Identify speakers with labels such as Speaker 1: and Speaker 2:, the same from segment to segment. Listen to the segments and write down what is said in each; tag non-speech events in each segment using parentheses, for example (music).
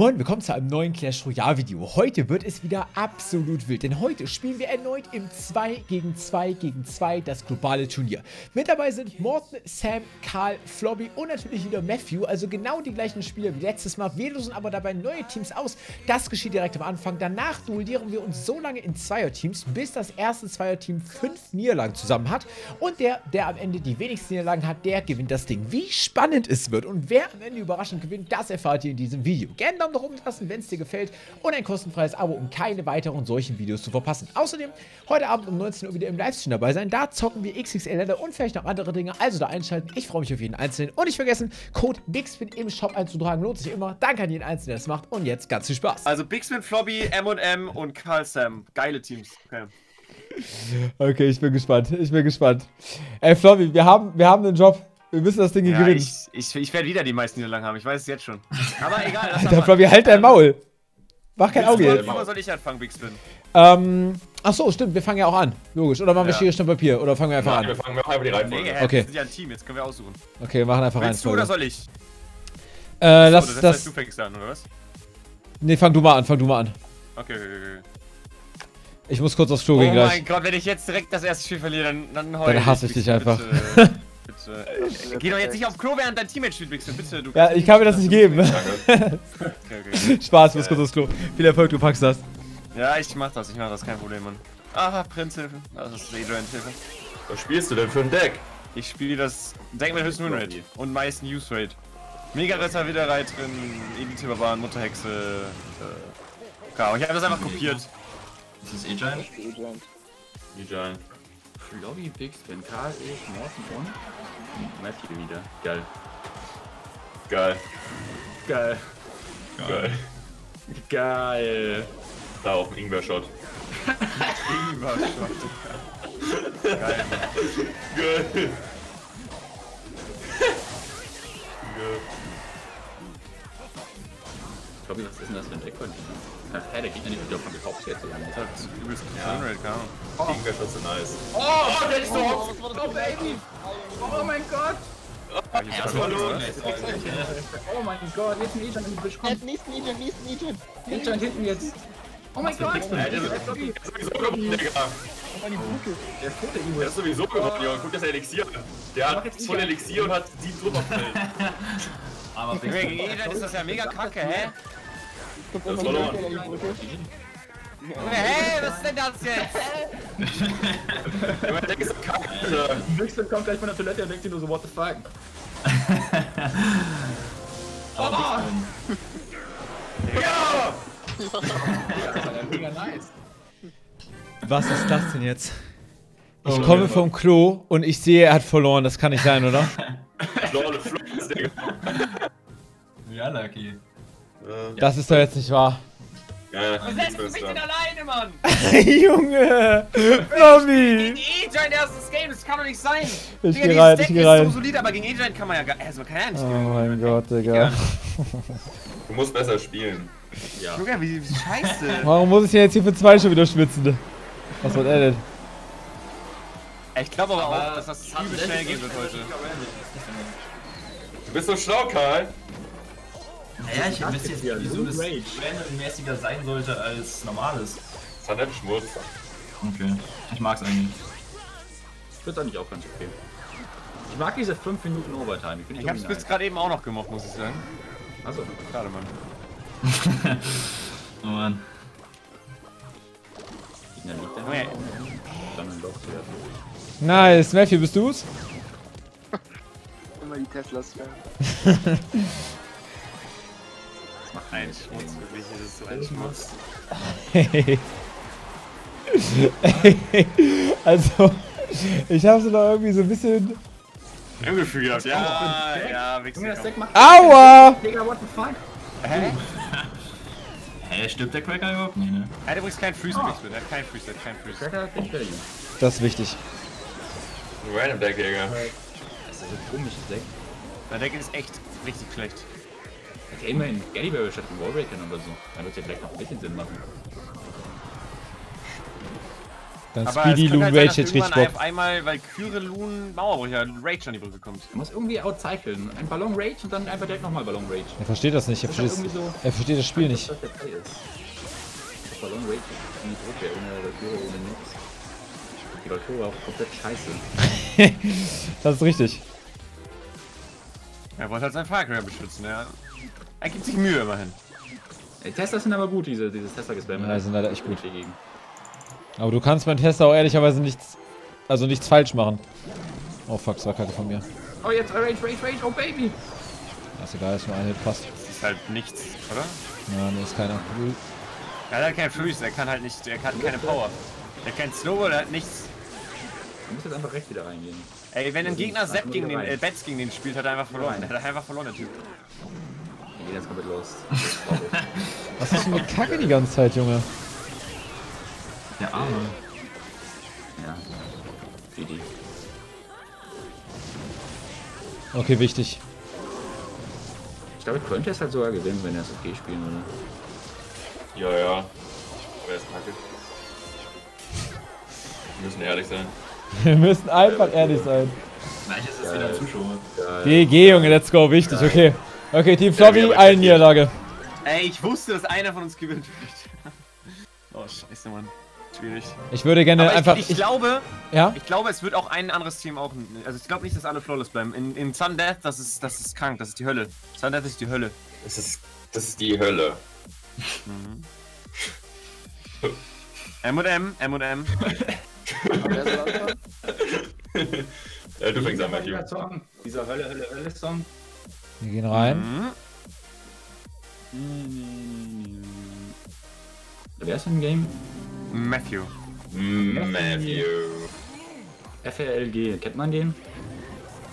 Speaker 1: Moin, willkommen zu einem neuen Clash Royale Video. Heute wird es wieder absolut wild, denn heute spielen wir erneut im 2 gegen 2 gegen 2 das globale Turnier. Mit dabei sind Morten, Sam, Karl, Flobby und natürlich wieder Matthew, also genau die gleichen Spieler wie letztes Mal. Wir losen aber dabei neue Teams aus. Das geschieht direkt am Anfang. Danach duellieren wir uns so lange in Zweierteams, bis das erste Zweierteam fünf Niederlagen zusammen hat. Und der, der am Ende die wenigsten Niederlagen hat, der gewinnt das Ding. Wie spannend es wird und wer am Ende überraschend gewinnt, das erfahrt ihr in diesem Video. Gerne Daumen nach oben lassen, wenn es dir gefällt und ein kostenfreies Abo, um keine weiteren solchen Videos zu verpassen. Außerdem heute Abend um 19 Uhr wieder im Livestream dabei sein. Da zocken wir XXL und vielleicht noch andere Dinge, also da einschalten. Ich freue mich auf jeden Einzelnen und nicht vergessen, Code BIGSPIN im Shop einzutragen, lohnt sich immer. Danke an jeden Einzelnen, der das macht und jetzt ganz viel Spaß.
Speaker 2: Also BIGSPIN, Flobby, M&M und Carl Sam. Geile Teams. Okay.
Speaker 1: Okay, ich bin gespannt. Ich bin gespannt. Ey, Flobby, wir haben, wir haben einen Job. Wir müssen das Ding hier
Speaker 2: Ja,
Speaker 1: gewinnen.
Speaker 2: ich, ich, ich werde wieder die meisten Niederlagen haben. Ich weiß es jetzt schon. Aber egal. lass
Speaker 1: Alter. Flobby, halt dein Maul. Mach kein Auge
Speaker 2: Wo
Speaker 1: jetzt.
Speaker 2: wo soll ich anfangen, BIGSPIN?
Speaker 1: Ähm, ach so, stimmt, wir fangen ja auch an. Logisch. Oder machen wir
Speaker 2: Ja.
Speaker 1: Schere, Stein, Papier? Oder fangen wir einfach
Speaker 3: Nein, wir
Speaker 1: an?
Speaker 3: fangen wir einfach die
Speaker 2: Nee,
Speaker 3: Reihenfolge.
Speaker 2: hä,
Speaker 1: Okay.
Speaker 2: wir sind ja ein Team. Jetzt können wir aussuchen.
Speaker 1: Okay, wir machen einfach rein.
Speaker 2: Willst du oder soll ich?
Speaker 1: Äh,
Speaker 2: So,
Speaker 1: lass
Speaker 2: das
Speaker 1: das.
Speaker 2: heißt, du fängst an, oder was?
Speaker 1: Nee, fang du mal an, fang du mal an.
Speaker 2: Okay, okay, okay.
Speaker 1: Ich muss kurz aufs Klo
Speaker 2: Oh
Speaker 1: gehen
Speaker 2: mein
Speaker 1: gleich.
Speaker 2: Gott, wenn ich jetzt direkt das erste Spiel verliere, dann, dann heul
Speaker 1: Dann hasse ich dich einfach.
Speaker 2: Äh, Geh doch jetzt nicht auf Klo, während dein Teammate spielt, BIGSPIN. Bitte, du
Speaker 1: Ja, ich kann mir das nicht geben. (laughs)
Speaker 2: Okay, okay. (laughs)
Speaker 1: Spaß, ich muss kurz aufs Klo. Viel Erfolg, du packst das.
Speaker 2: Ja, ich mach das, ich mach das, kein Problem, Mann. Aha, Prinzhilfe. Das ist Adrian-Hilfe.
Speaker 3: Was spielst du denn für ein Deck?
Speaker 2: Ich spiele das Deck mit höchsten Winrate und meisten Use Rate. Mega-Ritter, Widerreiterin, Elite-Barbaren, Mutterhexe, äh, ich habe das einfach kopiert.
Speaker 4: Das ist E-Giant.
Speaker 3: Nijan.
Speaker 4: Flobby, Pixpin, Karl, ich, Morten und Matthew wieder. Geil.
Speaker 3: Geil.
Speaker 4: Geil.
Speaker 3: Geil.
Speaker 4: Geil.
Speaker 3: Da auf dem Ingwer-Shot.
Speaker 2: Geil.
Speaker 3: Geil. Geil.
Speaker 4: Flobby, was ist denn das für ein Deck von dir? Ach, hä, der Gegner nicht wieder von gekauft jetzt oder
Speaker 2: Das ist übelst Winrate, keine Ahnung.
Speaker 3: Ingwer-Shots sind nice.
Speaker 4: Oh, der ist so Oh, Baby! Oh mein Gott!
Speaker 2: Hier ist verloren.
Speaker 4: Oh mein Gott, jetzt ein E-Giant im Busch. Komm,
Speaker 5: Nicht Nieten, nicht Nieten.
Speaker 4: E-Giant hinten jetzt. Oh mein Gott!
Speaker 3: Der ist sowieso gewonnen, Digga.
Speaker 4: der ist tot, der
Speaker 3: Der
Speaker 4: Ivo.
Speaker 3: ist sowieso gewonnen, Junge. Guck, das Elixier. Der
Speaker 4: Mach
Speaker 3: hat voll. Elixier und hat sieben Trümmerfällen.
Speaker 4: Aber
Speaker 2: Junge, Gegen Agent ist das ja mega kacke, hä?
Speaker 3: Das verloren.
Speaker 2: Junge, hä, was ist denn das jetzt?
Speaker 3: Der Deck ist kacke.
Speaker 4: Pixpin kommt gleich von der Toilette und denkt sich nur so, what the fuck? (laughs)
Speaker 3: Ja!
Speaker 4: Ja, mega nice.
Speaker 1: Was ist das denn jetzt? Ich komme vom Klo und ich sehe, er hat verloren. Das kann nicht sein, oder?
Speaker 3: Lol. (laughs)
Speaker 4: Ja, Lucky.
Speaker 3: Äh,
Speaker 1: Das ist doch jetzt nicht wahr.
Speaker 3: Ja,
Speaker 2: Setz mich denn alleine, Mann! (laughs)
Speaker 1: Junge! Flobby!
Speaker 2: Gegen E-Giant erstes Game, das kann doch nicht sein!
Speaker 1: Ich
Speaker 2: Digga,
Speaker 1: geh rein, ich geh
Speaker 2: ist
Speaker 1: rein.
Speaker 2: so solide, aber gegen E-Giant kann man ja gar... Also, kann ja nicht
Speaker 1: Oh mein Gott, Digga. (laughs)
Speaker 3: Du musst besser spielen.
Speaker 4: Ja.
Speaker 2: Junge, wie, wie scheiße! (laughs)
Speaker 1: Warum muss ich denn jetzt hier für zwei schon wieder schwitzen? Was wird er denn?
Speaker 2: Ich glaube aber auch, dass das übel schnell gehen wird heute.
Speaker 3: Du bist so schlau, Karl.
Speaker 6: Naja, ich wüsste jetzt nicht, wieso das randommäßiger sein sollte als normales.
Speaker 3: Das hat nicht Schmutz.
Speaker 6: Okay. Ich mag's eigentlich.
Speaker 4: Ich finde eigentlich auch ganz okay. Ich mag diese 5 Minuten Overtime. Finde
Speaker 2: Ich hab's bis gerade eben auch noch gemocht, muss ich sagen.
Speaker 4: Also,
Speaker 2: Schade, Mann. (laughs)
Speaker 6: Oh Mann.
Speaker 4: Gegner liegt da.
Speaker 2: Junge,
Speaker 4: Dann ein Loch zu.
Speaker 1: Nice, Matthew, bist du's? (laughs)
Speaker 5: Immer die Teslas werden. (laughs)
Speaker 4: Keinen
Speaker 2: Schmutz, wirklich, das ist so ein Schmutz. (laughs)
Speaker 1: also, ich habe so noch irgendwie so ein bisschen.
Speaker 2: Im Gefühl gehabt, ja, ja,
Speaker 4: Junge,
Speaker 2: Wichser.
Speaker 4: das Deck macht.
Speaker 1: Aua!
Speaker 4: Digga, what the fuck?
Speaker 2: Hä? (laughs)
Speaker 6: Hä, stirbt der Cracker überhaupt? Nee, ne?
Speaker 2: Er hat übrigens keinen Freeze Mix mit, er hat keinen Freeze, er hat keinen Freeze.
Speaker 4: Cracker, den Value.
Speaker 1: Das ist wichtig.
Speaker 3: Ein Random Deck, Digga.
Speaker 4: Das ist ein komisches Deck.
Speaker 2: Sein Deck ist echt richtig schlecht.
Speaker 4: Okay, immerhin Galleyberry statt Wallbreakern oder so. Dann wird ja vielleicht noch ein bisschen Sinn machen.
Speaker 1: Dann
Speaker 2: Aber
Speaker 1: Speedy
Speaker 2: es
Speaker 1: Loon
Speaker 2: halt
Speaker 1: Rage jetzt richtig Bock.
Speaker 2: auf einmal, weil Kyre Loon Mauerbrecher Rage an die Brücke kommt.
Speaker 4: Er muss irgendwie outcyclen. Ein Ballon Rage und dann einfach direkt nochmal Ballon Rage.
Speaker 1: Er versteht das nicht. Er
Speaker 4: Das
Speaker 1: versteht,
Speaker 4: so-
Speaker 1: er versteht das Spiel nicht.
Speaker 4: Das Ballon Rage ist in die Brücke, ohne Valkyrie, ohne nix. Die Valkyrie war auch komplett scheiße. (laughs)
Speaker 1: Das ist richtig.
Speaker 2: Er wollte halt seinen Firecracker beschützen, ja. Er gibt sich Mühe immerhin.
Speaker 4: Die Teslas sind aber gut, diese, dieses Tesla-Gespam.
Speaker 1: Ja, die sind leider echt gut.
Speaker 4: Dagegen.
Speaker 1: Aber du kannst beim Tester auch ehrlicherweise nichts, also nichts falsch machen. Oh fuck, das war kacke von mir.
Speaker 4: Oh, jetzt Rage, Rage, Rage, oh Baby!
Speaker 1: Ja, ist egal, ist nur ein Hit, passt.
Speaker 2: Das ist halt nichts, oder?
Speaker 1: Ja, nee, ist keiner.
Speaker 2: Er hat halt keinen Freeze, er kann halt nicht, er hat keine Power. Er kennt Snowball, er hat nichts.
Speaker 4: Du musst jetzt einfach recht wieder reingehen.
Speaker 2: Ey, wenn ein Gegner Sepp gegen den, äh, Betz gegen den spielt, hat er einfach verloren. Er hat einfach verloren, der Typ.
Speaker 4: Wir gehen jetzt komplett los. (laughs)
Speaker 1: Was ist denn mit Kacke die ganze Zeit, Junge?
Speaker 6: Der Arme.
Speaker 4: ja. GG.
Speaker 1: Okay, wichtig.
Speaker 4: Ich glaube, ich könnte es halt sogar gewinnen, wenn er es okay spielen würde.
Speaker 3: Ja, ja. Aber er ist kacke. Wir müssen ehrlich sein. (laughs)
Speaker 1: Wir müssen einfach ehrlich sein.
Speaker 6: Gleich ist es wieder Zuschauer.
Speaker 1: GG, Junge, let's go, wichtig, okay. Okay, Team
Speaker 3: haben
Speaker 1: eine
Speaker 3: ein
Speaker 1: Niederlage.
Speaker 2: Ey, ich wusste, dass einer von uns gewinnt wird. (laughs) oh, scheiße, Mann. Schwierig.
Speaker 1: Ich würde gerne
Speaker 2: Aber
Speaker 1: einfach.
Speaker 2: ich, ich, glaube,
Speaker 1: ja?
Speaker 2: ich glaube, es wird auch ein anderes Team auch. Also ich glaube nicht, dass alle flawless bleiben. In, in Sun Death, das ist, das ist krank, das ist die Hölle. Sun Death ist die Hölle.
Speaker 3: Das ist, das ist die Hölle.
Speaker 2: M und M, M und M.
Speaker 5: Wer soll anfangen?
Speaker 3: Äh, du fängst an, Matthew.
Speaker 4: Dieser Hölle, Hölle, Hölle Song.
Speaker 1: Wir gehen rein.
Speaker 2: Mhm.
Speaker 4: Wer ist im Game?
Speaker 2: Matthew.
Speaker 3: Matthew.
Speaker 4: FRLG, kennt man den?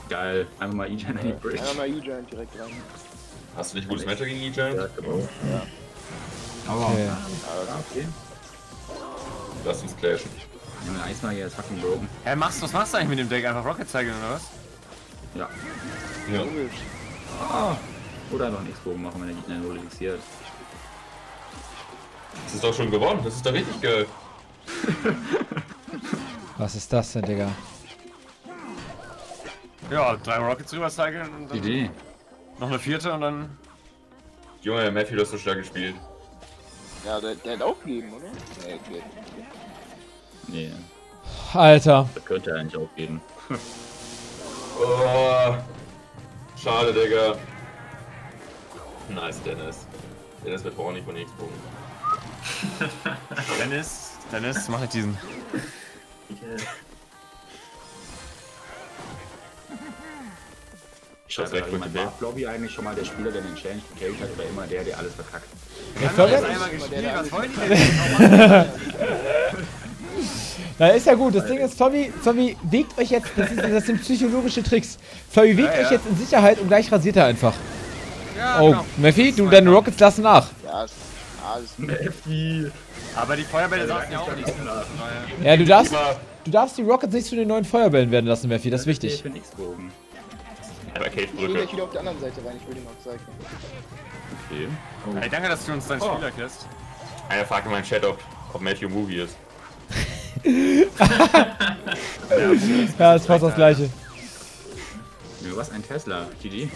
Speaker 4: Geil, einfach mal E-Gen an die Bridge.
Speaker 5: Einmal mal E-Giant direkt rein.
Speaker 3: Hast du nicht gutes Matchup gegen
Speaker 4: Ja,
Speaker 3: E-Giant?
Speaker 4: genau.
Speaker 6: Aber
Speaker 1: Okay.
Speaker 4: Ah, okay.
Speaker 3: Lass uns clashen.
Speaker 4: Junge, Eismagier ist fucking broken.
Speaker 2: Hä, machst, was machst du eigentlich mit dem Deck? Einfach Rocket zeigen oder was?
Speaker 4: Ja.
Speaker 3: Ja.
Speaker 5: Komisch.
Speaker 4: Ah. Oder einfach einen X-Bogen machen, wenn der Gegner null elixiert.
Speaker 3: Das ist doch schon gewonnen. Das ist doch richtig geil. (laughs)
Speaker 1: Was ist das denn, Digga?
Speaker 2: Ja, drei Rockets rüber cyclen und dann
Speaker 4: Idee.
Speaker 2: noch eine vierte und dann.
Speaker 3: Junge, Matthew, du hast so stark gespielt.
Speaker 5: Ja, der, der hat aufgegeben, oder? Nee, geht.
Speaker 4: Nee,
Speaker 1: Alter.
Speaker 4: das könnte er eigentlich aufgeben. (laughs)
Speaker 3: Oh, schade, Digga. Nice, Dennis. Dennis wird auch nicht von X-Bogen. (laughs)
Speaker 2: Dennis, Dennis, mach nicht diesen.
Speaker 4: Ich
Speaker 3: Das
Speaker 4: schreibe
Speaker 3: ist
Speaker 4: gerade
Speaker 3: echt
Speaker 4: in
Speaker 3: gut
Speaker 4: mein Lobby eigentlich schon mal der Spieler, der den Challenge gecarried hat, oder immer der, der alles verkackt.
Speaker 1: Ich glaub,
Speaker 2: das einmal gespielt, was wollen die (laughs) denn?
Speaker 1: Na, ist ja gut. Das Ding ist, Flobby, Flobby, wegt euch jetzt, das, ist, das sind psychologische Tricks. Flobby, wegt
Speaker 2: Ja,
Speaker 1: euch
Speaker 2: ja.
Speaker 1: jetzt in Sicherheit und gleich rasiert er einfach.
Speaker 2: Ja,
Speaker 1: Oh,
Speaker 2: genau.
Speaker 1: Mephi, du, deine Rockets lassen nach.
Speaker 5: Ja, ist alles
Speaker 4: Mephi!
Speaker 2: Aber die Feuerbälle saßen ja auch nicht.
Speaker 1: Ja, du darfst, du darfst die Rockets nicht zu den neuen Feuerbällen werden lassen, Mephi, das ist wichtig.
Speaker 4: Ich bin X-Bogen.
Speaker 3: Aber
Speaker 5: Ich will
Speaker 3: Cave-Brücke.
Speaker 5: gleich wieder auf der anderen Seite rein, ich will den auch zeigen.
Speaker 4: Okay.
Speaker 2: Ey, danke, dass du uns dein Spiel erklärst.
Speaker 3: Einer fragt in meinen Chat, ob, ob Matthew Movie ist.
Speaker 1: Ja, ist fast das gleiche.
Speaker 4: Ja, was ein Tesla. GG.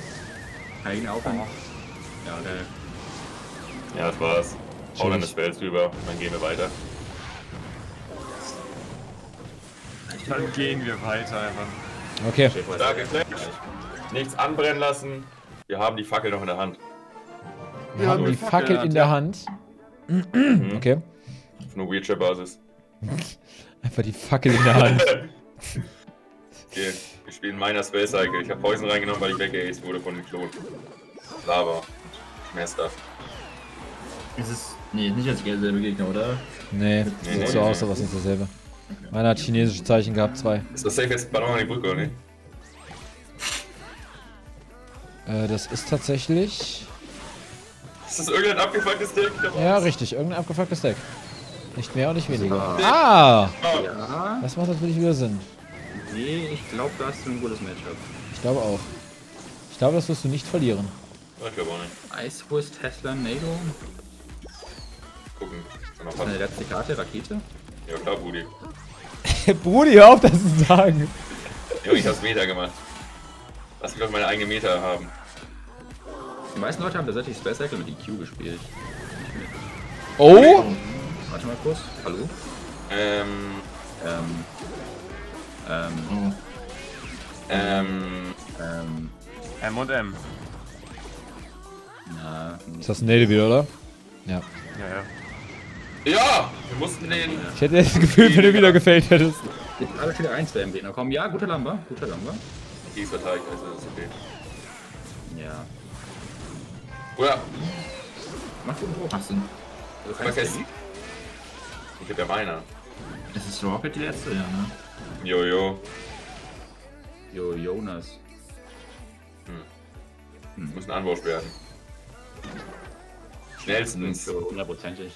Speaker 4: Kann ich ihn aufhören? Ja, geil.
Speaker 3: Ja, das war's. Hau deine Spells drüber und dann gehen wir weiter.
Speaker 2: Dann gehen wir weiter einfach.
Speaker 1: Okay.
Speaker 3: Stark geclasht. Nichts anbrennen lassen. Wir haben die Fackel noch in der Hand.
Speaker 1: Wir haben die Fackel in der Hand. Okay.
Speaker 3: Auf einer Wheelchair-Basis. (laughs)
Speaker 1: Einfach die Fackel in der Hand. (laughs)
Speaker 3: Okay, wir spielen meiner Spell Cycle. Ich habe Poison reingenommen, weil ich weggeaced wurde von dem Klon. Lava. Mehr Stuff.
Speaker 6: ist es. Nee, nicht als derselbe Gegner, oder?
Speaker 1: Nee,
Speaker 3: Nee,
Speaker 1: sieht
Speaker 3: nee,
Speaker 1: so
Speaker 3: nee.
Speaker 1: aus, aber es ist nicht dasselbe. Meiner hat chinesische Zeichen gehabt, zwei.
Speaker 3: Ist das safe jetzt Ballon an die Brücke, oder nicht?
Speaker 1: Äh, das ist tatsächlich.
Speaker 3: Ist das irgendein abgefucktes Deck?
Speaker 1: Ja, richtig, irgendein abgefucktes Deck. Nicht mehr und nicht weniger. Ah!
Speaker 4: Ja,
Speaker 1: Das macht natürlich wieder Sinn.
Speaker 4: nee, ich glaube, da hast du ein gutes Matchup.
Speaker 1: Ich glaube auch. Ich glaube, das wirst du nicht verlieren.
Speaker 3: Ich glaube auch nicht.
Speaker 4: Ice Wurst, Tesla, NATO.
Speaker 3: Gucken. Wenn noch
Speaker 4: Eine letzte Karte, Rakete.
Speaker 3: Ja klar, Budi. (laughs)
Speaker 1: Brudi, hör auf das zu sagen.
Speaker 3: Junge, ich hab's Meter gemacht. Lass mich doch meine eigene Meter haben.
Speaker 4: Die meisten Leute haben tatsächlich Space Cycle mit EQ gespielt.
Speaker 1: Oh!
Speaker 4: Warte mal kurz. Hallo?
Speaker 3: Ähm,
Speaker 4: Ähm. Ähm.
Speaker 6: Oh.
Speaker 3: ähm,
Speaker 4: Ähm.
Speaker 2: M und M.
Speaker 4: Na.
Speaker 1: Ist das ein Nade wieder, oder? Ja.
Speaker 2: Ja, ja.
Speaker 3: ja, wir mussten den.
Speaker 1: Ich hätte das Gefühl, wenn du wieder gefällt hättest.
Speaker 4: Jetzt alle wieder eins werden Gegner kommen. Ja, guter Lamba. Guter Lamba.
Speaker 3: Die ist verteidigt, also ist okay.
Speaker 4: Ja.
Speaker 3: Oder?
Speaker 4: Mach guten Druck.
Speaker 6: Hast du.
Speaker 3: Heißt
Speaker 4: Steady.
Speaker 3: Ich hab ja meiner.
Speaker 6: Ist es Rocket die letzte? Ja, ne?
Speaker 3: Jojo.
Speaker 4: Jo, Jonas.
Speaker 3: Muss ein Anwurf werden. Schnellstens.
Speaker 4: So, hundertprozentig.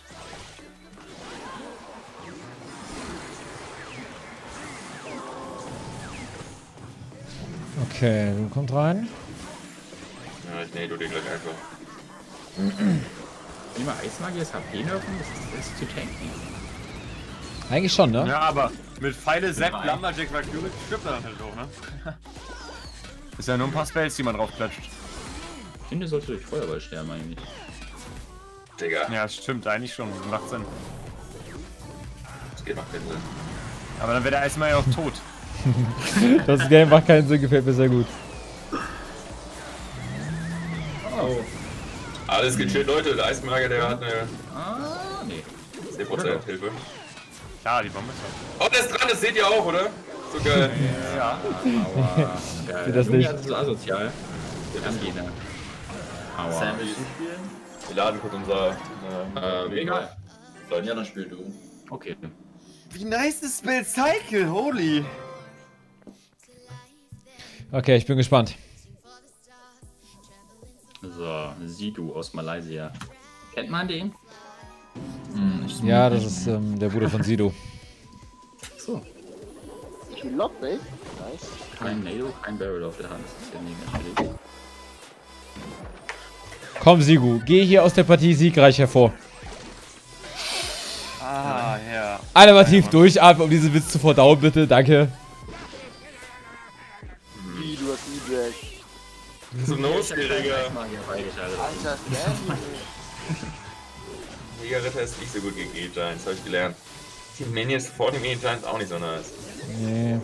Speaker 1: Okay, du kommt rein.
Speaker 3: Ja, ich nähe du dir gleich einfach.
Speaker 4: Wenn mal Eismagiers HP nerven, das ist, das ist zu tanken.
Speaker 1: Eigentlich schon, ne?
Speaker 2: Ja, aber mit Pfeile, Sepp. Lumberjack, Valkyrie stirbt er dann halt auch, ne? (laughs) Ist ja nur ein paar Spells, die man draufklatscht.
Speaker 4: Ich finde, sollte durch Feuerball sterben eigentlich.
Speaker 3: Digga,
Speaker 2: Ja, stimmt, eigentlich schon. Macht Sinn.
Speaker 3: das geht macht keinen Sinn.
Speaker 2: Aber dann wäre der Eismeier ja auch tot. (laughs)
Speaker 1: Das Game macht keinen Sinn, gefällt mir sehr gut.
Speaker 4: Oh.
Speaker 3: Alles gechillt, Leute. Der Eismagier, der hat eine
Speaker 4: Ah, nee.
Speaker 3: 10% Hilfe.
Speaker 2: Klar, die Bombe ist halt.
Speaker 3: Oh, der ist dran, das seht ihr auch, oder? So geil.
Speaker 2: Ja.
Speaker 4: Aua. Ja,
Speaker 1: Geht das nicht?
Speaker 4: Das ist so asozial. Der Angegner. Aua.
Speaker 6: Sam, willst du spielen?
Speaker 3: Wir laden kurz unser.
Speaker 4: Ähm, egal.
Speaker 6: Ja, dann spiel du.
Speaker 4: Okay.
Speaker 2: Wie nice ist Spell Cycle, holy!
Speaker 1: Okay, ich bin gespannt.
Speaker 4: So, Sidu aus Malaysia. Kennt man den?
Speaker 6: Hm,
Speaker 1: Ja, das ist ähm, der Bruder von Sido.
Speaker 4: So.
Speaker 5: Viel Lock, ey. Nice.
Speaker 4: Kein Nail, kein Barrel auf der Hand. Das ist ja nicht natürlich.
Speaker 1: Komm, Sigu, geh hier aus der Partie siegreich hervor.
Speaker 2: Ah, ja.
Speaker 1: Alle mal tief durchatmen, um diesen Witz zu verdauen, bitte. Danke.
Speaker 5: Wie, du hast E-Drag.
Speaker 3: So No-Skill, Digga.
Speaker 4: Magier freigeschaltet.
Speaker 5: Alter, (laughs)
Speaker 3: Jägerritter ist nicht so gut gegen E-Giants, hab ich gelernt. Die Minions vor dem E-Giants auch nicht so nice.
Speaker 1: Nee.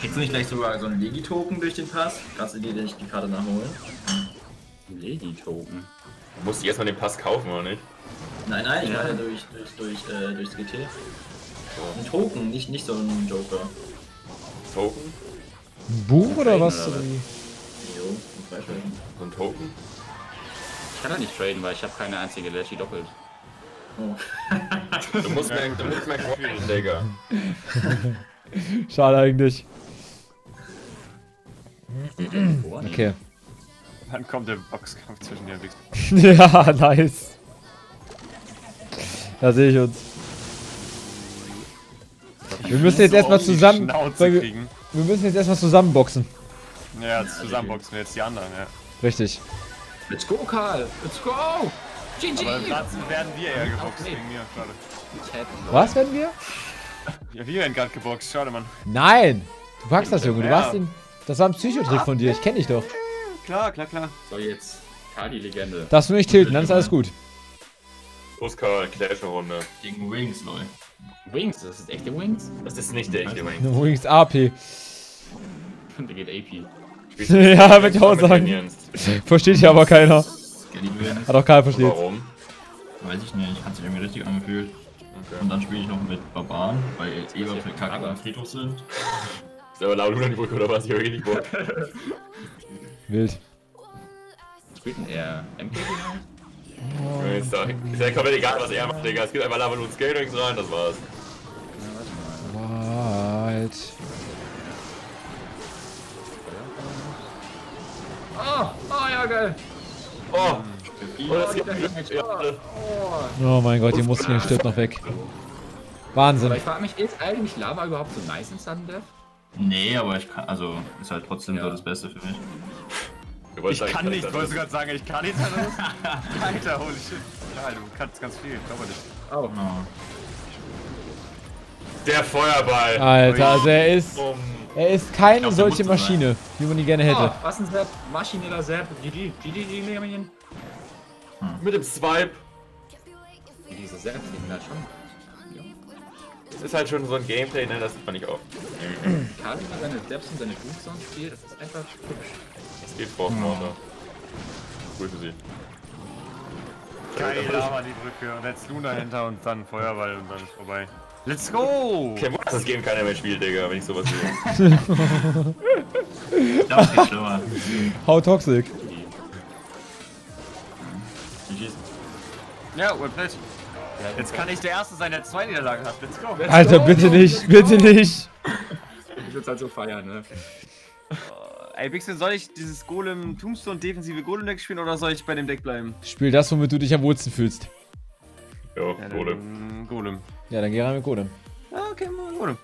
Speaker 6: Kriegst du nicht gleich sogar so einen Legi-Token durch den Pass? Kannst du dir die die Karte nachholen?
Speaker 4: Lady-Token.
Speaker 3: Du musst erstmal den Pass kaufen, oder nicht?
Speaker 6: Nein, nein, ich
Speaker 4: Ja.
Speaker 6: meine durch, durch, durch, äh, durchs GT. Ein Token, nicht, nicht so ein Joker.
Speaker 3: Token?
Speaker 1: Ein Buch oder was?
Speaker 4: Oder was?
Speaker 6: Jo, ein Freischalten.
Speaker 3: So ein Token?
Speaker 4: Ich kann da nicht traden, weil ich habe keine einzige Lashy doppelt.
Speaker 6: Oh.
Speaker 3: Du musst mehr, du musst mehr grinden, (laughs) Digga.
Speaker 1: Schade eigentlich. Okay.
Speaker 2: Dann kommt der Boxkampf zwischen den Wichsen. (laughs)
Speaker 1: ja, nice. Da sehe ich uns. Wir müssen jetzt erstmal zusammen. Wir, müssen jetzt erstmal zusammenboxen.
Speaker 2: Ja, zusammenboxen wir jetzt die anderen, ja.
Speaker 1: Richtig.
Speaker 4: Let's go, Karl! Let's go! GG!
Speaker 2: Aber werden wir eher geboxt
Speaker 4: Okay.
Speaker 2: wegen mir, schade.
Speaker 1: Was werden wir?
Speaker 2: Ja, wir werden gerade geboxt, schade, Mann.
Speaker 1: Nein! Du packst das, Junge. Du warst in. Das war ein Psychotrick von dir. Ich kenne dich doch.
Speaker 2: Klar, klar, klar.
Speaker 4: So, jetzt Karl die Legende.
Speaker 1: Darfst du nicht tilten, dann ist alles gut.
Speaker 3: Los, Karl, Clash eine Runde.
Speaker 6: Gegen Wings, Leute.
Speaker 4: Wings, das ist echte Wings?
Speaker 3: Das ist nicht der echte Wing.
Speaker 1: Übrigens AP.
Speaker 4: Der geht AP. (laughs)
Speaker 1: Ja, würd ich auch sagen. Versteht hier aber keiner. Hat auch keiner versteht.
Speaker 3: Warum?
Speaker 6: Weiß ich nicht, hat sich irgendwie richtig angefühlt.
Speaker 3: Okay.
Speaker 6: Und dann spiele ich noch mit Barbaren, weil jetzt eh
Speaker 4: hier
Speaker 6: für Kacke am Friedhof sind.
Speaker 3: Ist aber laut die Brücke oder was? Ich hab richtig Bock. (laughs)
Speaker 1: Wild.
Speaker 4: Spielt denn er MK?
Speaker 3: Ist da- ist ja komplett egal, was er macht, Digga. Es gibt einfach Lava und Scale Rings rein, das war's.
Speaker 1: Wild.
Speaker 4: Oh, oh ja, geil!
Speaker 3: Oh!
Speaker 6: Für
Speaker 3: Oh, das
Speaker 4: die
Speaker 3: gibt
Speaker 4: Damage.
Speaker 3: ja,
Speaker 1: Oh mein Gott, die Muskeln stirbt noch weg. Wahnsinn.
Speaker 4: Aber ich frage mich, ist eigentlich Lava überhaupt so nice in Sudden Death?
Speaker 6: Nee, aber ich kann, also ist halt trotzdem
Speaker 4: Ja.
Speaker 6: so das Beste für mich.
Speaker 2: Ich
Speaker 3: sagen,
Speaker 2: kann nicht, wolltest du gerade sagen, ich kann nicht, Alter? (laughs) Alter, holy shit. Ja, du kannst ganz viel, glaube ich.
Speaker 4: Oh.
Speaker 3: Der Feuerball.
Speaker 1: Alter, also er ist,
Speaker 3: Um,
Speaker 1: er ist keine
Speaker 6: glaub,
Speaker 1: solche
Speaker 6: musste sein.
Speaker 1: Maschine, wie man ihn gerne hätte.
Speaker 4: Oh, was ein Sepp. Maschineller Sepp. GG. GG, GG, Minion.
Speaker 3: mit dem Swipe.
Speaker 4: Diese Sepp sieht halt schon.
Speaker 3: Das ist halt schon so ein Gameplay, ne? Das sieht man nicht auf.
Speaker 4: Kali mal seine Steps und seine Boomsound spielt, das ist einfach hübsch.
Speaker 3: Das geht vor, Mortar. Grüße Sie.
Speaker 2: Geil, Lava die Brücke und jetzt Luna hinter und dann Feuerball und dann ist vorbei. Let's go!
Speaker 3: Kein Wunder, dass das Game keiner mehr spielt, Digga, wenn ich sowas sehe.
Speaker 6: Ich glaube, es geht schlimmer.
Speaker 1: How toxic.
Speaker 6: GG's.
Speaker 2: Ja, well played. Jetzt kann ich der Erste sein, der zwei Niederlagen hat. Let's go!
Speaker 1: Alter, bitte nicht, bitte nicht.
Speaker 4: Ich würde halt so feiern, ne?
Speaker 2: Ey, Bixen, soll ich dieses Golem Tombstone defensive Golem Deck spielen oder soll ich bei dem Deck bleiben?
Speaker 1: Spiel das, womit du dich am wohlsten fühlst.
Speaker 3: Jo,
Speaker 2: Ja,
Speaker 3: Golem.
Speaker 2: dann Golem.
Speaker 1: Ja, dann geh rein mit Golem.
Speaker 2: Ja, okay, mal Golem.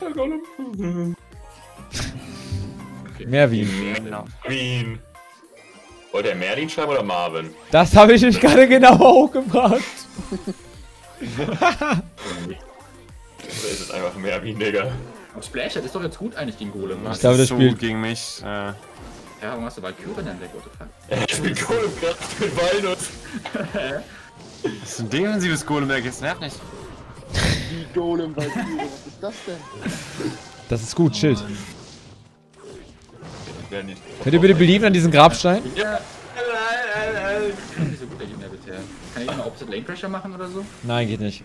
Speaker 2: (laughs)
Speaker 1: Mehr wie.
Speaker 2: Genau.
Speaker 3: Queen. Wollte er Merlin schreiben oder Marvin?
Speaker 1: Das habe ich mich gerade genauer hochgebracht.
Speaker 3: Oder ist es einfach Merlin, Digga?
Speaker 4: Und Splash, das ist doch jetzt gut eigentlich gegen Golem. ne?
Speaker 1: Ich glaube, das
Speaker 2: so
Speaker 1: spielt-
Speaker 2: gegen mich. Äh,
Speaker 4: Ja, warum hast du Valkyrie in deinem Deck, what the fuck?
Speaker 3: Er spielt Golem gerade mit Walnuss. (laughs)
Speaker 2: das ist ein defensives Golem jetzt nervt nicht.
Speaker 5: Die Golem bei dir. Was ist das denn?
Speaker 1: Das ist gut, Schild.
Speaker 3: Wer nicht.
Speaker 1: Könnt ihr bitte belieben an diesen Grabstein?
Speaker 3: Ja.
Speaker 4: Nicht so gut, der Gegner bisher. Kann ich mal Opposite Lane Pressure machen oder so?
Speaker 1: Nein, geht nicht.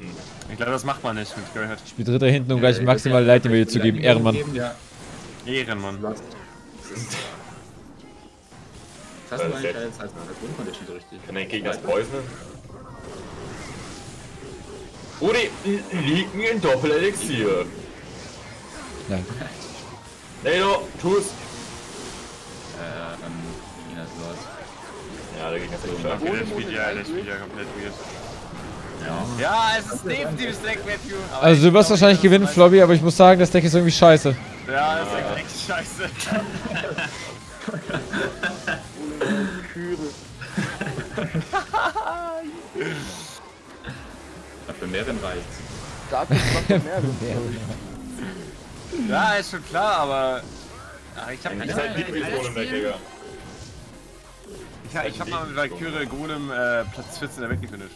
Speaker 2: Ich glaube, das macht man nicht mit Gehört.
Speaker 1: Spielt Dritter hinten, um gleich maximal Light Level zu geben. Ehrenmann.
Speaker 4: Ja.
Speaker 2: Ehrenmann.
Speaker 4: Was? Das hast du eigentlich als, als, als Grundcondition so richtig.
Speaker 3: Kann dein Gegner das poisonen? Liegt mir ein Doppel-Elixier.
Speaker 1: Nein.
Speaker 3: Nado, tu's.
Speaker 4: Äh, ähm, Gegner ist los.
Speaker 3: Ja, der Gegner ist echt stark.
Speaker 2: Okay, der spielt ja, der spielt ja komplett weird. Ja, es ist defensives Deck, Matthew. aber
Speaker 1: Also du wirst wahrscheinlich gewinnen,
Speaker 2: das
Speaker 1: Flobby, aber ich muss sagen, das Deck ist irgendwie scheiße.
Speaker 2: Ja, das ist echt scheiße. (laughs)
Speaker 5: Küre.
Speaker 4: Ja, für mehreren reicht's.
Speaker 5: Dazu macht er mehr. (laughs)
Speaker 2: Ja, ist schon klar, aber. Ja, ich hab,
Speaker 3: Das
Speaker 2: hab,
Speaker 3: halt Liquid Golem weg, Digga.
Speaker 2: ich hab, ich hab mal mit Valkyrie Golem äh, Platz 14 der weggefinisht.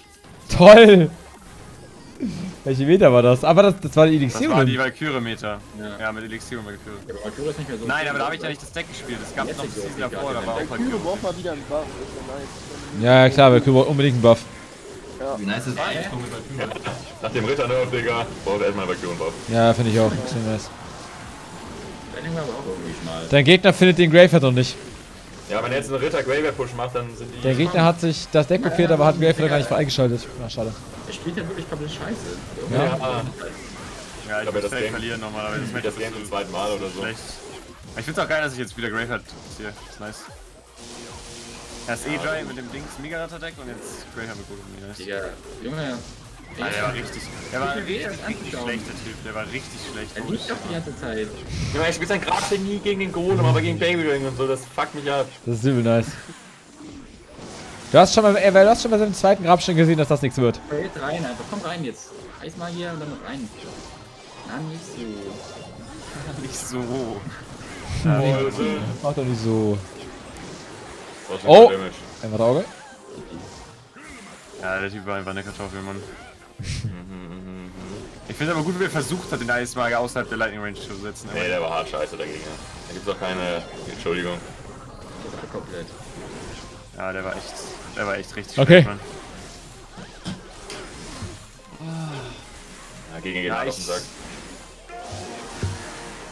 Speaker 1: Toll! Welche Meter war das? Aber das, das war die
Speaker 2: Das
Speaker 1: Elixier,
Speaker 2: war die? Valkyrie-Meter.
Speaker 4: Ja.
Speaker 2: Ja, mit Elixier und Valkyrie.
Speaker 4: Aber Valkyrie ist nicht mehr so.
Speaker 2: Nein, aber da habe ich ja nicht das Deck gespielt. Es gab noch das
Speaker 4: so
Speaker 2: Season davor, da war auch
Speaker 5: Küre
Speaker 2: Valkyrie.
Speaker 5: braucht mal wieder einen Buff. Das ist ja nice.
Speaker 1: Ja, ja, klar, Valkyrie braucht unbedingt einen Buff.
Speaker 6: Wie nice ist eigentlich Valkyrie?
Speaker 3: Nach dem Ritter-Nerf, Digga, braucht er erstmal einen Valkyren-Buff.
Speaker 1: Ja, finde ich auch. Extrem nice. Dein Gegner findet den Graveyard noch nicht.
Speaker 3: Ja, wenn er jetzt einen Ritter-Graveyard-Push macht, dann sind die...
Speaker 1: Der Gegner hat sich das Deck kopiert, aber hat den Graveyard gar nicht freigeschaltet. Na, schade.
Speaker 4: Er spielt ja wirklich komplett scheiße.
Speaker 1: Ja.
Speaker 3: Ja,
Speaker 2: Ja, ich muss
Speaker 3: das Game-
Speaker 2: verlieren normalerweise. Das
Speaker 3: das Game zum zweiten Mal oder so.
Speaker 2: schlecht. Ich find's auch geil, dass ich jetzt wieder Gravehead ziehe. Ist nice. Erst E-Dry mit dem Dings Mega-Ratter-Deck und jetzt mit Golem.
Speaker 4: Digga, Junge,
Speaker 2: Ah, der war richtig. Der war richtig,
Speaker 4: das
Speaker 2: richtig schlechter Typ. Der war richtig schlecht.
Speaker 4: er liegt doch die ganze Zeit.
Speaker 3: Ja, er spielt sein Grabstein nie gegen den Golem, aber gegen Baby und so, das fuckt mich ab.
Speaker 1: Das ist übel nice. Du hast schon mal, äh, du hast schon bei seinem zweiten Grabstein gesehen, dass das nichts wird.
Speaker 4: Fällt rein einfach. Komm rein jetzt. Eismagier und dann rein. Na, nicht so. (laughs)
Speaker 2: Nicht so.
Speaker 3: Mäuse.
Speaker 1: Mach doch nicht so. Oh. Einfach Auge.
Speaker 2: Ja, der Typ war einfach eine Kartoffel, Mann. Ich finde aber gut, wie er versucht hat, den Eismager außerhalb der Lightning Range zu setzen.
Speaker 3: Nee, der war hart scheiße, der Gegner. Da gibt's auch keine Entschuldigung.
Speaker 4: Das war komplett.
Speaker 2: Ja, der war echt, der war echt richtig
Speaker 1: Okay.
Speaker 2: schlecht, Mann.
Speaker 3: Ja, gegen geht
Speaker 2: Ja,
Speaker 3: auf den
Speaker 2: ich-
Speaker 3: Sack.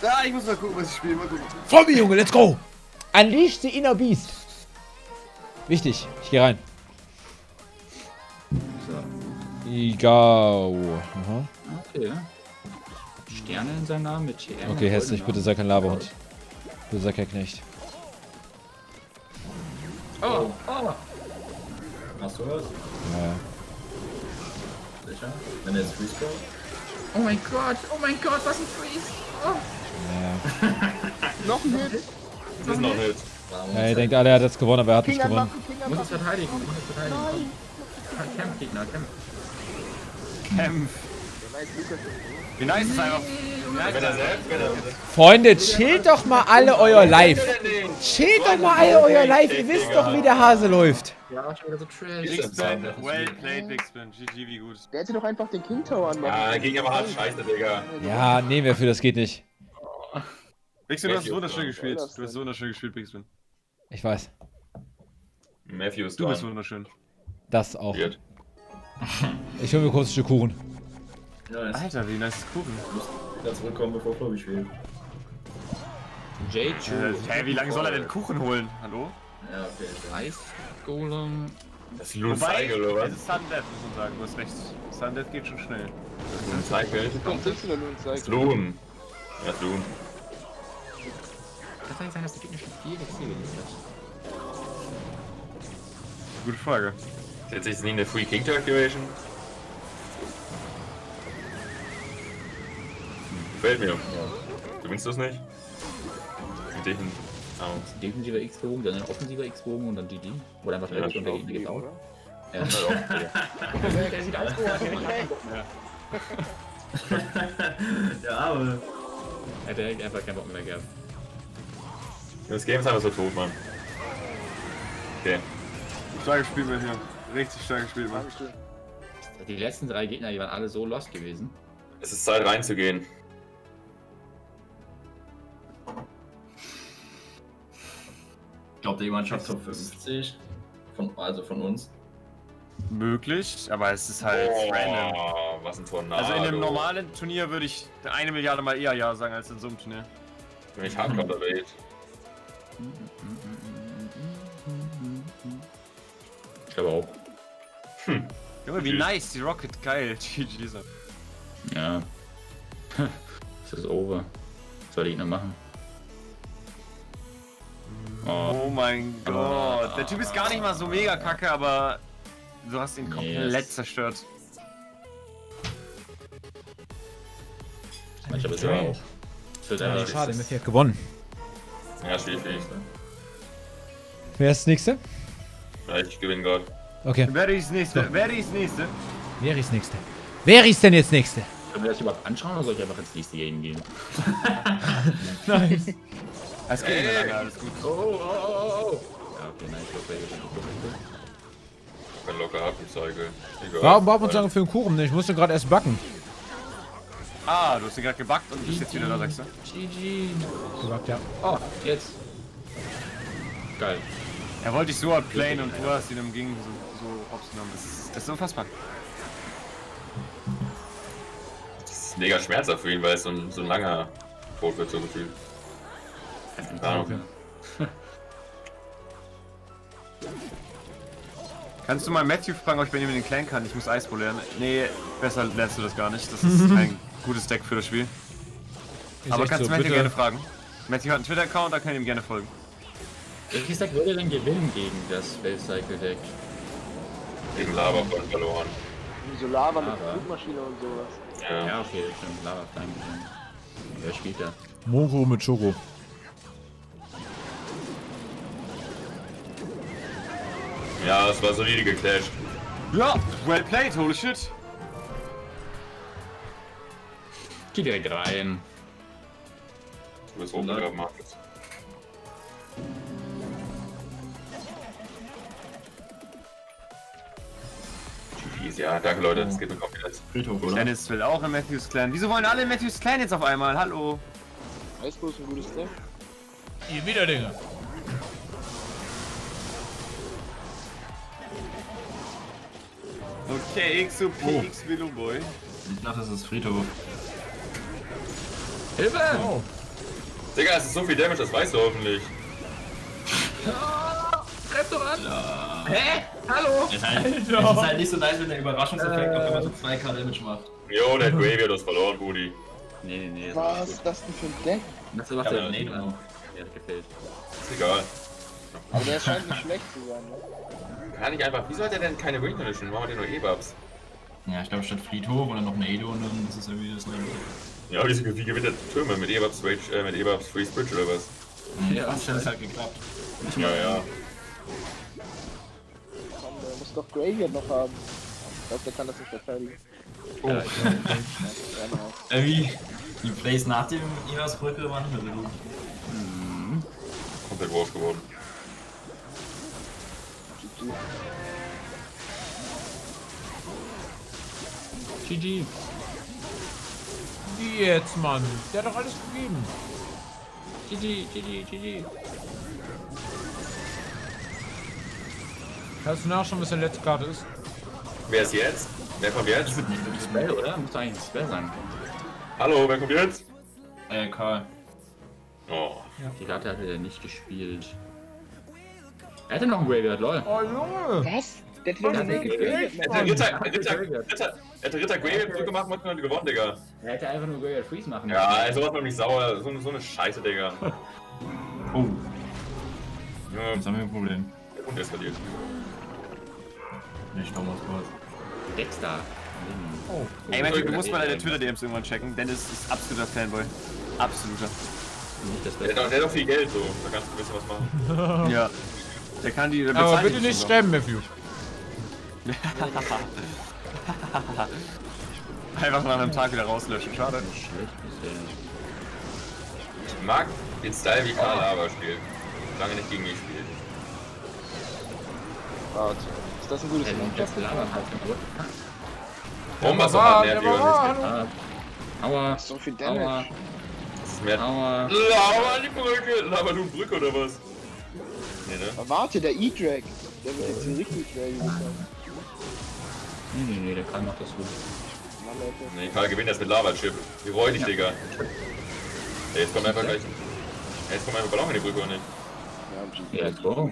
Speaker 2: Ja, ich muss mal gucken, was ich spiele. Mal gucken.
Speaker 1: Flobby, Junge, let's go! Unleash the Inner Beast. Wichtig, ich geh rein.
Speaker 4: So.
Speaker 1: Igao. Aha.
Speaker 4: Okay. Sterne in seinem Namen mit TM.
Speaker 1: Okay, hässlich, bitte sei kein Laberhund. Bitte sei kein Knecht.
Speaker 4: Oh, oh.
Speaker 6: Hast du was?
Speaker 1: Ja.
Speaker 6: Sicher? Wenn er jetzt Freeze Draw?
Speaker 4: Oh mein Gott, oh mein Gott, was ein Freeze. Oh.
Speaker 1: Ja. (laughs)
Speaker 5: Noch ein Hit.
Speaker 3: Das ist noch ein Hit.
Speaker 1: Ja, ihr denkt alle, er hat jetzt gewonnen, aber er hat nicht gewonnen.
Speaker 5: King
Speaker 4: Muss es verteidigen, muss es verteidigen. Komm. Kämpf, Gegner, kämpf.
Speaker 2: Kämpf. Wie nice ist einfach.
Speaker 1: Freunde, chillt doch mal alle euer Live. Chillt doch mal alle euer Live. Ihr wisst doch, wie der Hase läuft.
Speaker 4: Ja, schon wieder so trash.
Speaker 2: Big Spin,
Speaker 3: Sound.
Speaker 2: well played, Big Spin. GG, wie gut.
Speaker 5: Der hätte doch einfach den King Tower anmachen.
Speaker 3: Ja, der ging aber hart scheiße, Digga.
Speaker 1: Ja, nehmen wir für, das geht nicht.
Speaker 2: Big Spin, du hast wunderschön gespielt. Du hast wunderschön gespielt, Big Spin.
Speaker 1: Ich weiß.
Speaker 3: Matthew ist
Speaker 2: Du bist
Speaker 3: dran.
Speaker 2: wunderschön.
Speaker 1: Das auch.
Speaker 3: Weird. (laughs)
Speaker 1: Ich hol mir kurz ein Stück Kuchen.
Speaker 6: Jetzt
Speaker 2: Alter, wie nice ist Kuchen.
Speaker 6: wieder zurückkommen, bevor Flo spielt.
Speaker 4: J.
Speaker 2: Äh, Hä, wie lange soll er denn Kuchen holen? Hallo?
Speaker 6: Ja, okay.
Speaker 4: Eis Golem.
Speaker 3: Das ist Loon Cycle, oder
Speaker 2: es
Speaker 3: was?
Speaker 2: ist Sudden Death, muss man sagen. Du hast recht. Sudden Death geht schon schnell.
Speaker 3: Loon Cycle.
Speaker 5: Komm, sitzt du denn nun
Speaker 3: Das ist
Speaker 5: zeig.
Speaker 3: Loon. Ja, ist Loon.
Speaker 4: Kann sein, dass der Gegner schon viel?
Speaker 2: Gute Frage.
Speaker 3: Ist jetzt nicht eine Free King Activation? Gefällt mir. Du willst das nicht? Mit dem. Oh.
Speaker 4: Defensiver X-Bogen, dann ein offensiver X-Bogen und dann GG. Oder einfach direkt
Speaker 3: Ja,
Speaker 4: der. Gegner geht auch. Ja.
Speaker 3: Halt auch.
Speaker 4: Der sieht aus, der hat keinen Bock mehr.
Speaker 6: Ja, aber.
Speaker 4: Er hat direkt einfach keinen Bock mehr gehabt.
Speaker 3: Das Game ist einfach so tot, Mann. Okay.
Speaker 2: Starkes Spiel, Mann, hier. Richtig starkes Spiel, Mann.
Speaker 4: Die letzten drei Gegner, die waren alle so lost gewesen.
Speaker 3: Es ist Zeit reinzugehen.
Speaker 6: Ich glaube, der jemand schafft Top 50. Von, also von uns.
Speaker 2: Möglich, aber es ist halt random.
Speaker 3: Oh, was ein Tornado.
Speaker 2: Also in einem normalen Turnier würde ich eine Milliarde mal eher Ja sagen als in so einem Turnier.
Speaker 3: Wenn ich Hardcore erwähnt.
Speaker 4: Ich glaube auch.
Speaker 2: Junge, wie nice, die Rocket, geil. (laughs) GG (laughs) ist er.
Speaker 4: Ja. Es ist over. Was soll der Gegner machen? Oh,
Speaker 2: Oh mein Gott. Der Typ ist gar nicht mal so mega kacke, aber du hast ihn komplett
Speaker 4: Yes.
Speaker 2: zerstört.
Speaker 4: manchmal ist er auch.
Speaker 1: Schade, Messi hat gewonnen.
Speaker 3: Ja, schwierig.
Speaker 1: Wer ist das nächste?
Speaker 3: Ja, ich gewinne gerade.
Speaker 1: Okay.
Speaker 2: Wer ist nächste? Wer ist nächste?
Speaker 1: Wer ist nächste? Wer ist denn jetzt nächste?
Speaker 4: Können wir das überhaupt anschauen oder soll ich einfach ins nächste Game gehen? (laughs)
Speaker 1: Nice.
Speaker 2: Es geht nicht mehr lange, alles gut.
Speaker 4: Oh, oh, oh, oh, oh. Ja, okay, nice. Okay, okay, okay.
Speaker 3: Ich kann locker abrecyceln. Egal.
Speaker 1: Warum braucht man so lange für einen Kuchen? Ich musste gerade erst backen.
Speaker 2: Ah, du hast ihn gerade gebackt und bist jetzt wieder da, sagst du?
Speaker 4: GG.
Speaker 1: Gebackt, ja.
Speaker 4: Oh, jetzt. Geil.
Speaker 2: Er wollte dich so outplayen und du hast ihn im Ging so, so hops genommen. Das ist, das ist unfassbar.
Speaker 3: Das ist mega schmerzhaft für ihn, weil es so ein, so ein langer Tod wird, so gefühlt. Keine Ahnung. (laughs)
Speaker 2: Kannst du mal Matthew fragen, ob ich bei ihm in den Clan kann? Ich muss Eisball lernen. Nee, besser lernst du das gar nicht. Das ist kein gutes Deck für das Spiel.
Speaker 1: Ist
Speaker 2: Aber kannst
Speaker 1: so,
Speaker 2: du Matthew
Speaker 1: bitte.
Speaker 2: gerne fragen. Matthew hat einen Twitter-Account, da kann ich ihm gerne folgen.
Speaker 4: Welches Deck würde denn gewinnen gegen das Space Cycle Deck?
Speaker 3: Gegen Lava voll verloren.
Speaker 5: So Lava mit
Speaker 4: Aber-
Speaker 5: Flugmaschine und sowas.
Speaker 3: Ja.
Speaker 4: Ja, okay, stimmt. Lava Flame. Wer spielt da?
Speaker 1: Moro mit Schoko.
Speaker 3: Ja, es war solide geclasht.
Speaker 2: Ja, well played, holy shit.
Speaker 4: Geh direkt rein.
Speaker 3: Du bist hochgegraben, Markus. GG's, ja, danke Leute, das geht mir komplett.
Speaker 6: Friedhof, oder?
Speaker 2: Dennis will auch in Matthews Clan. Wieso wollen alle in Matthews Clan jetzt auf einmal? Hallo.
Speaker 5: Eisball ist ein gutes Deck.
Speaker 1: Ihr wieder, Digga.
Speaker 2: Okay, XOP, X Willow Boy.
Speaker 6: Ich dachte, das ist Friedhof.
Speaker 4: Hilfe!
Speaker 1: Oh.
Speaker 3: Digga, es ist so viel Damage, das weißt du hoffentlich.
Speaker 4: Treff doch an! Hä? Hallo?
Speaker 6: Es ist, halt, es ist halt nicht so nice, wenn der Überraschungseffekt kommt, wenn man so 2k Damage macht.
Speaker 3: Jo, der Graveyard ist verloren, Budi.
Speaker 4: Nee, nee, nee. Das
Speaker 5: Was ist das denn für ein Deck?
Speaker 4: Das macht
Speaker 6: Ja,
Speaker 4: der Nate auch. Der hat gefällt.
Speaker 3: Ist egal.
Speaker 5: Aber der scheint nicht schlecht zu sein, ne?
Speaker 3: Kann ich einfach. Wieso hat er denn keine Win Condition? Warum hat er nur E-Bubs?
Speaker 6: Ja, ich glaube, statt Friedhof und dann noch ein Edo und dann ist es irgendwie das neue.
Speaker 3: Ja, aber diese wie gewinnt der Türme mit E-Bubs Rage, äh, mit E-Bubs Free Spritch oder was?
Speaker 6: Ja, das hat halt geklappt.
Speaker 3: Ja, ja.
Speaker 5: Komm, der muss doch Graveyard noch haben. Ich glaube, der kann das nicht verteidigen.
Speaker 6: Oh.
Speaker 5: Ja, genau.
Speaker 6: Irgendwie, die Plays nach dem Evers-Brücke waren nicht mehr so gut.
Speaker 3: Komplett Wurf geworden.
Speaker 5: GG.
Speaker 4: GG.
Speaker 1: Wie jetzt, Mann? Der hat doch alles gegeben.
Speaker 4: GG, GG, GG.
Speaker 1: Kannst du nachschauen, was der letzte Karte ist?
Speaker 3: Wer ist jetzt? Wer kommt jetzt?
Speaker 4: Spell, oder? Muss doch eigentlich ein Spell sein.
Speaker 3: Hallo, wer kommt jetzt?
Speaker 6: Äh, Karl.
Speaker 3: Oh.
Speaker 4: Die Karte hat er nicht gespielt. Er hatte noch einen Graveyard, lol.
Speaker 1: Oh, Junge.
Speaker 5: Was? Der hat
Speaker 4: Ja.
Speaker 3: Hätte Ritter,
Speaker 4: Ja,
Speaker 3: Ritter,
Speaker 4: Graveyard.
Speaker 3: Ritter, hätte Ritter Graveyard zurückgemacht, hätten wir gewonnen, Digga.
Speaker 4: Er hätte einfach nur Graveyard Freeze machen
Speaker 3: Ja, also was man mich sauer. So, so eine Scheiße, Digga. (laughs)
Speaker 6: Oh,
Speaker 3: Ja,
Speaker 6: jetzt haben wir ein Problem.
Speaker 3: und eskaliert.
Speaker 6: Ich schau mal kurz.
Speaker 4: Dexter.
Speaker 1: Oh.
Speaker 2: Ey, Mensch, du musst mal deine Twitter-DMs irgendwann checken. Dennis ist absoluter Fanboy. Absoluter.
Speaker 4: Nicht das
Speaker 3: Der hat, doch,
Speaker 4: Beste.
Speaker 3: der hat doch viel Geld, so. Da kannst du ein bisschen was machen. (laughs)
Speaker 2: Ja. Der kann die. Der
Speaker 1: Aber bitte nicht sterben, Matthew. (laughs)
Speaker 2: Einfach nach einem Tag wieder rauslöschen. Schade.
Speaker 3: Ich mag den Style, wie Karl aber spielt. Lange nicht gegen mich spielt.
Speaker 5: Warte. Ist das ein gutes
Speaker 4: das von
Speaker 3: Bomber so
Speaker 1: der
Speaker 3: nervig.
Speaker 4: Ah. Aua.
Speaker 5: So viel
Speaker 4: Aua.
Speaker 5: Damage.
Speaker 3: Das ist mehr.
Speaker 4: Aua.
Speaker 3: Lava die Brücke! Lava du Brücke oder was? Nee, ne?
Speaker 5: Warte, der E-Drag. Der wird jetzt richtig schwer.
Speaker 4: Nee, nee, nee, der kann noch das gut.
Speaker 3: Nee, Karl gewinnt das mit Lava-Chip. Wie räudig, Digga. Ey, jetzt kommt einfach gleich. Ey, jetzt kommt einfach Ballon in die Brücke, oder nicht?
Speaker 5: Ja.
Speaker 4: Ja, let's go.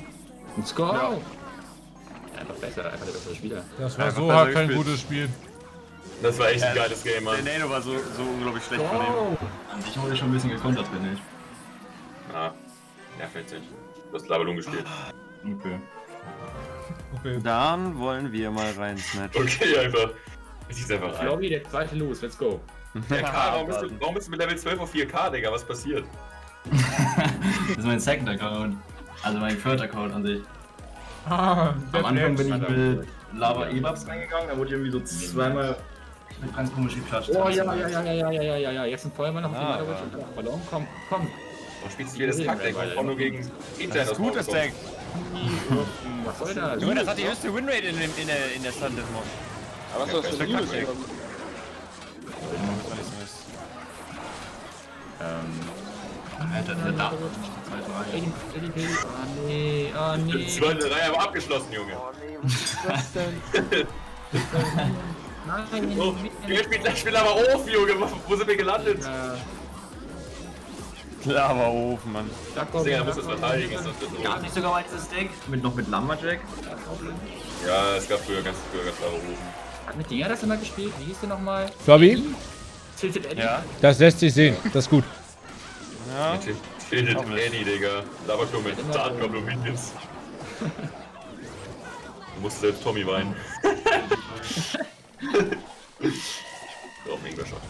Speaker 4: Let's go. Einfach besser, einfach der bessere Spieler.
Speaker 1: Das war
Speaker 2: Einfach
Speaker 1: so hart kein gutes Spiel.
Speaker 3: Das war echt ein
Speaker 2: Ja,
Speaker 3: geiles Game, Mann.
Speaker 2: Der Nano war so, so unglaublich schlecht von ihm.
Speaker 6: An sich wurde schon ein bisschen gekontert, finde ich.
Speaker 3: Ah, nervt nicht. Du hast Labalum gespielt.
Speaker 6: Okay.
Speaker 1: Okay.
Speaker 2: Dann wollen wir mal rein, Snatch. (laughs)
Speaker 3: Okay, einfach. Ich zieh's einfach rein.
Speaker 4: Lobby, der zweite Los, let's go.
Speaker 3: Ja, Karl, (laughs) warum bist, du, warum bist du mit Level 12 auf 4K, Digga? Was passiert?
Speaker 6: Das ist mein Second Account. Also mein Third Account an sich.
Speaker 1: Ah,
Speaker 6: Am Anfang bin ich mit Lava E-Maps reingegangen, da wurde ich irgendwie so zweimal mit ganz komisch geklatscht.
Speaker 4: Oh ja, ja, ja, ja, ja, ja, ja, ja, ja. Jetzt ein Feuermann auf
Speaker 2: Ah,
Speaker 4: dann Ballon. Komm, komm.
Speaker 3: Warum spielst du jedes Kackdeck und komm nur gegen
Speaker 2: Das ist gut, das Deck.
Speaker 4: Was soll das?
Speaker 2: Junge, das hat die höchste Winrate in, in der, in der Sun Death Mod.
Speaker 5: Aber was ist das für ein
Speaker 3: Ja,
Speaker 5: Minus?
Speaker 3: perfekt.
Speaker 4: Ähm,
Speaker 6: Alter, der da.
Speaker 4: Eddie, Eddie, Eddie. Oh nee, oh nee.
Speaker 3: Zweite Reihe aber abgeschlossen, Junge.
Speaker 5: Oh nee, was ist das denn? (laughs)
Speaker 4: Nein,
Speaker 3: Oh, Junge, spielt gleich Spiel aber auf, Junge. Wo, wo sind wir gelandet?
Speaker 2: Lava-Ofen, Mann.
Speaker 3: Es verteidigen. Ist das das
Speaker 6: Gab nicht sogar mal dieses Deck? Mit, noch mit Lumberjack?
Speaker 3: ja, es gab früher ganz früher ganz klare Rufen.
Speaker 4: Hat mit Dinger das immer gespielt? Wie hieß der nochmal?
Speaker 1: Fabi,
Speaker 4: Tilted Eddie?
Speaker 2: Ja?
Speaker 1: das lässt sich sehen. Das ist gut.
Speaker 2: Ja.
Speaker 3: Tilted. Eddie, Digga. Lavatur mit Dartkopf und Minions. Du musst selbst Tommy weinen. (laughs) Auf den Ingwer-Shot.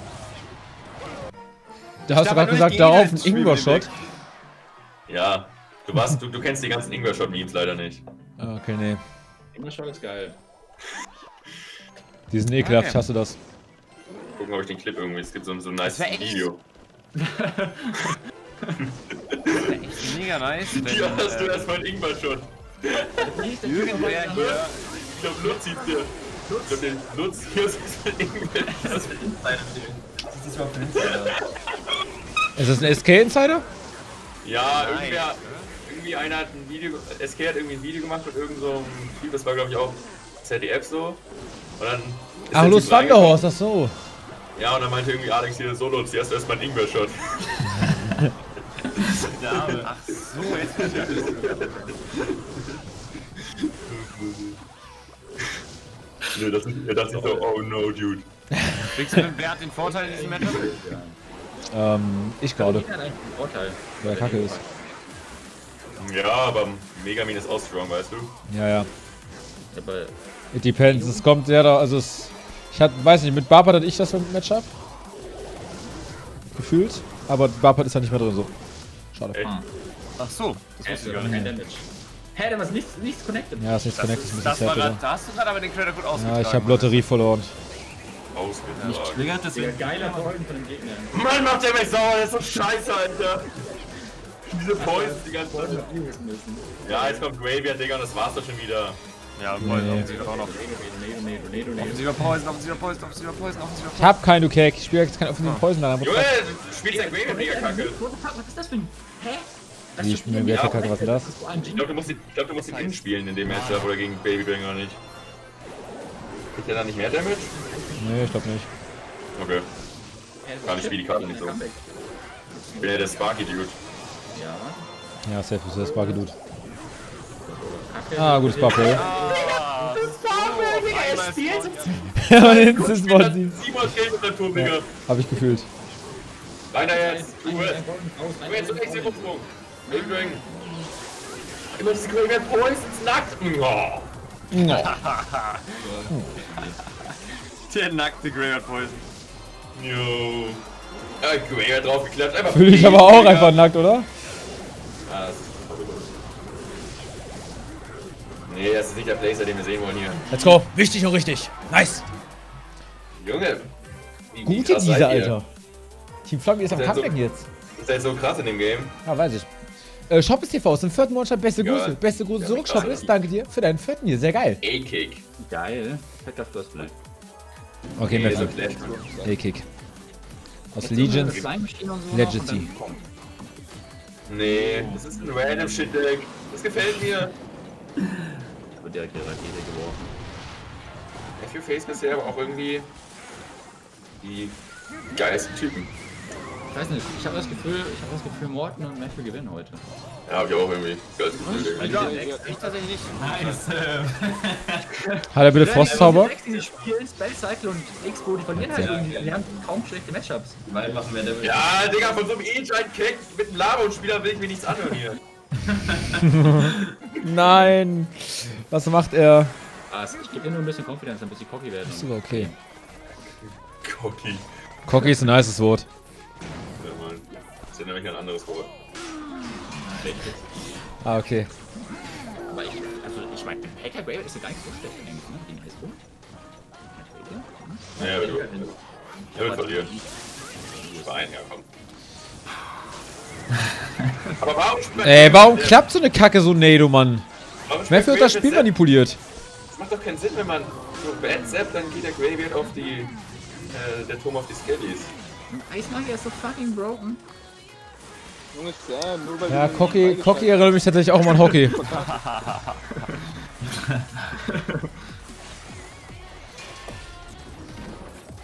Speaker 1: Da hast du gerade gesagt, darauf
Speaker 2: gegen
Speaker 1: ein Ingwer-Shot.
Speaker 3: Ja, du, warst, du, du kennst die ganzen Ingwer-Shot-Memes leider nicht.
Speaker 1: Ah, Okay, nee.
Speaker 4: Ingwer-Shot ist geil.
Speaker 1: Die sind ekelhaft, ich hasse das.
Speaker 3: Gucken, ob ich den Clip irgendwie. Es gibt so, so ein nice
Speaker 2: wär echt-
Speaker 3: Video.
Speaker 2: Echt mega nice. Wenn,
Speaker 3: Hier hast du
Speaker 2: äh,
Speaker 3: erstmal einen Ingwer-Shot.
Speaker 2: irgendwer hier.
Speaker 3: Ich glaub, Lutz hieß der. Ich glaub, den Lutz hier ist ein Ingwer.
Speaker 6: Das ist Insider. Das ist überhaupt ein Insider.
Speaker 1: Ist das ein SK-Insider?
Speaker 3: Ja,
Speaker 2: Nein.
Speaker 3: irgendwer, irgendwie einer hat ein Video, SK hat irgendwie ein Video gemacht mit irgendeinem so Typ, das war glaube ich auch ZDF so. Und dann ist
Speaker 1: Ach, Los. Thunderhorse, ach so.
Speaker 3: Ja, und dann meinte irgendwie Alex hier, so Lutz, hier hast du erstmal einen Ingwer-Shot.
Speaker 6: Der Arme.
Speaker 2: Ach so, jetzt bin ich ja.
Speaker 3: Nee, das ist, dachte sich so, oh no, dude.
Speaker 2: Kriegst du denn Wer hat den Vorteil in diesem Matchup?
Speaker 1: Ähm, ich gerade.
Speaker 4: Jeder hat eigentlich einen Vorteil.
Speaker 1: Wer kacke ist.
Speaker 3: Ja, aber Megamin ist auch strong, weißt du?
Speaker 1: Ja, ja.
Speaker 4: Aber
Speaker 1: It depends. Es kommt sehr da, also es. Ich hat, weiß nicht, mit Barbat hatte ich das Matchup. Gefühlt. Aber Barbat ist ja nicht mehr drin so. Schade.
Speaker 3: Echt?
Speaker 2: Ach so, das
Speaker 4: er ist
Speaker 2: gar nicht.
Speaker 4: Damage. Hä, da war nichts, nichts connected.
Speaker 1: Ja, ist nichts
Speaker 2: Das,
Speaker 1: connected,
Speaker 2: ist, das war grad, da hast du gerade aber den Creator gut ausgetragen.
Speaker 1: Ja, ich habe Lotterie verloren.
Speaker 3: Ausgetragen.
Speaker 6: Triggert,
Speaker 4: Digga,
Speaker 6: deswegen.
Speaker 4: geiler Poison von den Gegnern.
Speaker 3: Mann, macht der mich sauer, das ist so scheiße, Alter. Diese Poison die ganze Zeit. Ja, jetzt kommt Graveyard, Digga, und das war's doch schon wieder.
Speaker 2: Ja. Poison, offensiver auch noch. Offensiver Poison, offensiver Poison, offensiver Poison, offensiver
Speaker 1: Ich
Speaker 2: Poison.
Speaker 1: hab keinen, du Keck. Ich spiele jetzt keinen offensiven Poison lang.
Speaker 3: Junge, du spielst ja Graveyard mega kacke.
Speaker 4: Was ist das für ein... Hä? Das
Speaker 1: ich bin mir kacke, was ist das?
Speaker 3: Ich glaube, du musst ihn, ich glaub, du musst ihn innen spielen in dem Matchup oder gegen Babybringer oder nicht. Kriegt der dann nicht mehr Damage?
Speaker 1: Nee, ich glaube nicht.
Speaker 3: Okay. Gar nicht, wie die Karte nicht so. Ich bin ja der Sparky Dude.
Speaker 4: Ja.
Speaker 1: Ja, safe ist der Sparky Dude. Ah, gutes Buffalo.
Speaker 2: Ah, einmal (laughs) ist Poison.
Speaker 1: Ja, und hinten ist
Speaker 3: Simon
Speaker 1: Monty.
Speaker 3: Kill mit der Tour, Digga.
Speaker 1: Hab ich gefühlt.
Speaker 3: Reiner jetzt.
Speaker 4: Faust, ein
Speaker 3: Ruhe, jetzt den
Speaker 4: Faust.
Speaker 3: Rücksprung. Babybringer. Immer diese Graveyard Poisons nackt. Oh. (laughs)
Speaker 2: Der nackte Graveyard Poison.
Speaker 3: Jo. Ja, Graveyard draufgeklappt. Einfach
Speaker 1: Fühle ich aber auch
Speaker 3: Digga.
Speaker 1: einfach nackt, oder?
Speaker 3: Ah, das ist Nee, das ist nicht der Placer, den wir sehen wollen hier.
Speaker 1: Let's go. Wichtig und richtig. Nice.
Speaker 3: Junge. wie- wie
Speaker 1: Gute
Speaker 3: ihr?
Speaker 1: Alter. Team Flammy ist am
Speaker 3: so-
Speaker 1: Comeback jetzt.
Speaker 3: Ihr seid so krass in dem Game.
Speaker 1: Ja, weiß ich. Äh, Shop ist TV, ist im vierten Monat beste
Speaker 3: Ja.
Speaker 1: Grüße. Beste Grüße
Speaker 3: Ja,
Speaker 1: zurück. Shop ist. Danke dir für deinen vierten hier. Sehr geil.
Speaker 3: A-Kick.
Speaker 4: Geil. Fetter First Blood.
Speaker 1: Okay,
Speaker 3: Nee,
Speaker 1: mehr
Speaker 3: Clash.
Speaker 1: A-Kick. Aus
Speaker 4: Jetzt so
Speaker 1: Legacy.
Speaker 3: Nee, das ist ein random Shit-Deck. Das gefällt mir.
Speaker 4: Wird direkt die Rakete geworfen.
Speaker 3: Matthew Face bisher aber auch irgendwie die geilsten Typen.
Speaker 4: Ich weiß nicht, ich habe das Gefühl, ich habe das Gefühl, Morton und Matthew gewinnen heute.
Speaker 3: Ja, hab ich auch irgendwie. Geilste Gefühl. irgendwie.
Speaker 2: Ja, ich tatsächlich nicht.
Speaker 6: Nice. (laughs)
Speaker 1: Hat er bitte Frostzauber?
Speaker 4: Die spielen Spell Cycle und X-Bo, die verlieren halt irgendwie. Die haben kaum schlechte Matchups.
Speaker 6: Weil machen wir Damage.
Speaker 3: Ja, Digga, von so einem E-Giant Cake mit einem Labo-Spieler will ich mir nichts anhören hier. (laughs)
Speaker 1: Nein. Was macht er?
Speaker 4: Ah, ich gebe ihr nur ein bisschen Confidence, dann bis sie cocky werden.
Speaker 1: Super, okay.
Speaker 3: Cocky.
Speaker 1: Cocky ist ein nices Wort.
Speaker 3: Ja, ist ja nämlich ein anderes Wort.
Speaker 1: Ah, okay.
Speaker 4: Aber ich, also ich meine, Hacker Gravel ist ja gar nicht so schlecht eigentlich, ne? Gegen Eisbo.
Speaker 3: Naja, wenn du. Er wird verlieren. Verein, ja, komm. (laughs) Aber warum
Speaker 1: Ey, warum klappt so eine Kacke so Nado, Mann? Wer wird das Spiel
Speaker 3: Zap?
Speaker 1: manipuliert?
Speaker 3: Das macht doch keinen Sinn, wenn man so Bad Zap, dann geht der Graveyard auf die. Äh, der Turm auf die Skellies.
Speaker 4: Eismagier ist so fucking broken.
Speaker 5: Junge Sam, nur weil
Speaker 1: Ja, Cocky, erinnert mich tatsächlich auch immer an Hockey. (laughs)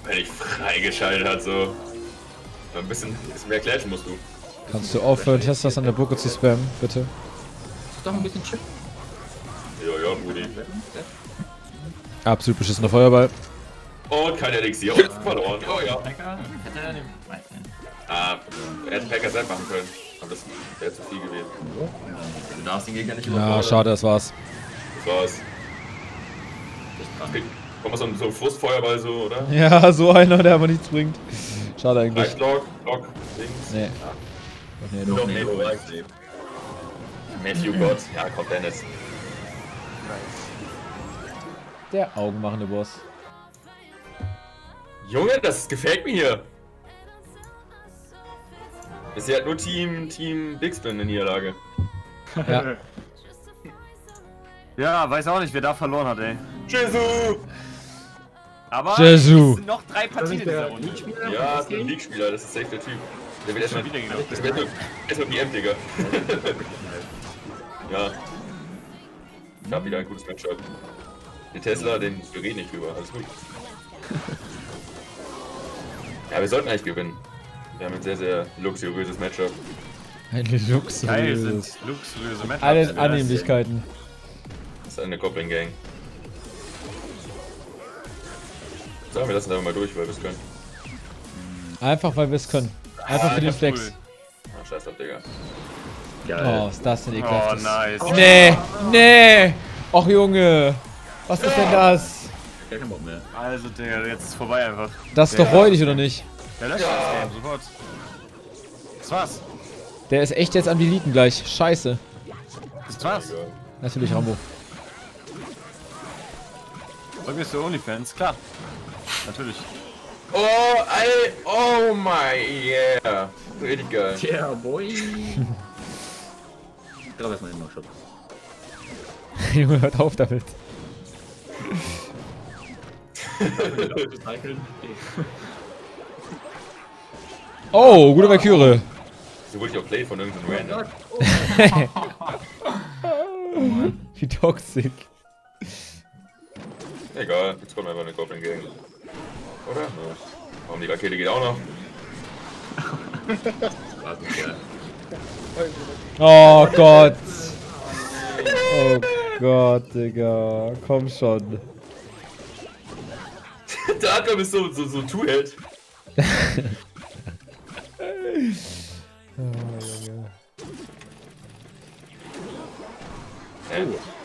Speaker 3: Wenn ich freigeschaltet hat, so. Ein bisschen, bisschen mehr clashen musst du.
Speaker 1: Kannst du aufhören, Teslas an der Brücke zu spammen, bitte?
Speaker 4: ist doch ein bisschen Chip.
Speaker 3: Ja, ja, Brudi.
Speaker 1: Absolut beschissener Feuerball.
Speaker 3: Und kein Elixier. Und verloren. Oh ja.
Speaker 6: Hätte er den.
Speaker 3: Ah, er hätte Packer Zap machen können. Aber das wäre zu viel gewesen.
Speaker 6: Du darfst den Gegner nicht
Speaker 1: Ja,
Speaker 6: überfordern.
Speaker 1: schade, das war's.
Speaker 3: Das war's. Okay. Kommt mal so ein, so ein Frustfeuerball so, oder? (laughs)
Speaker 1: Ja, so einer, der aber nichts bringt. Schade eigentlich.
Speaker 3: Lock, Lock, links.
Speaker 1: Nee. Nee,
Speaker 3: Doch,
Speaker 1: doch.
Speaker 3: nee, du reicht. Matthew Gott. Ja, kommt Dennis.
Speaker 1: Der augenmachende Boss.
Speaker 3: Junge, das gefällt mir hier. Bisher hat nur Team, Team Bigspin eine Niederlage.
Speaker 1: Ja. (laughs)
Speaker 2: Ja, weiß auch nicht, wer da verloren hat, ey.
Speaker 3: Jesu!
Speaker 2: Aber
Speaker 1: Jesu.
Speaker 2: es sind noch drei Partien in dieser Runde.
Speaker 3: Ja, das ist ein League-Spieler, das ist safe der Typ. Der wird erstmal
Speaker 2: Schon wieder genau.
Speaker 3: das wird erstmal erstmal BM, Digga. (laughs) ja. Ich hab wieder ein gutes Matchup. Den Tesla, den wir reden nicht drüber, alles gut. (laughs) Ja, wir sollten eigentlich gewinnen. Wir haben ein sehr, sehr luxuriöses Matchup.
Speaker 1: Ein
Speaker 2: Geil
Speaker 1: luxuriös.
Speaker 2: sind luxuriöse Matchups.
Speaker 1: Alle
Speaker 2: Ja,
Speaker 1: Annehmlichkeiten.
Speaker 3: Das ist eine Goblin-Gang. Sagen wir lassen einfach mal durch, weil wir es können.
Speaker 1: Einfach, weil wir es können. Einfach für den
Speaker 2: ja,
Speaker 1: Flex.
Speaker 2: cool.
Speaker 3: Ah, scheiß drauf, Digga.
Speaker 1: Oh, ist das denn
Speaker 2: Oh,
Speaker 1: ekelhaft.
Speaker 2: nice.
Speaker 1: Nee, nee. Och, Junge. Was ist denn das?
Speaker 4: Gar keinen Bock mehr.
Speaker 2: Also, Digga, jetzt ist vorbei einfach.
Speaker 1: Das ist doch räudig, oder nicht?
Speaker 2: Ja, löscht das Game, sofort. Das war's.
Speaker 1: Der ist echt jetzt am Deleten gleich. Scheiße.
Speaker 2: Das war's.
Speaker 1: Natürlich Rambo.
Speaker 2: Folgen wir zu OnlyFans, klar. Natürlich.
Speaker 3: Oh, ey, oh my, yeah. Richtig geil.
Speaker 4: Yeah, boy. (laughs) Ich glaube erstmal den No-Shot. (laughs)
Speaker 1: Junge, hört auf damit. (laughs) Oh, gute Valkyrie.
Speaker 3: So wurde ich auch Play von irgendeinem Random. (laughs)
Speaker 1: Wie toxisch.
Speaker 3: Egal, jetzt kommt einfach eine Goblin Gang. Oder? Warum die Rakete geht auch noch? (laughs)
Speaker 1: Oh Gott. Oh Gott, Digga. Komm schon. (laughs)
Speaker 3: Der Adler ist so, so, so Two-Head. Hä?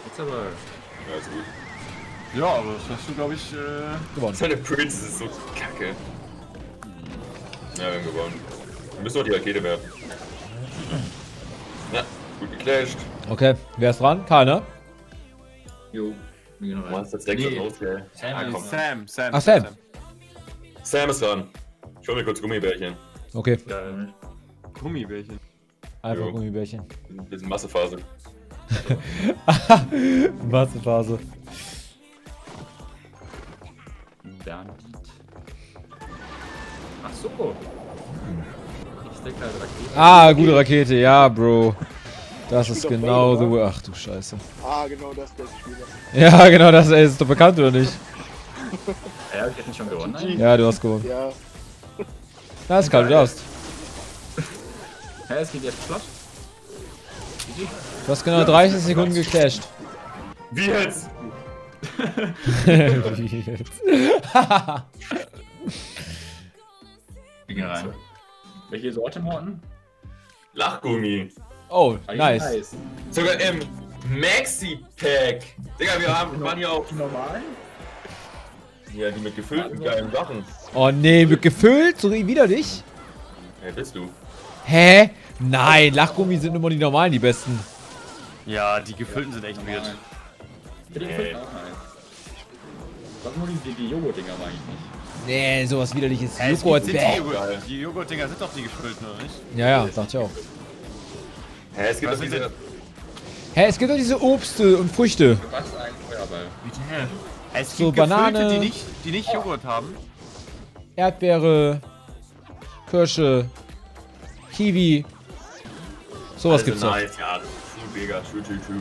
Speaker 4: Jetzt aber.
Speaker 3: Ja, ist gut.
Speaker 2: Ja, aber das hast du, glaube ich, äh...
Speaker 1: Gewonnen.
Speaker 3: Seine Prince ist so kacke. Ja, wir haben gewonnen. Wir müssen noch die Rakete werfen. Na, gut geclasht.
Speaker 1: Okay, wer ist dran? Keiner.
Speaker 4: Jo. Wir gehen
Speaker 6: Nee.
Speaker 3: los, gell?
Speaker 6: Sam
Speaker 3: Ah.
Speaker 2: Sam, Sam.
Speaker 1: Ach, Sam.
Speaker 3: Sam ist dran. Ich hol mir kurz Gummibärchen.
Speaker 1: Okay,
Speaker 4: Geil.
Speaker 2: Gummibärchen.
Speaker 1: einfach
Speaker 3: Jo.
Speaker 1: Gummibärchen.
Speaker 3: Ein bisschen Massephase. (laughs)
Speaker 1: Massephase.
Speaker 4: Bandit. Ach so. Ich stecke halt Rakete.
Speaker 1: Ah, gute Rakete, ja, Bro. Das ist genau way. Ach du Scheiße.
Speaker 5: Ah, genau das, das Spiel.
Speaker 1: Ja, genau, das ey, ist doch bekannt, oder nicht?
Speaker 4: Ja, ich hätte nicht schon gewonnen. Nein.
Speaker 1: Ja, du hast gewonnen.
Speaker 5: Ja,
Speaker 1: Na, ist klar, du darfst.
Speaker 4: Hä, es geht jetzt flott.
Speaker 1: Du hast genau 30 Sekunden geclasht.
Speaker 3: Wie jetzt? (laughs)
Speaker 1: Wie jetzt? (laughs)
Speaker 6: Gehen rein.
Speaker 4: Welche Sorte, Morten?
Speaker 3: Lachgummi.
Speaker 1: Oh,
Speaker 4: Ah,
Speaker 1: nice.
Speaker 3: Sogar im Maxi-Pack. Digga, wir haben, waren hier auch.
Speaker 4: Die normalen?
Speaker 3: Ja, die mit gefüllten geilen Sachen.
Speaker 1: Oh nee, wird gefüllt? So widerlich?
Speaker 3: Hey, bist du?
Speaker 1: Hä? Nein, Lachgummi sind immer die normalen, die besten.
Speaker 2: Ja, die gefüllten sind echt weird.
Speaker 4: Ja, die gefällt mir auch nice. Was nur die, die Joghurt-Dinger mag ich nicht.
Speaker 1: Nee, sowas widerliches.
Speaker 2: Es
Speaker 1: Joghurt,
Speaker 2: sind die Die Joghurt-Dinger sind doch die gefüllten, oder nicht?
Speaker 1: Ja, ja, dachte ich auch.
Speaker 3: Hä, es gibt doch diese.
Speaker 1: Hä, es gibt doch diese Obste und Früchte.
Speaker 4: Was ein Feuerball.
Speaker 6: Bitte.
Speaker 2: Es
Speaker 1: So
Speaker 2: gibt gefüllte,
Speaker 1: Banane.
Speaker 2: die nicht, die nicht Joghurt haben.
Speaker 1: Erdbeere, Kirsche, Kiwi. Sowas
Speaker 3: Also
Speaker 1: gibt's
Speaker 3: nice, ja. True, Digga, true, true, true.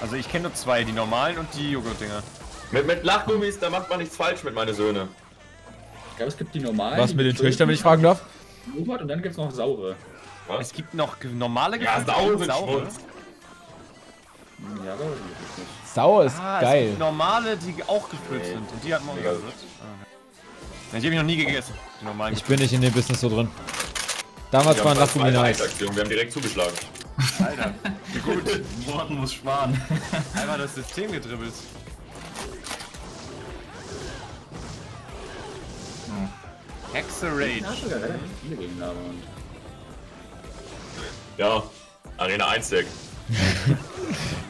Speaker 2: Also ich kenne nur zwei, die normalen und die Joghurt-Dinger.
Speaker 3: Mit, mit Lachgummis, da macht man nichts falsch mit meine Söhne.
Speaker 4: Ich glaube, es gibt die normalen.
Speaker 1: Was
Speaker 4: die
Speaker 1: mit den Töchtern, wenn ich fragen darf?
Speaker 4: Joghurt und dann gibt es noch saure.
Speaker 2: Es gibt noch normale
Speaker 3: Ja, Schmutz.
Speaker 4: Hm, Ja, sauer gibt es nicht.
Speaker 1: Sauer ist
Speaker 2: Ah, es
Speaker 1: geil.
Speaker 2: gibt normale, die auch gefüllt
Speaker 3: Nee.
Speaker 2: sind. Und die hat man
Speaker 3: Mega.
Speaker 2: Ah. Ja, Die habe ich noch nie gegessen.
Speaker 1: Ich bin nicht in dem Business so drin. Damals waren Lachgummi nice.
Speaker 3: Aktion, wir haben direkt zugeschlagen.
Speaker 2: Alter. Wie (laughs) gut.
Speaker 6: Morten muss sparen. (laughs)
Speaker 2: Einfach das System gedribbelt. Hexe
Speaker 4: Ja,
Speaker 2: Rage.
Speaker 4: sogar relativ viele Gegner. Und
Speaker 3: Ja, Arena 1 Deck.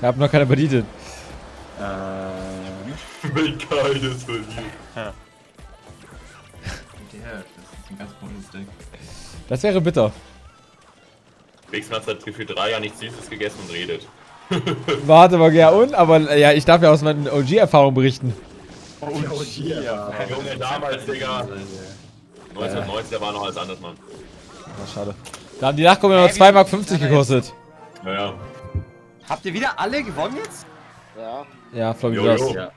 Speaker 1: Da hab noch keiner bedient.
Speaker 4: äh,
Speaker 3: Wenn keines verliert.
Speaker 6: Bitte Das ist ein ganz cooles Deck.
Speaker 1: Das wäre bitter.
Speaker 3: Wixen hat seit Gefühl 3 Jahren nichts Süßes gegessen und redet. (laughs)
Speaker 1: Warte mal, ja und? Aber ja, ich darf ja aus meinen OG-Erfahrungen berichten.
Speaker 4: Ja.
Speaker 3: Junge, damals, Digga. 1990, da war noch alles anders, Mann.
Speaker 1: Oh, schade. Da haben die Lachgummi noch 2,50 Mark gekostet.
Speaker 3: Naja.
Speaker 2: Habt ihr wieder alle gewonnen jetzt?
Speaker 5: ja.
Speaker 1: Ja, Flo, wie
Speaker 3: Jo,
Speaker 1: du das.
Speaker 3: jo.
Speaker 4: ja.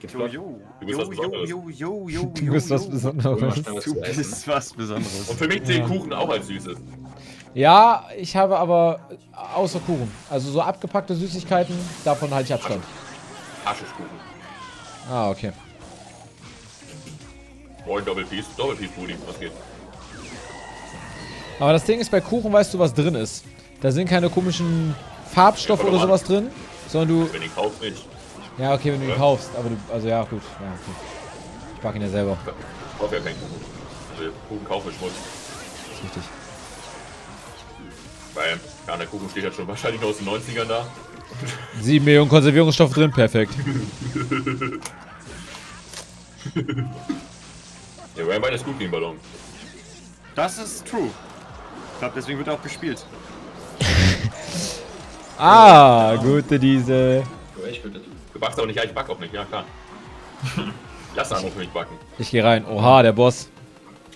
Speaker 2: Jo, jo.
Speaker 3: Du bist was Besonderes.
Speaker 2: jo, jo, jo,
Speaker 1: Du bist was Besonderes.
Speaker 2: Du bist was Besonderes.
Speaker 3: Und für mich zählt Kuchen auch als Süßes.
Speaker 1: Ja, ich habe aber außer Kuchen. Also so abgepackte Süßigkeiten, davon halte ich Abstand.
Speaker 3: Haschischkuchen.
Speaker 1: Ah, okay.
Speaker 3: Moin, Double Piece. Double Piece Booty. Was geht?
Speaker 1: Aber das Ding ist, bei Kuchen weißt du, was drin ist. Da sind keine komischen Farbstoffe
Speaker 3: Ja,
Speaker 1: oder sowas drin, sondern du...
Speaker 3: Wenn ich kauf nicht.
Speaker 1: Ja, okay, wenn du ihn
Speaker 3: Ja.
Speaker 1: kaufst, aber du... Also ja, gut. Ja, okay. Ich back ihn ja selber.
Speaker 3: Ich kauf ja keinen Kuchen. Also Kuchen kaufen ist Schmutz.
Speaker 1: ist richtig.
Speaker 3: Weil, ja, der Kuchen steht ja schon wahrscheinlich noch aus den 90ern da.
Speaker 1: 7 Millionen Konservierungsstoffe drin, perfekt.
Speaker 3: Der Rainbow ist gut gegen Ballon.
Speaker 2: Das ist true. Ich glaube, deswegen wird er auch gespielt. (laughs)
Speaker 1: Ah, gute diese.
Speaker 3: Du backst auch nicht, ja, ich back auch nicht, ja klar. (laughs) Lass für mich backen.
Speaker 1: Ich gehe rein. Oha, der Boss.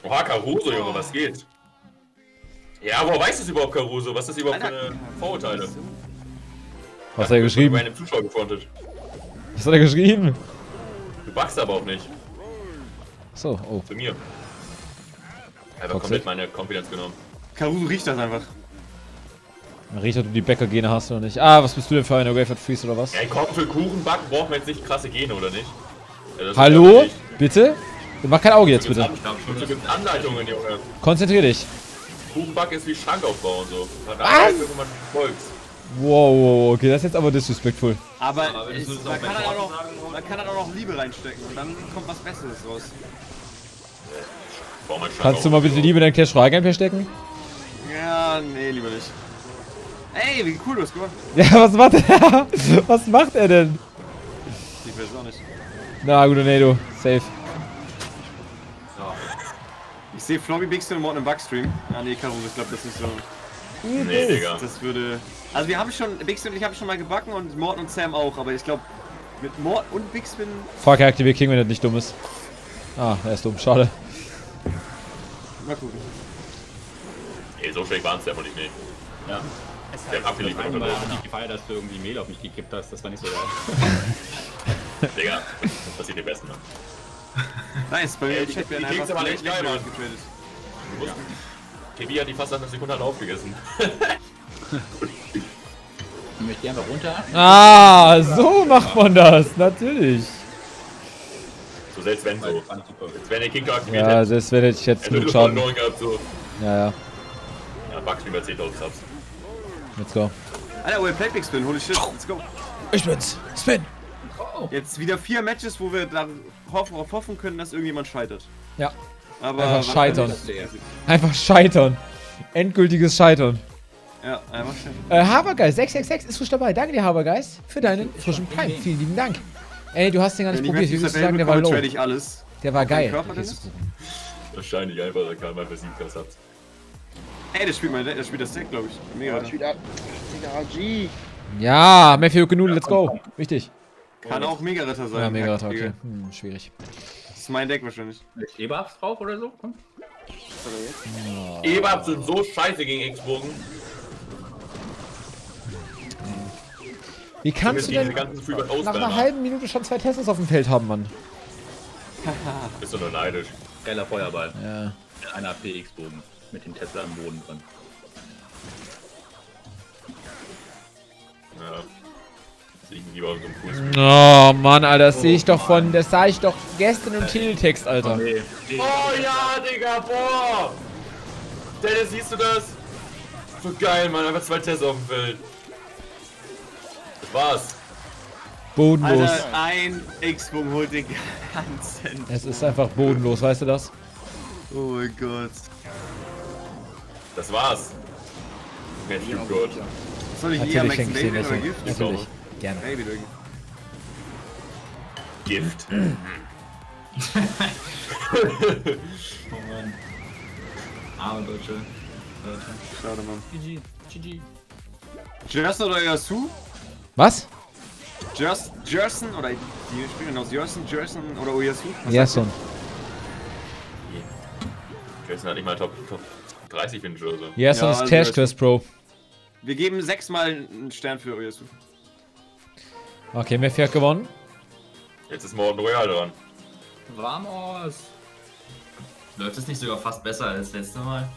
Speaker 3: Oha, Caruso, Junge, was geht? Ja, woher weiß das überhaupt Caruso? Was ist das überhaupt für eine Vorurteile?
Speaker 1: Was hat er geschrieben?
Speaker 3: Bei einem Zuschauer gefrontet.
Speaker 1: Was hat er geschrieben?
Speaker 3: Du backst aber auch nicht.
Speaker 1: So, oh.
Speaker 3: Zu mir. Einfach
Speaker 1: Toxic.
Speaker 3: komplett meine Confidence genommen.
Speaker 2: Karuso riecht das einfach.
Speaker 1: Ob du die Bäckergene hast oder nicht. Ah, was bist du denn für eine Wafer Freeze oder was?
Speaker 3: Ja, komm, für Kuchen backen braucht man jetzt nicht krasse Gene, oder nicht? Ja, ist
Speaker 1: Hallo?
Speaker 3: nicht.
Speaker 1: Bitte? Mach kein Auge jetzt bitte.
Speaker 3: Du gibst Anleitungen, Junge.
Speaker 1: Konzentrier dich.
Speaker 3: Kuchenbacken ist wie Schrankaufbau und so.
Speaker 1: Was? Wow, wow, wow, okay, das ist jetzt aber disrespectful.
Speaker 2: Aber,
Speaker 6: Aber du es
Speaker 2: man, kann halt auch noch, man kann halt auch noch Liebe reinstecken und dann kommt was Besseres raus.
Speaker 1: Kannst du mal bitte Liebe in dein Clash Royale Gameplay stecken?
Speaker 2: Ja, nee, lieber nicht. Ey, wie cool du hast gewonnen. (laughs)
Speaker 1: Ja, was macht er? (laughs) Was macht er denn?
Speaker 2: Ich weiß auch nicht.
Speaker 1: Na, gut, nee, du. Safe.
Speaker 2: Ich sehe Floppy Bigstone und Morten im Backstream. Ah, nee, Karuso, ich glaube, das ist so.
Speaker 3: Nee, Digga.
Speaker 2: Das würde. Also, wir haben schon. Bigstone und ich habe schon mal gebacken und Morten und Sam auch, aber ich glaube, mit Mort und Bigspin.
Speaker 1: Fuck, er aktiviert King, wenn er nicht dumm ist. Ah, er ist dumm, schade.
Speaker 2: Mal gucken.
Speaker 3: Ey, so schlecht waren es einfach nicht, nee.
Speaker 4: Ja.
Speaker 3: Der hat abgeliefert
Speaker 4: Einmal
Speaker 3: oder
Speaker 4: habe
Speaker 3: so.
Speaker 4: ich gefeiert, dass du irgendwie Mehl auf mich gekippt hast. Das war nicht so geil. (laughs)
Speaker 3: Digga, das passiert dem Besten. (laughs)
Speaker 2: Nice, bei mir
Speaker 3: Ey,
Speaker 2: im
Speaker 3: die- die Keks
Speaker 2: einfach
Speaker 3: aber echt geil, Mann.
Speaker 2: getradet.
Speaker 3: Kebi hat die fast nach einer Sekunde halt aufgegessen. (laughs)
Speaker 4: Ich möchte die einfach runter.
Speaker 1: Ah, so macht man das, natürlich.
Speaker 3: So selbst wenn so.
Speaker 4: nicht.
Speaker 3: Als wenn der King aktiviert
Speaker 1: Ja,
Speaker 3: hätte,
Speaker 1: das wäre jetzt genug Schaden.
Speaker 3: verloren gehabt, so.
Speaker 1: Ja, ja,
Speaker 3: Ja, Bugs über 10.000 Subs.
Speaker 1: Let's go.
Speaker 2: Alter, well played Bigspin, holy shit, let's go.
Speaker 1: Ich bin's. Spin.
Speaker 2: Jetzt wieder vier Matches, wo wir darauf darauf hoffen können, dass irgendjemand scheitert.
Speaker 1: Ja,
Speaker 2: Aber.
Speaker 1: Einfach scheitern. Einfach scheitern. Endgültiges Scheitern.
Speaker 2: Ja, einfach scheitern.
Speaker 1: Äh, Habergeist 666 ist frisch dabei. Danke dir, Habergeist, für deinen frischen Prime. Vielen lieben Dank. Ey, du hast den gar nicht
Speaker 2: Wenn ich
Speaker 1: probiert. Würdest du
Speaker 2: dabei
Speaker 1: sagen, der war low?
Speaker 2: ich alles.
Speaker 1: Der war geil.
Speaker 3: Wahrscheinlich einfach, da man für 7k Subs.
Speaker 2: Ey, der spielt, mein, der spielt das Deck, glaube ich. Mega.
Speaker 5: Digga, G.
Speaker 1: Ja, Matthew genug, let's go. Wichtig.
Speaker 2: Kann auch Mega-Ritter sein.
Speaker 1: Ja, mega,
Speaker 2: Digga.
Speaker 1: okay. Hm, schwierig.
Speaker 2: Das ist mein Deck wahrscheinlich.
Speaker 4: Ist Eberhabs drauf oder so? Komm.
Speaker 3: Eberhard sind so scheiße gegen X-Bogen.
Speaker 1: Wie kannst du denn nach einer halben Minute schon zwei Teslas auf dem Feld haben, Mann?
Speaker 3: Bist du nur neidisch.
Speaker 4: Geiler Feuerball.
Speaker 1: Ja.
Speaker 4: Einer PX-Bogen mit dem Tesla am Boden drin.
Speaker 3: Ja. Liegt lieber auf so einem Fuß.
Speaker 1: Oh Mann, Alter, das sehe ich doch von, das sah ich doch gestern im Titeltext, Alter.
Speaker 4: Nee.
Speaker 3: Oh ja, Digga, boah! Dennis, siehst du das? So geil, Mann, einfach zwei Tests auf dem Feld. Das war's.
Speaker 1: Bodenlos.
Speaker 2: Alter, ein X-Boom holt den (laughs) ganzen.
Speaker 1: Es ist einfach bodenlos, weißt du das?
Speaker 2: Oh mein Gott.
Speaker 3: Das war's. Mensch, du Gott.
Speaker 2: Soll ich eher
Speaker 1: Natürlich
Speaker 2: Max
Speaker 1: ich dir
Speaker 2: Baby oder. Gift?
Speaker 1: Natürlich. Gerne.
Speaker 2: Baby.
Speaker 3: Gift. (clears throat)
Speaker 6: Oh Mann. Arme Deutsche. Leute.
Speaker 2: Schade, Mann.
Speaker 4: GG. GG.
Speaker 2: Jerson oder Yasu?
Speaker 1: Was?
Speaker 2: Just, Jerson oder die sprechen aus Jerson, Jerson oder Oyasu? Was
Speaker 1: Ja,
Speaker 2: sagt ihr?
Speaker 1: son.
Speaker 3: Jason hat nicht mal Top, Top 30 Finish oder so.
Speaker 1: Ja, son
Speaker 2: Ja,
Speaker 1: ist
Speaker 2: also
Speaker 1: Cash
Speaker 2: das-
Speaker 1: Quest Pro.
Speaker 2: Wir geben sechsmal einen Stern für Oyasu.
Speaker 1: Okay, Mephi hat gewonnen.
Speaker 3: Jetzt ist Morten Royal dran.
Speaker 4: Vamos.
Speaker 6: Läuft es nicht sogar fast besser als letzte Mal?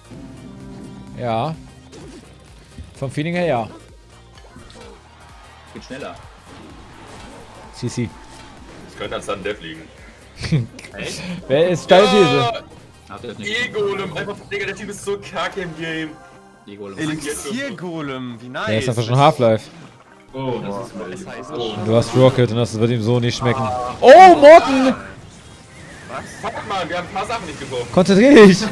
Speaker 1: Ja. Vom Feeling her ja.
Speaker 4: Geht schneller.
Speaker 1: CC.
Speaker 3: Das könnte an Sudden Death liegen.
Speaker 4: Echt? (laughs)
Speaker 1: Wer ist steile These?
Speaker 4: Nicht?
Speaker 3: E-Golem, einfach, Digga, der Typ ist so kacke im Game.
Speaker 4: Egolem.
Speaker 2: Elixier-Golem, wie nice.
Speaker 1: Der ist einfach schon Half-Life.
Speaker 6: Oh, das ist mal
Speaker 2: Das heißt,
Speaker 1: Du hast Rocket und das wird ihm so nicht schmecken. Oh, Morten!
Speaker 3: Fuck mal, wir haben ein paar Sachen nicht getroffen.
Speaker 1: Konzentrier dich! (laughs)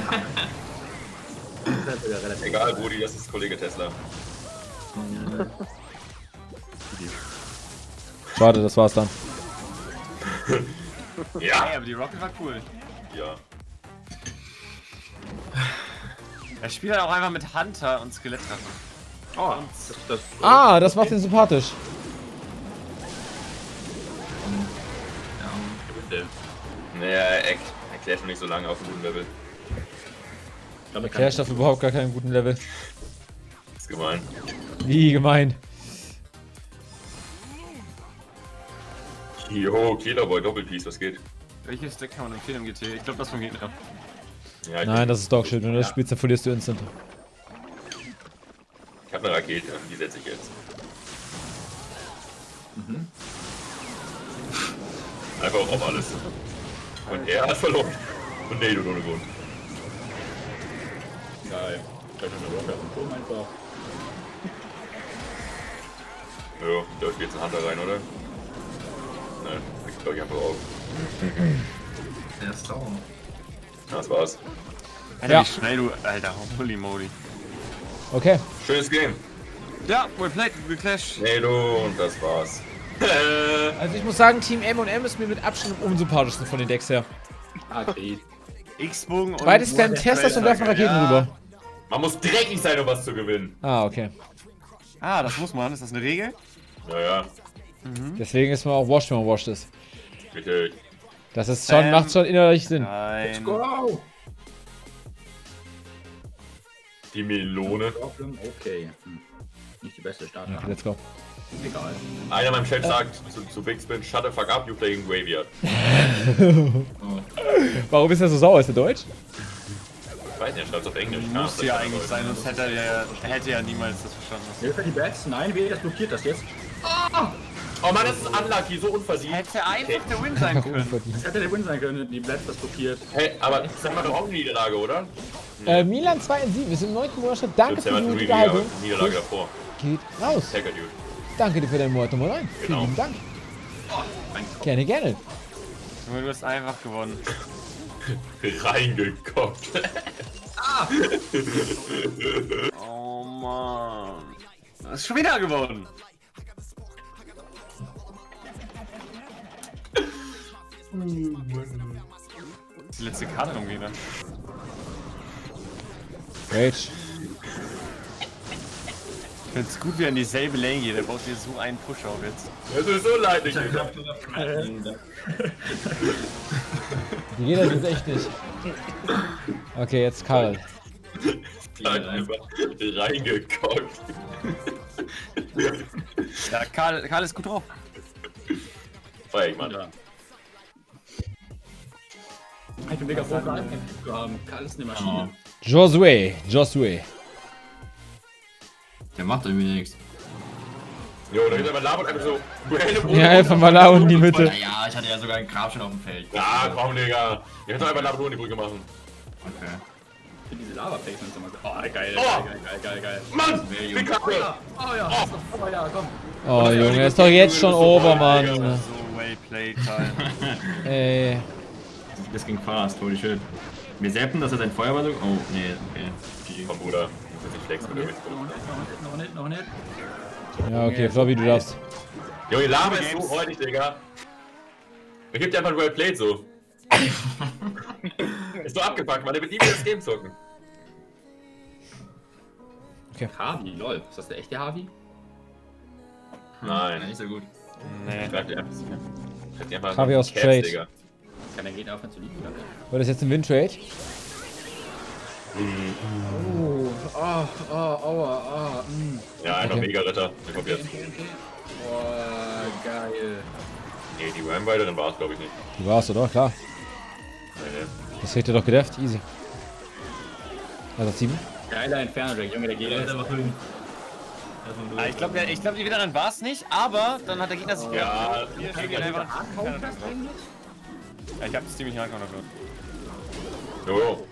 Speaker 3: Egal, Brudi, das ist Kollege Tesla.
Speaker 1: Schade, das war's dann. (laughs)
Speaker 3: Ja.
Speaker 2: Ey, aber die Rocket war cool.
Speaker 3: Ja.
Speaker 2: Er spielt halt auch einfach mit Hunter und Skelettdrachen.
Speaker 4: Oh, das, das,
Speaker 1: Ah, das macht ihn sympathisch.
Speaker 4: der,
Speaker 3: Naja, er erklärt schon nicht so lange auf dem guten Level.
Speaker 4: ich glaube, er kann
Speaker 1: Clash auf überhaupt gar keinen guten Level.
Speaker 3: ist gemein.
Speaker 1: Wie gemein.
Speaker 3: Jo, Kederboy, Doppelpiece, was geht?
Speaker 2: Welches Deck kann man empfehlen im GT? Ich glaube, das vom Gegner.
Speaker 3: Ja,
Speaker 1: Nein, das ist Dogshit. Wenn du das spielst, dann verlierst du instant.
Speaker 3: ich habe eine Rakete, die setze ich jetzt. Mhm. Einfach auf alles. Und er hat verloren. Und nee, du ohne Grund.
Speaker 4: Geil. Vielleicht eine Rocker auf dem Turm einfach.
Speaker 3: Ja, da ist jetzt ein Hunter rein, oder? Nein, ich glaube ich einfach auf.
Speaker 6: Der ist sauer.
Speaker 3: Ja, das war's.
Speaker 2: Alter,
Speaker 1: Ja.
Speaker 2: wie schnell du. Alter, holy moly.
Speaker 1: Okay.
Speaker 3: Schönes Game.
Speaker 2: Ja, well played, we clash.
Speaker 3: Nee, du, und das war's. (laughs)
Speaker 1: Also ich muss sagen, Team M und M ist mir mit Abstand am unsympathischsten von den Decks her.
Speaker 4: Krieg.
Speaker 2: X-Bogen und.
Speaker 1: Beides werden Teslas und werfen Raketen
Speaker 2: Ja.
Speaker 1: rüber.
Speaker 3: Man muss dreckig sein, um was zu gewinnen.
Speaker 1: Ah, okay.
Speaker 2: Ah, das muss man. Ist das eine Regel?
Speaker 3: Naja,
Speaker 1: Deswegen ist man auch washed, wenn man washed ist.
Speaker 3: richtig.
Speaker 1: Das ist schon,
Speaker 2: Ähm,
Speaker 1: macht schon innerlich Sinn.
Speaker 2: Nein.
Speaker 4: Go!
Speaker 3: Die Melone.
Speaker 4: Okay. Hm. Nicht die beste Starter.
Speaker 1: Okay, let's go.
Speaker 4: Egal.
Speaker 3: Einer meinem Chat sagt zu, zu Big Spin, shut the fuck up, you playing Graveyard. (laughs)
Speaker 1: Warum ist er so sauer? Ist er deutsch?
Speaker 3: Ich weiß nicht, er schreibt auf Englisch.
Speaker 2: Muss ja eigentlich sein, sonst hätte er ja, er hätte ja niemals das verstanden.
Speaker 4: Hilfe, die Bats? Nein, weh, das blockiert das jetzt.
Speaker 3: Oh Mann, das ist unlucky, so unverdient.
Speaker 2: Hätte einfach der Win sein (laughs) können.
Speaker 4: Das hätte der Win sein können, die Bats das blockiert.
Speaker 3: Hey, aber das ist doch auch eine Niederlage, oder?
Speaker 1: Äh, Milan 2 in 7 ist im 9. Monat. Danke für die
Speaker 3: eine
Speaker 1: gute
Speaker 3: Niederlage,
Speaker 1: Haltung.
Speaker 3: Niederlage davor.
Speaker 1: Geht raus.
Speaker 3: Hacker Dude.
Speaker 1: Danke dir für deinen Monat Nummer 9. Vielen
Speaker 3: Genau.
Speaker 1: lieben Dank.
Speaker 4: Mein Kopf.
Speaker 1: Gerne, gerne.
Speaker 2: Junge, Du hast einfach gewonnen. (laughs)
Speaker 3: Reingekockt. (laughs)
Speaker 2: Oh Mann. Du hast schon wieder gewonnen. Die letzte Karte irgendwie, ne?
Speaker 1: Rage.
Speaker 2: Ich find's gut, wie er in dieselbe Lane geht. Der baut dir so einen Push-Off jetzt.
Speaker 3: Das ist so leid, ich
Speaker 1: Die geht das jetzt echt nicht. Okay, jetzt Karl.
Speaker 3: einfach reingekockt.
Speaker 2: Ja, Karl, Karl ist gut drauf.
Speaker 3: Feier ich, Mann.
Speaker 4: Ja. Ich bin mega froh, zu haben. Ist eine Maschine.
Speaker 1: Josué. Josué.
Speaker 6: Der macht irgendwie nichts.
Speaker 3: Jo, da geht aber labert einfach so. (laughs)
Speaker 1: Ja, einfach mal unten in die Mitte.
Speaker 6: Naja, ich hatte ja sogar einen Grab schon auf dem Feld.
Speaker 3: Ja, komm, Digga. Ihr könnt doch einfach labert in die Brücke machen.
Speaker 6: Okay.
Speaker 4: Ich finde diese Lava-Placements immer so. Oh, geil,
Speaker 3: Oh.
Speaker 4: geil, geil, geil, geil.
Speaker 3: Mann!
Speaker 6: Junge?
Speaker 3: Kacke!
Speaker 4: Oh ja, oh, oh ja, komm.
Speaker 1: Oh Junge, ist doch jetzt schon over, Mann.
Speaker 2: So (laughs) well played, Karl.
Speaker 1: Ey.
Speaker 6: Das ging fast, holy shit. Wir zappen, dass er sein Feuerball so. Oh, nee, okay. GG.
Speaker 3: Komm, Bruder. Ich muss jetzt nicht flexen mit
Speaker 4: Noch nicht, noch nicht, noch nicht, noch nicht.
Speaker 1: Ja, okay, Flobby, du darfst.
Speaker 3: Junge, Lava ist so freudig, Digga. Er gibt dir einfach ein Well Played so. (laughs) ist so abgepackt, man. Der wird nie wieder das Game zocken.
Speaker 4: Harvey, lol. Ist das der echte Harvey?
Speaker 3: Nein.
Speaker 6: Nicht so gut.
Speaker 2: Nee.
Speaker 3: Schreib dir einfach. Schreib dir einfach
Speaker 1: Javi aus Trade.
Speaker 3: Digga.
Speaker 4: Kann der Gegner aufhören zu liegen? Oder?
Speaker 1: War das jetzt ein Win-Trade?
Speaker 4: Oh, oh, oh, aua, ah, mm.
Speaker 3: Ja, einfach
Speaker 1: Okay.
Speaker 3: mega Ritter. Der kommt jetzt.
Speaker 4: Boah, geil.
Speaker 3: Nee, die Ram Riderin war es, glaube ich, nicht.
Speaker 1: Du warst, oder? Klar.
Speaker 3: Nee, nee.
Speaker 1: Das hätte doch gedefft. Easy. Also 7.
Speaker 4: Geiler Inferno-Drag, Junge, der ist
Speaker 6: einfach hin.
Speaker 2: Ah, Ich glaube, ich glaub, die Wiederin war es nicht, aber dann hat der Gegner sich
Speaker 3: Ja,
Speaker 2: regeln einfach. Ja, ich hab das ziemlich angekommen dafür.
Speaker 3: Jojo.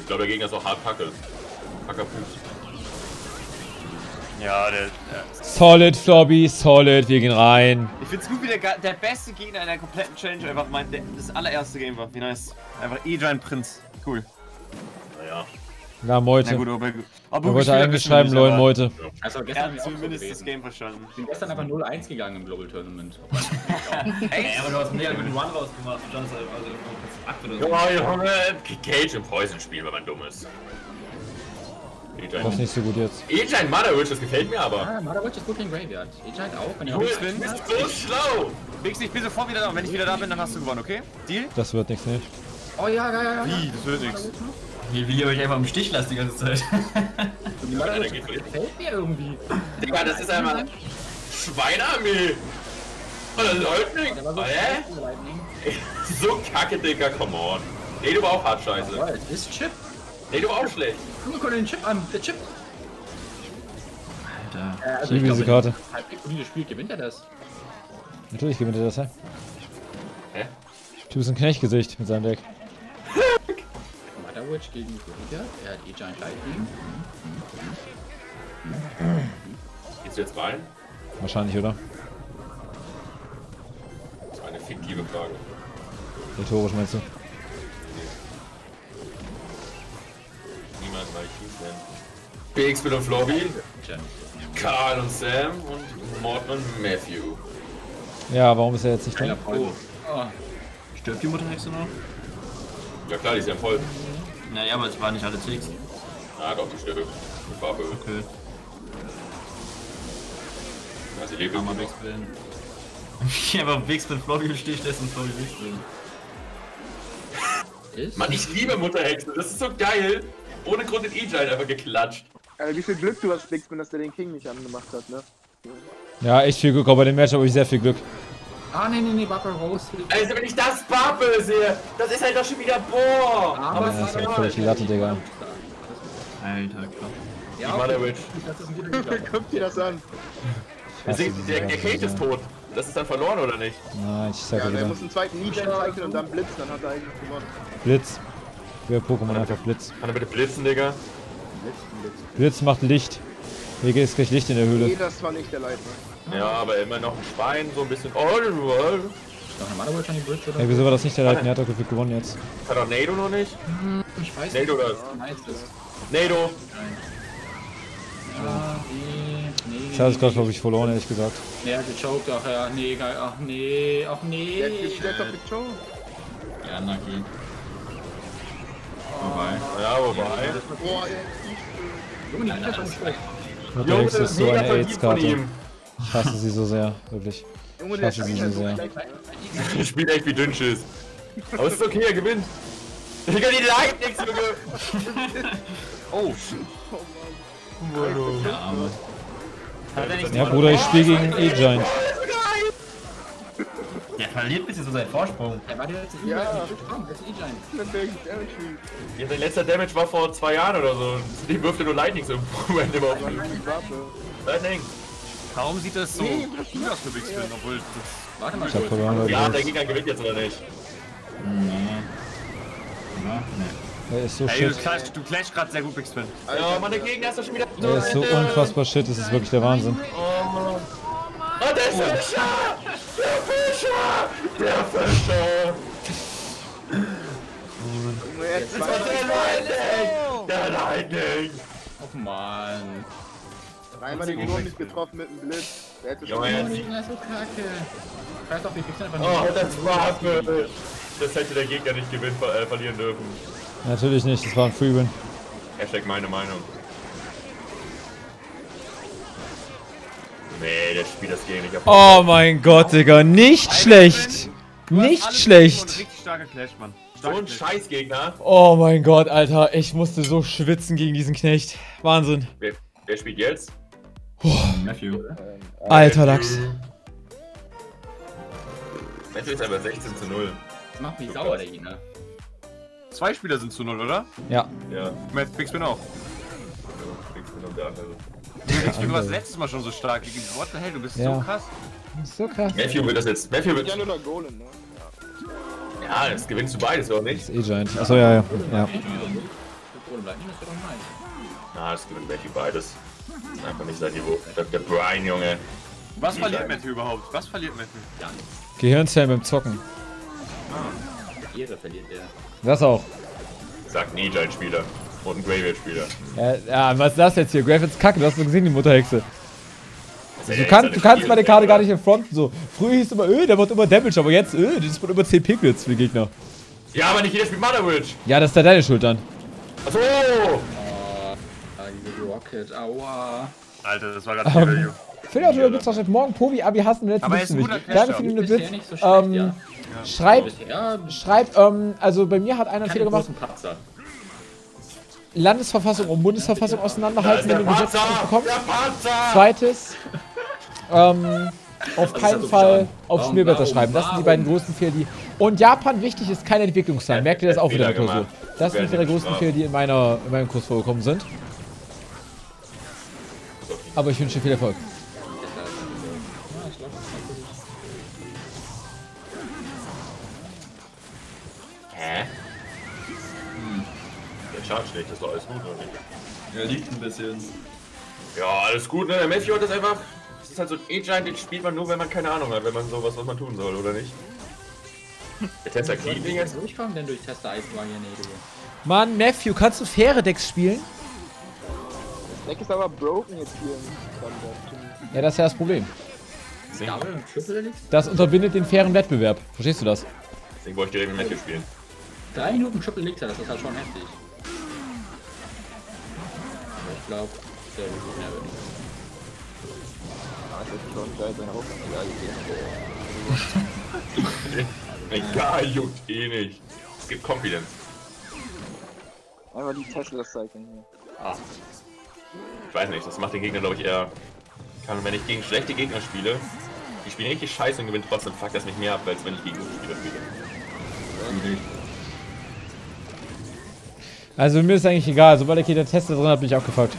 Speaker 3: Ich glaube, der Gegner ist auch hart Packe. Packer Fuß.
Speaker 2: Ja, der, der
Speaker 1: Solid, Flobby, solid. Wir gehen rein.
Speaker 2: Ich find's gut, wie der, der beste Gegner in der kompletten Challenge einfach mein, der, das allererste Game war. Wie nice. Einfach E-Giant Prinz. Cool.
Speaker 3: Naja.
Speaker 1: Ja,
Speaker 2: Na
Speaker 1: Meute.
Speaker 2: gut, aber, aber
Speaker 1: Er wollte eigentlich schreiben, LOL Meute.
Speaker 4: Also
Speaker 2: Er
Speaker 4: gestern ich auch so
Speaker 2: zumindest das. Game verstanden.
Speaker 4: Ich bin gestern einfach 0-1 gegangen im Global Tournament. (laughs)
Speaker 6: Ey, aber du hast mega guten Run rausgemacht. Du standest also Platz 8 oder so.
Speaker 3: Ja, Junge, Cage im Poison spielen, wenn man dumm ist.
Speaker 1: Das ist nicht so gut jetzt.
Speaker 3: E-Giant Mother Witch, das gefällt mir aber.
Speaker 4: Ah, Mother Witch ist gut gegen Graveyard. E-Giant auch, wenn
Speaker 3: Cool,
Speaker 4: auch
Speaker 3: du bist so schlau.
Speaker 2: Wix, ich bin sofort wieder da. Und wenn ich wieder da bin, dann hast du gewonnen, okay? Deal?
Speaker 1: Das wird nichts, nicht.
Speaker 4: Oh ja, ja, ja, ja.
Speaker 2: Wie? Das wird nichts.
Speaker 6: Wie, wie ihr euch einfach im Stich lasst die ganze Zeit.
Speaker 4: Die Mother Witch gefällt mir irgendwie.
Speaker 3: Digga, das ist einmal Schweinearmee. Und das läuft nicht.
Speaker 4: Der war so Lightning. (laughs)
Speaker 3: So kacke, Digga, come on. Nee, du war auch hart scheiße.
Speaker 4: Oh, es ist Chip.
Speaker 3: Nee, du war auch schlecht.
Speaker 4: Guck mal den Chip an. Der Chip.
Speaker 6: Alter.
Speaker 4: Äh, also
Speaker 1: Ich liebe diese Karte.
Speaker 4: Halbwegs spielt, gewinnt er das.
Speaker 1: Natürlich gewinnt er das, hä?
Speaker 3: Hä?
Speaker 1: Du bist ein Knechtgesicht mit seinem Deck. (laughs)
Speaker 4: Mother Witch gegen Graveyard. Er hat E-Giant Lightning.
Speaker 3: Gehst du jetzt rein?
Speaker 1: Wahrscheinlich, oder?
Speaker 3: Das war eine fiktive Frage.
Speaker 1: Rhetorisch meinst du?
Speaker 3: Niemand weiß ich nennen. BX mit und
Speaker 4: Gem.
Speaker 3: Karl und Sam und Morten und Matthew.
Speaker 1: Ja, warum ist er jetzt nicht drin?
Speaker 4: Poison. Oh.
Speaker 6: Stirbt die Mutterhexe noch?
Speaker 3: Ja klar, die ist ja voll.
Speaker 6: Naja, aber es waren nicht alle Ticks.
Speaker 3: Ah, doch, die stirbt. Die Farbe.
Speaker 6: Okay.
Speaker 3: Ja, sie lebt
Speaker 6: Kann
Speaker 3: immer noch.
Speaker 6: wegspillen. Wie einfach Wix mit Floppy im Stich lässt und Floppy wegspillen.
Speaker 4: Ist?
Speaker 3: Mann, ich liebe Mutterhexe. Das ist so geil. Ohne Grund in E-Giant einfach geklatscht.
Speaker 5: Alter, wie viel Glück du hast, Bixman, dass der den King nicht angemacht hat, ne?
Speaker 1: Ja, echt viel Glück, aber bei dem Match habe ich sehr viel Glück.
Speaker 4: Ah, nee, nee, nee, Bubble Rose.
Speaker 3: Also, wenn ich das Bubble sehe, das ist halt doch schon wieder boah.
Speaker 4: Aber
Speaker 1: Ja, das ist halt völlig die Latte, Digga.
Speaker 6: Alter, klar.
Speaker 4: Ja,
Speaker 3: Die Mother Witch.
Speaker 4: Das ist ein (laughs) guter Spieler.
Speaker 5: Guck dir das an.
Speaker 3: Der, der, der Kate ist tot. Das ist dann verloren, oder nicht?
Speaker 1: Nein, ich sag
Speaker 5: Ja,
Speaker 1: ja
Speaker 5: der
Speaker 1: wieder.
Speaker 5: muss einen zweiten Nietzsche zeichnen und dann Blitz, dann hat er eigentlich gewonnen.
Speaker 1: Blitz. Für Pokémon einfach Blitz.
Speaker 3: Kann er bitte blitzen, Digga?
Speaker 1: Blitz macht Licht. Hier ist gleich Licht in der
Speaker 5: Nee,
Speaker 1: Höhle.
Speaker 5: das war nicht der Leiter.
Speaker 3: Ja, aber immer noch ein Schwein, so ein bisschen. Oh,
Speaker 4: Noch eine Witch an die Bridge oder
Speaker 1: Ey, wieso war das nicht der Leiten? Der hat doch gefühlt gewonnen jetzt.
Speaker 3: Hat er Nado noch nicht?
Speaker 4: Ich weiß
Speaker 3: Nado
Speaker 4: nicht.
Speaker 3: oder?
Speaker 4: Nice ist.
Speaker 3: Nado!
Speaker 4: Ja, nee, nee.
Speaker 1: Ich habe es gerade, glaube ich, verloren, ehrlich gesagt.
Speaker 4: Nee, er hat gechoked, ach ja, nee, geil, ach nee, ach nee.
Speaker 5: Der hat gestellt auf die Show.
Speaker 6: Ja, Naki. Vorbei.
Speaker 3: Ja, wobei.
Speaker 5: Boah, ey.
Speaker 4: Junge, die Ninja ist
Speaker 1: so
Speaker 3: mega
Speaker 1: eine AIDS-Karte. Ich hasse sie so sehr, wirklich.
Speaker 5: Junge,
Speaker 1: Ich
Speaker 5: der
Speaker 1: hasse sie so
Speaker 5: halt so
Speaker 1: sehr.
Speaker 3: Der spielt echt wie Dünnschiss. Aber es ist okay, er gewinnt. Digga, die Lightnings, Junge! (laughs) Oh,
Speaker 6: Der Arme.
Speaker 3: hat er nicht
Speaker 1: Ja, Bruder, ich spiele gegen E-Giant.
Speaker 6: Der verliert ein bisschen so seinen Vorsprung.
Speaker 4: Er war der letzte
Speaker 5: Ja.
Speaker 4: E-Giant.
Speaker 5: Spielt.
Speaker 3: Ja, sein letzter Damage war vor zwei Jahren oder so. Die wirft er nur im
Speaker 5: Aber
Speaker 3: ihn.
Speaker 5: nein, die Waffe.
Speaker 3: Lightning.
Speaker 2: Kaum sieht das so
Speaker 5: Nee,
Speaker 2: gut aus für Big Spin, obwohl das
Speaker 4: Warte mal
Speaker 1: Ich hab
Speaker 4: kurz.
Speaker 1: verloren,
Speaker 3: Ja, der Gegner gewinnt jetzt oder nicht?
Speaker 6: Nee. Ja, nee.
Speaker 1: Er ist so
Speaker 2: Ey, du
Speaker 1: shit.
Speaker 2: clash, du clash gerade sehr gut, Big Spin.
Speaker 3: Ja, der Gegner ist doch schon wieder
Speaker 1: Er ist so unfassbar shit, das ist wirklich der Wahnsinn.
Speaker 3: Oh, der Fischer! Der Fischer! Der Fischer!
Speaker 5: Er hat
Speaker 3: Das
Speaker 5: zwei
Speaker 3: war der Lightning! Der Lightning!
Speaker 4: Oh Mann.
Speaker 5: Einmal den Wurm nicht getroffen mit dem Blitz. Der hätte schon
Speaker 3: Junge,
Speaker 4: Oh, die so kacke. Ich weiß doch, wir kriegen einfach
Speaker 3: Oh,
Speaker 4: nicht.
Speaker 3: das Waffe! Das hätte der Gegner nicht gewinnen, äh, verlieren dürfen.
Speaker 1: Natürlich nicht, das war ein Free-Win.
Speaker 3: Hashtag meine Meinung. Nee, der spielt das Game nicht auf.
Speaker 1: Oh mein Gott, Digga, nicht schlecht.
Speaker 2: Du hast
Speaker 1: Nicht schlecht.
Speaker 2: schon Richtig starker Clash, Mann.
Speaker 3: So ein. Scheißgegner.
Speaker 1: Oh mein Gott, Alter, ich musste so schwitzen gegen diesen Knecht. Wahnsinn.
Speaker 3: Wer, wer spielt jetzt?
Speaker 6: Matthew.
Speaker 1: Alter Lachs.
Speaker 3: Matthew ist aber 16 zu 0.
Speaker 4: Das macht mich sauer, der Gegner.
Speaker 2: Zwei Spieler sind zu null, oder?
Speaker 1: Ja,
Speaker 3: Ja,
Speaker 2: Matt Big Spin auch.
Speaker 3: kriegst du noch der andere.
Speaker 2: Big Spin, du warst letztes Mal schon so stark gegen What the hell, du bist
Speaker 1: Ja.
Speaker 2: so krass.
Speaker 1: so krass.
Speaker 3: Matthew wird das jetzt. Matthew wird.
Speaker 5: Jan oder Golem, ne?
Speaker 3: Ja, das gewinnst du beides, oder nicht?
Speaker 1: Das ist E-Giant. Achso, ja, ja. ja.
Speaker 4: Nice.
Speaker 3: Na, das gewinnt Matthew beides. Ist einfach nicht sein Niveau. Der, der Brian, Junge.
Speaker 2: Was verliert Matthew überhaupt? Was verliert Matthew?
Speaker 4: Gar nicht.
Speaker 1: Gehirnzellen beim Zocken.
Speaker 4: Ehre verliert er.
Speaker 1: Das auch.
Speaker 3: Sagt ein E-Giant-Spieler. Und ein Graveyard-Spieler.
Speaker 1: Ja, ja, was ist das jetzt hier? Grafits Kacke, du hast nur gesehen, die Mutterhexe.
Speaker 3: Das
Speaker 1: Du kannst, du kannst meine Karte gar nicht fronten, so. Früher hieß es immer, öh, der macht immer Damage, aber jetzt, öh, das wird immer 10 Piglets für Gegner.
Speaker 3: Ja, aber nicht jeder spielt Mother Witch.
Speaker 1: Ja, das ist ja deine Schuld dann.
Speaker 3: Achso!
Speaker 4: Rocket, aua.
Speaker 2: Alter, das war gerade ein Video.
Speaker 1: Phil hat über Mittag morgen Pobi, Abi hassen wir letzten
Speaker 2: ein
Speaker 1: nicht. Danke für den Witz.
Speaker 4: so schlecht,
Speaker 1: Ähm,
Speaker 4: ja.
Speaker 1: schreib,
Speaker 4: Bisher
Speaker 1: schreib, ähm, also bei mir hat einer einen Fehler gemacht. Landesverfassung und Bundesverfassung auseinanderhalten,
Speaker 3: der
Speaker 1: wenn du Gesetz bekommst.
Speaker 3: Der Panzer!
Speaker 1: Zweites, ähm, auf
Speaker 4: ist
Speaker 1: keinen
Speaker 4: so
Speaker 1: Fall auf Schmierwetter schreiben. Das sind die beiden größten Fehler, die. Und Japan, wichtig ist kein Entwicklungsland. Merkt ihr das auch wieder in der Klausur. Das sind die
Speaker 3: nicht
Speaker 1: größten. Fehler, die in, meiner, in meinem Kurs vorgekommen sind. Aber ich wünsche dir viel Erfolg.
Speaker 3: Hä? Hm. Der Chart schlecht, ist doch alles gut, oder nicht?
Speaker 6: Er liegt ein bisschen.
Speaker 3: Ja, alles gut, ne? Der Matthew hat das einfach. Das ist halt so ein E-Giant, den spielt man nur, wenn man keine Ahnung hat, wenn man sowas, was man tun soll, oder nicht? (laughs) Der Tesla
Speaker 4: Wie
Speaker 3: Clean Ding jetzt?
Speaker 4: durchkommen denn durch Tester Eiswagen hier nicht?
Speaker 1: Mann, Matthew, kannst du faire Decks spielen?
Speaker 5: Deck ist aber broken jetzt hier im.
Speaker 1: Ja, das ist ja das Problem. Das unterbindet den fairen Wettbewerb. Verstehst du das?
Speaker 3: Deswegen wollte ich direkt mit Matthew spielen.
Speaker 4: Drei Minuten Triple Elixir, das ist halt schon heftig. Aber ich glaube, der wird gut mehr werden.
Speaker 5: Das ist schon geil, seine Hoffnung. Ja, (laughs)
Speaker 3: Egal, juckt eh nicht. Es gibt Confidence.
Speaker 5: Einfach die zeigen hier.
Speaker 3: Ah. Ich weiß nicht, das macht den Gegner, glaube ich, eher. Kann, wenn ich gegen schlechte Gegner spiele, die spielen richtig scheiße und gewinnen trotzdem, fuck das nicht mehr ab, als wenn ich gegen gute Spieler spiele.
Speaker 1: Also mir ist eigentlich egal, sobald ich hier den Tester drin habe, bin ich abgefuckt.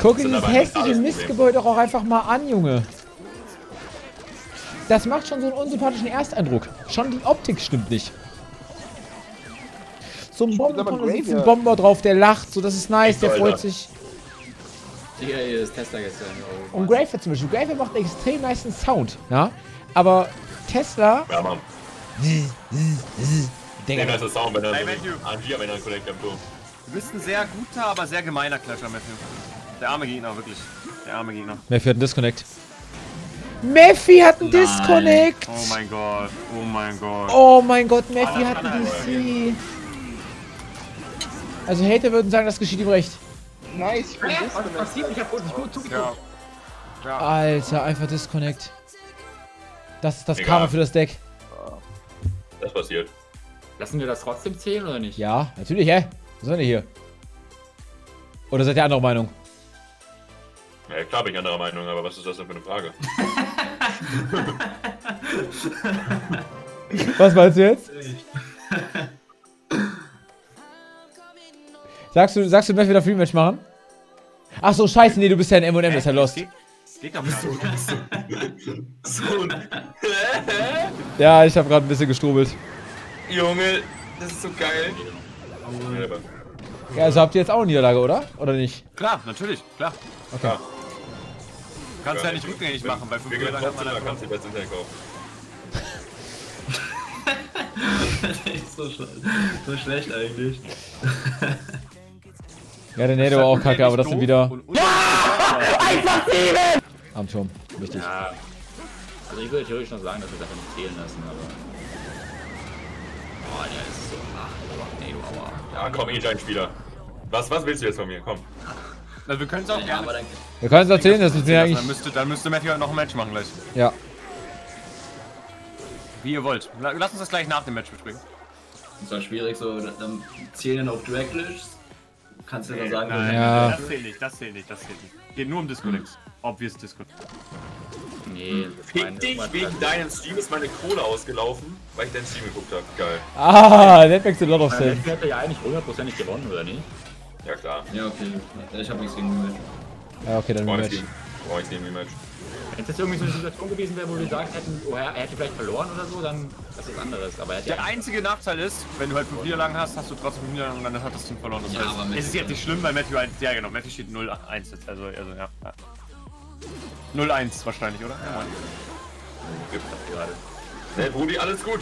Speaker 1: Guck dir dieses hässliche Mistgebäude doch auch einfach mal an, Junge. Das macht schon so einen unsympathischen Ersteindruck. Schon die Optik stimmt nicht. So ein
Speaker 5: aber
Speaker 1: Bomber, da sitzt ein. Bomber drauf, der lacht, so das ist nice, der freut sich.
Speaker 4: Digga, hier ist Tester gestern. Oh,
Speaker 1: Und Grafer zum Beispiel, Grafer macht einen extrem nice Sound, ja. Aber Tesla,
Speaker 3: Ja, Mann.
Speaker 1: Digga,
Speaker 3: Nee, das ist Sound, wenn er
Speaker 2: Matthew.
Speaker 3: Angier, wenn er einen Connect am Turm.
Speaker 2: Du bist ein sehr guter, aber sehr gemeiner Clasher, Matthew. Der arme Gegner, wirklich. Der arme Gegner.
Speaker 1: Mephi hat einen Disconnect. Mephi hat einen Disconnect!
Speaker 2: Oh mein Gott, oh mein Gott.
Speaker 1: Oh mein Gott, Mephi hat einen DC. Also Hater würden sagen, das geschieht ihm recht.
Speaker 5: Nice, ich bin
Speaker 4: Was
Speaker 5: Disconnect.
Speaker 4: passiert? Ich hab nicht gut zugeguckt.
Speaker 2: Ja.
Speaker 1: Alter, einfach Disconnect. Das ist das
Speaker 3: Egal.
Speaker 1: Karma für das Deck.
Speaker 3: Das passiert.
Speaker 4: Lassen wir das trotzdem zählen oder nicht?
Speaker 1: Ja, natürlich, hä? Was seid ihr hier? Oder seid ihr anderer Meinung?
Speaker 3: Ja, klar bin ich anderer Meinung, aber was ist das denn für eine Frage? (laughs)
Speaker 1: Was meinst du jetzt? Sagst du, sagst du, Mephi wieder Rematch machen? Ach so, scheiße, nee, du bist ja ein M&M, das ist ja lost.
Speaker 2: Geht, geht doch nicht.
Speaker 3: So ein.
Speaker 1: Ja, ich habe gerade ein bisschen gestrubelt.
Speaker 3: Junge, das ist so geil.
Speaker 1: Ja, also habt ihr jetzt auch eine Niederlage, oder? Oder nicht?
Speaker 2: Klar, natürlich, klar.
Speaker 1: Okay.
Speaker 2: Du kannst ja, nicht rückgängig machen, weil fünf
Speaker 3: Wir
Speaker 2: Jahre
Speaker 3: gehen
Speaker 2: lang hat man
Speaker 3: trotzdem, da
Speaker 2: einfach...
Speaker 3: kannst du die Best Intel kaufen.
Speaker 6: Echt (laughs) so, schle so schlecht eigentlich.
Speaker 1: Ja, der Nado war auch kacke, aber das sind wieder
Speaker 2: Und- und-
Speaker 1: am Turm. Wichtig.
Speaker 4: Ja. Also ich würde theoretisch noch sagen, dass wir das einfach nicht zählen lassen, aber. Oh, der ist so. Ach, du aua.
Speaker 3: Ja, komm, E-Giant-Spieler. Was, was willst du jetzt von mir? Komm.
Speaker 2: Also wir können es auch
Speaker 4: Ja,
Speaker 2: gerne...
Speaker 4: aber dann.
Speaker 1: Wir können es erzählen, das ist
Speaker 2: Dann
Speaker 1: eigentlich.
Speaker 2: müsste, dann müsste Matthew halt noch ein Match machen gleich.
Speaker 1: Ja.
Speaker 2: Wie ihr wollt. La- Lass uns das gleich nach dem Match besprechen.
Speaker 6: Das war schwierig, so dann zählen auf Draglish. Kannst du ja sagen,
Speaker 2: Nein,
Speaker 1: Ja.
Speaker 2: das zählt nicht, das zählt nicht, das zählt nicht. Geht nur um Discodex. Obvious Disco.
Speaker 4: Nee,
Speaker 3: Fick dich, wegen deinem Stream ist meine Kohle ausgelaufen, weil ich deinen Stream geguckt habe. Geil.
Speaker 1: Ah, that makes a lot of
Speaker 4: Der
Speaker 1: sense.
Speaker 4: hätte ja eigentlich hundertprozentig gewonnen, oder nicht?
Speaker 3: Ja, klar.
Speaker 6: Ja, okay. Ich hab nichts gegen den Match.
Speaker 1: Ja, okay, dann Rematch.
Speaker 3: ich Brauche ich den Rematch.
Speaker 4: Wenn es jetzt irgendwie so eine Situation gewesen wäre, wo wir gesagt hätten, oh, er, er hätte vielleicht verloren oder so, dann das ist was anderes. Aber er hätte
Speaker 2: Der
Speaker 4: ja
Speaker 2: einzige Nachteil ist, wenn du halt fünf Niederlagen hast, hast du trotzdem fünf Niederlagen und dann hat das Team verloren. Das
Speaker 6: Ja,
Speaker 2: heißt,
Speaker 6: aber
Speaker 2: es ist jetzt nicht schlimm, weil Matthew 1, ja genau, Matthew steht 0-1 jetzt, also, also ja. ja. 0-1 wahrscheinlich, oder? Ja. moin.
Speaker 3: Hey, Brudi, alles gut.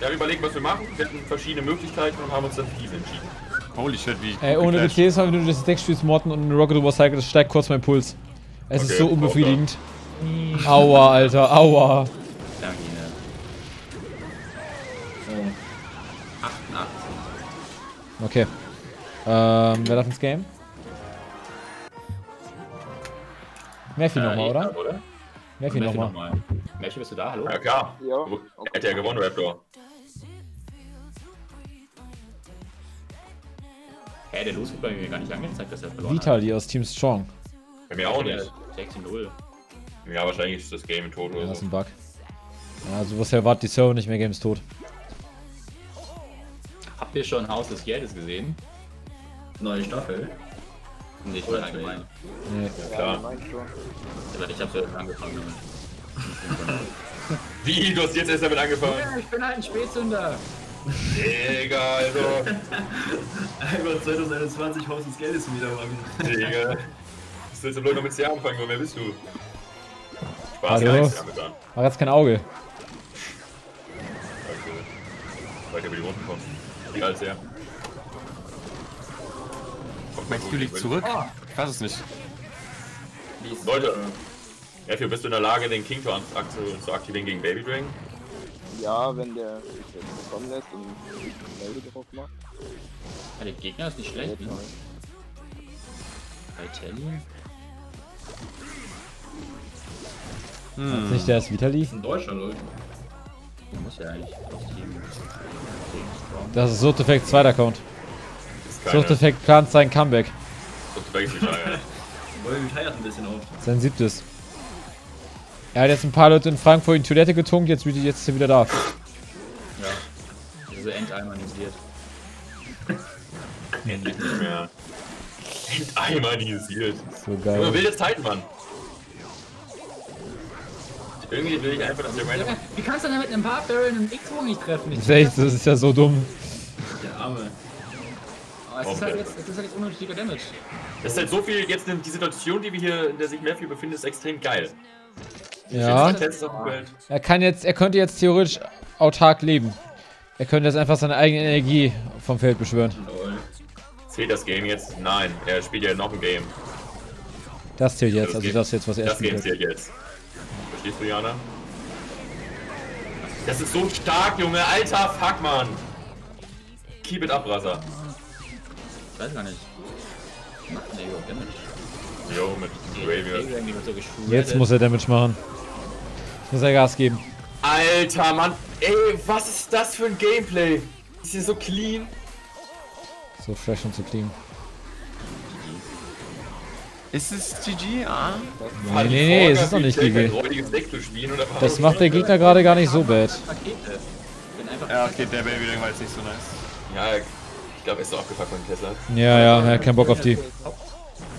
Speaker 3: Wir haben überlegt, was wir machen. Wir hatten verschiedene Möglichkeiten und haben uns dann für diese entschieden.
Speaker 2: Holy shit, wie.
Speaker 1: Ey, ohne
Speaker 2: geclasht.
Speaker 1: Witz, wenn du das Deck spielst, Morten und eine Rocket Overcycle, das steigt kurz mein Puls. Es ist
Speaker 3: Okay,
Speaker 1: so
Speaker 3: auch
Speaker 1: unbefriedigend. Aua, Alter, aua.
Speaker 4: Danke, Oh. 88.
Speaker 1: Okay. Ähm, wer darf ins Game? Murphy
Speaker 3: Äh,
Speaker 1: nochmal, oder?
Speaker 3: oder?
Speaker 1: Murphy nochmal.
Speaker 4: nochmal. Melchi, bist du da? Hallo?
Speaker 3: Ja, klar.
Speaker 5: Ja.
Speaker 3: Du- Hätte ja gewonnen, Raptor.
Speaker 4: Hä, der Los wird bei mir gar nicht angezeigt, dass er verloren
Speaker 1: Vitali aus Team Strong.
Speaker 3: Bei mir auch nicht.
Speaker 4: 6-0.
Speaker 3: Ja, wahrscheinlich ist das Game tot
Speaker 1: Ja,
Speaker 3: oder
Speaker 1: das ist
Speaker 3: so.
Speaker 1: ein Bug. Ja, sowas erwartet die Server nicht mehr, Game ist tot.
Speaker 4: Habt ihr schon Haus des Geldes gesehen?
Speaker 6: Neue Staffel.
Speaker 4: Nicht mal allgemein.
Speaker 1: Nee.
Speaker 3: Klar.
Speaker 5: Ja, schon.
Speaker 4: Aber ich hab's jetzt angefangen damit.
Speaker 3: Wie? Du hast jetzt erst damit angefangen?
Speaker 4: Ja, ich bin halt ein Spätzünder.
Speaker 3: Digga, also. (laughs)
Speaker 6: Einfach 2021 Haus des Geldes wieder machen.
Speaker 3: Digga. Was willst du bloß noch mit C anfangen? Wer bist du? Spaß,
Speaker 1: Hallo? Mach jetzt kein Auge.
Speaker 3: Danke. Weiter über die Runden kommen. Wie alt ist er? Kommt
Speaker 2: Meinst du liegt zurück? Ich weiß es nicht.
Speaker 3: Leute, Matthew, bist du in der Lage, den King zu, zu, aktivieren gegen Baby Dragon?
Speaker 5: Ja, wenn der sich jetzt kommen lässt und Meldung drauf macht.
Speaker 4: Ja, der Gegner ist nicht schlecht, ne? Bei Telly?
Speaker 1: Ist nicht der ist Vitali?
Speaker 6: Ein Deutscher, Leute.
Speaker 4: Der muss ja eigentlich.
Speaker 1: Das ist Suchteffekt, zweiter Account.
Speaker 3: Ist keine.
Speaker 1: Suchteffekt plant sein Comeback.
Speaker 3: Das vergisst (laughs) die Frage.
Speaker 6: Wollen retired ein bisschen oft.
Speaker 1: Sein siebtes. Er hat jetzt ein paar Leute in Frankfurt in die Toilette getunkt, jetzt, wieder- jetzt ist er wieder da.
Speaker 4: Ja. Also entalmanisiert.
Speaker 3: Endlich nicht mehr. Enteimanisiert.
Speaker 1: So geil.
Speaker 3: wilde Zeit, Mann. Irgendwie will ich einfach, dass der random.
Speaker 4: Ja, wie kannst du denn mit einem Barbarrel einen X-Wing nicht treffen?
Speaker 1: Das ist, echt, das ist ja so dumm.
Speaker 6: Der Arme.
Speaker 4: Aber es ist halt jetzt, es ist halt jetzt unnötiger Damage.
Speaker 3: Das ist halt so viel, jetzt die Situation, die wir hier, in der sich Matthew befindet, ist extrem geil.
Speaker 1: Ja. Er kann jetzt, er könnte jetzt theoretisch autark leben. Er könnte jetzt einfach seine eigene Energie vom Feld beschwören.
Speaker 6: Lol.
Speaker 3: Zählt das Game jetzt? Nein, er spielt ja noch ein Game.
Speaker 1: Das zählt jetzt,
Speaker 3: Das
Speaker 1: also das jetzt, was er
Speaker 3: Das Game
Speaker 1: spielt.
Speaker 3: zählt jetzt. Verstehst du, Jana? Das ist so stark, Junge. Alter, fuck, Mann. Keep it up, Brother.
Speaker 4: Ich weiß gar nicht. Macht überhaupt Damage?
Speaker 3: Jo, mit Graveyard.
Speaker 1: Jetzt muss er Damage machen. Jetzt muss er Gas geben.
Speaker 3: Alter, Mann. Ey, was ist das für ein Gameplay? Ist hier so clean?
Speaker 1: So fresh und so clean.
Speaker 2: Ist es GG? Ah.
Speaker 1: Nee, nee, nee, es ist noch nicht GG. Das macht der Gegner gerade gar nicht so bad.
Speaker 2: Ja, okay, der Baby war jetzt nicht so nice.
Speaker 3: Ja, ich glaube, er ist so abgefuckt von Tesla.
Speaker 1: Ja, ja, er hat keinen Bock auf die.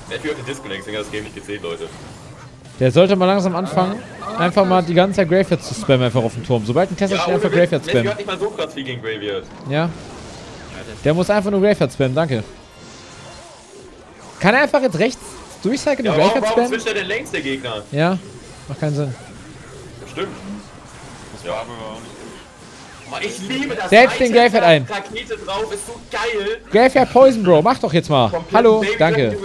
Speaker 3: Matthew hat den Disconnect, deswegen hat das Game nicht gezählt, Leute.
Speaker 1: Der sollte mal langsam anfangen, einfach mal die ganze Zeit Graveyard zu spammen einfach auf dem Turm. Sobald ein Tesla steht, einfach Graveyard spammen.
Speaker 3: hat nicht mal so krass viel gegen Graveyard.
Speaker 1: Ja. Der muss einfach nur Graveyard spammen, danke. Kann er einfach jetzt rechts durchcyclen
Speaker 3: Ja,
Speaker 1: und
Speaker 3: warum,
Speaker 1: Graveyard
Speaker 3: warum
Speaker 1: spammen?
Speaker 3: switcht er denn längst, der Gegner?
Speaker 1: Ja, macht keinen Sinn.
Speaker 3: Stimmt.
Speaker 2: Das war aber auch nicht gut.
Speaker 3: Oh, ich liebe das.
Speaker 1: Setz den Graveyard ein.
Speaker 3: Rakete drauf, ist so geil.
Speaker 1: Graveyard Poison, Bro, mach doch jetzt mal.
Speaker 3: Komplett
Speaker 1: Hallo, danke.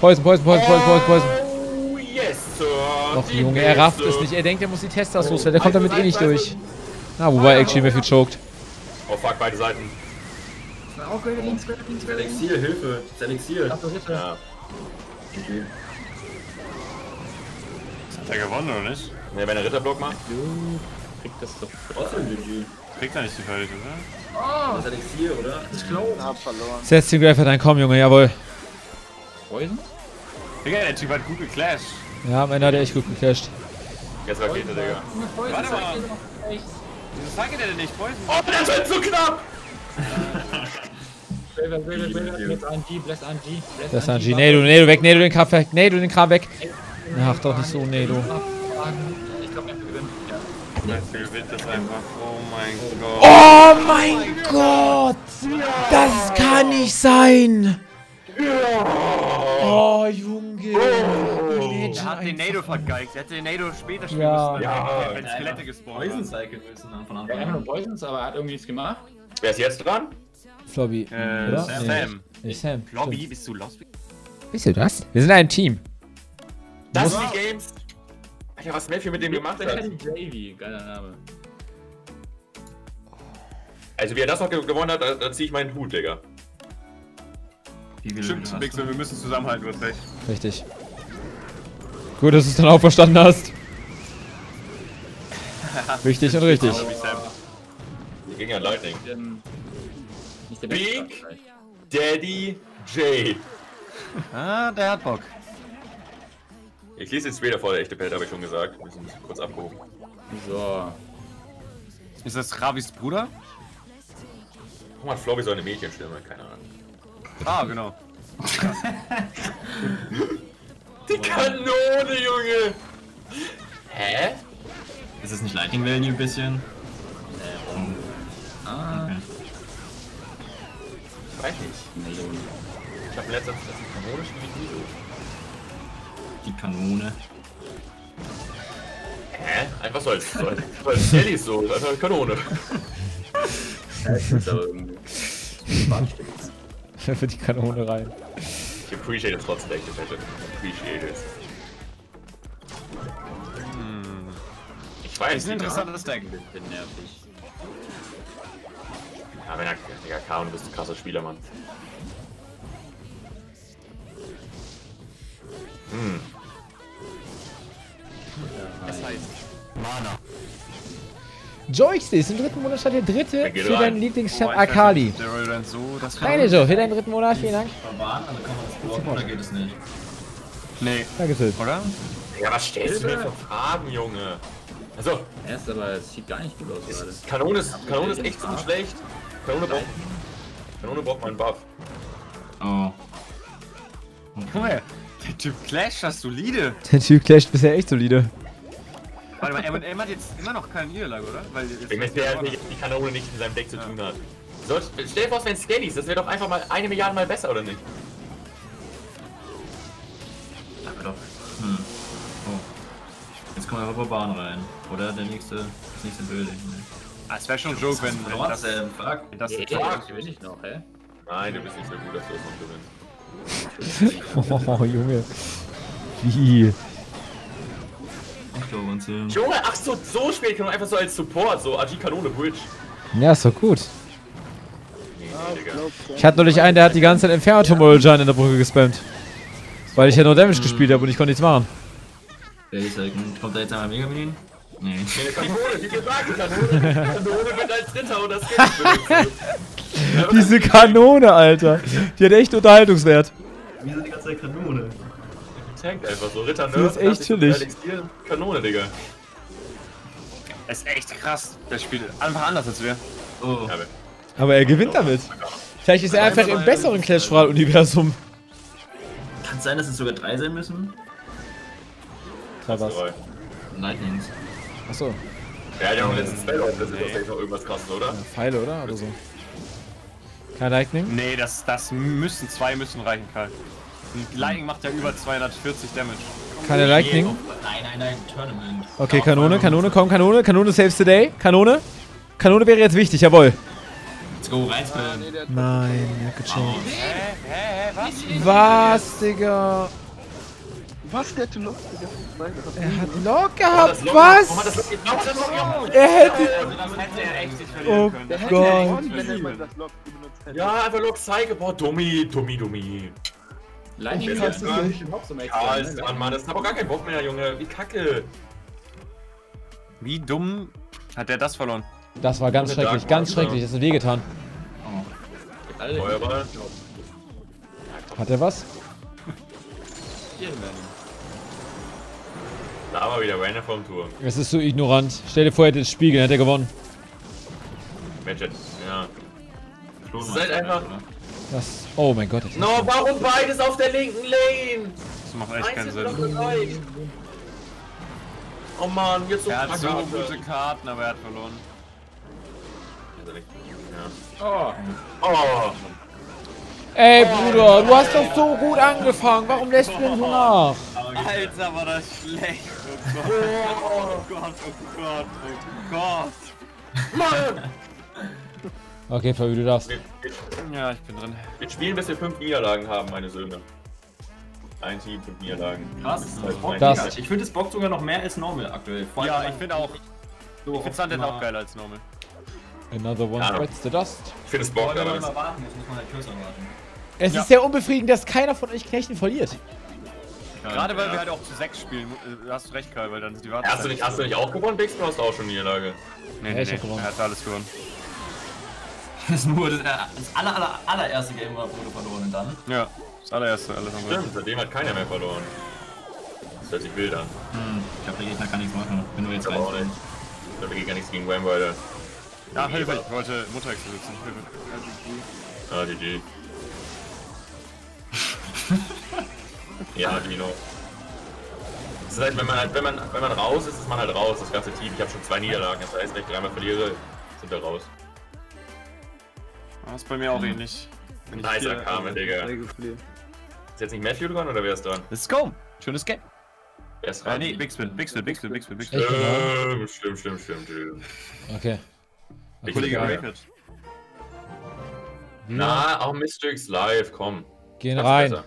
Speaker 1: Poison, Poison, Poison, Poison, Poison, Poison.
Speaker 3: Oh, yes, Sir.
Speaker 1: Och,
Speaker 3: Die
Speaker 1: Junge, er rafft es nicht. Er denkt, er muss die Testas loswerden. Der kommt damit eh nicht durch. Na, wobei actually Matthew choked.
Speaker 3: Oh fuck, beide Seiten.
Speaker 4: Auch links, links, links.
Speaker 6: Elixier, Hilfe. Das Elixier.
Speaker 4: Ach.
Speaker 3: Ja.
Speaker 6: Okay.
Speaker 2: Hat er gewonnen oder nicht?
Speaker 3: Ne, wenn er Ritterblock macht.
Speaker 4: Du kriegst das doch.
Speaker 6: Trotzdem GG.
Speaker 2: Kriegt er nicht die fertig, oder?
Speaker 6: Das Elixier, oder?
Speaker 5: Hab verloren.
Speaker 1: Setz den Graveyard ein, komm, Junge, jawohl.
Speaker 4: Poison?
Speaker 2: Digga, der Typ hat gut geclasht.
Speaker 1: Ja, am Ende hat er echt gut geclasht.
Speaker 3: Jetzt Rakete, Digga.
Speaker 2: Warte mal. Wieso sagt er denn nicht Poison?
Speaker 3: Oh, das wird so knapp! (laughs)
Speaker 4: bless
Speaker 1: Angie. Nedo, Nedo weg, Nedo den Kram weg, Nedo den Kram weg. Ach, doch nicht so, Nedo.
Speaker 4: Ich glaube, er gewinnt. Ja.
Speaker 2: Matthew gewinnt das einfach. Oh mein Gott.
Speaker 1: Oh mein Gott! Das kann nicht sein! Oh, Junge! Engine
Speaker 2: Er hat den Nado vergeigt. Er hätte den Nado später spielen
Speaker 1: Ja.
Speaker 2: müssen.
Speaker 3: Ja.
Speaker 2: wenn Skelette gespawnt
Speaker 6: Poison. Cycle müssen dann von
Speaker 4: Ja,
Speaker 6: Anfang
Speaker 4: einfach nur
Speaker 6: an.
Speaker 4: Poisons, aber er hat irgendwie nichts gemacht.
Speaker 3: Wer ist jetzt dran?
Speaker 1: Flobby.
Speaker 2: Äh,
Speaker 1: Oder?
Speaker 2: Sam.
Speaker 1: Nee.
Speaker 2: Sam.
Speaker 1: Nee, Sam.
Speaker 2: Lobby,
Speaker 1: stimmt.
Speaker 2: bist du lost?
Speaker 1: Bist du das? Wir sind ein Team.
Speaker 3: Das
Speaker 1: Muss-
Speaker 3: sind die Games. Alter, was Matthew mit dem gemacht hat.
Speaker 4: Gravy, geiler Name.
Speaker 3: Also, wie er das noch ge- gewonnen hat, da, da zieh ich meinen Hut, Digga.
Speaker 2: Stimmt? Bixel, wir müssen zusammenhalten, du hast recht.
Speaker 1: Richtig. Gut, dass du es dann auch verstanden hast. (laughs) Richtig und richtig.
Speaker 3: Die ging ja Lightning. Big Daddy J.
Speaker 2: Ah, der hat Bock.
Speaker 3: Ich lese jetzt später vor, der echte Pelt, habe ich schon gesagt. Wir müssen kurz abgehoben.
Speaker 4: So.
Speaker 2: Ist das Ravis Bruder?
Speaker 3: Guck mal, Floppy soll eine Mädchenstimme? Keine Ahnung.
Speaker 2: Ah, genau. (laughs)
Speaker 3: Die Kanone, Junge! Hä?
Speaker 6: Ist das nicht Lightning Value ein bisschen?
Speaker 4: Nee,
Speaker 6: äh,
Speaker 3: warum? Ah.
Speaker 4: 30 Millionen.
Speaker 3: Ich habe letztens das die Kanone schon gespielt.
Speaker 6: Die Kanone.
Speaker 3: Hä? Einfach soll es. Weil Shelly ist so, einfach eine Kanone.
Speaker 4: ja, ich aber irgendwie.
Speaker 1: Für die Kanone rein.
Speaker 3: Ich appreciate es trotzdem, ich appreciate es. Hm. Ich weiß, nicht.
Speaker 2: das ist ein interessantes Deck.
Speaker 4: Ich bin nervig.
Speaker 3: Aber ja, wenn er Digga, K, du bist ein krasser Spieler, Mann. Hm.
Speaker 1: Joysticks, im dritten Monat statt der dritte für
Speaker 3: rein?
Speaker 1: deinen Lieblingschamp Akali.
Speaker 2: Der Roll dann so,
Speaker 1: Joe, für deinen dritten Monat, vielen Dank.
Speaker 6: Verwarnen, also kann man das blocken oder geht es nicht?
Speaker 2: Nee,
Speaker 1: Danke, Sil.
Speaker 2: oder?
Speaker 3: Ja, was stellst du denn für Fragen, Junge? Also,
Speaker 4: Er ist aber, es sieht gar nicht gut aus
Speaker 3: ist, Kanone, ist, Kanone ist echt ziemlich schlecht. Kanone braucht, Kanone braucht mal einen Buff.
Speaker 6: Oh.
Speaker 2: Guck mal, der Typ Clash, das solide.
Speaker 1: Der Typ clasht bisher echt solide.
Speaker 2: Warte mal, M&M hat jetzt immer noch keine Niederlage, oder? Weil jetzt
Speaker 3: ja nicht, die Kanone nicht in seinem Deck zu tun hat. Soll, stell dir vor, es wären Skellies, das wäre doch einfach mal eine Milliarde Mal besser, oder nicht?
Speaker 6: Aber doch. Hm. Oh. Jetzt kommen einfach Barbaren rein. Oder der nächste, das nächste Böse.
Speaker 2: Ah, es wäre schon ein Joke, wenn, wenn das...
Speaker 6: äh, fuck.
Speaker 2: Wenn das
Speaker 4: Ja, gewinne ich noch, hä?
Speaker 3: Nein, du bist nicht so gut, dass du es noch gewinnst.
Speaker 1: Oh, Junge. Wie?
Speaker 6: Ich glaube uns hier.
Speaker 3: Junge, ach so, so spät kann man einfach so als Support, so AG Kanone Bridge.
Speaker 1: Ja, ist doch gut.
Speaker 3: Nee, nee, Digga.
Speaker 1: Ich hatte neulich einen, der hat die ganze Zeit Inferno-Tomoljan in der Brücke gespammt. Weil ich ja nur Damage gespielt habe und ich konnte nichts machen.
Speaker 6: Der ist halt, kommt da jetzt einmal Mega Minion? Nee.
Speaker 3: Eine Kanone, wie gesagt, die Kanone, (laughs) Kanone wird als das Geld benutzt. (laughs)
Speaker 1: Diese Kanone, Alter. Die hat echt Unterhaltungswert.
Speaker 6: Wieso die ganze Zeit Kanone?
Speaker 3: Tankt einfach so, Ritter
Speaker 1: Die ist echt chillig.
Speaker 3: Kanone, Digga.
Speaker 2: Es ist echt krass. Das spielt einfach anders als wir.
Speaker 6: Oh.
Speaker 3: Aber-
Speaker 1: er gewinnt damit. Vielleicht ist er einfach im besseren Clash Royale-Universum.
Speaker 6: Kann es sein, dass es sogar drei sein müssen?
Speaker 1: Da was.
Speaker 3: Drei.
Speaker 6: Lightnings.
Speaker 1: Achso.
Speaker 3: Ja, die haben im letzten Spell das ist doch irgendwas krasses, oder?
Speaker 1: Pfeile, oder? Oder so. Kein Lightning?
Speaker 2: Nee, das, das müssen, zwei müssen reichen, Karl. Lightning macht ja über 240 Damage.
Speaker 1: Keine Lightning?
Speaker 6: Nein, nein, nein, Tournament.
Speaker 1: Okay, Kanone, Kanone, komm, Kanone. Kanone saves the day. Kanone. Kanone wäre jetzt wichtig, jawohl.
Speaker 6: Let's go, reinspellen.
Speaker 5: nee,
Speaker 1: Nein, er hat gechanged.
Speaker 2: Hä, hä, hä, was?
Speaker 1: Was, Digga?
Speaker 5: Was, der hat Lock, hat
Speaker 1: Er hat Lock
Speaker 3: Oh,
Speaker 1: gehabt,
Speaker 3: hat das
Speaker 1: was?
Speaker 3: Das?
Speaker 1: Er hätte...
Speaker 2: Also das hätte er echt nicht verlieren
Speaker 1: Oh
Speaker 2: können.
Speaker 5: Der hätte
Speaker 1: Gott.
Speaker 5: gewonnen, wenn er mal das Lock benutzt hätte.
Speaker 3: Ja, einfach Lock Zeige. Boah, dummi, dummi, dummi.
Speaker 4: Lightning kannst
Speaker 3: das
Speaker 4: du
Speaker 3: ist
Speaker 4: nicht um
Speaker 3: Ja, ist dran, Mann. Das ist aber gar kein Bock mehr, Junge. Wie kacke.
Speaker 2: Wie dumm hat der das verloren?
Speaker 1: Das war ganz schrecklich, ganz schrecklich. Das hat wehgetan.
Speaker 3: Feuerball.
Speaker 1: Hat er was?
Speaker 3: Da war wieder Rainer vom Tour.
Speaker 1: Es ist so ignorant. Stell dir vor, er hätte das Spiel, dann hätte er gewonnen.
Speaker 3: Matchet. Ja.
Speaker 6: Das
Speaker 3: ist halt einfach-
Speaker 1: Das... Oh mein Gott. Ich
Speaker 3: No, warum beides auf der linken Lane?
Speaker 2: Das macht echt keinen Sinn.
Speaker 3: Oh Mann, jetzt so
Speaker 2: Er hat so gute Karten, aber er hat verloren.
Speaker 3: Ja. Oh.
Speaker 1: Ey, Bruder, du hast doch so gut angefangen. Warum lässt du denn so nach?
Speaker 2: Alter, war das schlecht. Oh Gott, oh Gott, oh Gott, oh Gott.
Speaker 1: Okay, Fabi, du darfst.
Speaker 2: Ja, ich bin drin.
Speaker 3: wir spielen, bis wir fünf Niederlagen haben, meine Söhne. Ein Team, fünf Niederlagen.
Speaker 6: Krass,
Speaker 3: Das
Speaker 6: bockt
Speaker 1: Das-.
Speaker 6: Ich finde, es bockt sogar noch mehr als normal aktuell. Vor
Speaker 2: Ja, ich finde auch.
Speaker 6: so
Speaker 2: Ich finde Sundet
Speaker 6: mal-
Speaker 2: auch geiler als normal.
Speaker 1: Another one
Speaker 3: Ja.
Speaker 1: bites the dust.
Speaker 3: Ich finde es
Speaker 6: Boah,
Speaker 3: Bock,
Speaker 6: wenn
Speaker 3: aber
Speaker 6: warten muss man halt kürzer warten.
Speaker 1: Es
Speaker 2: Ja.
Speaker 1: ist sehr unbefriedigend, dass keiner von euch Knechten verliert.
Speaker 2: Gerade weil
Speaker 3: ja.
Speaker 2: wir halt auch zu sechs spielen. äh, Hast du recht, Karl, weil dann ist die Warte.
Speaker 3: hast, du nicht, hast du nicht auch gewonnen, Bix? Du hast auch schon Niederlage.
Speaker 2: Nee,
Speaker 1: Ja,
Speaker 2: nee,
Speaker 1: ich
Speaker 2: nee.
Speaker 1: gewonnen.
Speaker 2: Er hat alles gewonnen.
Speaker 6: Das ist nur das, äh, das aller, aller, allererste Game wurde verloren und dann.
Speaker 2: Ja, das allererste, alles haben wir.
Speaker 3: Stimmt, seitdem hat keiner mehr verloren. Das hört sich wild an.
Speaker 6: Hm, ich glaube, der Gegner kann nichts machen. Wenn du jetzt rein.
Speaker 3: Ich glaube, da geht gar nichts gegen Wham, Alter.
Speaker 2: Ja, Hilfe, ich wollte Mutterhexe sitzen. Hilfe.
Speaker 3: Ah, GG. (laughs) (laughs) ja, Dino. Das ist halt, wenn man halt, wenn man, wenn man raus ist, ist man halt raus, das ganze Team. Ich habe schon zwei Niederlagen, das heißt, wenn ich dreimal verliere, sind wir raus.
Speaker 2: Das ist bei mir auch ähnlich. Wenn ich
Speaker 3: Nice Akame, Digga.
Speaker 5: Sehr gefliehen.
Speaker 3: Ist jetzt nicht Matthew dran oder wer ist dran?
Speaker 2: Let's go! Schönes Game.
Speaker 3: Wer ist
Speaker 2: Äh,
Speaker 3: dran?
Speaker 2: nee, Big Spin, Big Spin, Big Spin, Big Spin, Big Spin.
Speaker 3: Stimmt, stimmt, stimmt, stimmt, stimmt.
Speaker 1: Okay.
Speaker 3: Ich-
Speaker 2: Kollege
Speaker 3: Ja.
Speaker 2: Racket.
Speaker 3: Na, auch Mr. X Live, komm.
Speaker 1: Gehen rein.
Speaker 3: besser.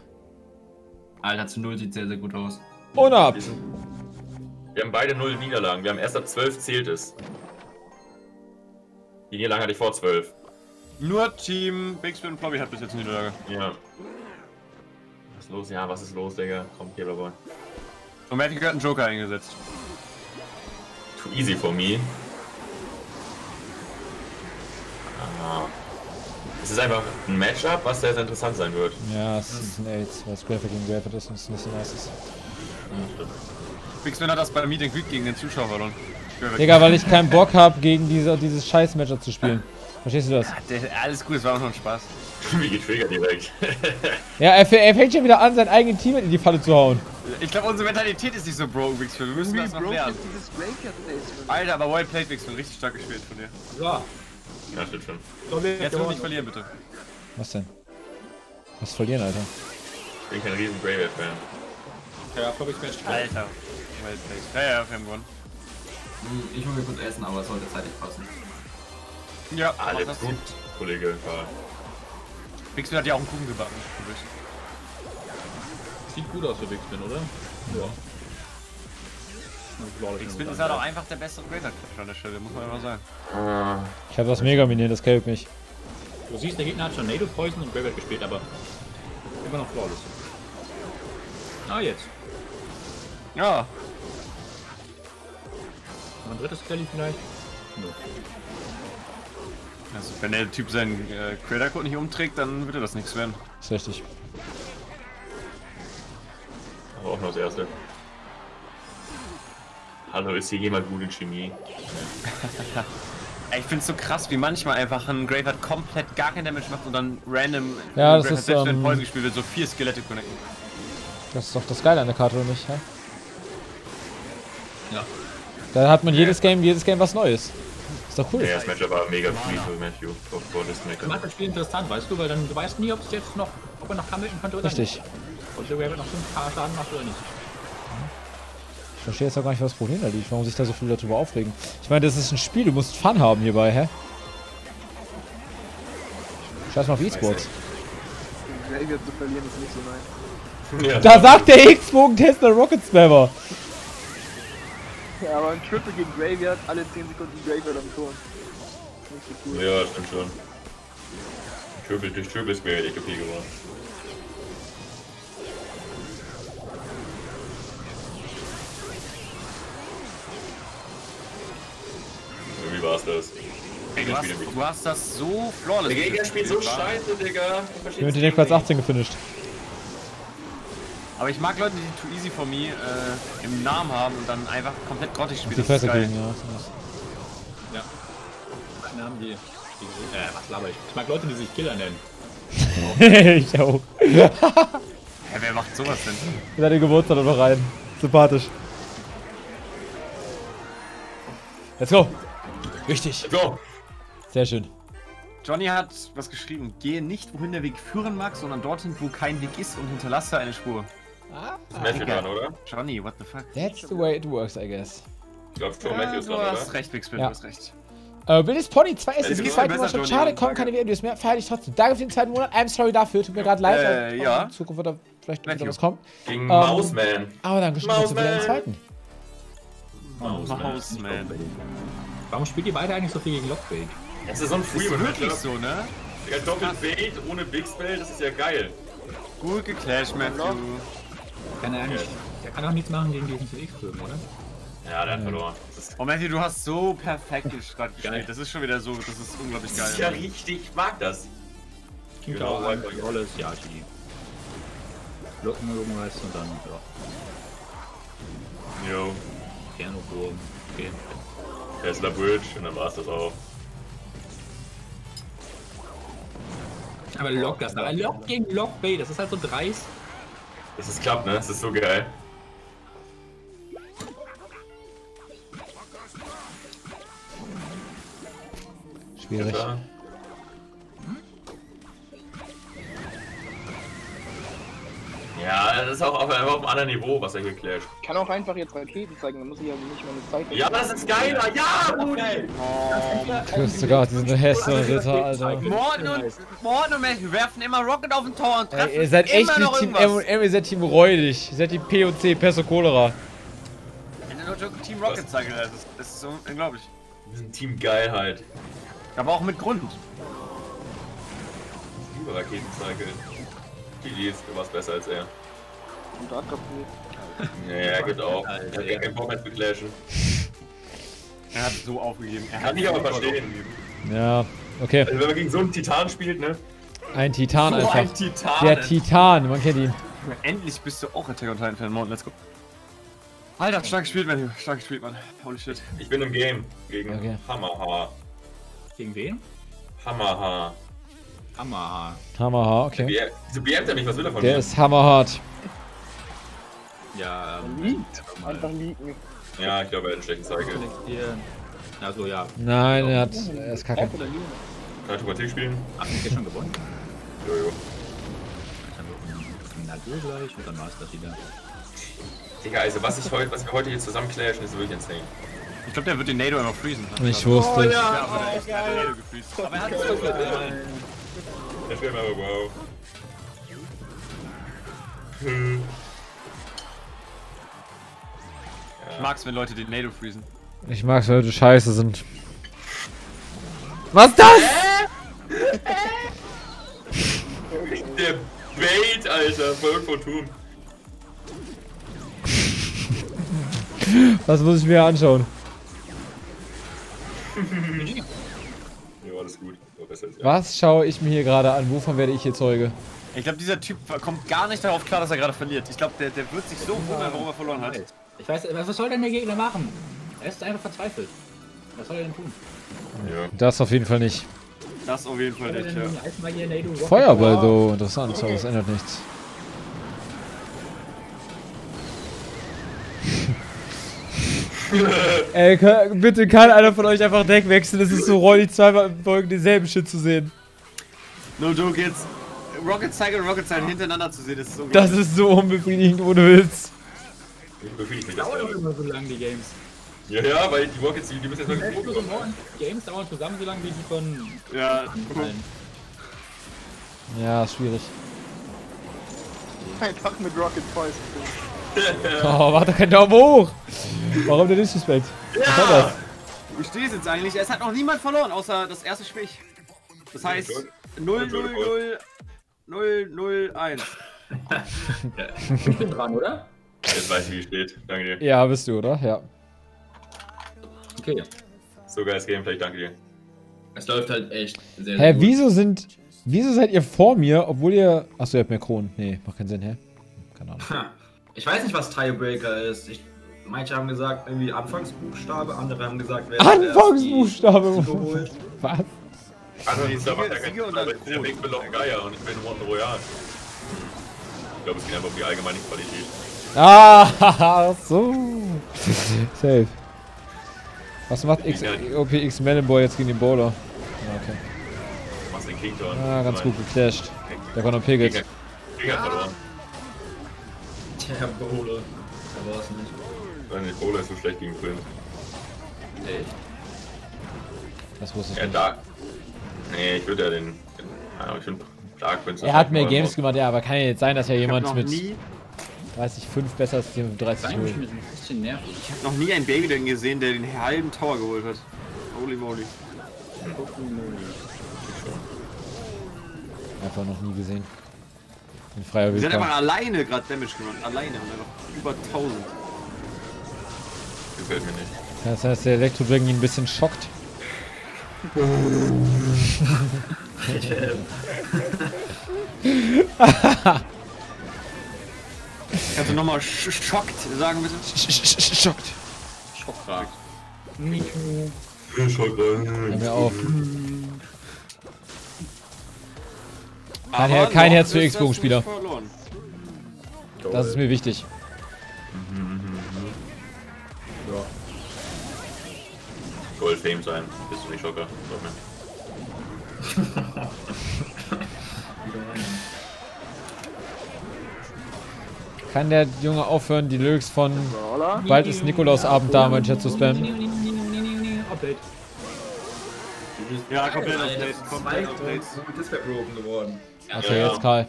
Speaker 6: Alter, zu Null sieht sehr, sehr gut aus.
Speaker 1: Und ab.
Speaker 3: Wir, haben beide null Niederlagen. Wir haben erst ab 12 zählt es. Die Niederlagen hatte ich vor 12.
Speaker 2: Nur Team Big Spin und Floppy hat bis jetzt eine Niederlage.
Speaker 3: Ja. Was ist los? Ja, was ist los, Digga? Komm, hier, Boy.
Speaker 2: Und Magic hat einen Joker eingesetzt.
Speaker 3: Too easy for me. Ah. Es ist einfach ein Matchup, was sehr, sehr interessant sein wird.
Speaker 1: Ja, es ist ein AIDS, weil es Graphic gegen Graphic ist und es nicht so nice ist.
Speaker 2: Spin hat das bei Meet and Greet gegen den Zuschauer verloren.
Speaker 1: Digga, weil ich keinen Bock hab, gegen diese, dieses scheiß Matchup zu spielen. Verstehst du das?
Speaker 2: Der, alles gut, es war auch nur ein Spaß. (laughs)
Speaker 3: Wie getriggert direkt. (laughs)
Speaker 1: Ja, er, er fängt schon wieder an, sein eigenes Team in die Falle zu hauen.
Speaker 2: Ich glaube, unsere Mentalität ist nicht so broke, Big Spin. Wir müssen das noch lernen. Alter, aber well played, Spin. Richtig stark gespielt von dir.
Speaker 4: Ja,
Speaker 3: ja, stimmt schon.
Speaker 2: Jetzt nur nicht verlieren, bitte.
Speaker 1: Was denn? Was verlieren, Alter?
Speaker 3: Ich bin kein riesen Graveyard-Fan.
Speaker 4: Ja, glaube ich, Match.
Speaker 2: Alter. Ja, ja, wir haben gewonnen.
Speaker 6: Hm, Ich will mir kurz essen, aber es sollte zeitlich passen.
Speaker 2: Ja,
Speaker 3: Alles gut, Kollege. Karl.
Speaker 2: Big Spin hat ja auch einen Kuchen gebacken.
Speaker 4: Sieht gut aus für Big Spin, oder? Ja.
Speaker 2: Big Spin ist halt auch einfach der beste Graveyard-Klopfer an der Stelle, muss man immer sagen.
Speaker 1: Ich hab das Mega Minion, das killt mich.
Speaker 4: Du siehst, der Gegner hat schon Native Poison und Graveyard gespielt, aber immer noch flawless. Ah, jetzt.
Speaker 2: Ja,
Speaker 4: Noch ein drittes Kelly vielleicht? Nö.
Speaker 2: also wenn der Typ seinen äh, Creator-Code nicht umträgt, dann würde das nichts werden.
Speaker 1: Ist richtig.
Speaker 3: aber auch noch das erste. Hallo, ist hier jemand gut in Chemie?
Speaker 2: Ey, Ich find's so krass, wie manchmal einfach ein Graveyard komplett gar kein Damage macht und dann random
Speaker 1: Ja, das
Speaker 2: Graveyard
Speaker 1: ist,
Speaker 2: selbst wenn
Speaker 1: ähm,
Speaker 2: Poison gespielt wird, so vier Skelette connecten.
Speaker 1: Das ist doch das Geile an der Karte, oder nicht? hä?
Speaker 6: Ja.
Speaker 1: Da hat man jedes Game, jedes Game was Neues. Ist doch cool.
Speaker 3: Ja, das Matchup war mega free für Matthew. Das
Speaker 4: macht das Spiel interessant, weißt du, weil dann du weißt nie, ob es jetzt noch, ob er noch kammeln konnte oder
Speaker 1: Richtig.
Speaker 4: nicht. Und der Graveyard noch so ein paar Schaden macht oder nicht.
Speaker 1: Ich verstehe jetzt auch gar nicht, was das Problem da liegt. Warum sich da so viele darüber aufregen. Ich meine, das ist ein Spiel, du musst Fun haben hierbei, hä? Scheiß mal auf E-Sports.
Speaker 5: Graveyard zu verlieren ist nicht so nice.
Speaker 3: Ja,
Speaker 1: Da sagt der X-Bogen-Tester Rocket Spammer.
Speaker 5: Ja, aber ein Triple gegen Graveyard, alle 10 Sekunden Graveyard am Tor. Nicht so cool.
Speaker 3: Ja, stimmt schon. Triple durch Triple ist mir echt OP Irgendwie war's das.
Speaker 2: Du, hast, du hast das so flawless
Speaker 3: Der Gegner spielt so scheiße, Digga. Ich
Speaker 1: bin mit den Platz
Speaker 3: nicht.
Speaker 1: 18 gefinisht.
Speaker 2: Aber ich mag Leute, die Too Easy for Me äh, im Namen haben und dann einfach komplett grottig spielen.
Speaker 1: Die
Speaker 2: Das ist
Speaker 1: Fresse
Speaker 2: geil.
Speaker 1: kriegen, ja.
Speaker 4: Ja. Dann haben die. die äh, was laber ich? Ich mag Leute, die sich Killer nennen. (laughs)
Speaker 1: ich auch.
Speaker 2: Hä, wer macht sowas denn?
Speaker 1: Seine Geburtstag noch rein. Sympathisch. Let's go. Richtig.
Speaker 3: Go!
Speaker 1: Sehr schön.
Speaker 2: Johnny hat was geschrieben. Gehe nicht, wohin der Weg führen mag, sondern dorthin, wo kein Weg ist und hinterlasse eine Spur.
Speaker 3: Ist Matthew dran, oder?
Speaker 2: Johnny, what the fuck?
Speaker 1: That's the way it works, I guess.
Speaker 3: Ich glaube schon,
Speaker 2: Ja,
Speaker 3: Matthew ist
Speaker 2: du
Speaker 3: dran,
Speaker 2: hast
Speaker 3: oder?
Speaker 2: recht, Wixbill,
Speaker 1: Ja.
Speaker 2: du hast recht.
Speaker 1: Äh, Wildes Pony, zwei
Speaker 3: Es
Speaker 1: Esses,
Speaker 3: gibt
Speaker 1: zweite
Speaker 2: besser,
Speaker 1: Monat schon. Schade, kommen
Speaker 2: danke.
Speaker 1: keine Videos mehr. Feier dich trotzdem. Danke für den zweiten Monat. I'm sorry dafür. Tut mir gerade leid.
Speaker 2: Äh,
Speaker 1: aber
Speaker 2: ja.
Speaker 1: In Zukunft wird da vielleicht wieder was kommen.
Speaker 3: Gegen
Speaker 1: Ähm,
Speaker 3: Mouseman.
Speaker 1: Aber danke schön trotzdem für den
Speaker 3: Mausman.
Speaker 1: zweiten.
Speaker 3: Mouseman.
Speaker 2: Mouseman.
Speaker 4: Warum spielt ihr beide eigentlich so viel gegen Lockbait?
Speaker 3: Das ist so ein
Speaker 2: Ist
Speaker 3: Freeman,
Speaker 2: wirklich so, ne?
Speaker 3: Ja, doppelt Bait ohne Big Spell, das ist ja geil.
Speaker 2: Gut geclasht, Matthew.
Speaker 4: Kann er eigentlich. Der kann auch nichts machen gegen diesen CX-Bögen, oder?
Speaker 3: Ja, der hat verloren. Ist,
Speaker 2: Oh, Matthew, du hast so perfekt gerade (laughs)
Speaker 4: Geil.
Speaker 2: gespielt. Das ist schon wieder so, das ist unglaublich
Speaker 3: das ist ja
Speaker 2: geil.
Speaker 3: richtig, ich mag das.
Speaker 4: Klingt
Speaker 3: Genau,
Speaker 4: auch einfach Rolles, ja, die. Locken irgendwas und dann, ja,
Speaker 3: Jo,
Speaker 4: Kernobwurm. Okay.
Speaker 3: Tesla Bridge und dann war's das auch.
Speaker 4: Aber Lock das nach. Lock gegen Lockbait, das ist halt so dreist.
Speaker 3: Das ist klappt, ne? Das ist so geil.
Speaker 1: Schwierig.
Speaker 3: Ja. Ja, das ist auch auf, auf einem anderen Niveau, was er hier clasht.
Speaker 5: Ich kann auch einfach jetzt Raketen zeigen, dann muss ich ja nicht meine Zeit
Speaker 3: Ja, das ist geiler! Ja, Brudi!
Speaker 1: Du hast sogar diesen Hesse-Ritter, Alter. (laughs)
Speaker 2: Morten und, Morten und Matthew werfen immer Rocket auf den Tor und treffen
Speaker 1: Ey, ihr seid echt
Speaker 2: immer
Speaker 1: nicht
Speaker 2: noch
Speaker 1: Team
Speaker 2: irgendwas.
Speaker 1: M&M, ihr seid Team räudig. Ihr seid Team P und C, Pest und Cholera.
Speaker 2: Wenn du nur Team Rocket zeige, das ist, das ist so unglaublich.
Speaker 3: Wir sind Team Geilheit.
Speaker 2: Aber auch mit Grund.
Speaker 3: Ich liebe Raketencycle. GG ist was besser als er.
Speaker 5: und da kaputt.
Speaker 3: Ja, er gibt auch. Er hat
Speaker 4: ja.
Speaker 3: gar keinen Bock mehr zu clashen.
Speaker 2: Er hat so aufgegeben. Er
Speaker 3: Kann
Speaker 2: hat
Speaker 3: ich aber verstehen.
Speaker 1: Ja, okay.
Speaker 3: Also wenn man gegen so einen Titan spielt, ne?
Speaker 1: Ein Titan
Speaker 3: So
Speaker 1: einfach.
Speaker 3: ein Titan!
Speaker 1: Der Titan, man kennt ihn.
Speaker 2: Endlich bist du auch Attack on Titan Fan, Morten. Let's go. Alter, stark gespielt, Matthew. Stark gespielt, Mann. Holy shit.
Speaker 3: Ich bin im Game gegen
Speaker 1: Okay.
Speaker 3: Hammerhaar.
Speaker 4: Gegen wen?
Speaker 3: Hammerhaar.
Speaker 4: Hammerhaar.
Speaker 1: Hammerhart, okay.
Speaker 3: Wie, wieso BMt er mich? Was will er von
Speaker 1: Der
Speaker 3: mir?
Speaker 1: ist hammerhart.
Speaker 4: Ja, ähm.
Speaker 5: Liegt.
Speaker 4: einfach
Speaker 5: liegen.
Speaker 3: Ja, ich glaube, er hat einen schlechten Cycle.
Speaker 4: Also ja.
Speaker 1: Nein, er hat. Er ist kacke.
Speaker 3: Kann ich Tomatik spielen?
Speaker 4: Ach, ich hab schon gewonnen.
Speaker 3: Jojo.
Speaker 4: Dann wird ein Natur gleich und dann war es das wieder.
Speaker 3: Digga, also was, ich heute, was wir heute hier zusammen clashen, ist wirklich insane.
Speaker 2: Ich glaube, der wird den Nado einfach freezen.
Speaker 1: Ich wusste. es.
Speaker 2: Ja, aber der ist der Nado gefreezed. Aber er hat so
Speaker 3: Das wäre aber wow.
Speaker 2: Ich mag's, wenn Leute den Nado freezen.
Speaker 1: Ich mag's, weil du scheiße sind. Was das?
Speaker 3: Der Bait, Alter, voll von Tum.
Speaker 1: Das muss ich mir anschauen. (laughs)
Speaker 3: Ja, alles gut. Als er.
Speaker 1: Was schaue ich mir hier gerade an? Wovon werde ich hier Zeuge?
Speaker 2: Ich glaube, dieser Typ kommt gar nicht darauf klar, dass er gerade verliert. Ich glaube, der, der wird sich so wundern, warum er verloren hat.
Speaker 4: Ich weiß, was soll denn der Gegner machen? Er ist einfach verzweifelt. Was soll er denn tun?
Speaker 3: Ja.
Speaker 1: Das auf jeden Fall nicht.
Speaker 2: Das auf jeden Fall nicht, ja.
Speaker 1: Feuerball, so interessant, aber es ändert nichts. (laughs) Ey, kann, bitte kann einer von euch einfach Deck wechseln? Es ist so räudig, zweimal im Folgen denselben Shit zu sehen.
Speaker 2: No joke jetzt. Rocket Cycle und Rocket Cycle hintereinander zu sehen, das ist so
Speaker 1: Das ist so unbefriedigend, ohne Witz.
Speaker 3: Ich befriedige mich das
Speaker 4: Dauert immer so lang, die Games.
Speaker 3: Ja, ja, weil die Rockets, die die müssen jetzt mal
Speaker 4: Echt nur so
Speaker 3: gefunden
Speaker 4: neun Games dauern zusammen so lang wie die von
Speaker 2: Ja,
Speaker 4: allen.
Speaker 1: Ja, ist schwierig.
Speaker 5: Einfach mit Rocket Toys. (laughs)
Speaker 1: Oh, doch keinen Daumen hoch! Warum der Disrespect? Was war das?
Speaker 2: Wie steht es jetzt eigentlich? Es hat noch niemand verloren, außer das erste Spiel. Das heißt 0 0 0 0 0 1.
Speaker 4: Ich bin dran, oder?
Speaker 3: Jetzt weiß ich, wie es steht. Danke dir.
Speaker 1: Ja, bist du, oder? Ja.
Speaker 4: Okay.
Speaker 3: So geiles Gameplay, danke dir.
Speaker 6: Es läuft halt echt sehr, sehr
Speaker 1: Hä,
Speaker 6: gut.
Speaker 1: wieso sind. Wieso seid ihr vor mir, obwohl ihr. Achso, ihr habt mehr Kronen. Nee, macht keinen Sinn, hä? Keine Ahnung.
Speaker 6: Ich weiß nicht, was Tiebreaker ist. Ich, manche haben gesagt, irgendwie Anfangsbuchstabe, andere haben gesagt, wer
Speaker 1: Anfangsbuchstabe!
Speaker 6: die. (laughs)
Speaker 1: Was?
Speaker 3: Also,
Speaker 2: Siege-
Speaker 3: da macht er
Speaker 2: Siege
Speaker 3: keinen
Speaker 2: und dann
Speaker 3: aber der. Weg belongt Geier und ich bin One Royal. Ich glaube, es geht einfach um die allgemeine Qualität.
Speaker 1: Ah, (laughs) so. Safe. Was macht X, OPX Melonboy jetzt gegen den Bowler? Ja, okay.
Speaker 3: Du machst den King-Turn.
Speaker 1: Ah, ganz gut geclasht. Der war.
Speaker 3: King, King hat verloren.
Speaker 6: Herr Bowler. Da war es nicht.
Speaker 3: Nein, Bowler ist so schlecht gegen Prince.
Speaker 6: Echt?
Speaker 1: Das wusste ich
Speaker 3: Ja,
Speaker 1: nicht.
Speaker 3: Dark. Nee, ich würde ja den. den ja, ich finde Dark Prince.
Speaker 1: Er hat mehr Games gemacht, ja, aber kann ja jetzt sein, dass ja
Speaker 2: Ich hab
Speaker 1: jemand
Speaker 2: noch
Speaker 1: mit,
Speaker 2: nie,
Speaker 1: weiß ich, 5 besser als 37
Speaker 4: Eigentlich
Speaker 1: holt.
Speaker 4: ist ein bisschen nervig.
Speaker 2: ich hab noch nie einen Baby gesehen, der den halben Tower geholt hat. Holy moly.
Speaker 1: Einfach noch nie gesehen. In freier
Speaker 2: Wir sind einfach
Speaker 1: Wildbahn.
Speaker 2: alleine gerade Damage gemacht. Alleine und einfach über 1000.
Speaker 3: Gefällt mir nicht.
Speaker 1: Das heißt, der Elektro Dragon ihn ein bisschen schockt. (laughs)
Speaker 2: Kannst du nochmal sch schockt sagen bitte?
Speaker 1: Schockt.
Speaker 4: Schockfragt.
Speaker 1: Hör mir auf.
Speaker 2: Aber
Speaker 1: Her- kein Herz für X-Bogen-Spieler. Das ist mir wichtig.
Speaker 4: Ja.
Speaker 3: Gold Fame sein. Bist du nicht Schocker? Glaub mir. (laughs)
Speaker 1: Kann der Junge aufhören, die Lyrics von. Bald ist Nikolausabend da, mein Chat zu spammen?
Speaker 4: Update.
Speaker 2: Ja, komplett update. Komplett update.
Speaker 6: Gut, das wäre broken geworden.
Speaker 1: Okay,
Speaker 3: Ja,
Speaker 1: jetzt Karl.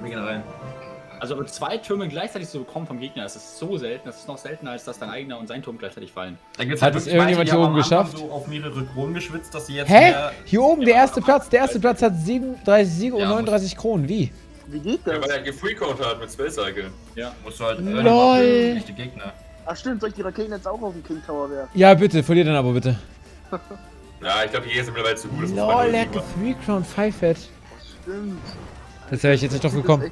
Speaker 6: Wir gehen rein.
Speaker 4: Also aber zwei Türme gleichzeitig zu bekommen vom Gegner, das ist so selten, das ist noch seltener, als dass dein eigener und sein Turm gleichzeitig fallen.
Speaker 1: Hat es irgendjemand hier oben geschafft?
Speaker 6: So auf mehrere Kronen geschwitzt, dass sie jetzt
Speaker 1: Hä? Hier oben, der erste Platz. Der erste Platz hat 37 Siege und
Speaker 6: Ja,
Speaker 1: 39 Kronen. Wie?
Speaker 5: Wie geht
Speaker 3: Ja,
Speaker 5: das?
Speaker 3: weil er gefreecounter hat mit Spell Cycle.
Speaker 6: musst du halt
Speaker 1: Lol.
Speaker 6: echte Gegner.
Speaker 5: Ach stimmt, soll ich die Raketen jetzt auch auf den King Tower werfen?
Speaker 1: Ja, bitte, verlier dann aber bitte. (laughs)
Speaker 3: Ja, ich glaube, die ist mittlerweile zu gut. Das
Speaker 1: Lol, er hat
Speaker 3: machen.
Speaker 1: 3 Crown 5 Head.
Speaker 5: Stimmt.
Speaker 1: Das wäre ich jetzt nicht drauf gekommen.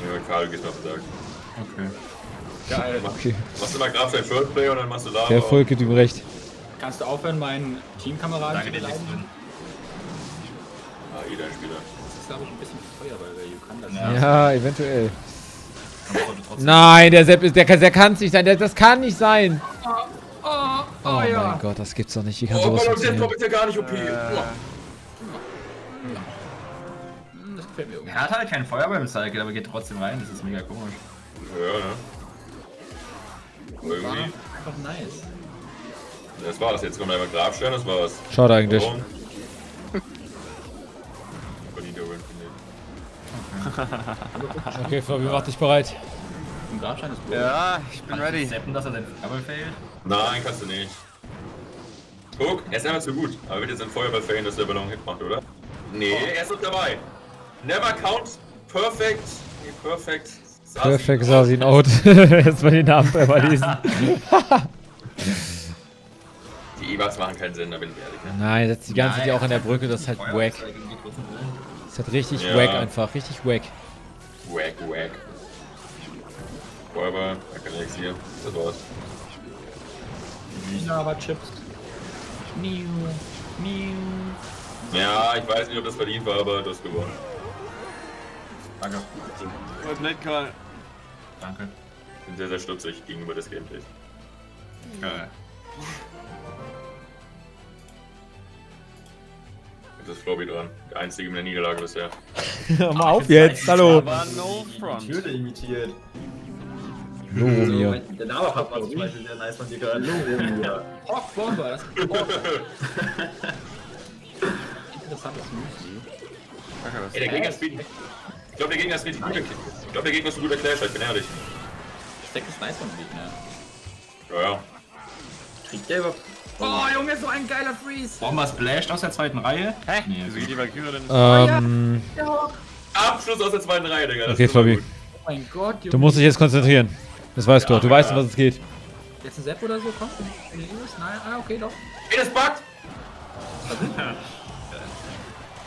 Speaker 3: Ja, Karl, mal auf.
Speaker 6: Okay.
Speaker 4: Geil.
Speaker 1: Okay,
Speaker 3: Machst du mal Graf dein Third Player und dann machst du Lava.
Speaker 1: der Erfolg gibt ihm recht.
Speaker 4: Kannst du aufhören, meinen Teamkameraden zu beleidigen?
Speaker 6: drin.
Speaker 3: Ah, jeder Spieler.
Speaker 4: Das ist, glaube ich, ein bisschen Feuerwehr, you kann das
Speaker 6: Ja.
Speaker 1: Ja, eventuell. Nein, der Sepp ist, der, kann- der kann es nicht sein. Der, das kann nicht sein.
Speaker 4: Oh,
Speaker 1: Oh mein Gott, das gibt's doch nicht. Wie kann
Speaker 3: Oh,
Speaker 1: sowas
Speaker 3: Gott, der
Speaker 1: funktionieren?
Speaker 3: Top ist ja gar nicht OP. Boah.
Speaker 4: Das gefällt mir irgendwie.
Speaker 6: Er hat halt keinen Feuer beim Cycle, aber geht trotzdem rein. Das ist mega komisch.
Speaker 3: Ja, ne? Irgendwie.
Speaker 4: Einfach nice.
Speaker 3: Das war's. Jetzt kommt einfach Grabstein, das war's.
Speaker 1: Schade eigentlich.
Speaker 3: Warum? (laughs)
Speaker 1: Okay, Fabi, mach dich bereit.
Speaker 4: Ein Grabstein ist blöd.
Speaker 2: Ja, ich bin ready.
Speaker 6: Seppen, dass er den Double failt?
Speaker 3: Nein, kannst du nicht. Guck, er ist einfach zu gut. Aber wird jetzt ein Feuerball fällen, dass der Ballon Hit macht, oder? Nee, er ist noch dabei. Never count perfect. Nee, perfect. Sasi.
Speaker 1: Perfekt sah sie ihn out. (laughs) Jetzt mal den Namen einmal lesen.
Speaker 3: Die E-Bugs machen keinen Sinn, da bin ich ehrlich. Ne?
Speaker 1: Nein, setzt die ganze Zeit auch an der Brücke. Das ist halt wack.
Speaker 6: rein.
Speaker 1: Das ist halt richtig
Speaker 3: Ja.
Speaker 1: wack einfach. Richtig wack.
Speaker 3: Wack, wack. Feuerball, da kann nichts hier. Das war's.
Speaker 4: Lava Chips. Miu. Miu.
Speaker 3: Ja, ich weiß nicht, ob das verdient war, aber du hast gewonnen.
Speaker 6: Danke.
Speaker 2: Voll nett, Karl.
Speaker 6: Danke.
Speaker 3: Ich bin sehr, sehr stutzig gegenüber des Gameplays.
Speaker 6: Geil.
Speaker 3: Jetzt ist Floppy dran. Der einzige mit der Niederlage bisher. (laughs)
Speaker 1: Hör mal auf jetzt. Hallo.
Speaker 2: Aber no front.
Speaker 6: Tür imitiert.
Speaker 1: Hallo, mir.
Speaker 6: mein- der Lava-Pub war zum Beispiel sehr nice von dir gerade.
Speaker 4: Rock Bomber. Das ist Rock. (laughs) Interessantes Müsli.
Speaker 3: Ey, der Gegner richtig. Ich glaube, der Gegner ist richtig gut. Ich glaube, der Gegner ist ein guter Clasher, ich bin ehrlich.
Speaker 4: Stack ist nice vom Gegner.
Speaker 3: Ja, ja.
Speaker 6: Kriegt der überhaupt...
Speaker 4: Oh, Junge, so ein geiler Freeze.
Speaker 6: Bomber splashed aus der zweiten Reihe?
Speaker 2: Hä?
Speaker 6: Nee,
Speaker 2: Wieso geht die Valkyrie denn?
Speaker 1: Ähm,
Speaker 3: Abschluss aus der zweiten Reihe, Digga. das
Speaker 1: okay, Fabi.
Speaker 4: Oh mein Gott, Junge.
Speaker 1: Du musst dich jetzt konzentrieren. Das weißt du.
Speaker 3: Ja,
Speaker 1: Du weißt,
Speaker 3: ja.
Speaker 1: um was es geht.
Speaker 4: Jetzt ein Sepp oder so ist? Nein, ah, okay, doch.
Speaker 3: Ey, das buggt!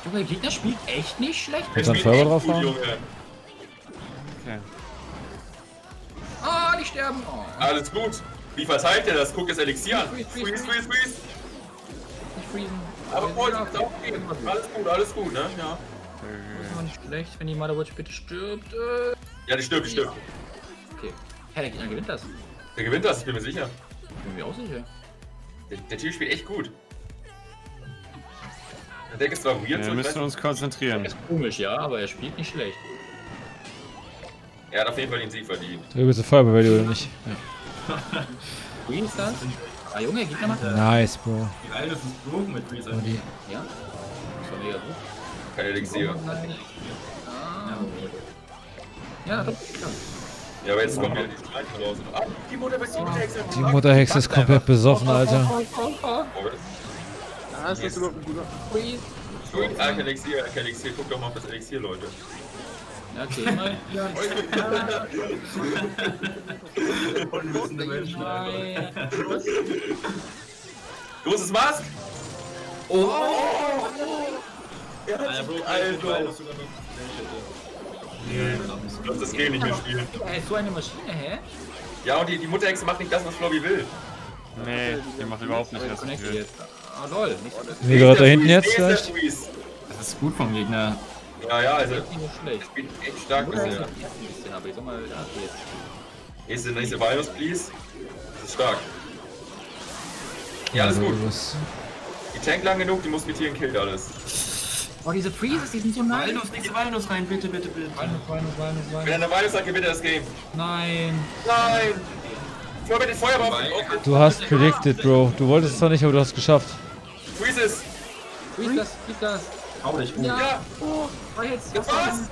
Speaker 4: Junge, der Gegner spielt echt nicht schlecht.
Speaker 3: Der
Speaker 1: Kannst du einen
Speaker 3: echt
Speaker 1: drauf hauen?
Speaker 3: Junge.
Speaker 4: Ah, die sterben. Oh,
Speaker 3: Alles gut. Wie verteilt er das? Guck das Elixier an.
Speaker 4: Freeze,
Speaker 3: Freeze,
Speaker 4: freeze,
Speaker 3: freeze, freeze.
Speaker 4: nicht freezen.
Speaker 3: Aber
Speaker 4: Wir
Speaker 3: voll, auch okay. Alles gut, alles gut, ne? Ja.
Speaker 4: Das ist nicht schlecht, wenn die Motherwatch bitte stirbt. Äh,
Speaker 3: Ja, die stirbt, die stirbt.
Speaker 4: Hä, der Gegner gewinnt das.
Speaker 3: Der gewinnt das, ich bin mir sicher.
Speaker 4: Bin mir auch sicher.
Speaker 3: Der, der Team spielt echt gut. Der Deck ist zwar weird,
Speaker 2: Wir
Speaker 3: so, ich weiß
Speaker 2: müssen uns konzentrieren.
Speaker 4: ist komisch, ja, aber er spielt nicht schlecht.
Speaker 3: er hat auf jeden Fall den Sieg verdient.
Speaker 1: Übelste Feuerwehr, oder nicht?
Speaker 4: Wie ist das? Ah, Junge, gib mir mal.
Speaker 1: Nice, Bro.
Speaker 6: Wie alt ist das Broken mit Reese eigentlich?
Speaker 4: Ja? Das war mega gut.
Speaker 3: Kein Elixier.
Speaker 4: Ja, doch.
Speaker 3: Ja, aber jetzt kommen wieder die Streiten raus. Ah, die Mutter bei Sieben Hexe.
Speaker 1: Die Mutterhexe ist komplett besoffen, Alter.
Speaker 5: Ah, ist das überhaupt ein guter? Freeze.
Speaker 3: Ah, kein Elixier, kein Elixier. Guck doch mal auf das Elixier, Leute.
Speaker 4: Ja, okay, mal. (laughs) Ja, (laughs)
Speaker 6: Unwissende Menschen, Alter.
Speaker 4: nein.
Speaker 3: Großes Mask! Oh! Er hat
Speaker 6: Alter, Bro, Alter,
Speaker 3: Alter. Kannst das Game nicht mehr spielen.
Speaker 4: Ist so eine Maschine, hä?
Speaker 3: Ja, und die, die Mutterhexe macht nicht das, was Flobby will.
Speaker 2: Nee, die macht überhaupt nicht das, was ich will.
Speaker 4: Ah, lol. Nicht
Speaker 1: Wie gerade da hinten jetzt vielleicht?
Speaker 6: Das ist gut vom Gegner.
Speaker 3: Ja, ja, also,
Speaker 4: schlecht.
Speaker 3: spielt echt stark bisher.
Speaker 4: ein bisschen, aber ich sag mal, ja, jetzt.
Speaker 3: Nächste, nächste Virus, please. Das ist stark. Ja, alles gut. Die Tank lang genug, die Musketieren killt alles.
Speaker 4: Oh, diese Freezes, die sind so nice.
Speaker 6: Walnuss, die Walnuss rein, bitte, bitte, bitte.
Speaker 4: Walnuss, Walnuss, Walnuss,
Speaker 3: Wenn
Speaker 4: Walnuss.
Speaker 3: er eine Virus sagt, gewinnt er das Game.
Speaker 4: Nein.
Speaker 3: Nein! Flobby den Feuerball. Oh,
Speaker 1: Du hast predicted, Bro. Du wolltest es doch nicht, aber du hast es geschafft.
Speaker 3: Freezes!
Speaker 4: Freeze das, freeze das.
Speaker 6: Hau dich, oh.
Speaker 3: Ja!
Speaker 4: Oh, war jetzt. jetzt
Speaker 3: Was?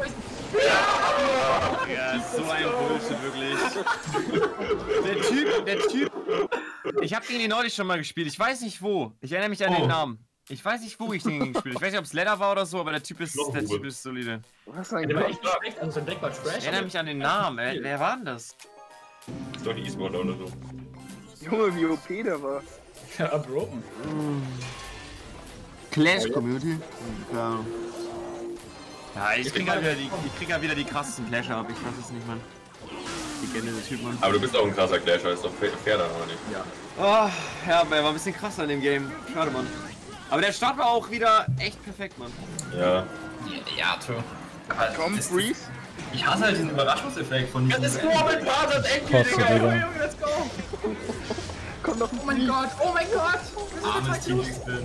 Speaker 2: Ja, ist so ein Bullshit, wirklich. (laughs) Der Typ, der Typ. Ich habe gegen ihn neulich schon mal gespielt. Ich weiß nicht wo. Ich erinnere mich an
Speaker 6: Oh.
Speaker 2: den Namen. Ich weiß nicht, wo ich den gegen (laughs) gespielt habe. Ich weiß nicht, ob es Leather war oder so, aber der Typ ist, der typ ist solide.
Speaker 5: Was ein
Speaker 4: Der war echt nicht schlecht, also sein Deck war trash.
Speaker 2: Ich erinnere mich an den Namen. Ey, wer war denn das?
Speaker 3: Ist doch ein E-Sportler oder so.
Speaker 5: Junge, wie OP der war.
Speaker 4: Ja, broken.
Speaker 2: Clash Community? Ja. Ja, ich krieg halt wieder die, ich krieg halt wieder die krassesten Clasher ab. Ich weiß es nicht, Mann. Die kennen den Typ, Mann.
Speaker 3: Aber du bist auch ein krasser Clasher, ist doch fair, fair dann aber nicht.
Speaker 2: Oh, ja, aber er war ein bisschen krasser in dem Game. Schade, Mann. Aber der Start war auch wieder echt perfekt, Mann.
Speaker 3: Ja.
Speaker 6: Ja, true. Aber
Speaker 5: Komm,
Speaker 6: das-
Speaker 5: Freeze.
Speaker 6: Ich hasse halt diesen Überraschungseffekt von diesem...
Speaker 3: Das ist nur mit Parsat
Speaker 1: Kotze, Digga.
Speaker 5: Komm doch
Speaker 4: Oh mein Gott, oh mein Gott.
Speaker 6: armes Team X-Bill.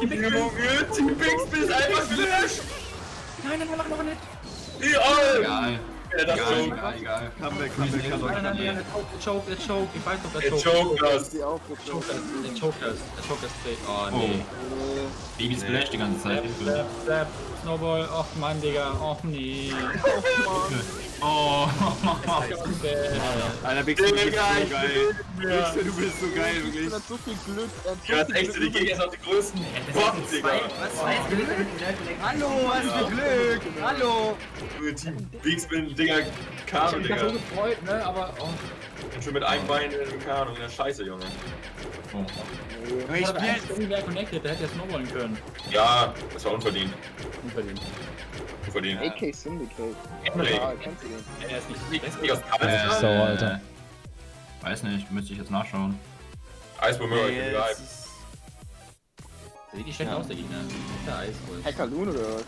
Speaker 3: Junge, Team Pixel ist einfach gelöscht!
Speaker 4: Nein, nein, mach noch nicht.
Speaker 3: Egal! Das
Speaker 6: egal,
Speaker 3: so.
Speaker 6: egal, egal.
Speaker 2: Comeback, Comeback, Comeback.
Speaker 4: Nein, nein, nein, der choke, der choke, der choke. Ich weiß doch, der
Speaker 3: Der
Speaker 4: choke.
Speaker 3: Joke das.
Speaker 5: Sie auch.
Speaker 4: Der choke das, der choke das, der choke das. Oh, nee.
Speaker 5: Äh,
Speaker 6: Baby Splash die ganze Zeit.
Speaker 4: Slap, slap. Snowball, och Mann, Digga, och nee. (laughs)
Speaker 6: Oh, (laughs)
Speaker 2: Alter, Big du bist so
Speaker 3: Digga, ich
Speaker 2: geil. Big du bist so geil, wirklich.
Speaker 5: Er hat so viel Glück. So
Speaker 3: Ja,
Speaker 5: viel
Speaker 3: echt so, die. Gegner sind auch die größten Botten, Digga.
Speaker 2: Hallo, was für Glück. Hallo.
Speaker 3: Junge, Team Pixel, Digga, Kano,
Speaker 4: Ich hab so
Speaker 3: Digga.
Speaker 4: gefreut, ne, aber oh.
Speaker 3: Und schon mit einem Bein in Kano, in der Scheiße, Junge.
Speaker 2: Ich
Speaker 4: Ich wer connected, der hätte ja snowballen können.
Speaker 3: Ja, das war unverdient.
Speaker 4: Unverdient.
Speaker 3: Unverdient.
Speaker 5: AK Syndicate.
Speaker 3: Henrik,
Speaker 5: Ah, kennst du den?
Speaker 4: Er ist nicht
Speaker 3: nicht nicht aus
Speaker 1: Äh,
Speaker 3: Karlsruhe.
Speaker 1: Sauer, Alter.
Speaker 6: Weiß nicht, müsste ich jetzt nachschauen.
Speaker 3: Eisbomber, ich bin bereit.
Speaker 4: Sieht nicht schlecht aus, der Gegner. Der Eis wohl.
Speaker 5: Hackerloon oder was?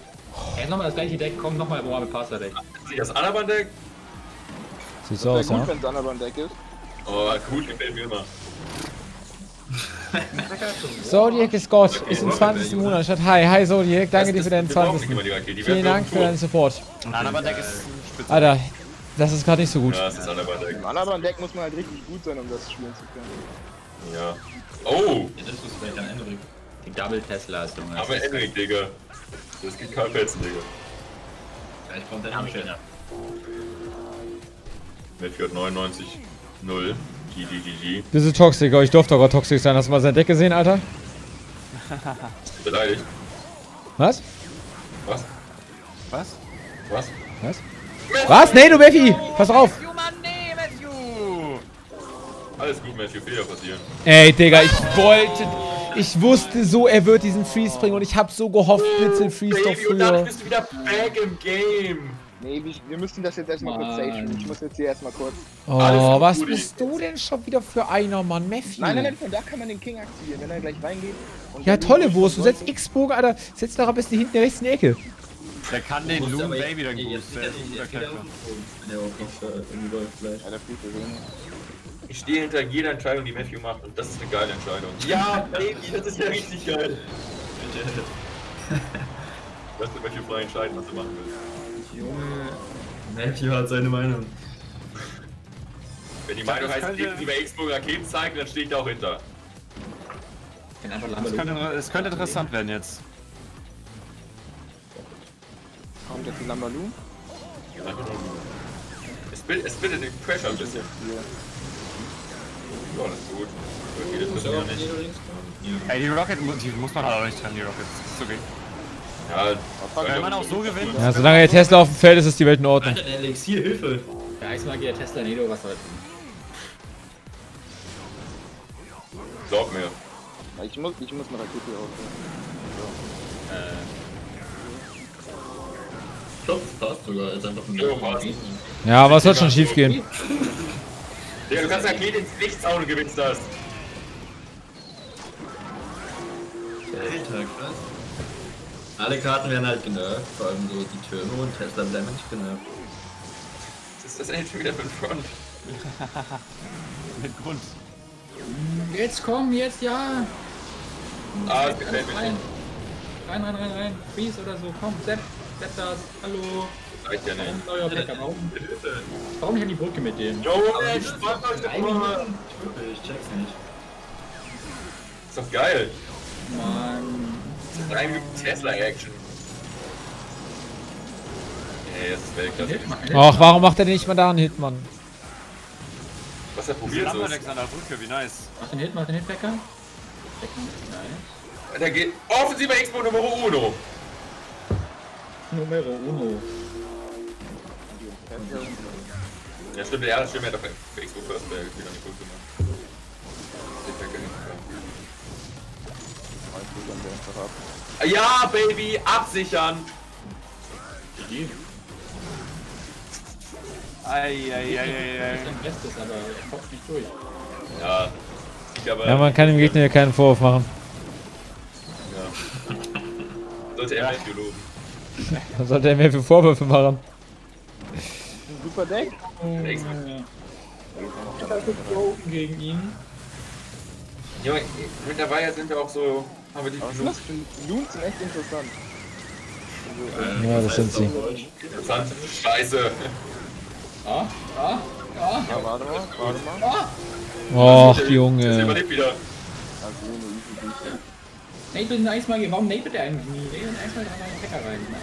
Speaker 4: Er ist nochmal das gleiche Deck, komm nochmal Mohammed Passer Deck.
Speaker 3: Das Anaban-Deck?
Speaker 1: Sieht so aus,
Speaker 5: gut,
Speaker 1: ja?
Speaker 5: wenn Sanaban Deck ist.
Speaker 3: Oh, gut, gefällt mir immer.
Speaker 1: Zodiac ist Gott, ist im 20. Monat statt. Hi, hi Zodiac, danke dir für deinen
Speaker 3: Wir brauchen nicht
Speaker 1: 20.
Speaker 3: immer die Rakete, die
Speaker 1: Vielen Dank für deinen Support.
Speaker 2: aber Deck ist spitze.
Speaker 1: Alter, das ist gerade nicht so gut.
Speaker 3: Ja, das ist Anaban-Deck.
Speaker 5: Im Sanaban Deck muss man halt richtig gut sein, um das spielen zu können.
Speaker 3: Ja. Oh,
Speaker 6: Ja, das ist vielleicht dann Hendrik.
Speaker 4: Die Double Teslas, Junge.
Speaker 3: aber Henrik, Digga. Das gibt kein Fetzen, Digga.
Speaker 6: Vielleicht kommt der.
Speaker 3: Matthew hat 99, 0. GGGG.
Speaker 1: Du toxic? Oh, ich durfte aber toxic sein. Hast du mal sein Deck gesehen, Alter?
Speaker 3: Beleidigt.
Speaker 1: Was?
Speaker 3: Was?
Speaker 2: Was?
Speaker 3: Was?
Speaker 1: Was? Was? Nee, du Mephi! Pass auf!
Speaker 3: Alles gut, Matthew, Fehler passieren.
Speaker 1: Ey, Digga, ich wollte... Ich wusste so, er wird diesen Freeze bringen und ich hab so gehofft, bitte Freeze doch
Speaker 3: Baby, und dann
Speaker 1: früher.
Speaker 3: bist du wieder back im Game.
Speaker 5: Nee, wir, müssen das jetzt erstmal kurz safen. Ich muss jetzt hier erstmal kurz.
Speaker 1: Oh,
Speaker 3: gut,
Speaker 1: was bist du denn schon wieder für einer, Mann? Mephi?
Speaker 5: Nein, nein, nein, von da kann man den King aktivieren, wenn er gleich reingeht. und
Speaker 1: Ja, tolle Wurst. Du setzt X-Bogen, Alter. Setz doch am besten hinten rechts in die Ecke.
Speaker 2: Der kann den Loon Baby dann
Speaker 6: jetzt-
Speaker 2: gut. Der
Speaker 6: geht
Speaker 2: ist ein guter
Speaker 6: er den er äh,
Speaker 5: wenig.
Speaker 3: Ich stehe hinter jeder Entscheidung, die Matthew macht und das ist eine geile Entscheidung. Ja, Baby, das ist ja richtig geil. (laughs) Lass dir Matthew frei entscheiden, was du machen willst.
Speaker 6: Junge. Matthew hat seine Meinung.
Speaker 3: Wenn die Meinung
Speaker 2: das
Speaker 3: heißt, bei Xbox Raketen zeigen, dann stehe ich da auch hinter.
Speaker 2: Es könnte, es könnte interessant werden jetzt.
Speaker 5: Kommt jetzt die Lambaloo?
Speaker 3: Es bildet, es bildet den Pressure ein bisschen. Ja, das ist gut. Okay, das müssen wir ja nicht.
Speaker 2: Ey, die Rocket, die muss man halt auch nicht trennen, die Rockets. Das ist okay.
Speaker 3: Ja,
Speaker 2: Wenn man auch so gewinnt,
Speaker 1: Ja, solange der Tesla auf dem Feld ist, ist die Welt in Ordnung.
Speaker 6: Alter, der Elixier, Hilfe!
Speaker 4: Der Eismagier, der Tesla, Nedo, was soll
Speaker 3: glaub mir.
Speaker 5: Ja, Ich muss, ich muss eine Rakete auswählen.
Speaker 6: Ich glaub, das passt sogar. Ist einfach ein.
Speaker 1: Ja, was soll schon schief gehen?
Speaker 3: Digga, du kannst Rakete ins Nichts hauen und gewinnst das.
Speaker 6: Alter, krass. Alle Karten werden halt genervt, vor allem so die Türme und Tesla bleiben nicht genervt.
Speaker 3: Was ist das denn schon wieder für ein Front?
Speaker 2: mit Grund.
Speaker 4: Jetzt komm, jetzt ja!
Speaker 3: Ah, das gefällt mir
Speaker 4: Rein.
Speaker 3: nicht.
Speaker 4: Rein, rein, rein, rein. Freeze oder so, komm, Sepp, Sepp das. Hallo.
Speaker 3: Reicht ja nicht.
Speaker 4: Bäcker, warum? Warum nicht an die Brücke mit dem?
Speaker 3: Jo, entspannt euch doch mal.
Speaker 6: Ich check's nicht.
Speaker 3: Ist doch geil.
Speaker 4: Mann.
Speaker 3: Das ist ein Tesla-Action. Ey, das ist Weltklasse.
Speaker 1: Och, warum macht er nicht mal da einen Hit, Mann?
Speaker 3: Was er probiert so ist.
Speaker 2: Alexander Brücke, wie nice.
Speaker 4: Mach den Hit, mach den Hit, Bäcker. Bäcker? Nein.
Speaker 3: Der geht offensiver Expo Numero Uno.
Speaker 4: Numero uno.
Speaker 3: Ja, stimmt, ja, stimmt, er hat doch für Expo First gespielt an die Brücke gemacht. Den Bäcker hinten. Ja, Baby, absichern!
Speaker 2: Eieieiei.
Speaker 4: Bestes, aber er kommt nicht durch.
Speaker 3: Ja. Ich aber.
Speaker 1: Ja, man kann dem Gegner ja keinen Vorwurf machen.
Speaker 3: Ja. Sollte er Matthew loben.
Speaker 1: Was (laughs) sollte er mir für Vorwürfe machen?
Speaker 5: Super Deck.
Speaker 3: Expo.
Speaker 4: Gegen ihn.
Speaker 3: Junge, mittlerweile sind wir auch so.
Speaker 5: Aber die Loons sind echt interessant.
Speaker 1: Ja, das sind sie.
Speaker 3: interessant. Scheiße.
Speaker 4: Ah, ah, ah.
Speaker 5: Ja, warte mal, warte mal.
Speaker 1: Och,
Speaker 3: Das
Speaker 1: Junge.
Speaker 3: überlebt wieder.
Speaker 5: Also.
Speaker 4: Nate den Eismagier, warum Nate der eigentlich nie? Nate den Eismagier haben wir einen Bäcker rein. Na,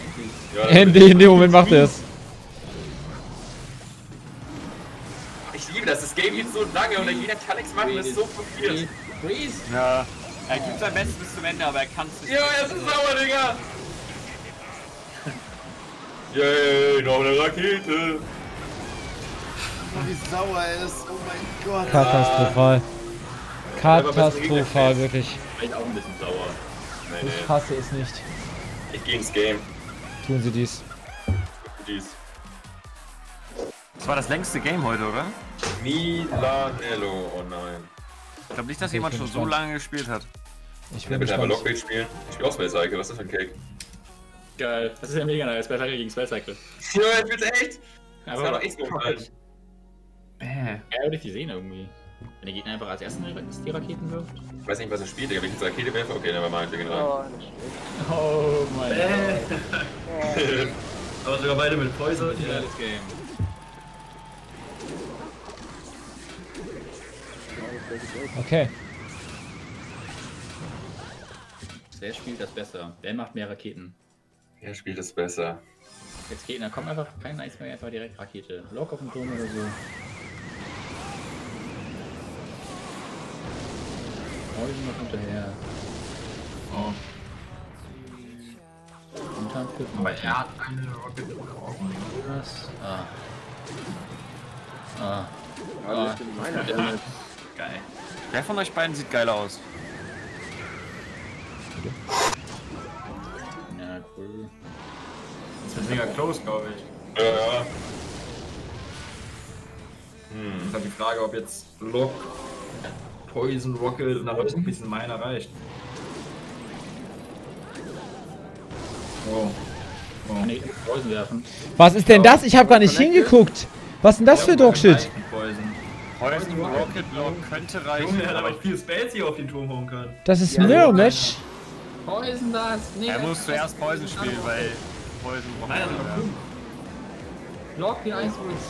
Speaker 4: endlich.
Speaker 3: Ja,
Speaker 1: In, in dem Moment macht er es.
Speaker 3: ich liebe das. Das Game geht so lange und dann jeder kann nichts machen. Das ist so frustrierend.
Speaker 4: Freeze.
Speaker 2: Ja. Er gibt sein Bestes bis zum Ende, aber er kann es nicht.
Speaker 3: Ja, es ist sauer, Digga! (laughs) Yay, noch eine Rakete!
Speaker 2: Wie sauer er ist. Oh mein Gott.
Speaker 1: Katastrophal. Katastrophal, wirklich.
Speaker 3: Vielleicht auch ein bisschen sauer. Nee,
Speaker 1: Ich hasse es nicht.
Speaker 3: Ich geh ins Game.
Speaker 1: Tun sie dies.
Speaker 3: Dies.
Speaker 2: Das war das längste Game heute, oder?
Speaker 3: Milanello, oh nein.
Speaker 2: Ich glaube nicht, dass
Speaker 1: Okay,
Speaker 2: jemand schon so
Speaker 1: gespannt.
Speaker 2: lange gespielt hat.
Speaker 1: Ich
Speaker 3: einmal
Speaker 1: gespannt.
Speaker 3: Lockbait spielen. Ich spiel auch Space Cycle, was ist das für ein Cake?
Speaker 4: Geil. Das ist ja mega nice. Spell gegen Spell Cycle.
Speaker 3: Ja, ich will's echt! Das
Speaker 4: Aber
Speaker 3: kann doch Xbox sein.
Speaker 2: Äh.
Speaker 4: Ja, würde ich die sehen irgendwie. Wenn der Gegner einfach als ersten die Raketen wirft.
Speaker 3: Ich weiß nicht, was er spielt, Digga. Wenn ich jetzt Rakete werfe, okay, never mind, wir gehen rein.
Speaker 5: Oh.
Speaker 4: Oh mein
Speaker 6: Äh. (laughs) Aber sogar beide mit Poison. Ja.
Speaker 4: Geiles Game.
Speaker 1: Okay.
Speaker 4: Wer spielt das besser? Wer macht mehr Raketen?
Speaker 3: Wer spielt es besser?
Speaker 4: Jetzt Gegner, komm einfach kein Eis mehr, einfach direkt Rakete. Lock auf den Turm oder so. Hau ihn noch hinterher.
Speaker 6: Oh. Aber er hat eine Rocket gebrochen.
Speaker 4: Was? Ah. Ah.
Speaker 5: Alles in meiner Welt.
Speaker 2: Geil. Wer von euch beiden sieht geil aus?
Speaker 4: Ja, cool.
Speaker 6: Das wird mega close, glaube ich.
Speaker 3: Ja, ja.
Speaker 6: Das ist halt die Frage, ob jetzt Lock, Poison, Rocket und dann ein bisschen meiner reicht. Oh. Oh.
Speaker 4: Poison werfen?
Speaker 1: Was ist denn das? Ich habe gar nicht hingeguckt. Was ist denn das für Dogshit?
Speaker 6: Poison.
Speaker 2: Poison Rocket Block könnte reichen,
Speaker 6: Junge, er hat
Speaker 2: aber
Speaker 6: viel Spells hier auf den Turm hauen können.
Speaker 1: Das ist Match.
Speaker 4: Poison das! Nee,
Speaker 2: Er muss zuerst Poison spielen, weil Poison braucht
Speaker 6: Nein, also
Speaker 2: ja.
Speaker 4: Block die Ice Woods.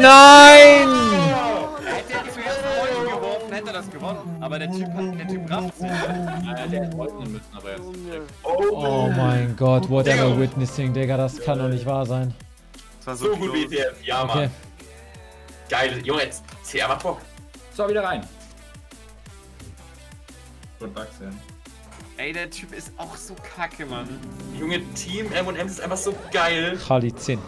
Speaker 1: Nein!
Speaker 2: Hätte er zuerst Poison geworfen, hätte er das gewonnen. Aber der Typ, hat- der Typ rafft's nicht.
Speaker 4: Ja, der hätte poisonen müssen, aber jetzt.
Speaker 1: Oh mein Gott, whatever witnessing, Digga, das kann doch nicht wahr sein.
Speaker 2: Das war
Speaker 3: So
Speaker 2: so
Speaker 3: gut wie. ETF, ja, Mann.
Speaker 1: Okay.
Speaker 3: Geil, Junge, jetzt CR macht Bock.
Speaker 4: So, wieder rein.
Speaker 6: Production.
Speaker 2: Ey, der Typ ist auch so kacke, Mann.
Speaker 3: Junge, Team M&M's ist einfach so geil.
Speaker 1: Kali 10.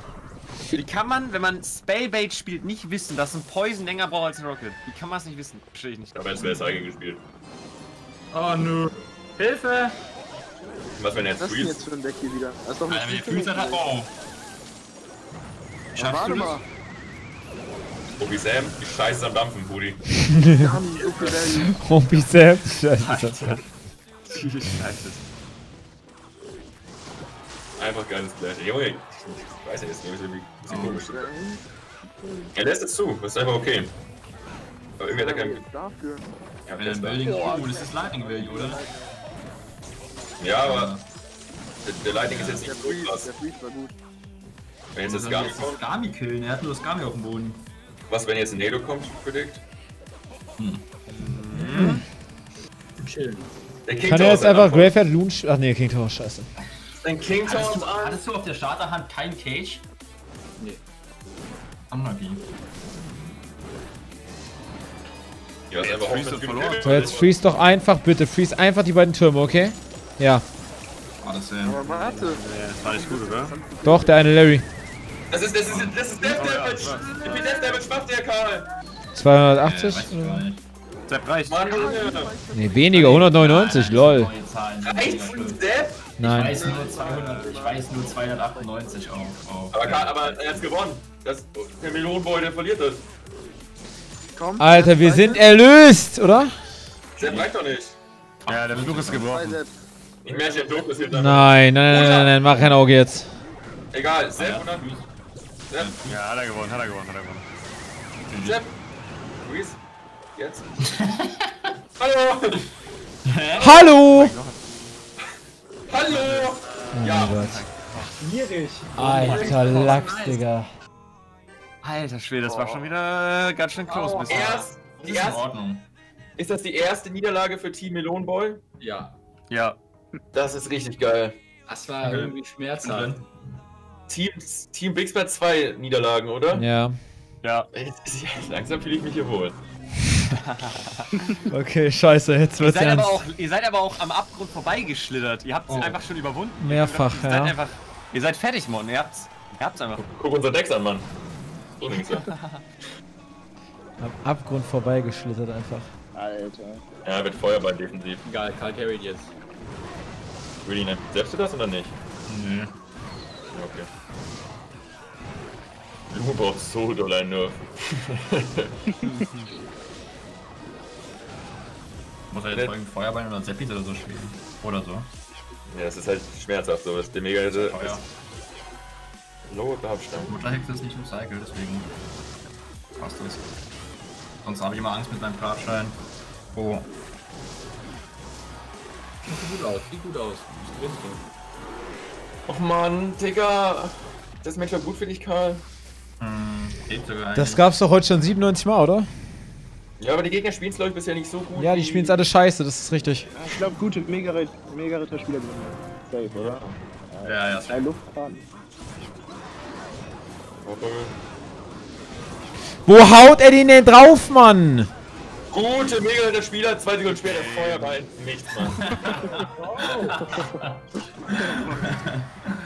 Speaker 2: Wie kann man, wenn man Spellbait spielt, nicht wissen, dass ein Poison länger braucht als ein Rocket? Wie kann man es nicht wissen? Verstehe ich nicht.
Speaker 3: Aber jetzt wäre es Eigen gespielt.
Speaker 6: Oh nö. Hilfe!
Speaker 3: Was, wenn er
Speaker 5: Was
Speaker 3: jetzt
Speaker 5: ist denn jetzt
Speaker 3: freeze?
Speaker 5: für ein Deck hier wieder? Das ist doch
Speaker 6: Alter, wenn ihr
Speaker 5: Freeze
Speaker 6: Freeze hat, oh. Schaffst
Speaker 5: Warte
Speaker 6: du das?
Speaker 3: Obi Sam, die Scheiße am Dampfen,
Speaker 5: Value.
Speaker 1: Homie selbst. Scheiße.
Speaker 2: Scheiße.
Speaker 3: Einfach geiles Clash. Junge, ich weiß ja, jetzt ist ein bisschen komisch. Er lässt es zu, das ist einfach okay. Aber irgendwie hat er keinen...
Speaker 5: Dafür.
Speaker 3: Ja,
Speaker 6: Wenn ein Building. Oh, das ist Lightning Value, oder?
Speaker 3: ja aber der, der Lightning ist jetzt nicht so krass.
Speaker 5: der Freeze war gut.
Speaker 3: Wenn jetzt das
Speaker 6: er
Speaker 3: nicht kommt,
Speaker 6: das Gami killen? Er hat nur das Gami auf dem Boden.
Speaker 3: Was, wenn jetzt ein Nado kommt, predict?
Speaker 4: Chillen.
Speaker 3: Der King
Speaker 1: Kann er jetzt einfach. Graveyard Loon... sch- Ach nee, King Tower, scheiße.
Speaker 3: Ein King Tower
Speaker 6: Hattest
Speaker 3: ist
Speaker 6: du, hattest du auf der Starterhand kein Cage?
Speaker 4: Nee.
Speaker 6: Unlucky.
Speaker 3: Ja, ist einfach
Speaker 2: Freeze verloren.
Speaker 1: So, jetzt freeze doch einfach, bitte. Freeze einfach die beiden Türme, okay? Ja.
Speaker 6: Das wäre.
Speaker 5: Aber warte.
Speaker 2: Ja, das war nicht gut, oder?
Speaker 1: Doch, der eine Larry.
Speaker 3: Das ist, das ist, das ist Death
Speaker 2: Oh ja,
Speaker 3: Damage! Wie viel Death Damage macht der, Karl?
Speaker 6: Äh,
Speaker 1: 280?
Speaker 6: weiß ich gar nicht.
Speaker 2: Sepp reicht.
Speaker 3: Mann!
Speaker 1: Nee, weniger, 199, lol.
Speaker 6: Neue Zahlen, die
Speaker 3: Reicht
Speaker 6: mega
Speaker 3: von
Speaker 6: schlimm.
Speaker 3: Death?
Speaker 6: Ich
Speaker 1: Nein.
Speaker 6: weiß nur 200, ich weiß nur 298 auf. auf
Speaker 3: Aber, Karl, aber er hat's gewonnen. Das, der Melonenboy, der verliert das.
Speaker 5: Komm.
Speaker 1: Alter, wir sind erlöst, oder?
Speaker 3: Sepp reicht doch nicht.
Speaker 2: Ja, der Fluch ist gebrochen.
Speaker 5: Sepp.
Speaker 3: Ich merke, der Druck ist hinter
Speaker 1: Nein, nein, nein, nein, nein, mach kein Auge jetzt.
Speaker 3: Egal, Sepp
Speaker 6: ja.
Speaker 3: oder? Sepp,
Speaker 2: Ja, hat er gewonnen, hat er gewonnen, hat er gewonnen.
Speaker 3: Sepp. Luis, jetzt. (laughs) Hallo!
Speaker 1: Hallo!
Speaker 3: Hallo! Ja,
Speaker 4: Schwierig.
Speaker 1: Alter Lachs, Digga.
Speaker 2: Alter Schwede, das war schon wieder ganz schön close
Speaker 3: Oh,
Speaker 2: bisher.
Speaker 3: erst,
Speaker 6: Das
Speaker 3: die
Speaker 6: ist in
Speaker 3: erste,
Speaker 6: Ordnung.
Speaker 3: ist das die erste Niederlage für Team Melonenboy?
Speaker 4: Ja.
Speaker 2: Ja.
Speaker 3: Das ist richtig geil.
Speaker 4: Das war irgendwie schmerzhaft.
Speaker 3: Team, Team Bixbert zwei Niederlagen, oder?
Speaker 1: Ja.
Speaker 2: Ja.
Speaker 3: Jetzt- Langsam fühle ich mich hier wohl. (laughs)
Speaker 1: Okay, scheiße, jetzt
Speaker 2: Ihr
Speaker 1: wird's
Speaker 2: seid, aber
Speaker 1: ernst.
Speaker 2: auch, ihr seid aber auch am Abgrund vorbeigeschlittert. Ihr habt es
Speaker 6: Oh.
Speaker 2: einfach schon überwunden.
Speaker 1: Mehrfach,
Speaker 2: ihr seid
Speaker 1: ja.
Speaker 2: einfach. Ihr seid fertig, Mann. Ihr habt's. Ihr habt's einfach.
Speaker 3: Guck unser Decks an, Mann. So links, ja. (laughs)
Speaker 1: Am Abgrund vorbeigeschlittert einfach.
Speaker 5: Alter.
Speaker 3: Ja, mit Feuerball defensiv.
Speaker 4: Egal, Karl carried jetzt.
Speaker 3: Really, ne? Selbst du das oder nicht?
Speaker 6: Nö.
Speaker 3: Okay. Du brauchst so doll einen Nerf. (laughs)
Speaker 6: Muss er jetzt irgendein Feuerbein oder Seppis oder so spielen? Oder so.
Speaker 3: Ja, es ist halt schmerzhaft so. Das der Mega hätte.
Speaker 6: Oh ja.
Speaker 3: Lower Behabstand.
Speaker 6: Mutterhexe ist nicht im Cycle, deswegen passt das. Sonst habe ich immer Angst mit meinem Platschein. Oh.
Speaker 4: Sieht gut aus, sieht gut aus. Ist so.
Speaker 3: Och man, Digga. Das Matchup gut für dich, Karl.
Speaker 6: Hm, geht sogar
Speaker 1: Das gab's doch heute schon 97 Mal, oder?
Speaker 3: Ja, aber die Gegner spielen es, glaube ich, bisher nicht so gut.
Speaker 1: Ja, die
Speaker 3: wie-
Speaker 1: spielen's alle scheiße, das ist richtig.
Speaker 5: Ja, ich glaube, gute Mega-Ritter Mega Spieler sind safe, oder?
Speaker 6: Ja, ja.
Speaker 5: Drei Luftfahrten.
Speaker 1: Wo haut er den denn drauf, Mann?
Speaker 3: Gute Mega Spieler, zwei Sekunden später Feuerball. Nichts, Mann. (laughs)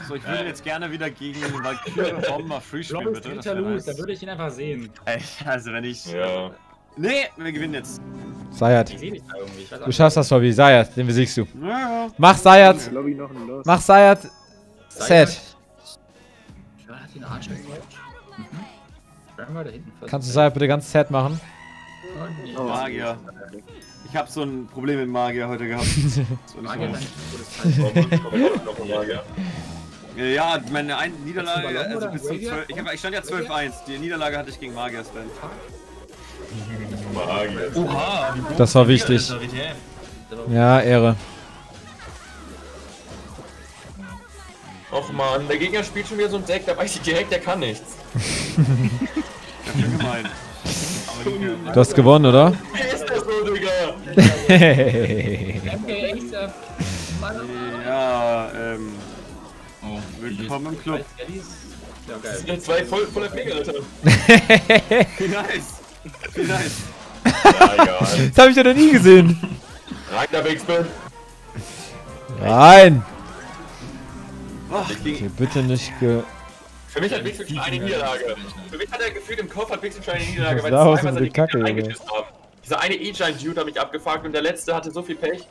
Speaker 2: So, ich würde jetzt gerne wieder gegen Valkyrie Bomber Free spielen, bitte. Das
Speaker 4: Luz, da
Speaker 2: nice.
Speaker 4: würde ich ihn einfach sehen.
Speaker 2: Also, wenn ich.
Speaker 3: Ja.
Speaker 2: Nee, wir gewinnen jetzt.
Speaker 1: Sayat. Du schaffst das, Bobby. Sayat, den besiegst du.
Speaker 2: Ja.
Speaker 1: Mach Sayat.
Speaker 5: Lobby noch ein Los.
Speaker 1: Mach Sayat. Set.
Speaker 4: Mhm.
Speaker 1: Kannst du Sayat bitte ganz Set machen?
Speaker 4: Oh.
Speaker 5: Oh.
Speaker 2: Magier. Ich habe so ein Problem mit Magier heute gehabt. (laughs)
Speaker 4: Magier ist eigentlich ein gutes Teil. (laughs)
Speaker 2: Ja, meine ein Niederlage, also bis zum
Speaker 4: Graveyard?
Speaker 2: 12, ich, hab, ich stand ja 12-1. Die Niederlage hatte ich gegen Magier Sven.
Speaker 3: Magier.
Speaker 6: Oha,
Speaker 1: Das war wichtig. Ja, Ehre.
Speaker 3: Och man, der Gegner spielt schon wieder so ein Deck, da weiß ich direkt, der kann nichts.
Speaker 2: Das ist gemein.
Speaker 1: Du hast gewonnen, oder?
Speaker 3: Wie ist das so, Digga? (laughs)
Speaker 2: Ja, ähm.
Speaker 6: Oh,
Speaker 2: Willkommen im Club.
Speaker 4: Ja,
Speaker 3: Das
Speaker 4: geil.
Speaker 3: sind zwei voll, voller Pflegealter. (laughs) (laughs)
Speaker 2: Wie nice. Wie nice.
Speaker 3: Ja, egal.
Speaker 1: Das habe ich ja noch nie gesehen.
Speaker 3: Rein da, Bigspin.
Speaker 1: Nein.
Speaker 2: Ach,
Speaker 1: Okay, bitte nicht ge...
Speaker 3: Für mich hat Bigspin schon eine Niederlage. Für mich hat er gefühlt im Kopf hat Bigspin schon eine Niederlage, weil zweimal seine
Speaker 1: eine Kacke,
Speaker 3: eingeschüsst haben. Dieser eine E-Giant-Dude hat mich abgefuckt und der letzte hatte so viel Pech.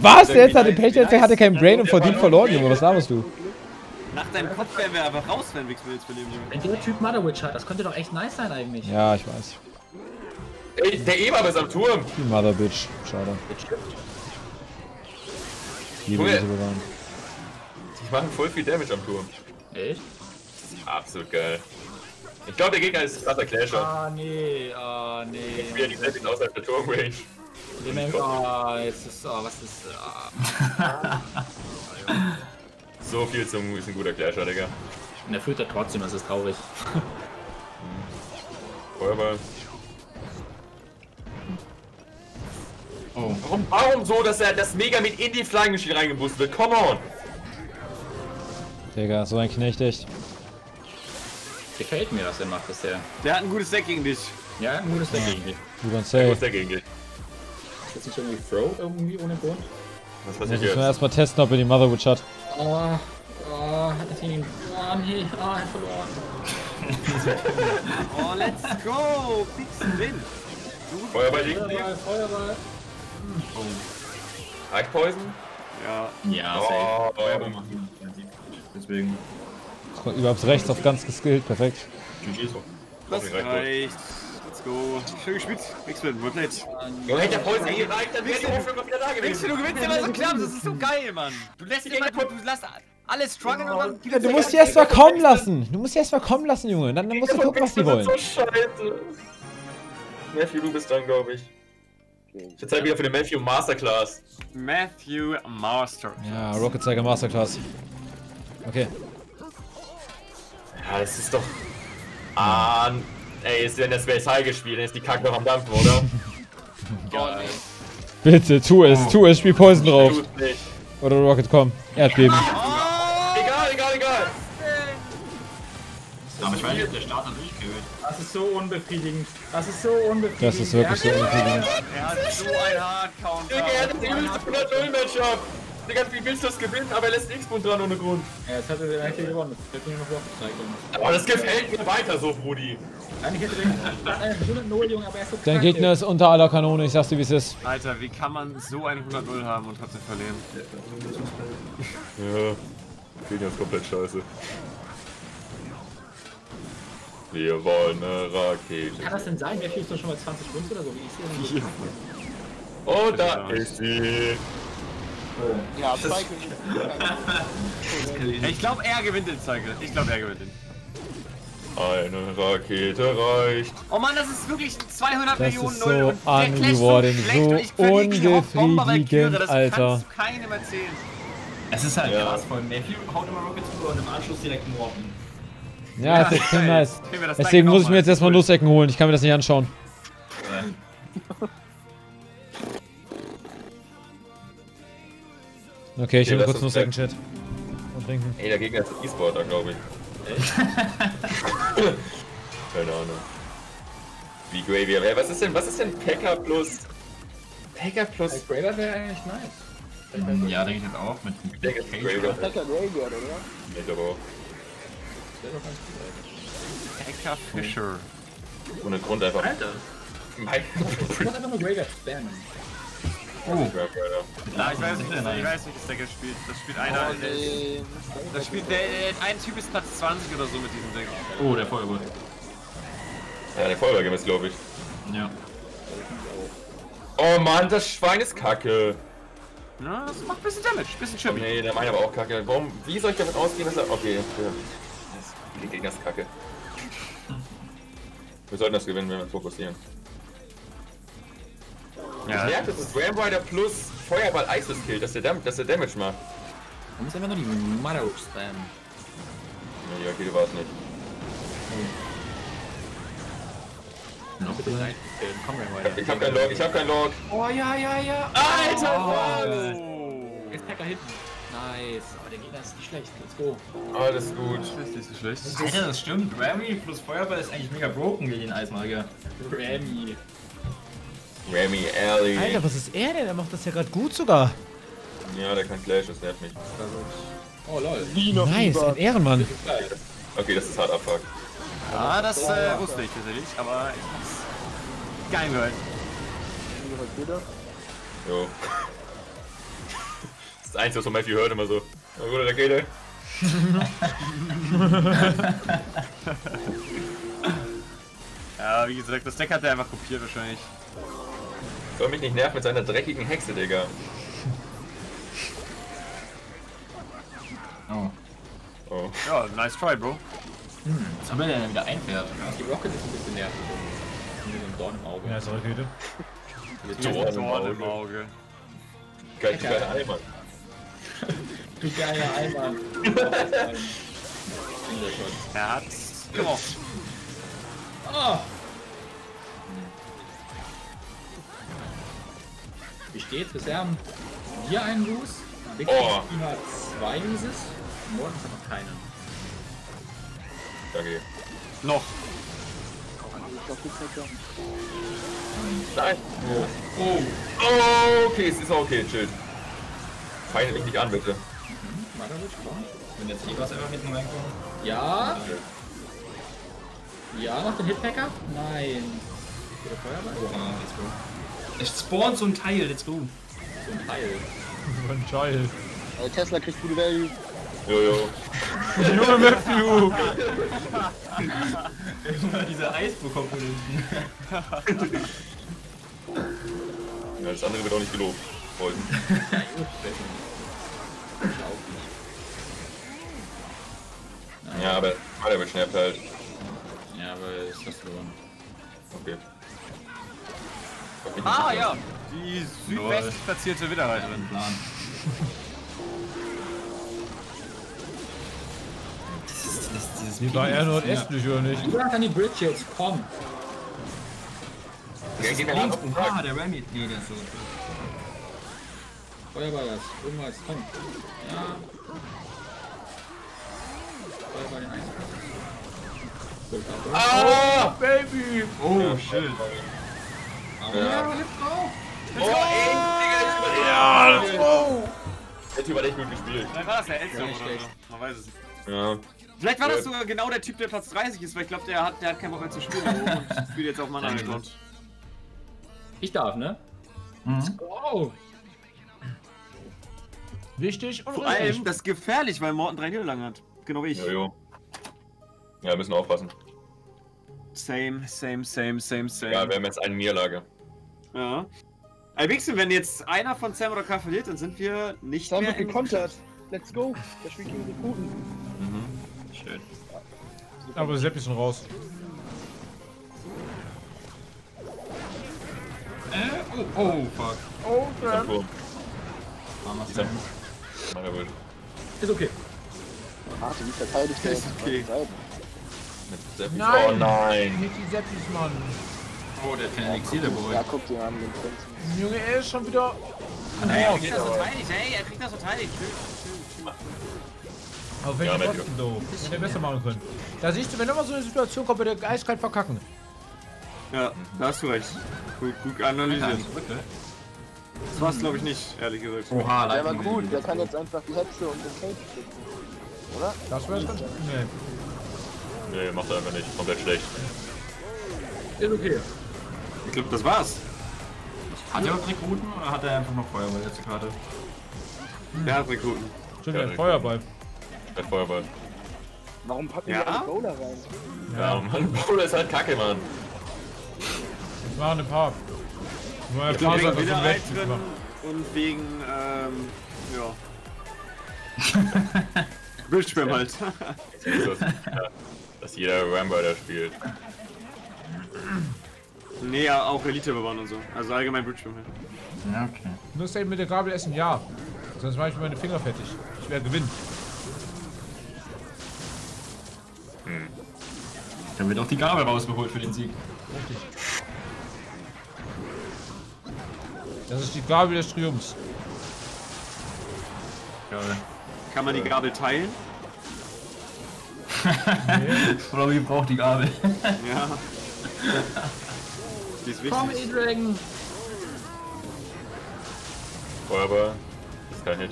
Speaker 1: Was? Der jetzt hatte Pech, der hatte kein Brain und verdient verloren, Junge. Was laberst du?
Speaker 2: Nach deinem Kopf wären wir einfach raus, wenn Wix jetzt verlieren, Junge.
Speaker 4: Wenn der Typ Mother Witch hat, das könnte doch echt nice sein eigentlich.
Speaker 1: Ja, ich weiß.
Speaker 3: Ey, der Eber ist am Turm.
Speaker 1: Die Mother Bitch. Schade. Liebe
Speaker 3: Junge. Die machen voll viel Damage am Turm.
Speaker 4: Echt?
Speaker 3: Absolut geil. Ich glaube, der Gegner ist ein krasser Clasher.
Speaker 4: Ah, nee, ah, nee.
Speaker 3: Wieder die Settings außerhalb der Turmrange.
Speaker 4: Ah, jetzt ist, ah, was ist, ah. (laughs)
Speaker 3: So viel zum ist ein guter Clasher, Digga.
Speaker 4: Und er führt er trotzdem, das ist traurig. (laughs)
Speaker 3: Feuerball.
Speaker 6: Oh,
Speaker 3: Warum, warum so, dass er das Mega mit in die Flying Machine reingeboost wird? Come on!
Speaker 1: Digga, so ein Knecht echt.
Speaker 4: Gefällt mir, was er macht bisher.
Speaker 2: Der hat ein gutes Deck gegen dich.
Speaker 4: Ja, ein gutes Deck gegen dich.
Speaker 1: Du kannst
Speaker 3: Wo
Speaker 1: safe.
Speaker 3: ist der gegen dich?
Speaker 4: Ist jetzt nicht irgendwie Throw irgendwie ohne Grund?
Speaker 3: Was
Speaker 1: müssen wir
Speaker 3: jetzt?
Speaker 1: erstmal testen, ob er die Mother Witch hat.
Speaker 4: Oh, oh, hat das ihn. Oh, nee, oh, er hat verloren. (laughs)
Speaker 2: Oh, let's go. Fix Win.
Speaker 3: Feuerball die?
Speaker 4: Feuerball, Feuerball.
Speaker 3: Reicht Poison?
Speaker 2: Ja.
Speaker 6: ja,
Speaker 3: Oh,
Speaker 6: safe.
Speaker 3: Feuerball.
Speaker 6: machen. Deswegen.
Speaker 1: Überhaupt rechts auf ganz geskillt. Perfekt.
Speaker 6: GG so.
Speaker 2: Das
Speaker 3: reicht
Speaker 2: reicht. Let's go. Schön gespielt. World Blade.
Speaker 3: Junge, hätte der Poison nicht gereicht, dann wäre die Hoffnung wieder da
Speaker 2: Wix
Speaker 3: gewesen.
Speaker 2: du gewinnst immer so knapp. Das ist so geil, Mann. Du lässt immer, du lässt alles strugglen und dann
Speaker 1: Ja, du musst die erst mal kommen lassen. Du musst die erst mal kommen lassen, Junge. Dann, dann musst du gucken, was die wollen.
Speaker 3: So scheiße. Matthew, du bist dran, glaube ich. Jetzt Zeit wieder für den Matthew Masterclass.
Speaker 2: Matthew Master.
Speaker 1: Ja, Rocket Tiger Masterclass. Okay.
Speaker 3: Ja, das ist doch. Ah, ey, ist wenn das Space High gespielt, dann ist die Kacke noch am Dampfen, oder? (laughs)
Speaker 4: Geil.
Speaker 1: Bitte, tu es, tu es, spiel Poison drauf. Oder Rocket, komm. Erdbeben.
Speaker 3: Egal, egal, egal.
Speaker 6: Aber ich weiß nicht, ob der Starter durchkillt.
Speaker 4: Das ist so unbefriedigend. Das ist so unbefriedigend.
Speaker 1: Das ist wirklich so unbefriedigend.
Speaker 2: Er hat so ein Hard-Counter.
Speaker 3: Digga, er hat das übelste 100 Matchup. Digga, wie willst du das gewinnen? Aber er lässt X-Punkt dran ohne Grund.
Speaker 4: Ja, jetzt hat er den eigentlich gewonnen. Das hätte mir noch gezeigt.
Speaker 3: Aber das gefällt mir weiter so, Brudi.
Speaker 4: Eigentlich hätte den 100 0 Junge, aber er ist so
Speaker 1: Dein Gegner ist unter aller Kanone, ich sag's dir, wie es ist.
Speaker 2: Alter, wie kann man so ein 100-0 haben und trotzdem verlieren?
Speaker 3: Ja, Gegner ist komplett scheiße. Wir wollen eine Rakete.
Speaker 4: Kann das denn sein? Wer ist doch schon mal 20 Wins oder so? Wie ist hier denn
Speaker 3: Oh, da ist sie.
Speaker 5: Ja, Cycle.
Speaker 2: Ich glaube, er gewinnt den Cycle. Ich glaube, er gewinnt den.
Speaker 3: Eine Rakete reicht.
Speaker 2: Oh Mann, das ist wirklich 200
Speaker 1: Das
Speaker 2: Millionen
Speaker 1: ist so
Speaker 2: Null und der clasht
Speaker 1: unrewarding,
Speaker 2: schlecht
Speaker 1: so
Speaker 2: und ich
Speaker 1: unbefriedigend,
Speaker 2: das
Speaker 1: Alter.
Speaker 2: kannst du keinem erzählen.
Speaker 6: Es ist halt
Speaker 3: Ja.
Speaker 6: allem Matthew haut immer Rocket zu und im Anschluss direkt Morten.
Speaker 1: Ja, ist extrem
Speaker 2: geil.
Speaker 1: nice.
Speaker 2: Nehmen wir das
Speaker 1: Deswegen muss ich mir jetzt erstmal Nussecken holen. Ich kann mir das nicht anschauen. Okay, ich
Speaker 3: Okay, lass
Speaker 1: kurz
Speaker 3: uns
Speaker 1: Nussecken, Chat. Und trinken.
Speaker 3: Ey, der Gegner ist ein E-Sportler, glaube ich. (laughs) Keine Ahnung. Wie Gravy. Hey, was ist denn, was ist denn Packer plus. Packer plus.
Speaker 4: ist? Graver wäre eigentlich nice.
Speaker 6: Ja, denke ich jetzt auch. Mit
Speaker 3: es ist Gravy.
Speaker 5: Packer Graveyard, oder?
Speaker 3: Ich glaube auch.
Speaker 2: Hacker Fisher.
Speaker 3: Ohne Grund einfach.
Speaker 4: Alter,
Speaker 3: Mike.
Speaker 4: ich muss einfach nur Graveyard spammen.
Speaker 2: Ja, ich weiß nicht, ich weiß nicht, das Deck spielt. Das spielt einer.
Speaker 5: Oh, nee.
Speaker 2: Das spielt der, ein Typ ist Platz 20 oder so mit diesem Deck.
Speaker 6: Oh, der Feuerball.
Speaker 3: Ja, der Feuerwehr ist, glaube ich.
Speaker 6: Ja.
Speaker 3: Oh Mann, das Schwein ist kacke.
Speaker 2: Ja, das macht ein bisschen Damage, bisschen
Speaker 3: Oh,
Speaker 2: chippy.
Speaker 3: nee, der meint aber auch kacke. Warum? Wie soll ich davon ausgehen, dass er. Okay, Die Gegner ist kacke. Wir sollten das gewinnen, wenn wir uns fokussieren. Ja. Merkt, das ist Ram Rider plus Feuerball Isis Kill, dass der, Dam dass der Damage macht.
Speaker 4: Man muss einfach nur die Motto spammen.
Speaker 3: Nee, okay, du warst nicht.
Speaker 4: Noch bitte nein. Komm, Ram Rider.
Speaker 3: Ich hab keinen Log, ich hab keinen Log.
Speaker 4: Oh ja, ja, ja.
Speaker 3: Alter,
Speaker 4: Oh.
Speaker 3: was?
Speaker 4: Jetzt Packer hinten. Nice. Aber der Gegner ist nicht schlecht. Let's go.
Speaker 3: Alles gut.
Speaker 2: Das ist nicht so schlecht.
Speaker 6: Alter, das stimmt. Rami plus Feuerball ist eigentlich mega broken gegen den Eismagier.
Speaker 4: Grammy.
Speaker 3: Remy, Alley.
Speaker 1: Alter, was ist er denn? Er macht das ja gerade gut sogar.
Speaker 3: Ja, der kann Flash, das nervt mich.
Speaker 4: Oh lol.
Speaker 5: Wiener
Speaker 1: Nice,
Speaker 5: Fieber.
Speaker 1: ein Ehrenmann.
Speaker 3: Okay, das ist hart abfuck.
Speaker 2: Ja, das äh, wusste ich tatsächlich, aber ich hab's geil gehört.
Speaker 3: Jo. (laughs) Das ist das Einzige, was von Matthew hört, immer so. Na gut, Rakete. (laughs)
Speaker 2: Ja, wie gesagt, das Deck hat er einfach kopiert wahrscheinlich.
Speaker 3: Soll mich nicht nerven mit seiner dreckigen Hexe, Digga.
Speaker 6: Oh.
Speaker 3: Oh.
Speaker 2: Ja, nice try, Bro.
Speaker 6: Was haben wir denn wieder einfährt?
Speaker 4: Die Rocket ist ein bisschen nervig. Mit so einem Dorn im Auge.
Speaker 1: Ja, ist Rakete.
Speaker 3: Mit
Speaker 2: Dorn
Speaker 3: Dorn
Speaker 2: im Auge.
Speaker 3: Geil, du geiler Eimer. (laughs)
Speaker 4: Du geiler Eimer.
Speaker 2: Er hat's gemacht.
Speaker 4: Oh. Wie steht's? Bisher haben wir einen Lose, Big
Speaker 3: Oh.
Speaker 4: Team hat zwei Loses, Mortens hat noch keinen.
Speaker 3: Danke.
Speaker 2: Noch.
Speaker 3: Nein. Oh. Oh, okay, es ist auch okay, chill. Feine mich nicht an, bitte.
Speaker 4: Komm.
Speaker 6: Wenn jetzt Tigers einfach hinten reinkommt.
Speaker 4: Ja. Ja, noch den Hitpacker? Nein. Oder Feuerball?
Speaker 6: Ah, Es spawnt so ein Teil, let's go.
Speaker 4: So ein Teil.
Speaker 1: Ein Child.
Speaker 5: Äh, Tesla kriegt gute Value.
Speaker 3: Jojo. (laughs)
Speaker 1: Junge Matthew!
Speaker 6: Immer diese Eisbo-Komponenten. (laughs)
Speaker 3: Ja, das andere wird auch nicht gelobt. Freuden. (laughs) Ja, aber der wird schnell halt.
Speaker 4: Ja, aber ist das verloren.
Speaker 3: Okay.
Speaker 2: Ah ja, die südwestlich platzierte Widerreiterin.
Speaker 6: Plan. Das ist, das, dieses
Speaker 1: Die war eher nordöstlich, oder nicht?
Speaker 4: Du an die Bridge jetzt, komm.
Speaker 3: Ja, geh mir
Speaker 6: Links. Ah, der Rami. Nee, der ist so.
Speaker 4: Feuerball das. Irgendwas, komm. Ja. Feuerball den Eis.
Speaker 3: Ah!
Speaker 1: Baby!
Speaker 6: Oh, shit.
Speaker 3: Ja.
Speaker 4: let's go.
Speaker 3: Oh, ey, Digga,
Speaker 1: Ja, let's go!
Speaker 3: der Typ hat echt gut gespielt.
Speaker 2: Vielleicht war das der Elster
Speaker 4: Ja, nicht
Speaker 2: oder
Speaker 4: schlecht.
Speaker 2: so. Man weiß es nicht.
Speaker 3: Ja.
Speaker 2: Vielleicht war das sogar genau der Typ, der Platz 30 ist, weil ich glaube, der hat, der hat keinen Bock mehr zu spielen und spielt jetzt auf Mana Account.
Speaker 4: Ich darf, ne?
Speaker 6: Mhm.
Speaker 4: Go.
Speaker 1: Wichtig und
Speaker 2: Vor
Speaker 1: richtig.
Speaker 2: allem, das ist gefährlich, weil Morten drei Niederlagen hat. Genau wie ich.
Speaker 3: Jojo. Ja, wir müssen aufpassen.
Speaker 2: Same, same, same, same, same.
Speaker 3: Ja, wir haben jetzt eine Niederlage.
Speaker 2: Ja. Ey, Wixen, wenn jetzt einer von Sam oder K verliert, dann sind wir nicht
Speaker 5: Sam
Speaker 2: mehr
Speaker 5: wird
Speaker 2: im-
Speaker 5: gekontert. Let's go. Der spielt gegen Rekruten.
Speaker 6: Schön.
Speaker 1: Aber Sepp ist schon raus.
Speaker 6: Äh, oh, oh, fuck.
Speaker 1: Oh,
Speaker 3: Am Turm.
Speaker 6: Armer
Speaker 3: Dieser-
Speaker 6: Sam.
Speaker 3: Meiner wird.
Speaker 4: Ist okay.
Speaker 5: Warte, wie verteidigt der
Speaker 2: Ist okay.
Speaker 3: Mit Seppi.
Speaker 1: Nein.
Speaker 3: Oh nein.
Speaker 1: Nicht die Seppis, Mann.
Speaker 6: Oh, der hat kein Elixier, der Boy.
Speaker 5: Ja, guck dir an, den Prinzen.
Speaker 1: Junge, er ist schon wieder.
Speaker 2: Er kriegt das verteidigt, ey, er kriegt das verteidigt.
Speaker 1: Aber wenn
Speaker 3: Ja,
Speaker 1: trotzdem doof. Hätte er besser machen können. Da siehst du, wenn immer so eine Situation kommt, wird der eiskalt verkacken.
Speaker 2: Ja, da hast du recht. Gut, gut analysiert. Das war's, glaube ich, nicht, ehrlich gesagt.
Speaker 6: Oha,
Speaker 5: Der war gut, der kann jetzt einfach die Hexe und den Cage schützen. Oder?
Speaker 1: Das wäre ganz Nee.
Speaker 3: Nee, macht er einfach nicht. Komplett schlecht.
Speaker 4: Ist okay.
Speaker 2: Ich glaube, das war's.
Speaker 6: Hat er auch Rekruten oder hat er einfach noch Feuerball letzte Karte?
Speaker 2: Der hat Rekruten.
Speaker 1: Stimmt,
Speaker 3: Ja,
Speaker 1: ein
Speaker 3: richtig.
Speaker 1: Feuerball.
Speaker 3: Der Feuerball.
Speaker 5: Warum packen
Speaker 2: Ja?
Speaker 5: wir alle Bowler rein?
Speaker 3: Ja, Mann, Bowler ist halt kacke, Mann.
Speaker 1: Ich mache ein paar. Nur ein
Speaker 2: Ich glaube,
Speaker 1: paar Letzten
Speaker 2: drin
Speaker 1: gemacht.
Speaker 2: und wegen, ähm, ja. Bildschirm halt.
Speaker 3: Jetzt ist das, ja, dass jeder Rambo da spielt. (laughs)
Speaker 2: Nee, ja, auch Elite bewahren und so. Also allgemein Bridge halt.
Speaker 6: Ja, okay.
Speaker 1: Nur eben mit der Gabel essen, ja. Sonst mache ich mir meine Finger fertig. Ich werde gewinnen.
Speaker 6: Dann wird auch die Gabel rausgeholt für den Sieg.
Speaker 1: Richtig. Das ist die Gabel des Triumphs.
Speaker 6: Geil.
Speaker 2: Kann man die Gabel teilen? (laughs)
Speaker 6: Oder wie braucht die Gabel?
Speaker 2: Ja. (laughs) Die ist wichtig.
Speaker 4: E-Dragon!
Speaker 3: Feuerball. Ist kein Hit.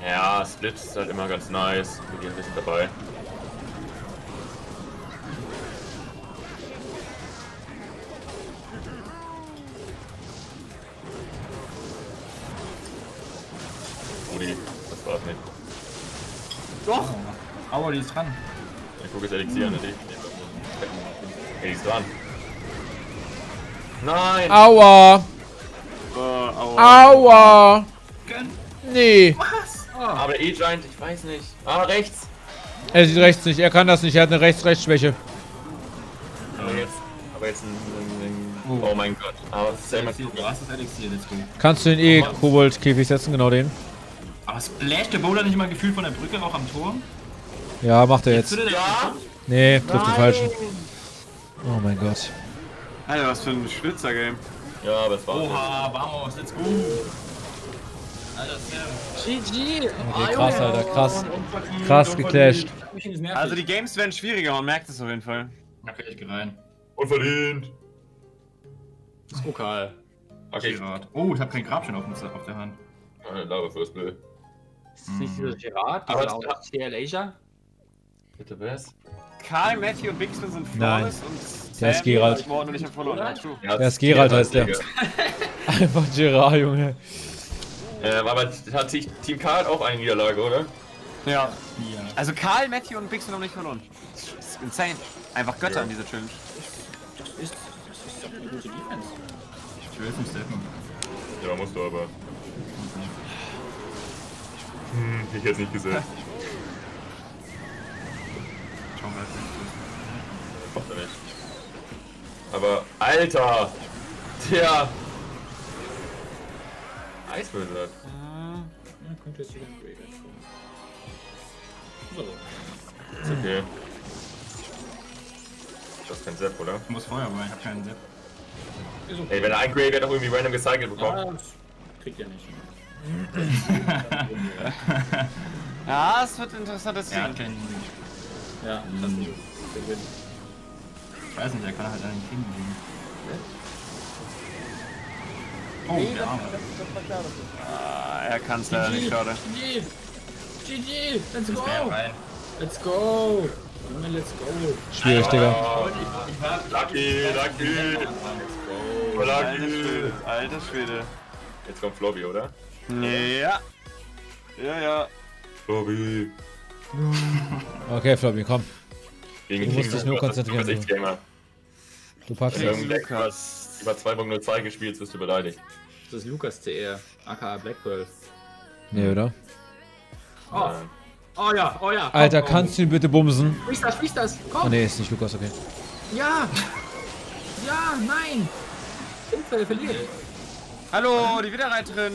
Speaker 3: Ja, Split ist halt immer ganz nice. Wir gehen ein bisschen dabei. Rudi, das war's nicht.
Speaker 6: Doch! Aber die ist dran.
Speaker 3: Ich gucke jetzt Elixier an, die. Hey, die ist dran. Nein!
Speaker 1: Aua!
Speaker 2: Oh, aua.
Speaker 1: Aua! Nee.
Speaker 3: Aber der E-Giant, ich weiß nicht. Ah, rechts!
Speaker 1: Er sieht rechts nicht, er kann das nicht, er hat eine Rechts-Rechts-Schwäche.
Speaker 3: Aber jetzt, aber jetzt ein, ein, ein oh. mein Gott. Aber das ist ja immer
Speaker 6: Elixier, Du hast das Elixier, let's go.
Speaker 1: Kannst du den eh Kobold-Käfig setzen, genau den?
Speaker 6: Aber splasht der Bowler nicht mal gefühlt von der Brücke auch am Tor?
Speaker 1: Ja, macht er jetzt.
Speaker 6: Der
Speaker 3: Ja!
Speaker 1: Nee, trifft den falschen. Oh mein Gott.
Speaker 2: Alter, was für ein Schwitzer-Game.
Speaker 3: Ja, aber es war.
Speaker 6: Oha, vamos, let's go! Alter, Sam.
Speaker 4: GG!
Speaker 1: Okay, krass, Alter, krass. Krass geclasht.
Speaker 2: Also die Games werden schwieriger, man merkt es auf jeden Fall.
Speaker 6: Okay, ich geh rein.
Speaker 3: Unverdient!
Speaker 4: Das ist Pokal.
Speaker 3: Okay,
Speaker 6: Gerard. Oh, ich hab kein Grabstein auf, dem- auf der Hand.
Speaker 3: äh, Lava First Bill.
Speaker 4: Ist das nicht dieser Gerard,
Speaker 3: Aber
Speaker 4: dieser
Speaker 3: das-
Speaker 4: aus CL Asia?
Speaker 3: Bitte was?
Speaker 2: Karl, Matthew und Bixman sind flawless und
Speaker 1: Der ist Gerald. Der ist Gerald, heißt der. Einfach Gerard, Junge.
Speaker 3: Äh, aber hat sich Team Karl auch eine Niederlage, oder?
Speaker 2: Ja.
Speaker 6: Ja.
Speaker 2: Also Karl, Matthew und Bixman haben nicht verloren. Das ist insane. Einfach Götter an dieser Challenge.
Speaker 4: Das ist, das ist doch eine gute Defense.
Speaker 6: Ich will nicht steppen.
Speaker 3: Ja, musst du aber. Hm, ich hätte nicht gesagt.
Speaker 6: Schauen wir jetzt
Speaker 3: Macht er nicht. Aber, Alter! Der! Eiswürfel.
Speaker 4: Ja, könnte jetzt wieder ein kommen. So.
Speaker 3: Ist okay. Das ist kein Sepp, oder?
Speaker 6: Ich muss Feuer, aber ich hab keinen Sepp.
Speaker 4: Okay.
Speaker 3: Ey, wenn er ein Graveyard auch irgendwie random gecycelt bekommt.
Speaker 4: Ah, das kriegt er nicht. (laughs)
Speaker 2: Ja, es wird ein interessantes
Speaker 6: Er hat
Speaker 2: Ding.
Speaker 6: keinen.
Speaker 4: Ja, das ist der Win.
Speaker 6: Ich weiß nicht, er kann halt an den Kriegen liegen. Oh, der Arme.
Speaker 2: Ah, er kann es leider nicht, schade.
Speaker 4: GG! GG! Let's go!
Speaker 6: Der.
Speaker 4: Let's go! Junge, let's go!
Speaker 1: Schwierig, Digga.
Speaker 3: Lucky, lucky! Oh, lucky!
Speaker 2: Alter Schwede.
Speaker 3: Jetzt kommt Flobby, oder?
Speaker 2: Ja. Ja, ja.
Speaker 3: Flobby!
Speaker 1: Okay, Flobby, komm.
Speaker 3: Gegen
Speaker 1: Du musst dich nur konzentrieren,
Speaker 3: Du.
Speaker 1: Du packst
Speaker 3: Wenn du über, über 2.02 gespielt wirst du beleidigt.
Speaker 4: Das ist Lukas CR, aka Black Pearl.
Speaker 1: Nee, oder?
Speaker 4: Oh, oh ja, oh ja. komm,
Speaker 1: Alter,
Speaker 4: komm.
Speaker 1: kannst du ihn bitte bumsen?
Speaker 4: Sprich das, sprich das!
Speaker 1: Oh
Speaker 4: Komm!
Speaker 1: nee, ist nicht Lukas, okay.
Speaker 4: Ja! Ja, nein! Impfel verliert.
Speaker 2: Hallo, die Wiederreiterin.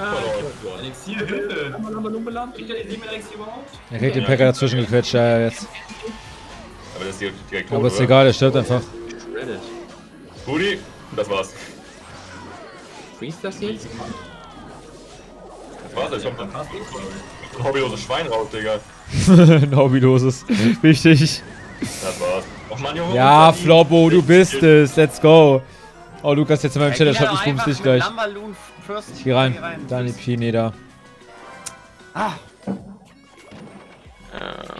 Speaker 4: Ah,
Speaker 6: Elixier, Hilfe! Kriegt er den sieben Elixier überhaupt?
Speaker 1: Er kriegt den Packer dazwischen gequetscht, ja, jetzt.
Speaker 3: Aber das ist direkt, direkt
Speaker 1: Aber
Speaker 3: tot,
Speaker 1: ist
Speaker 3: oder?
Speaker 1: egal, er stirbt einfach.
Speaker 3: Rudi, das war's.
Speaker 4: Freeze das jetzt?
Speaker 3: Das war's, jetzt kommt ein ein hobbyloses Schwein raus, Digga. (laughs)
Speaker 1: Ein hobbyloses. Wichtig.
Speaker 3: Das war's. Och man, Junge.
Speaker 1: Ja. Flobbo, du bist es. Let's go. Oh, Lukas, jetzt in meinem Chat, schreibt, ich bumse dich gleich. Ich geh rein. Daniel Pineda.
Speaker 2: Ah,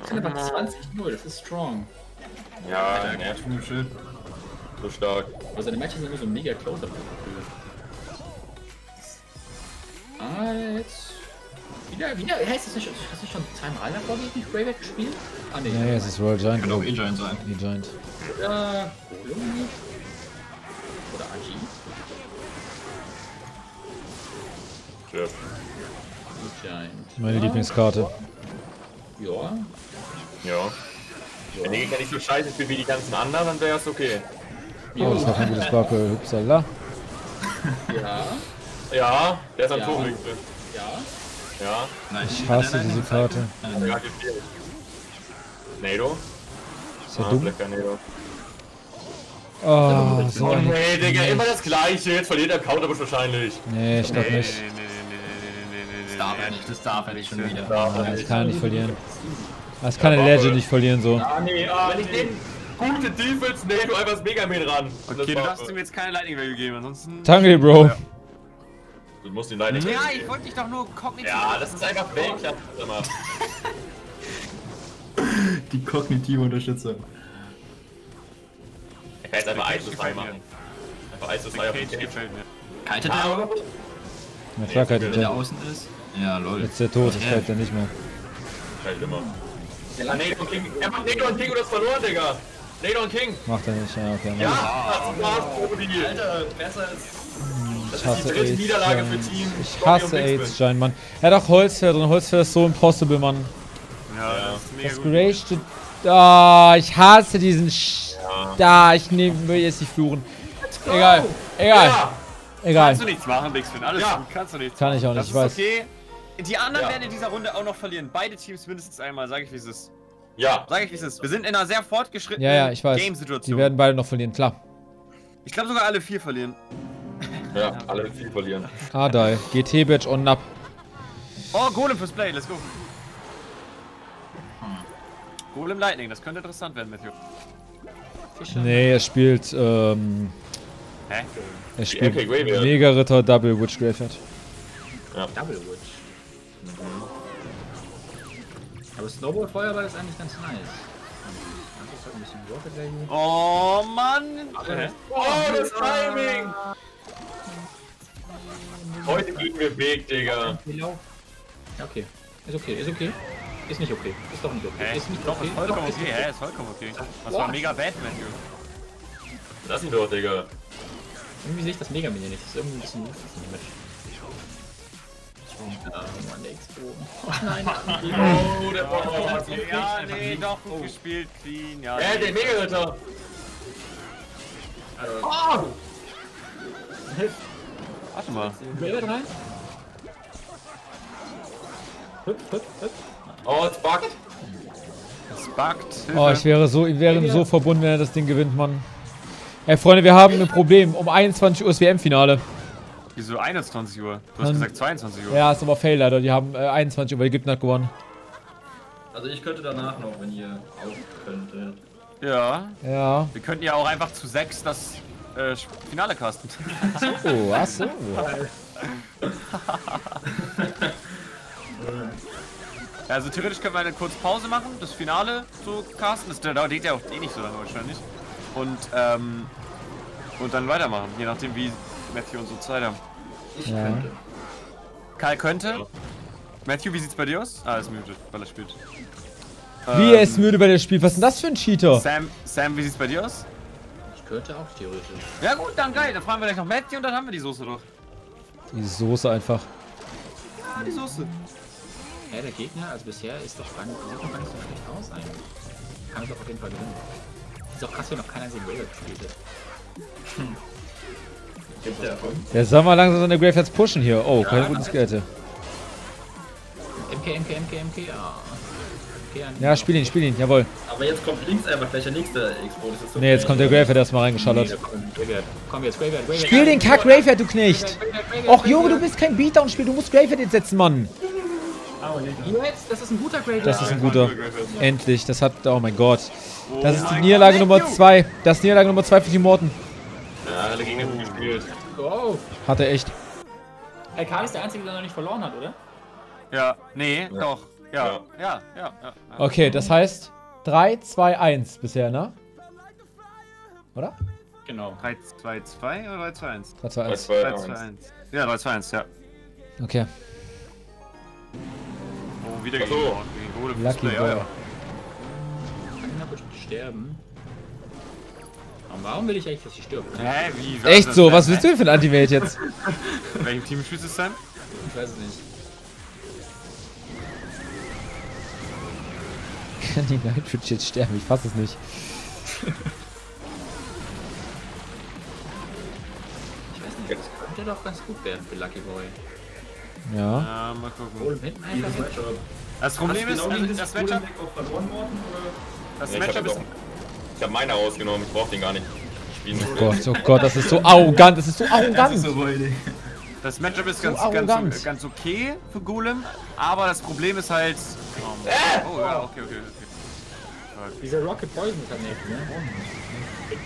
Speaker 4: Ich bin aber 20-0, das ist strong.
Speaker 3: Ja,
Speaker 6: Der
Speaker 3: ja,
Speaker 6: schon Schild.
Speaker 3: so stark.
Speaker 4: Aber seine Matches sind immer so mega close Gefühl. Ah, jetzt. Wieder, wieder, heißt das nicht, hast du schon zweimal davor gegen Graveyard gespielt? Ah, ne.
Speaker 1: Nee, es ist Royal Giant.
Speaker 6: Kann auch. E-Giant sein.
Speaker 1: Die Giant.
Speaker 4: Oder? Oder Agi? Giant.
Speaker 1: Meine Lieblingskarte.
Speaker 4: Ja.
Speaker 3: Ja. Wenn der Gegner nicht so scheiße spielt wie die ganzen anderen, dann wäre es okay.
Speaker 1: Oh, das war kein gutes Backe. Hüpsala.
Speaker 4: Ja,
Speaker 3: Ja, der ist am
Speaker 4: Ja.
Speaker 3: Torwinkel.
Speaker 4: ja.
Speaker 3: Ja,
Speaker 6: Nein,
Speaker 1: Ich hasse diese Karte.
Speaker 3: hat er gerade gespielt. Nado?
Speaker 1: Ist ja
Speaker 3: Ah,
Speaker 1: dumm. Oh, so
Speaker 3: Oh
Speaker 1: ein...
Speaker 3: nee, Digga, immer das gleiche. Jetzt verliert der Counter wahrscheinlich.
Speaker 1: Nee, ich glaube
Speaker 2: Nee,
Speaker 1: nicht.
Speaker 2: nee, nee,
Speaker 6: darf
Speaker 2: nee.
Speaker 6: er nicht, das darf er nicht schon wieder.
Speaker 1: Das kann er nicht verlieren. Das kann der Legend nicht verlieren, so.
Speaker 3: Ah, nee, ah, wenn ich den gute Defense Nado einfach das Mega Man ran.
Speaker 2: Okay, du darfst ihm jetzt keine Lightning Value geben, ansonsten.
Speaker 1: Danke, Bro.
Speaker 3: Du musst ihn leider nicht.
Speaker 2: Ja, ich wollte dich doch nur kognitiv.
Speaker 3: Ja, das ist einfach Weltklasse. sag mal.
Speaker 6: Die kognitive Unterstützung.
Speaker 3: Er kann jetzt einfach 1 zu 2 machen. Einfach 1 zu 2 auf den
Speaker 2: Cage gefällt mir.
Speaker 6: Kaltet er auch,
Speaker 1: Na klar, kann
Speaker 6: wenn der
Speaker 1: der.
Speaker 6: außen ist? Ja, lol.
Speaker 1: Jetzt ist der tot, das fällt er nicht mehr.
Speaker 3: Halt immer. Ah, Nado und King. Er macht Nado und King und das verloren, Digga. Nado und King.
Speaker 1: Macht er nicht, ja, okay.
Speaker 3: Ja, das war's, Brody.
Speaker 6: Alter, besser als...
Speaker 3: Das
Speaker 1: Ich
Speaker 3: ist die
Speaker 1: hasse
Speaker 3: dritte Niederlage
Speaker 1: AIDS,
Speaker 3: für. Team.
Speaker 1: Ich
Speaker 3: und
Speaker 1: hasse. AIDS, Giant, Mann. Er hat auch Holzfäller drin. Holzfäller ist so impossible, Mann.
Speaker 2: Ja, das ist mega
Speaker 1: Das
Speaker 2: gut.
Speaker 1: Ah, ich hasse diesen Sch Da, ich nehm, will jetzt nicht fluchen. Egal, egal,
Speaker 3: Ja,
Speaker 1: egal.
Speaker 2: Kannst du nichts machen, Bixfin. Alles
Speaker 3: Ja.
Speaker 2: gut, kannst du nichts
Speaker 1: Kann
Speaker 2: machen.
Speaker 1: ich auch nicht,
Speaker 2: das
Speaker 1: ich
Speaker 2: ist
Speaker 1: weiß.
Speaker 2: okay. Die anderen
Speaker 3: Ja.
Speaker 2: werden in dieser Runde auch noch verlieren. Beide Teams mindestens einmal, sag ich wie es ist.
Speaker 3: ja.
Speaker 2: Sag ich wie es ist. Wir sind in einer sehr fortgeschrittenen
Speaker 1: Ja, ja, ich weiß. Die
Speaker 2: Game-Situation.
Speaker 1: werden beide noch verlieren, klar.
Speaker 2: Ich glaube sogar alle vier verlieren.
Speaker 3: Ja, alle viel verlieren.
Speaker 1: Adai, GT-Badge on Nap.
Speaker 2: Oh, Golem fürs Play, let's go. Golem Lightning, das könnte interessant werden, Matthew.
Speaker 1: Nee, er spielt, ähm,
Speaker 2: Hä?
Speaker 1: er spielt. Mega-Ritter Double Witch Graveyard.
Speaker 4: Double Witch. Aber Snowball Feuerball ist eigentlich ganz nice. Halt.
Speaker 2: Oh Mann! Hä?
Speaker 3: Oh, das Timing! Heute gegen wir Weg, Digga.
Speaker 4: Ja, okay. Ist okay, ist okay. Ist nicht okay. Ist doch nicht okay. Ist nicht
Speaker 2: Doch, ist vollkommen
Speaker 4: ist
Speaker 2: okay. Hä, ist vollkommen okay. Das war mega bad, Matthew.
Speaker 3: Lass ihn doch, Digga.
Speaker 4: Irgendwie sehe ich das Mega Minion nicht. Das ist irgendwie ein bisschen Ja, Mann, der Expo. Oh (laughs) nein,
Speaker 3: Oh, der Bock.
Speaker 2: Ja, nee, doch, gut gespielt, clean, ja.
Speaker 3: Äh, der Mega-Ritter. Oh!
Speaker 2: Warte mal.
Speaker 4: Graveyard rein.
Speaker 3: Oh, es buggt.
Speaker 2: Es buggt.
Speaker 1: Oh, ich wäre so, ich wäre ihm so verbunden, wenn er das Ding gewinnt, Mann. Ey, Freunde, wir haben ein Problem. Um 21 Uhr ist WM-Finale.
Speaker 2: Wieso 21 Uhr? Du hast gesagt 22 Uhr.
Speaker 1: Ja, ist aber Fail leider. Die haben äh, 21 Uhr, weil hat gewonnen.
Speaker 6: Also ich könnte danach noch, wenn ihr auch könntet.
Speaker 2: Ja.
Speaker 1: Ja.
Speaker 2: Wir könnten ja auch einfach zu sechs das äh, Finale casten.
Speaker 1: Oh, achso.
Speaker 2: Ja, also theoretisch können wir eine kurze Pause machen, das Finale so casten. Das dauert ja auch eh nicht so lange wahrscheinlich. Und, ähm, und dann weitermachen, je nachdem wie Matthew und so Zeit haben.
Speaker 6: Ich
Speaker 1: Ja.
Speaker 6: könnte.
Speaker 2: Kai könnte. Matthew, wie sieht's bei dir aus? Ah, er ist muted, weil er spielt.
Speaker 1: Wie,
Speaker 2: Ähm,
Speaker 1: er ist müde bei dem Spiel. Was ist denn das für ein Cheater?
Speaker 2: Sam, Sam, wie sieht's bei dir aus?
Speaker 4: Ich könnte auch theoretisch.
Speaker 2: Ja gut, dann geil. Dann fragen wir gleich noch Matthew und dann haben wir die Soße doch.
Speaker 1: Die Soße einfach.
Speaker 2: Ah, die Soße.
Speaker 4: Ja, der Gegner, also bisher ist doch spannend. Sieht doch gar nicht so schlecht aus eigentlich. Kann es doch auf jeden Fall gewinnen. Ist auch krass, wenn noch keiner einzigen Graveyard gespielt hat. (laughs)
Speaker 6: Gibt Der
Speaker 1: soll mal langsam seine Graveyards pushen hier. Oh, keine guten Skelette.
Speaker 4: MK, MK, MK, MK,
Speaker 1: Ja, spiel ihn, spiel ihn, jawohl.
Speaker 6: Aber jetzt kommt links einfach gleich der nächste Expo. Das ist so
Speaker 1: Ne, jetzt kommt der Graveyard erstmal reingeschallert.
Speaker 4: Komm jetzt, Graveyard, Graveyard.
Speaker 1: Spiel den Kack Graveyard, du Knecht! Och, Junge, du bist kein Beatdown-Spiel. Du musst Graveyard jetzt setzen, Mann.
Speaker 4: Jetzt, das ist ein guter Graveyard.
Speaker 1: Das ist ein guter. Endlich, das hat. Oh mein Gott. Das ist die Niederlage Nummer 2. Das ist Niederlage Nummer 2 für Team Morton.
Speaker 3: Ja, alle Gegner gut gespielt.
Speaker 4: Oh.
Speaker 1: Hat er echt.
Speaker 4: Ey, Karl ist der Einzige, der noch nicht verloren hat, oder?
Speaker 2: Ja, nee, doch. Ja, ja, ja, ja. ja.
Speaker 1: Okay, das heißt 3, 2, 1 bisher, ne? Oder?
Speaker 4: Genau.
Speaker 2: 3, 2, 2 oder 3, 2, 1?
Speaker 1: 3, 2, 1.
Speaker 3: 2,
Speaker 2: 3, 2, 1. Ja, 3, 2, 1, ja.
Speaker 1: Okay.
Speaker 2: Oh, wieder gegen
Speaker 3: so.
Speaker 2: gegen.
Speaker 1: Lucky
Speaker 2: ja,
Speaker 1: Boy.
Speaker 2: ja.
Speaker 4: Kann knapp sterben. Aber warum will ich eigentlich, dass sie stirbt?
Speaker 2: Hä, wie?
Speaker 1: Echt so, was willst du denn für ein Anti-Mate jetzt?
Speaker 2: In (laughs) welchem Team spielst du es denn?
Speaker 4: Ich weiß es nicht.
Speaker 1: Kann die Nightwitch jetzt sterben? Ich fass es nicht.
Speaker 4: Ich weiß nicht, das könnte doch ganz gut werden für Lucky Boy.
Speaker 1: Ja.
Speaker 2: Ja, mal gucken. Das Problem ist,
Speaker 6: du
Speaker 2: also
Speaker 6: genau
Speaker 2: das Matchup, das Matchup ist...
Speaker 3: ich hab meine ausgenommen, ich brauch den gar nicht. Spielen
Speaker 1: Oh Gott, oh Gott, das ist so arrogant, das ist so
Speaker 6: Das ist
Speaker 1: arrogant.
Speaker 6: so.
Speaker 2: Das Matchup ist
Speaker 1: So
Speaker 2: ganz,
Speaker 1: arrogant.
Speaker 2: ganz, ganz okay für Golem, aber das Problem ist halt... Oh, oh ja, okay, okay, okay.
Speaker 4: Dieser Rocket Poison nicht, ne?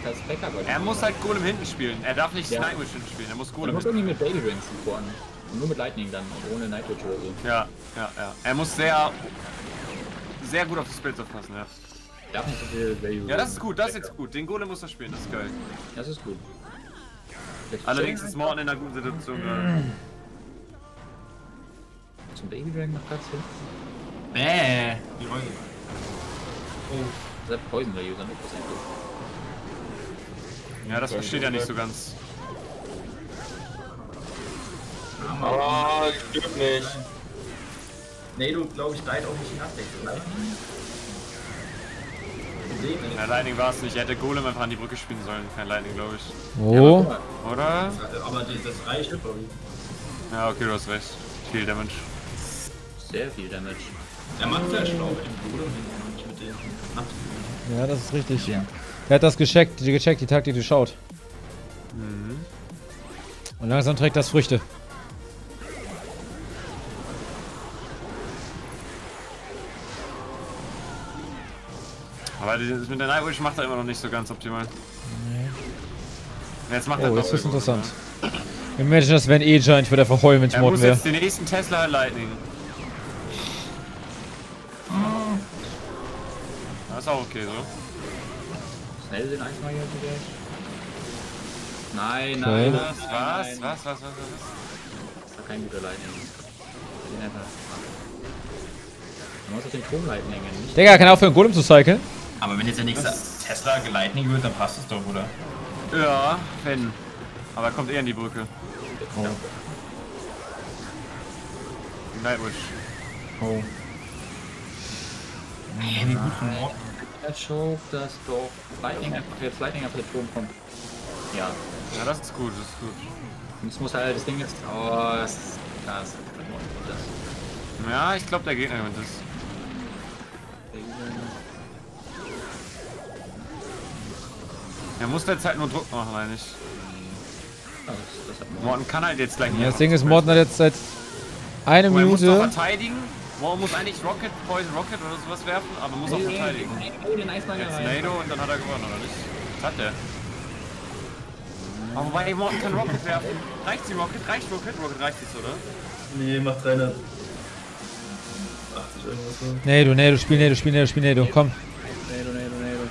Speaker 4: Das Bäcker
Speaker 2: Er muss halt Golem hinten spielen. Er darf nicht
Speaker 4: Ja.
Speaker 2: Nightwish hinten spielen. Er muss
Speaker 4: Er
Speaker 2: Golem
Speaker 4: muss
Speaker 2: hinten.
Speaker 4: irgendwie mit Baby Rings supporten. Und nur mit Lightning dann und ohne Nightwitch oder so.
Speaker 2: Ja, ja, ja. Er muss sehr, sehr gut auf die Spells aufpassen, ja.
Speaker 4: Nicht.
Speaker 2: Ja, das ist gut, das ist jetzt gut. Den Golem muss er spielen, das ist geil.
Speaker 4: Das ist gut. Vielleicht
Speaker 2: Allerdings ist Morton in einer guten Situation gerade.
Speaker 4: Zum Baby Dragon noch Platz hin.
Speaker 6: Bäh. Die Räume.
Speaker 4: Das hat Poison Value, dann ist das.
Speaker 2: Ja, das versteht er nicht so ganz.
Speaker 3: Ah, ich stirb nicht.
Speaker 6: Nee, du glaube ich gleich auch nicht hinabdeckt, oder? Ist,
Speaker 2: Ja, Lightning war es nicht. Er hätte Golem einfach an die Brücke spielen sollen. Kein Lightning, glaube ich.
Speaker 1: Oh.
Speaker 2: Oder?
Speaker 6: aber die- das reicht, glaube ich.
Speaker 2: Ja, okay, du hast recht. Viel Damage.
Speaker 4: Sehr viel Damage.
Speaker 6: Er macht ja schlau mit dem Bruder und nicht mit dem Nacht.
Speaker 1: Ja, das ist richtig. Der hat das gecheckt, gecheckt, die Taktik durchschaut. Und langsam trägt das Früchte.
Speaker 2: Aber das mit der Nightwish macht er immer noch nicht so ganz optimal. Jetzt macht er
Speaker 1: Oh, das ist
Speaker 2: irgendwo,
Speaker 1: interessant. Imagine, das wäre ein E-Giant, würde er verheulen, wenn ich
Speaker 2: Ne? Er
Speaker 1: Morten
Speaker 2: muss
Speaker 1: wäre.
Speaker 2: jetzt den nächsten Tesla Lightning. Das ist auch okay so.
Speaker 4: Schnell den Eismagier vielleicht. Nein,
Speaker 1: Okay.
Speaker 4: nein, nein,
Speaker 2: Was?
Speaker 4: nein,
Speaker 2: Was?
Speaker 4: nein.
Speaker 2: Was? Was? Was? Was?
Speaker 4: Das war kein guter Lightning. Den einfach. Man muss auf den Turm Lightning nicht.
Speaker 1: Digga, kann er aufhören, Golem zu cyclen?
Speaker 6: Aber wenn jetzt der nächste Tesla gelightning wird, dann passt es doch, oder?
Speaker 2: Ja, wenn. Aber er kommt eher in die Brücke.
Speaker 1: Oh.
Speaker 2: Nightwish.
Speaker 1: Oh.
Speaker 6: Hey, wie gut von Morten.
Speaker 4: Er choke, dass doch Lightning einfach, jetzt Lightning einfach der Turm kommt. Ja.
Speaker 2: Ja, das ist gut, das ist gut.
Speaker 4: Und es muss halt, das Ding ist, oh, das ist, das das.
Speaker 2: Ja, ich glaube, der Gegner gewinnt das. Er muss jetzt halt nur Druck machen, eigentlich.
Speaker 4: Das, das.
Speaker 2: Morton kann halt jetzt gleich
Speaker 1: Ja, das Ding ist, Morten hat jetzt seit einer
Speaker 2: Er muss doch
Speaker 1: Minute.
Speaker 2: verteidigen. Morton muss eigentlich Rocket, Poison Rocket oder sowas werfen, aber muss auch verteidigen. Jetzt. Nado und dann hat er gewonnen, oder nicht? Was hat der? Aber wobei Morton kann Rocket werfen. Reicht die Rocket? Reicht Rocket? Rocket reicht jetzt, oder?
Speaker 6: Nee, macht 380 irgendwas so.
Speaker 1: Nee, du, nee, du spiel, nee, du spiel, nee, du spiel, nee, du, komm.
Speaker 4: Nee, du, nee, du, nee, du.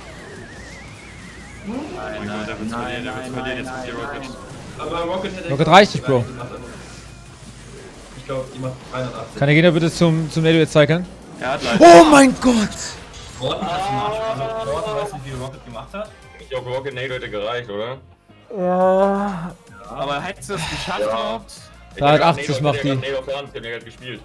Speaker 2: Nein, nein, der wird's verlieren, der wird's verlieren jetzt mit der Rocket.
Speaker 6: Aber Rocket hätte.
Speaker 1: Rocket reicht nicht, Bro.
Speaker 6: Die Ich glaube, die macht 380.
Speaker 1: Kann der Gegner bitte zum, zum Nado jetzt cyclen?
Speaker 2: Er hat leider.
Speaker 1: Oh mein Gott!
Speaker 6: Morten hat schon Arsch. Also, Morten weiß nicht, wie Rocket gemacht hat.
Speaker 3: Ich glaube, Rocket Nado hätte gereicht, oder?
Speaker 2: Aber hättest du es geschafft?
Speaker 3: Ich
Speaker 1: Da hat
Speaker 3: hab
Speaker 1: 80
Speaker 3: Nado-
Speaker 1: macht
Speaker 3: ich hab
Speaker 1: die.
Speaker 3: Nado auf der Hand, der hat gespielt.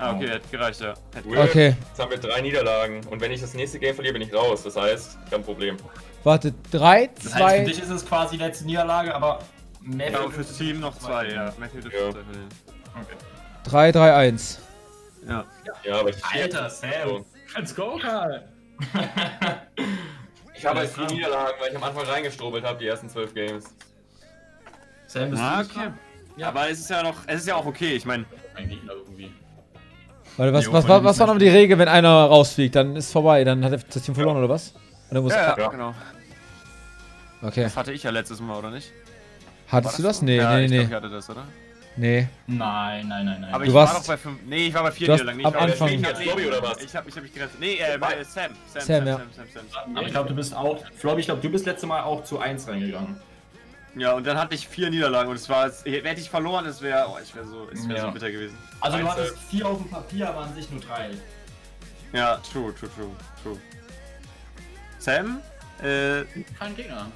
Speaker 2: Ah, okay, hätte gereicht, ja.
Speaker 1: Okay.
Speaker 3: Jetzt haben wir drei Niederlagen. Und wenn ich das nächste Game verliere, bin ich raus. Das heißt, ich habe ein Problem.
Speaker 1: Warte, 3,
Speaker 6: Das heißt, für
Speaker 1: 2.
Speaker 6: dich ist es quasi die letzte Niederlage, aber mehr
Speaker 2: Ja, fürs Team noch zwei, ja. Matthew dürfte
Speaker 3: Ja.
Speaker 2: zwei verlieren.
Speaker 1: 3, 3, 1.
Speaker 2: Ja.
Speaker 3: Ja, aber ich.
Speaker 6: Alter, Sam.
Speaker 4: Let's go, Karl! (laughs)
Speaker 3: Ich habe halt vier Niederlagen, weil ich am Anfang reingestrobelt habe, die ersten zwölf Games.
Speaker 6: Sam, bist
Speaker 2: Ah,
Speaker 6: du
Speaker 2: okay. Aber es ist ja noch, es ist ja auch okay, ich meine,
Speaker 4: Ein Gegner irgendwie.
Speaker 1: Warte, was,
Speaker 6: Jo,
Speaker 1: was, was, was war noch die Regel, wenn einer rausfliegt? Dann ist vorbei, dann hat das Team verloren, oder was? Oder muss,
Speaker 2: ja, ja,
Speaker 3: Ja.
Speaker 2: genau.
Speaker 1: Okay.
Speaker 2: Das hatte ich ja letztes Mal, oder nicht?
Speaker 1: Hattest du das? Nee,
Speaker 2: ja,
Speaker 1: nee,
Speaker 2: ich
Speaker 1: nee,
Speaker 2: glaub,
Speaker 1: nee.
Speaker 2: ich hatte das, oder?
Speaker 1: Nee.
Speaker 6: Nein, nein, nein, nein.
Speaker 2: Aber
Speaker 1: Du
Speaker 2: ich war
Speaker 1: warst-
Speaker 2: doch bei fünf. Nee, ich war bei vier
Speaker 1: Du hast
Speaker 2: Niederlagen. Nee,
Speaker 1: am
Speaker 2: ich war
Speaker 1: Anfang-
Speaker 2: Nee,
Speaker 3: Jetzt Lobby oder was?
Speaker 2: Ich hab, ich hab mich gerettet. Nee, äh, bei Sam. Sam,
Speaker 1: Sam, ja.
Speaker 2: Sam, Sam, Sam.
Speaker 6: Aber ich glaube, du bist auch. Flobby, ich glaube, du bist letzte Mal auch zu 1 reingegangen.
Speaker 2: Ja, und dann hatte ich vier Niederlagen und es war, es- hätte ich verloren, es wäre, oh, ich wäre so, es wäre
Speaker 6: Ja.
Speaker 2: so bitter gewesen.
Speaker 6: Also, du hattest 4 auf dem Papier, aber an sich nur 3.
Speaker 2: Ja, true, true, true, true. Sam? Äh,
Speaker 4: Kein Gegner.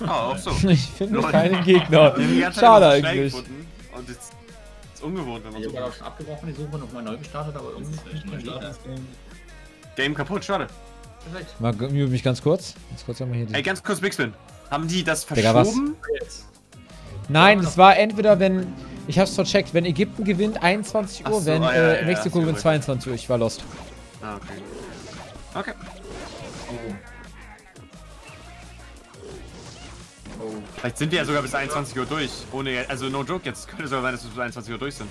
Speaker 2: oh, auch so. (laughs)
Speaker 1: Ich finde
Speaker 2: Leute.
Speaker 1: keinen Gegner.
Speaker 2: Wir haben die ganze Zeit
Speaker 1: Schade eigentlich.
Speaker 2: gefunden Und es ist ungewohnt, wenn man
Speaker 4: Ich
Speaker 2: so
Speaker 4: habe auch schon abgebrochen, die Suche nochmal neu gestartet, aber irgendwie ist nicht kein Gegner.
Speaker 2: Game kaputt, schade.
Speaker 6: Perfekt.
Speaker 1: Mal mute mich ganz kurz. Ganz kurz einmal hier die
Speaker 2: Ey, ganz kurz, Big Spin. Haben die das
Speaker 1: Digga, was?
Speaker 2: verschoben?
Speaker 6: Jetzt.
Speaker 1: Nein, das war entweder, wenn. Ich hab's vercheckt, wenn Ägypten gewinnt 21 Uhr,
Speaker 2: so,
Speaker 1: wenn
Speaker 2: ah, ja,
Speaker 1: äh,
Speaker 2: ja,
Speaker 1: Mexiko gewinnt
Speaker 2: recht.
Speaker 1: 22 Uhr. Ich war lost.
Speaker 2: Ah, okay. Okay.
Speaker 6: Oh. Oh.
Speaker 2: Vielleicht sind wir ja sogar bis 21 Uhr durch. Ohne, also no joke jetzt. Könnte sogar sein, dass wir bis 21 Uhr durch sind.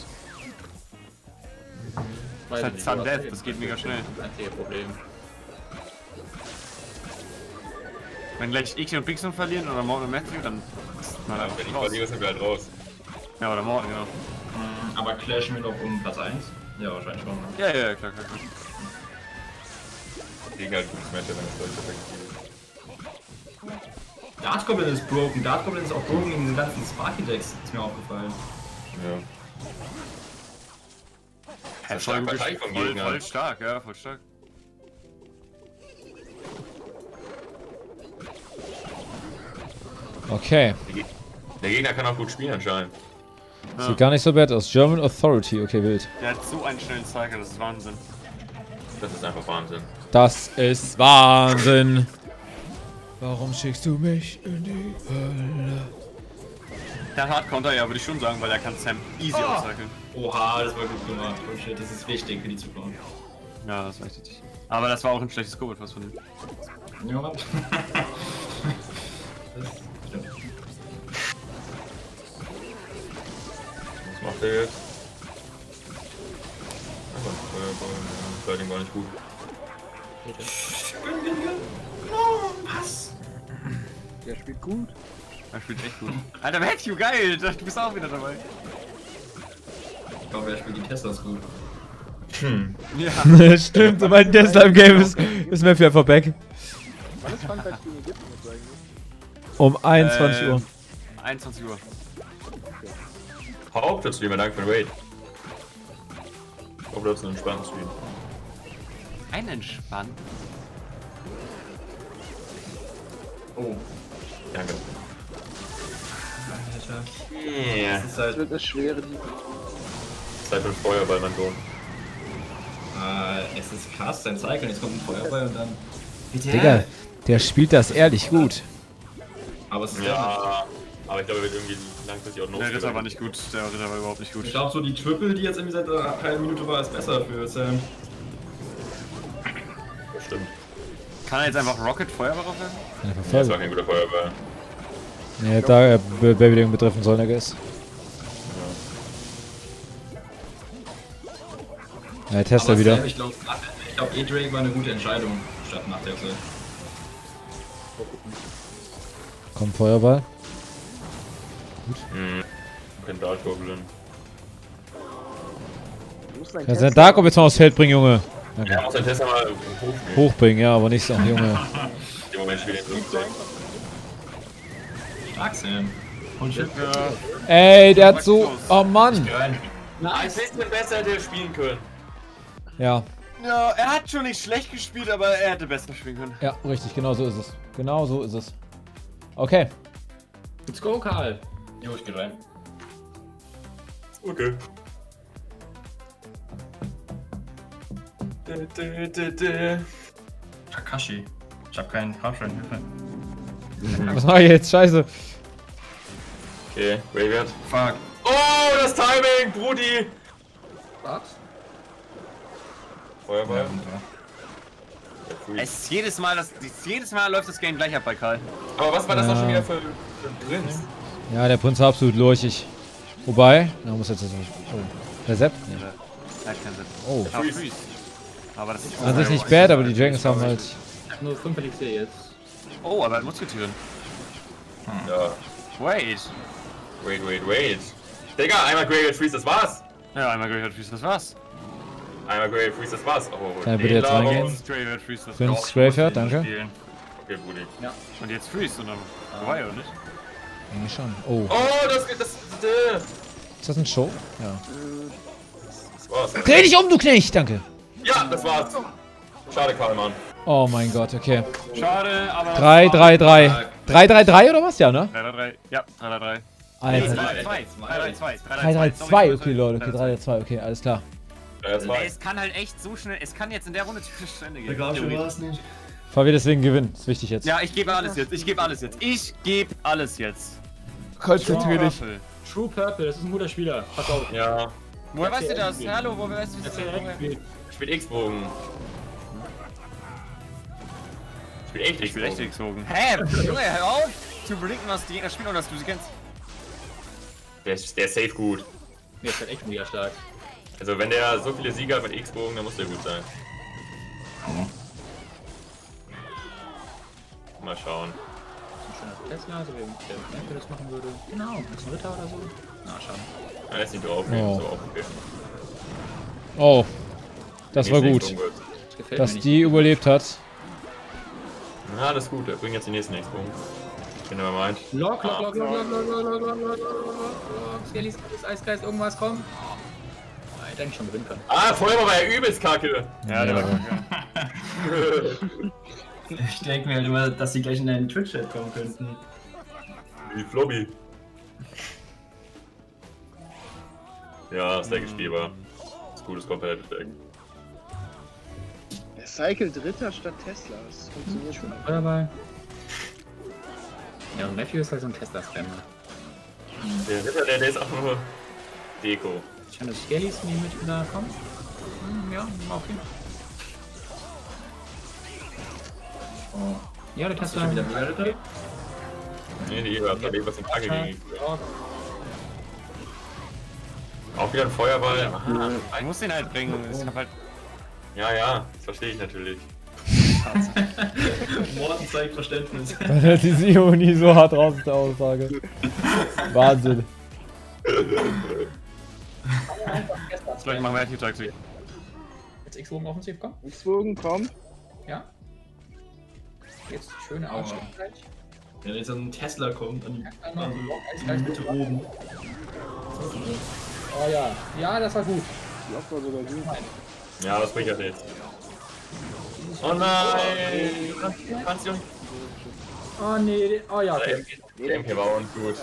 Speaker 4: Weiß
Speaker 2: halt
Speaker 4: nicht,
Speaker 2: Sudden
Speaker 4: aber
Speaker 2: Death, das geht mega schnell.
Speaker 4: Das einzige Problem.
Speaker 2: Wenn gleich Iki und Bixon verlieren oder Morton und Matthew, dann ist man
Speaker 3: Ja, wenn ich
Speaker 2: raus.
Speaker 3: verliere, sind wir halt raus.
Speaker 2: Ja, oder Morton, genau.
Speaker 6: Mm, Aber clashen wir noch um Platz 1? Ja, wahrscheinlich schon. ne?
Speaker 2: Ja, ja, ja, klar, klar, klar.
Speaker 3: Gegen halt gutes Match, wenn es solche effektiv ist.
Speaker 6: Dart Goblin ist broken. Dart Goblin ist auch broken in diesen ganzen Sparky Decks. Ist mir aufgefallen.
Speaker 3: Ja.
Speaker 2: Ja,
Speaker 3: stark
Speaker 2: voll, voll stark, ja, voll stark.
Speaker 1: Okay.
Speaker 3: Der Gegner kann auch gut spielen anscheinend.
Speaker 1: Sieht gar nicht so bad aus. German Authority. Okay, wild.
Speaker 2: Der hat so einen schnellen Cycle, das ist Wahnsinn.
Speaker 3: Das ist einfach Wahnsinn.
Speaker 1: Das ist Wahnsinn. Warum schickst du mich in die Hölle?
Speaker 2: Der hat Hardcounter, ja, würde ich schon sagen, weil er kann Sam easy
Speaker 6: Ah.
Speaker 2: outcyclen.
Speaker 6: Oha, das war gut gemacht. Oh shit, das ist wichtig für die Zukunft.
Speaker 2: Ja, das ist richtig. Aber das war auch ein schlechtes Covid, was von ihm.
Speaker 6: Ja, (laughs) das
Speaker 3: macht er jetzt? Einfach ein Feuerball. Ja, Sliding war nicht gut.
Speaker 6: Was?
Speaker 5: Der spielt gut.
Speaker 2: Er spielt echt gut. Alter, Matthew, geil! Du bist auch wieder dabei.
Speaker 6: Ich glaube, er spielt die Teslas gut.
Speaker 2: Ja. (laughs)
Speaker 1: Stimmt, der Tesla im Game ist, ist Matthew einfach back.
Speaker 5: Wann ist Frankreich gegen Ägypten jetzt eigentlich?
Speaker 1: Um 21
Speaker 2: Äh,
Speaker 1: Uhr.
Speaker 2: 21 Uhr.
Speaker 3: Hauptsächlich vielen Dank für den Raid. Ich hoffe, du hast einen entspannten Stream.
Speaker 2: Ein Entspann.
Speaker 6: Oh.
Speaker 3: Danke.
Speaker 6: Alter.
Speaker 3: Yeah.
Speaker 6: Das ist
Speaker 5: Das
Speaker 6: halt.
Speaker 5: wird das schwere die
Speaker 3: Zeit für den Feuerball, mein Sohn.
Speaker 6: Äh, es ist krass, sein Cycle. Jetzt kommt ein Feuerball und dann. Bitte?
Speaker 1: Digga, der spielt das ehrlich gut.
Speaker 6: Aber es ist
Speaker 3: Ja, aber ich glaube, er wird irgendwie langfristig auch noch.
Speaker 2: Der Ritter war nicht gut. Der Ritter war überhaupt nicht gut.
Speaker 6: Ich glaube, so die Triple, die jetzt irgendwie seit einer halben Minute war, ist besser für Sam.
Speaker 3: Das stimmt.
Speaker 2: Kann er jetzt einfach Rocket Feuerball aufwerfen?
Speaker 1: Einfach
Speaker 3: Ja, das
Speaker 1: voll.
Speaker 3: war kein guter Feuerball.
Speaker 1: Nee, da äh, B- Babyding betreffen sollen, I guess. Ja, Tester
Speaker 6: Aber
Speaker 1: wieder.
Speaker 6: Sam, ich glaube, ich glaub, E-Drake war eine gute Entscheidung statt Nachtwechsel.
Speaker 1: Kommt Feuerball.
Speaker 3: Mhm. Kein Dark Goblin.
Speaker 1: Kannst du den Dark noch aufs Feld bringen, Junge?
Speaker 3: Ja, muss den Tester mal hochspielen.
Speaker 1: Hochbringen, ja, aber nicht so, Junge. (laughs)
Speaker 3: Im Moment spielt so.
Speaker 6: Stark, Sam. Und.
Speaker 1: Ey, der hat so. Oh Mann.
Speaker 6: Rein.
Speaker 3: Ein bisschen besser hätte er spielen können.
Speaker 1: Ja,
Speaker 2: Ja, er hat schon nicht schlecht gespielt, aber er hätte besser spielen können.
Speaker 1: ja, richtig, genau so ist es. Genau so ist es. Okay.
Speaker 6: Let's go, Karl. Jo, ich geh rein.
Speaker 3: Okay.
Speaker 6: Kakashi. Ich hab keinen Fahrschein, Hilfe. (laughs)
Speaker 1: Was mach ich jetzt? Scheiße.
Speaker 3: Okay, Graveyard.
Speaker 6: Fuck.
Speaker 3: Oh, das Timing, Brudi!
Speaker 6: Was?
Speaker 3: Feuerball.
Speaker 6: Ja.
Speaker 2: Es ist jedes Mal, das, jedes Mal läuft das Game gleich ab bei Karl.
Speaker 3: Aber was war das
Speaker 1: Ja.
Speaker 3: doch schon wieder für, für ein Prinz?
Speaker 1: Ja, der Prinz war absolut lurchig. Wobei, er muss jetzt. Oh. Rezept? Nee.
Speaker 2: Er hat keinen Sinn.
Speaker 1: Oh.
Speaker 2: Ah. Aber das ist
Speaker 1: An sich nicht bad, aber die Dragons haben halt.
Speaker 4: Ich hab nur 5 Elixier jetzt.
Speaker 2: Oh, aber er hat Muskeltieren.
Speaker 3: Ja.
Speaker 2: Wait.
Speaker 3: Wait, wait, wait. Digga, einmal Graveyard Freeze, das war's.
Speaker 2: Ja, einmal Graveyard Freeze, das war's.
Speaker 3: Einmal Graveyard Freeze, das war's. Oh,
Speaker 1: Kann er bitte jetzt reingehen?
Speaker 2: Graveyard Freeze, das
Speaker 1: Prinz
Speaker 2: war's.
Speaker 1: Graveyard, danke.
Speaker 6: Spielen.
Speaker 3: Okay, Brudi.
Speaker 2: Und jetzt Freeze und dann vorbei, oder nicht?
Speaker 1: Eigentlich schon. Oh.
Speaker 3: Oh, das, das, das, äh,
Speaker 1: Ist das ein Show? Ja.
Speaker 3: das war's.
Speaker 1: Dreh dich um, du Knecht! Danke.
Speaker 3: Ja, das war's. Schade, Karl, Mann.
Speaker 1: Oh mein Gott, okay.
Speaker 2: Schade, aber.
Speaker 1: 3, 3, 3. 3, 3, 3 oder was? Ja, ne?
Speaker 2: 3, 3, 3. Ja, 3, 3, 3.
Speaker 1: Alter.
Speaker 2: 3, 3, 2. 3, 3, 2.
Speaker 1: 3, 3, 2. Okay, Leute. Okay, 3, 3, 2. Okay, alles klar.
Speaker 2: Ey, es kann halt echt so schnell, es kann jetzt in der Runde (laughs) zu Ende
Speaker 6: Der
Speaker 2: gehen.
Speaker 6: War
Speaker 2: Theoretisch.
Speaker 6: es nicht.
Speaker 1: Fabi deswegen gewinnen. Ist wichtig jetzt.
Speaker 2: Ja, ich gebe alles jetzt, ich gebe alles jetzt. Ich gebe alles jetzt.
Speaker 1: Konzentrier dich.
Speaker 2: Purple.
Speaker 4: True Purple, das ist ein guter Spieler. Pass auf.
Speaker 3: Ja,
Speaker 2: Woher weißt du das? Hallo, woher weißt du das?
Speaker 4: Spielt.
Speaker 3: spielt X-Bogen. Spielt echt
Speaker 2: Ich will echt
Speaker 3: X-Bogen.
Speaker 2: Hä? Junge, hör auf zu predikten, was die Gegner spielen und dass du sie kennst.
Speaker 3: Der ist, der ist safe gut.
Speaker 4: Der ist halt echt mega stark.
Speaker 3: Also wenn der so viele Sieger hat mit X-Bogen, dann muss der gut sein. Mal schauen.
Speaker 4: Tesla, so wie der Merkel das machen würde. Genau, ist ein Ritter oder so. Na, schade.
Speaker 3: Er lässt nicht drauf,
Speaker 1: Oh.
Speaker 3: so okay.
Speaker 1: Oh. Das war gut.
Speaker 4: Das
Speaker 1: Dass die überlebt hat.
Speaker 3: Na, das ist gut, er bringt jetzt den nächsten X-Bogen. Wenn er mal meint.
Speaker 4: Lock, lock, lock, lock, lock, lock, lock, lock, lock, lock, lock, Skelly, Skelly, Eisgeist, irgendwas, komm. Ah, Hätte eigentlich schon gewinnen können.
Speaker 3: Ah, Feuerball war ja übelst kacke.
Speaker 2: Ja, der war gut.
Speaker 6: Ich denke mir halt immer, dass die gleich in deinen Twitch-Chat kommen könnten.
Speaker 3: Wie Flobby. Ja, Stack ist spielbar. Das ist gutes Competitive Deck.
Speaker 5: Er cycelt Dritter statt Tesla. Das funktioniert schon.
Speaker 4: Feuerball. Ja, und Matthew ist halt so ein Tesla-Spammer.
Speaker 3: Der Ritter, der, der ist auch nur Deko.
Speaker 4: Ich kann das Skellies mir mit da kommen. Hm, Ja, okay. Oh. Ja, der Tesla.
Speaker 6: schon wieder mega Ritter?
Speaker 3: Nee, die hat da was in Tage gegen.
Speaker 4: Ja,
Speaker 3: Auch wieder ein Feuerball. Aha.
Speaker 2: Ich muss den halt bringen. Ich hab halt.
Speaker 3: Ja, ja, das verstehe ich natürlich. (laughs)
Speaker 6: Morten zeigt Verständnis. (laughs)
Speaker 1: Dann hat die Ironie so hart raus aus der Aussage. Wahnsinn.
Speaker 2: Vielleicht machen wir Taktik.
Speaker 4: Jetzt X-Bogen offensiv, komm.
Speaker 5: X-Bogen kommt.
Speaker 4: Ja. Jetzt schön
Speaker 6: Ausstieg
Speaker 4: gleich.
Speaker 6: Wenn jetzt ein Tesla kommt, an die, an die Mitte oben.
Speaker 4: Oh ja. Ja, das war gut.
Speaker 5: Das war sogar gut.
Speaker 3: Ja, das bringt ja nichts. Oh nein!
Speaker 4: Oh nee, oh ja, okay.
Speaker 3: Der MP war und gut.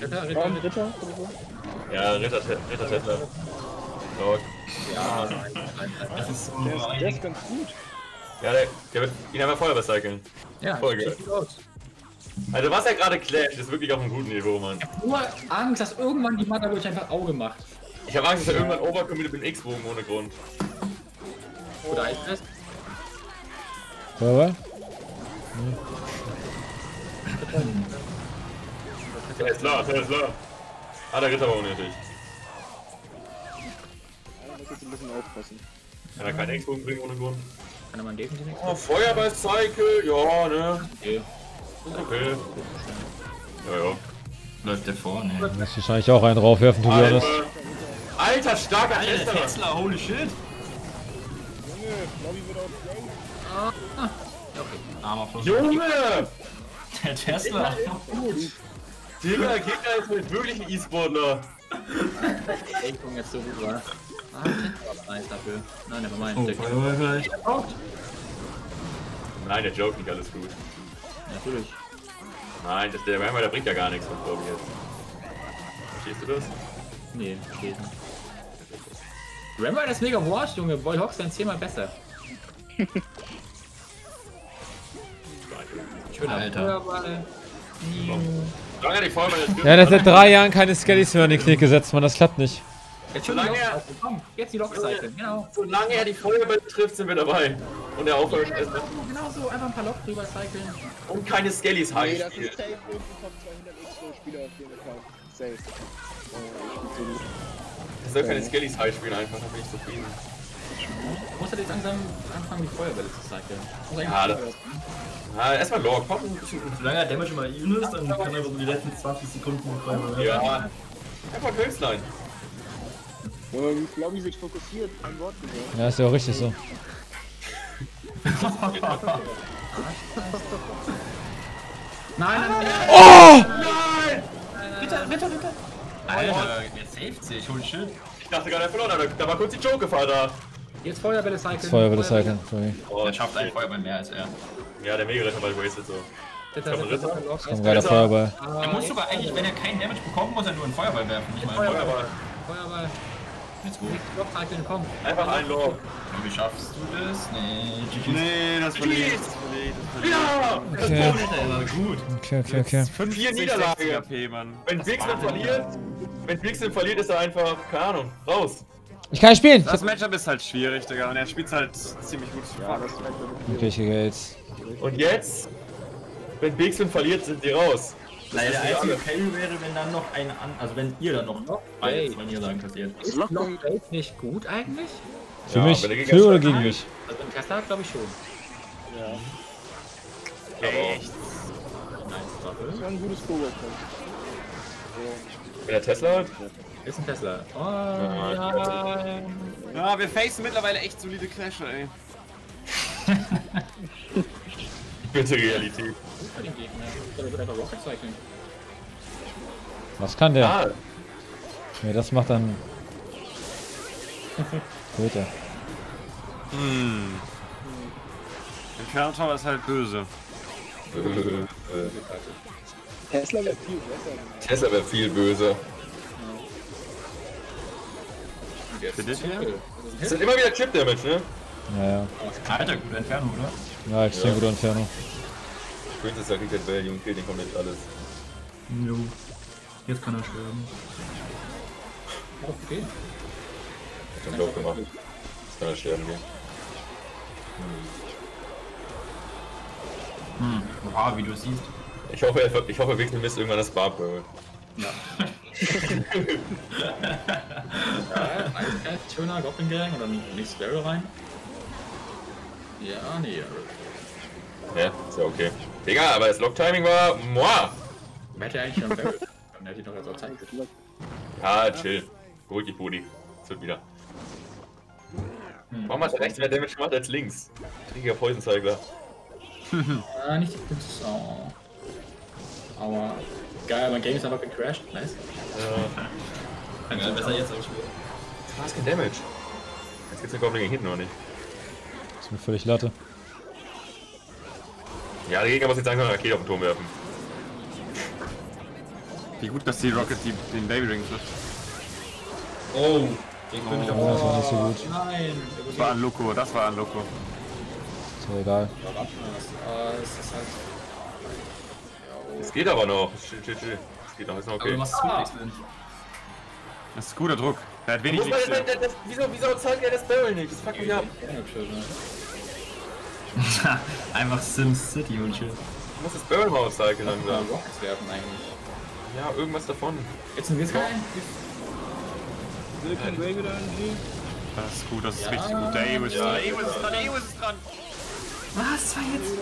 Speaker 4: Ritter, Ritter, Ritter?
Speaker 3: Ja, Ritter, Ritter, Ritter.
Speaker 4: Ja,
Speaker 6: das ist
Speaker 5: ganz gut.
Speaker 3: Ja, der, der wird ihn einfach Feuer recyceln.
Speaker 4: Ja,
Speaker 3: Voll
Speaker 4: sieht
Speaker 3: geil. Also was er gerade clasht, ist wirklich auf einem guten Niveau, Mann.
Speaker 4: Nur Angst, dass irgendwann die Mata durch einfach Auge macht.
Speaker 3: Ich habe Angst, dass er irgendwann overcommittet mit dem X-Bogen ohne Grund.
Speaker 4: Oder ist das?
Speaker 1: Feuerwehr?
Speaker 3: Tesla, Tesla. Ah, der Ritter war unnötig.
Speaker 5: Ja, muss jetzt ein bisschen aufpassen.
Speaker 3: Kann er keinen X-Bogen bringen ohne Grund?
Speaker 4: Kann mal definitiv nichts?
Speaker 3: Oh, Feuerball-Cycle, ja, ne?
Speaker 4: Okay.
Speaker 3: Okay. Ja, ja.
Speaker 6: Läuft der vor, ne?
Speaker 1: Muss wahrscheinlich auch einen draufwerfen, to be honest.
Speaker 3: Alter, starker
Speaker 6: Alter,
Speaker 3: Tesla.
Speaker 6: Tesla, holy shit!
Speaker 5: Junge, Lobby wird auch play.
Speaker 6: Armer Fluss.
Speaker 3: Junge!
Speaker 6: Der Tesla!
Speaker 3: Digga, Gegner ist mit wirklich ein E-Sportler.
Speaker 4: Denkung jetzt so gut war. Ah, nice dafür. Nein, never mind.
Speaker 6: Oh,
Speaker 4: Der
Speaker 6: Feuerwehr vielleicht.
Speaker 3: Nein, der Joke nicht alles gut.
Speaker 4: Natürlich.
Speaker 3: Nein, das, der Wärmer, der bringt ja gar nichts von Tobi jetzt. Verstehst du das?
Speaker 4: Nee, verstehe nicht. Rambo ist mega washed, Junge. Boy Hawks sind zehnmal besser. Schöner
Speaker 6: Alter.
Speaker 3: Er jetzt
Speaker 1: Ja, hat seit drei Jahren keine Skellies mehr in den Knick gesetzt, man. Das klappt nicht.
Speaker 4: Jetzt
Speaker 3: Solange er-
Speaker 4: Komm, jetzt die Lock cyclen. Genau.
Speaker 3: Solange er die Feuerwehr trifft, sind wir dabei. Und er aufhört
Speaker 4: Genau so, einfach ein paar Lock drüber cyclen.
Speaker 3: und keine Skellies
Speaker 5: Nee,
Speaker 3: high
Speaker 5: das
Speaker 3: spielt.
Speaker 5: ist safe irgendein Top 200 X-Spieler auf den Account. Safe.
Speaker 3: Er soll keine Skellies high spielen einfach, dann bin ich zufrieden.
Speaker 4: Musst halt jetzt langsam anfangen, die Feuerbälle zu cyclen. Muss
Speaker 3: Ja, das- Ah, erstmal ein bisschen.
Speaker 6: Solange er Damage immer even ist, dann kann er so die letzten 20 Sekunden Feuerwehr.
Speaker 3: Ja. Einfach Kölzlein.
Speaker 5: Junge, wie Lobby sich fokussiert. Ein Wort gesagt.
Speaker 1: Ja, ist ja auch richtig so.
Speaker 4: Nein, nein, nein.
Speaker 1: Oh!
Speaker 6: Ritter, Ritter, Ritter! Alter, jetzt saved sich, holy shit.
Speaker 3: Ich dachte gerade, er verloren, aber da war kurz die Joke-Gefahr da.
Speaker 4: Jetzt Feuerbälle cyclen.
Speaker 1: Das Feuerwehr cyclen, sorry.
Speaker 3: Oh,
Speaker 6: Er schafft einen Feuerball mehr als er.
Speaker 3: Ja, der Mega-Ritter war wasted so.
Speaker 4: Ritter,
Speaker 3: Komm,
Speaker 4: Ritter,
Speaker 3: Ritter.
Speaker 4: Lock.
Speaker 1: Komm, geiler Feuerball.
Speaker 6: Er muss sogar eigentlich, wenn er keinen Damage bekommt, muss er nur einen Feuerball werfen, nicht mal einen Feuerball.
Speaker 3: Feuerball.
Speaker 4: Jetzt gut. Blockcycle, komm.
Speaker 3: Einfach ein Lob.
Speaker 6: Wie schaffst du das? Nee, GG.
Speaker 2: Nee, das verliert. Das verliert. Das.
Speaker 3: Ja!
Speaker 1: Okay,
Speaker 6: war gut.
Speaker 1: okay, okay, okay.
Speaker 2: 50,
Speaker 3: Vier Niederlagen.
Speaker 2: 60 AP, Mann.
Speaker 3: Wenn Bixen verliert, wenn Bixen verliert, ist er einfach, keine Ahnung, raus.
Speaker 1: Ich kann nicht spielen.
Speaker 2: Das. Matchup ist halt schwierig, Digga. Und er spielt halt ziemlich gut.
Speaker 5: Ja, das
Speaker 1: Okay, ich gehe jetzt.
Speaker 3: Und jetzt, wenn Bixen verliert, sind die raus.
Speaker 6: Naja, der einzige Fail wäre, wenn dann noch ein an, also wenn ihr dann noch zwei Niederlagen kassiert.
Speaker 4: Ist Lockbait nicht gut eigentlich?
Speaker 1: Für
Speaker 3: Ja,
Speaker 1: mich? Für oder
Speaker 3: stark
Speaker 1: gegen mich?
Speaker 4: Also im Tesla glaube ich schon.
Speaker 2: Echt?
Speaker 4: Nein, Staffel.
Speaker 5: Das ist ein gutes.
Speaker 3: Wenn der Tesla hat,
Speaker 4: Ist ein Tesla. Oh,
Speaker 3: Ja,
Speaker 4: nein.
Speaker 2: Ja, wir facen mittlerweile echt solide Clasher, ey. (laughs)
Speaker 3: bitte Realität.
Speaker 4: Gut für den Gegner. Der wird einfach Rocket Cycling.
Speaker 1: Was kann der?
Speaker 3: Ah,
Speaker 1: Ja, das macht dann. Töter.
Speaker 2: Hm. Inferno ist halt böse.
Speaker 5: Tesla wäre viel besser.
Speaker 3: Tesla wäre viel böser.
Speaker 2: Dich hier?
Speaker 3: Es sind immer wieder Chip Damage, ne?
Speaker 1: Ja, ja.
Speaker 6: Alter, gute Entfernung, oder?
Speaker 1: Ja, extrem guter Entfernung.
Speaker 3: Princess der Cricket Value und killt den komplett alles.
Speaker 6: Jo. Jetzt kann er sterben.
Speaker 4: Okay.
Speaker 3: Hat den Block gemacht. Jetzt kann er sterben gehen.
Speaker 6: Hm. Oha, wie du siehst.
Speaker 3: Ich hoffe, er- ich hoffe, Wixen misst irgendwann das Barbarrel. (laughs)
Speaker 4: Ja, Eiskalt, schöner Goblin Gang oder nicht Sparrow rein? Ja, nee.
Speaker 3: Ja, ist ja okay. Digga, aber das Lock-Timing war. Moa!
Speaker 4: Man hätte eigentlich schon Barrel. Dann hätte ich doch jetzt auch Zeit gefühlt.
Speaker 3: Ja, chill. Beruhig dich, Budi. Es wird wieder. Warum hat rechts mehr Damage gemacht als links? Dreckiger Poison-Cycler. (laughs)
Speaker 4: Ah, nicht die Sau. Aber geil, mein Game ist einfach gecrashed. Nice.
Speaker 3: Ja.
Speaker 6: Ja, besser jetzt später.
Speaker 3: Das war kein Damage. Jetzt gibt's den Goblin gegen hinten noch nicht.
Speaker 1: ist mir völlig Latte.
Speaker 3: Ja, der Gegner muss jetzt langsam eine Rakete auf den Turm werfen.
Speaker 2: Wie gut, dass die Rocket die, den Baby Ring trifft.
Speaker 6: Oh, den könnte ich
Speaker 1: Ja,
Speaker 6: auch.
Speaker 1: das war nicht so gut.
Speaker 4: Nein,
Speaker 2: Das war ein Loco, das war ein Loco.
Speaker 1: Ist ja egal.
Speaker 4: Ah, es halt.
Speaker 3: Es geht aber noch. Chill, chill, chill. Es geht noch, ist noch
Speaker 6: Aber
Speaker 3: okay.
Speaker 6: du machst es gut, X-Men.
Speaker 2: Das ist guter Druck. Der hat wenig Licht.
Speaker 3: wieso, wieso zeigt er das Barrel nicht? Das fuckt mich ab. (laughs)
Speaker 6: Einfach SimCity und shit.
Speaker 3: Ich muss das Barrel mal auszeicheln
Speaker 4: Ja,
Speaker 3: langsam.
Speaker 4: Rockets werfen eigentlich.
Speaker 3: Ja, irgendwas davon.
Speaker 4: Jetzt ein Whisky.
Speaker 5: Silicon Ray wieder irgendwie.
Speaker 2: Das ist gut, das ist
Speaker 4: Ja.
Speaker 2: richtig gut. Der Ewo ist
Speaker 3: Ja.
Speaker 2: dran, der Ewo ist dran, der ist dran.
Speaker 6: Was war jetzt?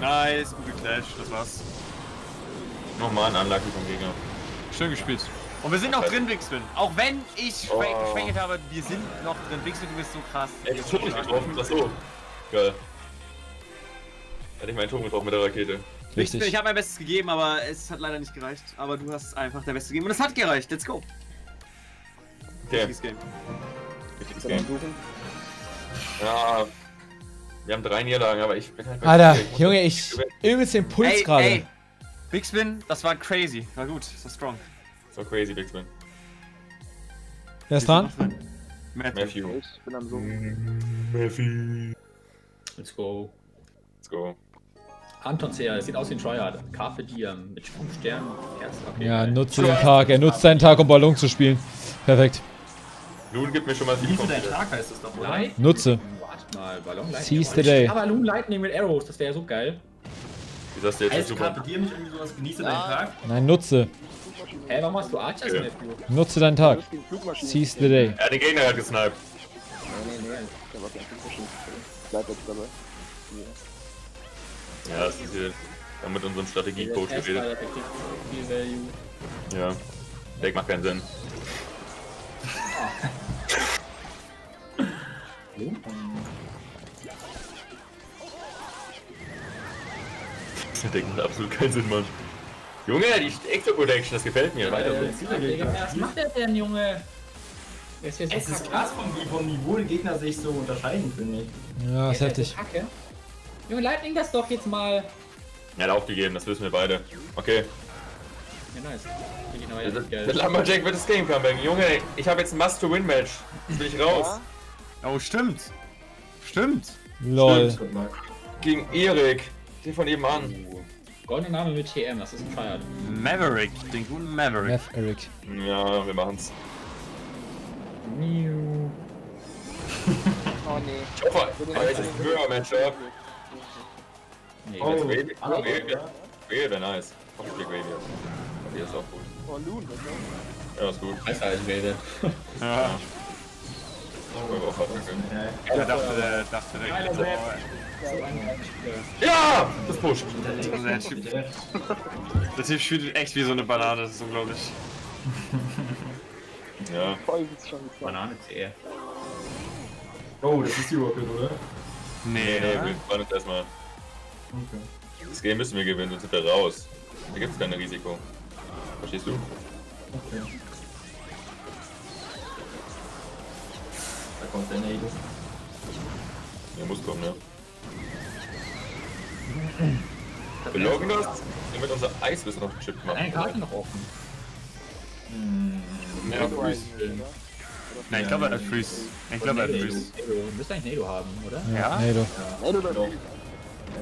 Speaker 2: Nice, gut geclasht, das war's.
Speaker 3: Nochmal ein Unlucky vom Gegner.
Speaker 2: Schön gespielt. Und wir sind noch drin, Bixwin. Auch wenn ich
Speaker 3: Oh.
Speaker 2: schwä- geschwächelt habe, wir sind noch drin. Bixwin, du bist so krass.
Speaker 3: Ey, das Turm nicht getroffen. Achso. Geil. Hätte ich meinen Turm getroffen mit der Rakete.
Speaker 1: Richtig.
Speaker 2: ich habe mein Bestes gegeben, aber es hat leider nicht gereicht. Aber du hast einfach der Beste gegeben und es hat gereicht. Let's go.
Speaker 3: Okay,
Speaker 2: Wichtiges Game.
Speaker 5: man
Speaker 3: Game. Ja. Wir haben drei Niederlagen, aber ich bin halt bei
Speaker 1: Alter,
Speaker 3: ich muss
Speaker 1: Junge, ich. Übelst den Puls gerade.
Speaker 2: ey. Bixwin, das war crazy. War gut, das war strong.
Speaker 3: So crazy, Big Spin.
Speaker 1: Wer ist dran?
Speaker 2: Matthew.
Speaker 3: Matthew.
Speaker 5: Ich bin am Suchen.
Speaker 3: Matthew.
Speaker 4: Let's go.
Speaker 3: Let's go.
Speaker 4: Anton CR, sieht aus wie ein Tryhard. Carpe Diem mit 5 Sternen. Herz, okay.
Speaker 1: Ja, nutze den Tag. Er nutzt seinen Tag, um Ballon zu spielen. Perfekt.
Speaker 3: Nun gibt mir schon mal
Speaker 6: Wie
Speaker 3: viel
Speaker 6: dein
Speaker 3: Punkte.
Speaker 6: Tag heißt es doch, oder?
Speaker 4: Lightning.
Speaker 1: Nutze.
Speaker 4: Warte mal, Ballon Lightning.
Speaker 1: Seize the day.
Speaker 4: Aber Loon Lightning mit Arrows, das wäre ja so geil.
Speaker 3: Wie sagst du jetzt?
Speaker 6: Heißt. Carpe Diem nicht irgendwie sowas, genieße deinen Tag?
Speaker 1: Nein, nutze.
Speaker 4: Hä, warum hast du Archers
Speaker 3: Ja.
Speaker 4: in FU?
Speaker 1: Nutze deinen Tag. Seize the day.
Speaker 3: Er hat den Gegner gerade gesniped.
Speaker 5: Nee, nee, nee. Der war kein Flugmaschinen. Bleib jetzt dabei.
Speaker 3: Ja, das ist hier. Wir haben mit unserem Strategie-Coach
Speaker 4: Der
Speaker 3: geredet. Ja. Deck macht keinen Sinn. (laughs) Das Deck macht absolut keinen Sinn, Mann. Junge, die Extra-Protection, das gefällt mir. Weiter
Speaker 4: was macht der denn, Junge? Der
Speaker 6: Es ist krass, vom, wie vom Niveau die Gegner sich so unterscheiden, finde ich.
Speaker 1: Ja, ist
Speaker 4: Der
Speaker 1: heftig.
Speaker 4: Junge, Lightning das doch jetzt mal.
Speaker 3: Er hat aufgegeben, das wissen wir beide. Okay.
Speaker 4: Ja, nice.
Speaker 3: Der, der
Speaker 4: Geld.
Speaker 3: Lumberjack wird das Game Comeback. Junge, ich habe jetzt ein Must-to-Win-Match. Jetzt bin ich raus.
Speaker 5: Ja,
Speaker 2: Oh, stimmt. Stimmt.
Speaker 1: Lol.
Speaker 3: Stimmt. Gegen Erik. Den von eben an.
Speaker 4: Goldener Name mit TM, das ist ein Feiert.
Speaker 2: Maverick, den guten Maverick.
Speaker 1: Meth Eric.
Speaker 3: Ja, wir machen's.
Speaker 4: Miu. (laughs)
Speaker 5: Oh nee.
Speaker 3: Ich hoffe, aber es ist ein Höher-Matchup.
Speaker 4: Nee,
Speaker 3: Oh,
Speaker 4: das
Speaker 3: Wave
Speaker 6: Ah,
Speaker 3: Wave wäre nice. Hoffe, ich krieg jetzt. Die ist auch gut.
Speaker 5: Oh, Loon, was ist
Speaker 3: Ja, ist gut.
Speaker 4: besser als Wade.
Speaker 2: Ja. (laughs) Der dachte, der dachte. Oh,
Speaker 3: Ja! Das pusht.
Speaker 2: der, typ, der Typ spielt echt wie so eine Banane, das ist unglaublich.
Speaker 3: Ja.
Speaker 4: Banane CR.
Speaker 6: Oh, das ist die Rocket, oder?
Speaker 2: Nee,
Speaker 3: Nee, nee, wir fahren jetzt erstmal.
Speaker 6: Okay.
Speaker 3: Das Game müssen wir gewinnen, sonst sind wir raus. Da gibt's kein Risiko. Verstehst du?
Speaker 6: Okay. Da kommt der Nado.
Speaker 3: Ja, muss kommen, ne? Wir loggen das, damit unser Eiswissen auf den Chip macht.
Speaker 4: Eine Karte noch offen.
Speaker 3: Ja,
Speaker 5: Nado
Speaker 3: Freeze.
Speaker 2: Nein, ich glaube, er hat Freeze. Ich glaube, er hat Freeze.
Speaker 4: Nado. Müsste eigentlich Nado haben, oder?
Speaker 2: Ja?
Speaker 5: Nado oder Freeze?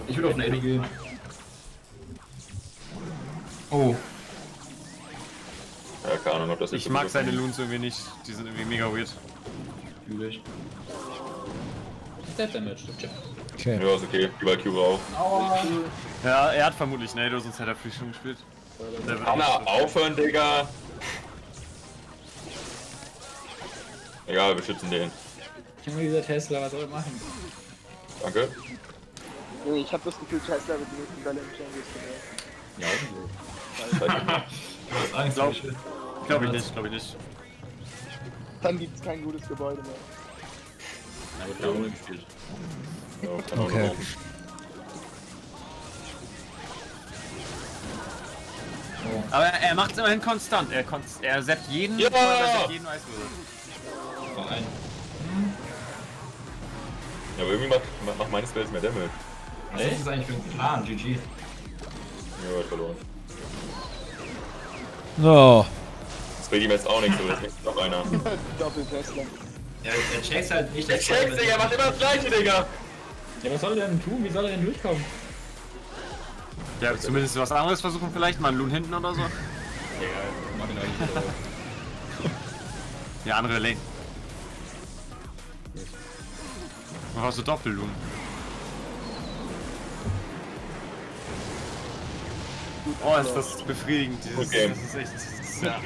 Speaker 6: Ich will auf Nado gehen. Oh,
Speaker 3: Ja, keine Ahnung, ob das
Speaker 2: Ich mag seine Loons irgendwie nicht. Die sind irgendwie mega weird.
Speaker 6: Fühle ich.
Speaker 4: Death Damage.
Speaker 1: Okay.
Speaker 3: Ja, ist okay. Die Valkyrie auch.
Speaker 2: Ja, er hat vermutlich Nado, sonst hätte er Freeze schon gespielt.
Speaker 3: Anna, aufhören, Digga! Egal, wir schützen den.
Speaker 4: Junge, dieser Tesla, was soll er machen?
Speaker 3: Danke.
Speaker 5: Nee, ich hab das Gefühl, Tesla wird die nächsten im Champions.
Speaker 4: Ja, auch (laughs)
Speaker 2: Glaub-
Speaker 6: Michel.
Speaker 2: Glaube ich nicht, glaube ich nicht.
Speaker 5: Dann gibt's kein gutes Gebäude mehr.
Speaker 4: Da haben wir gespielt.
Speaker 3: Ja,
Speaker 1: Okay.
Speaker 2: Aber er macht es immerhin konstant. Er, konst er seppt jeden,
Speaker 3: Ja!
Speaker 2: er jeden Eiswürfel.
Speaker 6: Noch ein.
Speaker 3: Ja, aber irgendwie macht, macht meine Spells mehr Damage.
Speaker 6: Was ist das eigentlich für ein Plan? GG.
Speaker 3: Ja, verloren.
Speaker 1: No.
Speaker 3: Das bringt ihm jetzt auch nichts, so jetzt ist noch einer.
Speaker 5: Doppel Tesla.
Speaker 6: Ja, er checkt halt nicht,
Speaker 3: Der checkt, Digga, macht immer das gleiche, Digga!
Speaker 4: Ja, was soll er denn tun? Wie soll er denn durchkommen?
Speaker 2: Ja, zumindest was anderes versuchen vielleicht, mal einen Loon hinten oder so.
Speaker 4: Ja, mach ihn eigentlich so.
Speaker 2: Ja, andere Lane. Mach so Doppel-Loon. Oh, ist das befriedigend. Dieses,
Speaker 3: Game.
Speaker 2: Das ist echt. Das ist, ja.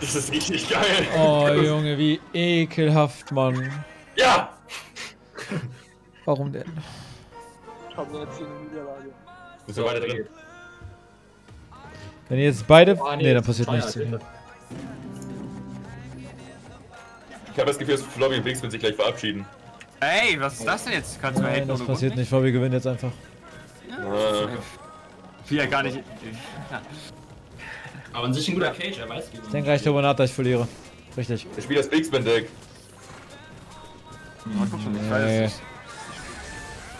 Speaker 3: Das richtig geil!
Speaker 1: Oh, Junge, wie ekelhaft, Mann.
Speaker 3: Ja!
Speaker 1: Warum denn?
Speaker 5: Haben wir jetzt hier eine Niederlage.
Speaker 3: Müssen wir weiter drin.
Speaker 1: Wenn ihr jetzt beide...
Speaker 4: Oh,
Speaker 1: nee, dann
Speaker 4: jetzt
Speaker 1: passiert nichts.
Speaker 3: Ich habe das Gefühl, dass Floppy und Blinks sich gleich verabschieden.
Speaker 2: Ey, was ist das denn jetzt? Kannst du mir
Speaker 1: Nein,
Speaker 2: helfen
Speaker 1: das passiert nicht, Fabi gewinnt jetzt einfach.
Speaker 3: Ah,
Speaker 2: Wie er gar nicht.
Speaker 6: Aber an sich ein guter Cage, er weiß wie
Speaker 1: Ich denke gleich darüber nach, dass ich verliere. Richtig.
Speaker 3: ich spiele das Bigsman-Deck.
Speaker 2: Mal gucken, ich weiß es
Speaker 1: Nee.
Speaker 2: nicht.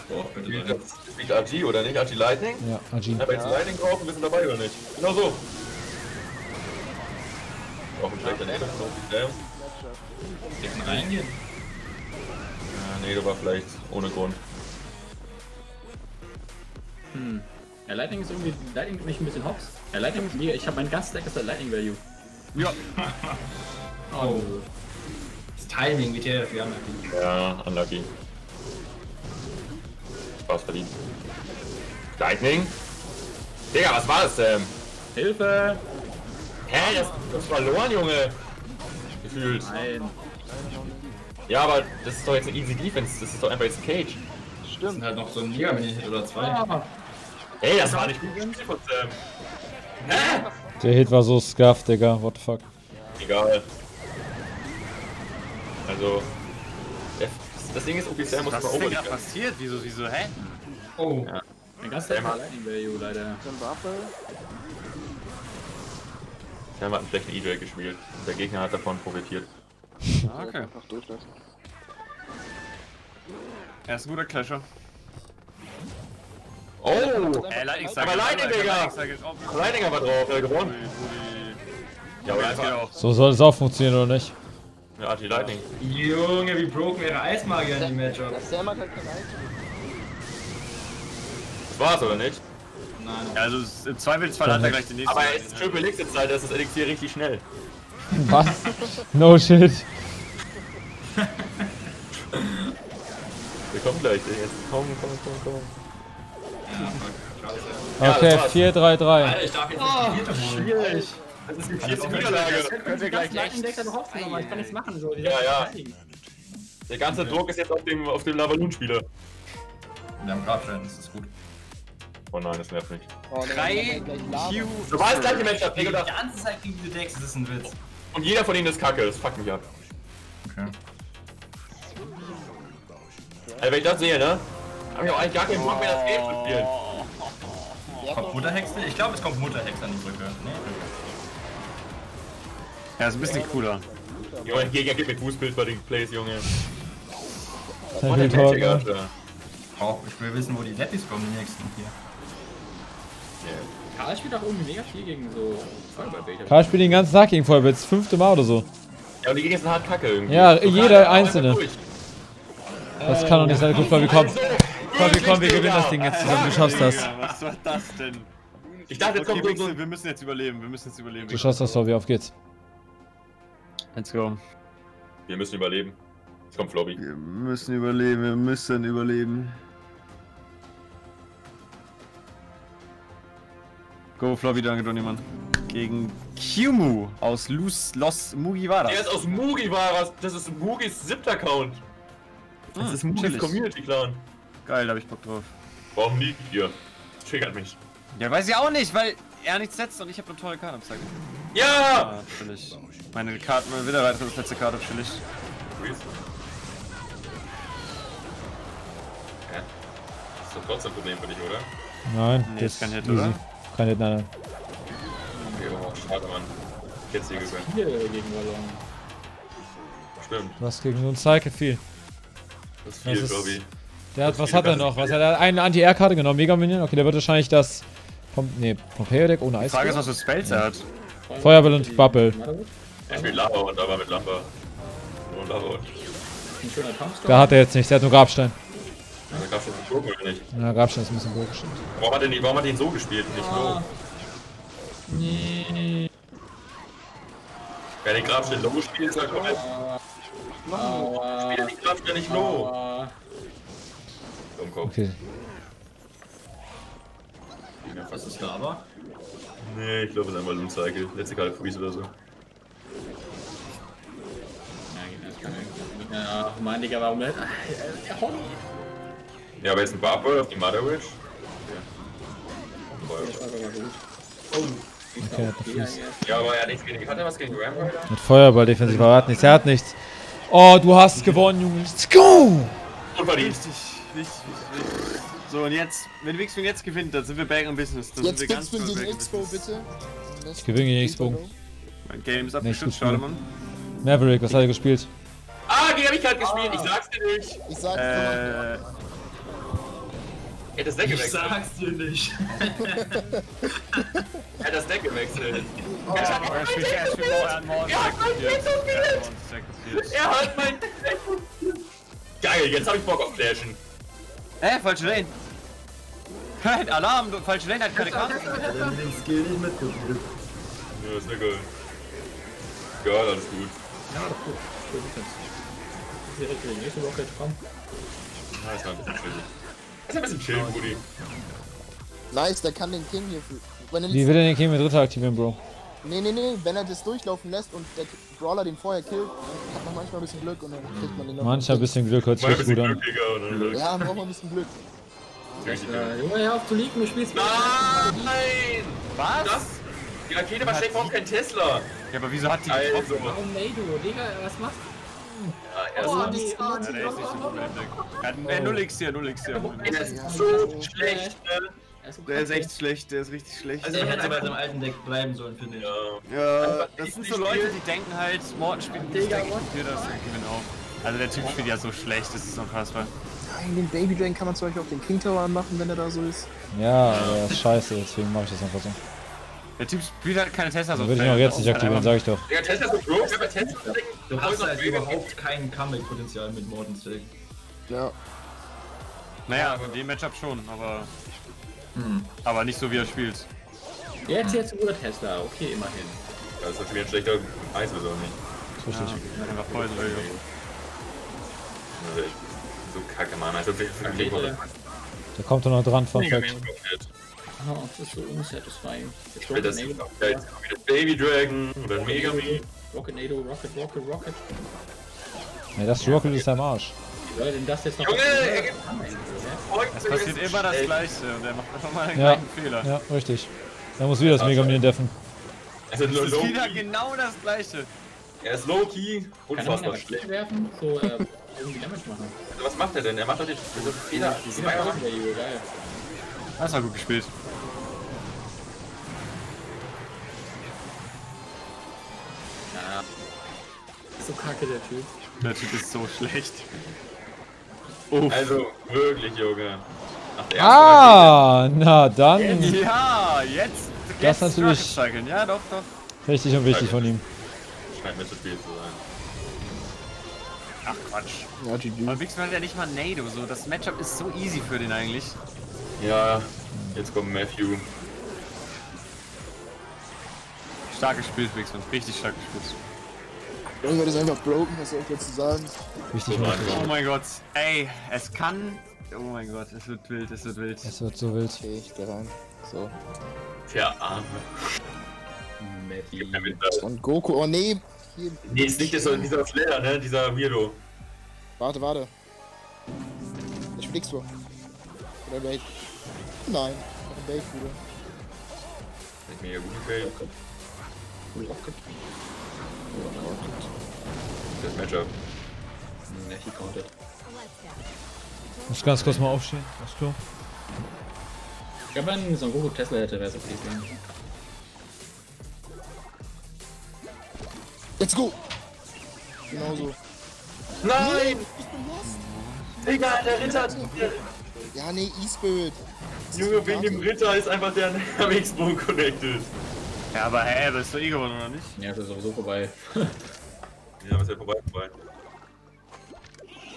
Speaker 6: Boah, bitte
Speaker 3: Spielt RG oder nicht? RG Lightning?
Speaker 1: Ja, Ajin.
Speaker 3: Ja, wenn sie Lightning kaufen, wir sind dabei oder nicht? Genau so. Auch ein schlechter Name, so viel Damn.
Speaker 6: Dicken reingehen.
Speaker 3: Ja, nee, du war vielleicht ohne Grund.
Speaker 4: Hm. Ja, Lightning ist irgendwie. Lightning mich ein bisschen hops. Ja, Lightning ist mir. Ich habe mein ganzes Deck ist der Lightning Value.
Speaker 2: Ja, (laughs)
Speaker 6: Oh. Das Timing wird ja dafür anmerken.
Speaker 3: Ja, unlucky. Spaß verdient. Lightning? Digga, was war das denn?
Speaker 4: Hilfe!
Speaker 3: Hä, das, das ist verloren, Junge. Gefühlt.
Speaker 4: Nein.
Speaker 3: Ja, aber das ist doch jetzt eine easy Defense. Das ist doch einfach jetzt ein Cage.
Speaker 6: Das
Speaker 5: Stimmt.
Speaker 6: sind halt noch so ein Mega-Mini-Hit oder zwei.
Speaker 4: Ah,
Speaker 3: Ey, das war nicht gut gespielt von Sam. Hä?
Speaker 1: Der Hit war so scuffed, Digga. What the fuck.
Speaker 3: Egal. Also. Das, das Ding ist, okay, Sam muss
Speaker 2: was
Speaker 3: mal
Speaker 2: ist denn
Speaker 3: over.
Speaker 2: gerade passiert? Wieso, wieso, hä?
Speaker 6: Oh.
Speaker 4: mein ganzes Deck hat Lightning Value leider.
Speaker 3: Sam hat einen schlechten E-Drake gespielt. Und der Gegner hat davon profitiert.
Speaker 2: Ah, Okay.
Speaker 5: Einfach durchlassen.
Speaker 2: Er ist ein guter Clasher.
Speaker 3: Oh, Oh!
Speaker 2: Äh, Lightning
Speaker 3: Aber Lightning, Digga! Leidinger war drauf, er gewonnen. Ja,
Speaker 2: Ja, das geht
Speaker 3: einfach.
Speaker 2: auch.
Speaker 1: So soll es auch funktionieren, oder nicht?
Speaker 3: Ja, die Lightning.
Speaker 6: Junge, wie broken wäre Eismagier in dem Matchup.
Speaker 5: Das halt
Speaker 3: war's, oder nicht?
Speaker 6: Nein,
Speaker 2: Ja, also im Zweifelsfall hat er gleich den nächsten.
Speaker 3: Aber es ist Triple X jetzt Zeit, das ist das Elixier richtig schnell. (laughs)
Speaker 1: Was? No shit.
Speaker 3: Wir kommen gleich, jetzt. Komm, komm, komm, komm.
Speaker 1: Okay,
Speaker 3: das war's.
Speaker 1: 4-3-3.
Speaker 6: Alter, ich darf jetzt nicht holen.
Speaker 3: Schwierig. Das ist die vierte Niederlage.
Speaker 2: Können wir gleich
Speaker 6: Lightning Deck hat überhaupt genommen, aber ich kann nichts machen. So.
Speaker 3: Ja, ja. Der ganze Druck ist jetzt auf dem, auf dem Lavaloon-Spieler.
Speaker 6: Wir haben Grabstein, das ist gut.
Speaker 3: Oh nein, das nervt mich.
Speaker 5: Oh, dann
Speaker 2: Drei
Speaker 5: haben wir gleich Lava.
Speaker 2: Q.
Speaker 3: Du warst gleich im Matchup,
Speaker 6: Die ganze Zeit gegen diese Decks, das ist ein Witz.
Speaker 3: Und jeder von ihnen ist kacke, das fuckt mich ab.
Speaker 6: Okay.
Speaker 3: Also wenn ich das sehe, ne? Hab ich auch eigentlich gar keinen Bock mehr, das Game zu spielen.
Speaker 6: Kommt Mutterhexe? Ich glaube, es kommt Mutterhexe an die Brücke. Nee.
Speaker 2: Ja, ist ein bisschen cooler.
Speaker 3: Junge, Gegner gibt mir Fußbild bei den Plays, Junge. Oh,
Speaker 1: viel
Speaker 3: der? Alter.
Speaker 6: Auch, ich will wissen, wo die Leppis kommen, die nächsten hier.
Speaker 4: Karl spielt auch irgendwie mega viel gegen so Feuerballbäder.
Speaker 1: Karl spielt den ganzen Tag gegen Feuerbits, fünfte Mal oder so.
Speaker 3: Ja, und die Gegner sind hart kacke irgendwie.
Speaker 1: Ja,
Speaker 3: So
Speaker 1: jeder einzelne. Das kann doch nicht sein. Guck, Flavi, komm. Flavi, komm, wir gewinnen das Ding jetzt zusammen. Du schaffst das.
Speaker 2: Was war das denn?
Speaker 3: Ich dachte, jetzt
Speaker 2: Okay,
Speaker 3: kommt so,
Speaker 2: wir müssen jetzt überleben, wir müssen jetzt überleben.
Speaker 1: Du schaffst das, Flavi, auf geht's.
Speaker 2: Let's go.
Speaker 3: Wir müssen überleben. Jetzt kommt Flobby.
Speaker 2: Wir müssen überleben, wir müssen überleben. Go, Floppy, danke, Donnymann. Gegen Kyumu aus Lus, Los Mugiwara.
Speaker 3: Der ist aus Mugiwara. Das ist Mugis siebter Account. Das ist Mugis. Community Clan.
Speaker 2: Geil, da hab ich Bock drauf.
Speaker 3: Warum nie? Hier. Triggert mich.
Speaker 2: Ja, weiß ich auch nicht, weil er nichts setzt und ich habe eine tolle Karte am Zeigen.
Speaker 3: Ja!
Speaker 2: Ah, chillig. Meine Karte, meine Widerreiter ist letzte Karte, chillig.
Speaker 3: Ja. Das ist doch trotzdem ein Problem für dich, oder?
Speaker 1: Nein,
Speaker 2: Nee,
Speaker 1: das
Speaker 2: ist kein Hit,
Speaker 1: easy.
Speaker 2: oder?
Speaker 1: Kein Hit, nein.
Speaker 3: Okay, oh, schade, Mann. Jetzt hier gewinnt.
Speaker 4: Hier gegen Ballon.
Speaker 3: Stimmt.
Speaker 1: Hast gegen uns Cycle viel.
Speaker 3: Das ist
Speaker 1: Das
Speaker 3: viel,
Speaker 1: ist-
Speaker 3: Flobby.
Speaker 1: Der hat, was hat er noch? Was hat er? Eine Anti-Air-Karte genommen, Mega Minion. Okay, der wird wahrscheinlich das. Pom nee, Pompeo-Deck ohne
Speaker 2: Die
Speaker 1: Eis.
Speaker 2: Frage ist, was für Spells er hat.
Speaker 1: Feuerball und Bubble.
Speaker 3: Er spielt Lava und aber mit Lampe. Nur Lava und.
Speaker 4: Ein schöner Pumpstorm.
Speaker 1: Da hat er jetzt nicht, der hat nur Grabstein.
Speaker 3: Da gab's schon nicht gucken, oder nicht?
Speaker 1: Ja, Grabstein ist ein bisschen gestimmt.
Speaker 3: Warum hat er den, warum hat ihn so gespielt und nicht low? Wer den Grabstein low spielt, ist halt komplett.
Speaker 4: Aua.
Speaker 3: Spielt den Grabstein nicht low.
Speaker 4: Aua.
Speaker 3: Dummkopf.
Speaker 1: Okay.
Speaker 6: Was ist da aber?
Speaker 3: Nee, ich glaube, es ist einfach Loon Cycle. Letzte Karte Freeze oder so.
Speaker 4: Ja, Ja, mein Digga, warum nicht?
Speaker 3: Ja, aber jetzt ein Barboy auf die Mother Witch.
Speaker 4: Gut. Oh,
Speaker 1: Okay, hat Fuß.
Speaker 3: Ja, aber er hat nichts gegen. Hat er was gegen Ram Rider?
Speaker 1: Mit Feuerball defensiv, aber er hat nichts. Er hat nichts. Oh, du hast gewonnen, Junge. Let's go!
Speaker 3: Unverdient.
Speaker 2: Richtig. So, und jetzt, wenn Wixwing jetzt gewinnt, dann sind wir back in Business. Dann
Speaker 5: Jetzt
Speaker 2: sind wir ganz
Speaker 5: Bixwing
Speaker 2: doll
Speaker 5: gegen Expo,
Speaker 2: Business.
Speaker 5: bitte.
Speaker 1: Ich gewinne gegen Expo.
Speaker 2: Mein Game ist
Speaker 1: gut,
Speaker 2: schade. Mann.
Speaker 1: Maverick, was hat er gespielt?
Speaker 3: Ah, gegen hab ich gerade gespielt. Ich sag's dir nicht.
Speaker 5: Ich sag,
Speaker 2: Äh,
Speaker 3: Er hat das Deck
Speaker 6: Ich
Speaker 3: gewechselt.
Speaker 6: sag's dir nicht. (laughs) (laughs)
Speaker 3: Er hat das Deck gewechselt.
Speaker 2: er hat
Speaker 3: mein. Kind so
Speaker 2: Er hat
Speaker 3: mein Deck Geil, jetzt hab ich Bock auf Flashen.
Speaker 2: Hä, falsche Lane. Kein (laughs) Alarm, du- falsche Lane hat keine Karte.
Speaker 6: den Skill nicht mitgekriegt.
Speaker 3: Ja, ist ja geil. Geil, alles gut.
Speaker 4: Ja, das ist gut. Gut. Direkt gegen nächste Woche kommen.
Speaker 3: Ja, ist mal ein bisschen chillig. Ist ein bisschen chill, Brudi.
Speaker 5: nice, der kann den King hier. für- Wenn er
Speaker 1: Wie will er den King mit Dritter aktivieren, Bro?
Speaker 5: Nee, nee, nee, wenn er das durchlaufen lässt und der Brawler den vorher killt, hat man manchmal ein bisschen Glück und dann kriegt man den noch.
Speaker 1: Manchmal ein bisschen Glück, hört sich gut
Speaker 3: Glück,
Speaker 1: an.
Speaker 3: Digga.
Speaker 5: Ja, man braucht mal ein bisschen Glück.
Speaker 4: Äh, Junge, hör auf zu leaken, du spielst
Speaker 3: Nein!
Speaker 2: Was?
Speaker 3: Das? Die Rakete war schlecht, warum kein Tesla?
Speaker 2: Ja, aber wieso hat die
Speaker 3: Also.
Speaker 2: getroffen?
Speaker 4: Warum nee, du? Digga, was machst du?
Speaker 3: Ja, er
Speaker 4: Oh,
Speaker 3: ist,
Speaker 2: nicht so gut Deck. Er hat äh, 0 XC, 0 XC.
Speaker 3: er ist so schlecht, ne?
Speaker 4: Er ist
Speaker 2: Der ist echt schlecht, der ist richtig schlecht.
Speaker 6: Also, er hätte bei seinem alten Deck bleiben sollen, finde ich.
Speaker 3: Ja.
Speaker 2: Ja, das sind so. Leute, die denken halt, Morten spielt
Speaker 4: Digga,
Speaker 2: Deck, ich spiele das und gewinnen auch. Also der Typ spielt ja so schlecht, das ist unfassbar.
Speaker 5: Nein, den Baby Drain kann man zum Beispiel auf den King Tower machen, wenn er da so ist.
Speaker 1: Ja, aber das ist scheiße, deswegen mache ich das einfach so.
Speaker 2: Der Typ spielt halt keine Tesla so.
Speaker 1: Würde ich ihn auch jetzt nicht aktivieren, sag ich doch.
Speaker 3: Digga, Tesla ist so broke, aber Tesla
Speaker 6: Du hast halt überhaupt kein Comeback-Potenzial mit Mortens Deck.
Speaker 5: Ja.
Speaker 2: Naja, in dem Matchup schon, aber. Aber nicht so wie er spielt.
Speaker 4: Jetzt, jetzt guter Tesla, okay, immerhin.
Speaker 3: Das ist natürlich ein schlechter Eis oder nicht.
Speaker 1: Das ist richtig.
Speaker 2: Einfach Poison Rail.
Speaker 3: Das ist echt so kacke, Mann. Also
Speaker 4: Rakete.
Speaker 1: Der kommt doch noch dran, Fun
Speaker 3: Mega
Speaker 1: Fact.
Speaker 4: Oh, das ist so unsatisfying.
Speaker 3: Das ist
Speaker 4: Nado,
Speaker 3: jetzt wieder Baby Dragon und dann Mega Me.
Speaker 4: Rocket Nado, Rocket, Rocket, Rocket.
Speaker 1: Ne, das Rocket ist am Arsch.
Speaker 4: Wie soll denn das jetzt noch
Speaker 3: Junge, er gibt
Speaker 2: Es passiert immer das Gleiche und er macht einfach mal den
Speaker 1: Ja.
Speaker 2: gleichen Fehler.
Speaker 1: Ja, richtig. Da muss wieder das Mega Minion deffen.
Speaker 3: Es ist
Speaker 2: Es ist wieder genau das Gleiche.
Speaker 3: Er ist low key,
Speaker 4: Kann er
Speaker 3: unfassbar
Speaker 4: mal
Speaker 3: schlecht.
Speaker 4: werfen? So, äh, irgendwie Damage machen.
Speaker 3: Also was macht er denn? Er macht doch die diese Fehler.
Speaker 2: Das war gut gespielt.
Speaker 4: Ja. So kacke der Typ.
Speaker 2: Der Typ ist so schlecht.
Speaker 3: Also wirklich, Junge.
Speaker 1: Ah, na dann.
Speaker 2: Ja, jetzt.
Speaker 1: Das
Speaker 2: jetzt
Speaker 1: natürlich-.
Speaker 2: Ja, doch, doch.
Speaker 1: Richtig und wichtig von ihm.
Speaker 3: Scheint mitzuspielen zu sein.
Speaker 2: Ach Quatsch.
Speaker 5: Ja, GG.
Speaker 2: Aber Wixman hat ja nicht mal Nado, so. Das Matchup ist so easy für den eigentlich.
Speaker 3: Ja, jetzt kommt Matthew.
Speaker 2: Stark gespielt, Wixman. Richtig stark gespielt.
Speaker 5: Irgendwann ist einfach broken, was soll ich dazu sagen?
Speaker 1: Wichtig und wichtig.
Speaker 2: Oh mein Gott. Ey, es kann. Oh mein Gott, es wird wild, es wird wild.
Speaker 1: Es wird so wild.
Speaker 5: Okay, ich geh rein. So.
Speaker 3: Der Arme. Der-
Speaker 5: Und Goku, oh nee. Hier,
Speaker 3: Nee, ist nicht dieser, dieser Slayer, ne? Dieser Weirdo.
Speaker 5: warte, warte. Ich flieg's vor. Oder Bait. Nein, noch ein Bait, Bruder.
Speaker 3: Nicht mega gut gefällt.
Speaker 5: Rocket.
Speaker 3: Das Matchup.
Speaker 4: Matthew counted.
Speaker 1: Muss ganz kurz mal aufstehen. Alles klar.
Speaker 4: Ich glaube, wenn so ein Goku Tesla hätte, wäre es okay gewesen.
Speaker 5: Let's go! Genau so.
Speaker 3: Nein! Digga, der Ritter! Der
Speaker 5: Ja, nee, E-Spirit.
Speaker 3: Junge, wegen dem Ritter ist einfach der (laughs) X-Bow connected.
Speaker 2: Ja, aber hä, hey, bist du eh gewonnen, oder nicht?
Speaker 4: Ja, das ist sowieso vorbei. (laughs)
Speaker 3: Ja, was ist ja vorbei, vorbei.